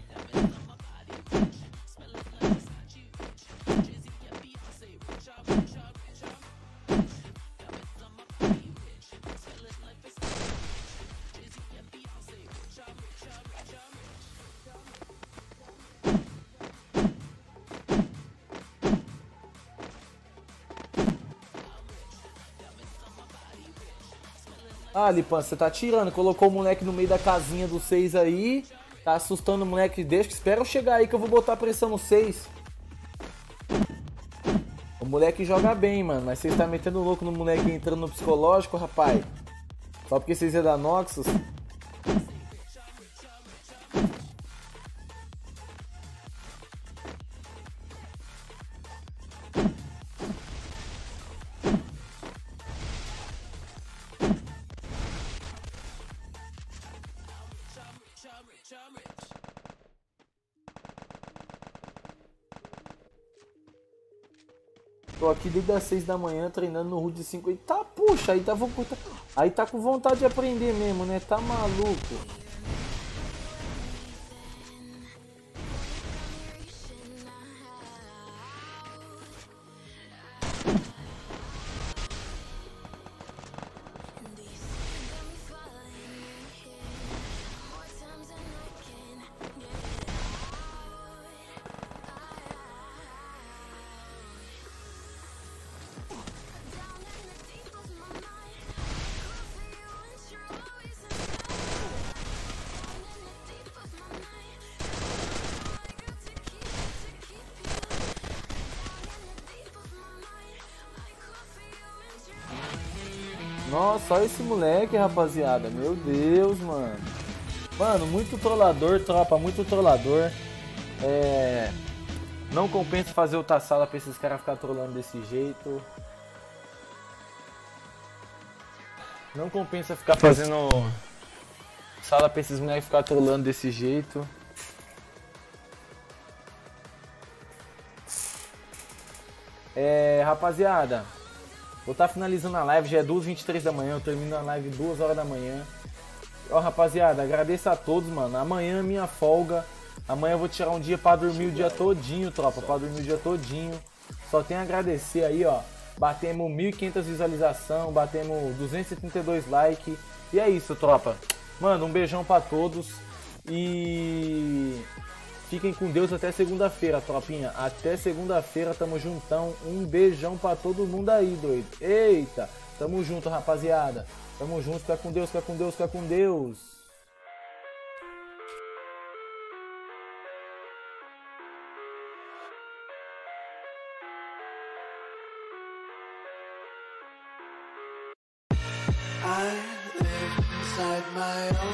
Ah, Lipan, você tá tirando. Colocou o moleque no meio da casinha do 6 aí. Tá assustando o moleque. Deixa que espera eu chegar aí que eu vou botar pressão no 6. O moleque joga bem, mano. Mas vocês tá metendo louco no moleque entrando no psicológico, rapaz. Só porque vocês é da Noxus. Desde as 6 da manhã treinando no Rude 5. E tá, puxa, aí cortar- aí tá com vontade de aprender mesmo, né? Tá maluco. Olha esse moleque, rapaziada. Meu Deus, mano. Mano, muito trollador, tropa, muito trollador. É. Não compensa fazer outra sala pra esses caras ficar trolando desse jeito. Não compensa ficar fazendo sala pra esses moleques ficar trolando desse jeito. É, rapaziada, vou estar finalizando a live, já é 2h23 da manhã, eu termino a live 2 horas da manhã. Ó, rapaziada, agradeço a todos, mano. Amanhã minha folga. Amanhã eu vou tirar um dia pra dormir o dia todinho, tropa, pra dormir o dia todinho. Só tenho a agradecer aí, ó. Batemos 1.500 visualização, batemos 272 likes. E é isso, tropa. Mano, um beijão pra todos. E fiquem com Deus até segunda-feira, tropinha. Até segunda-feira, tamo juntão. Um beijão pra todo mundo aí, doido. Eita, tamo junto, rapaziada. Tamo junto, fica com Deus, fica com Deus, fica com Deus. My own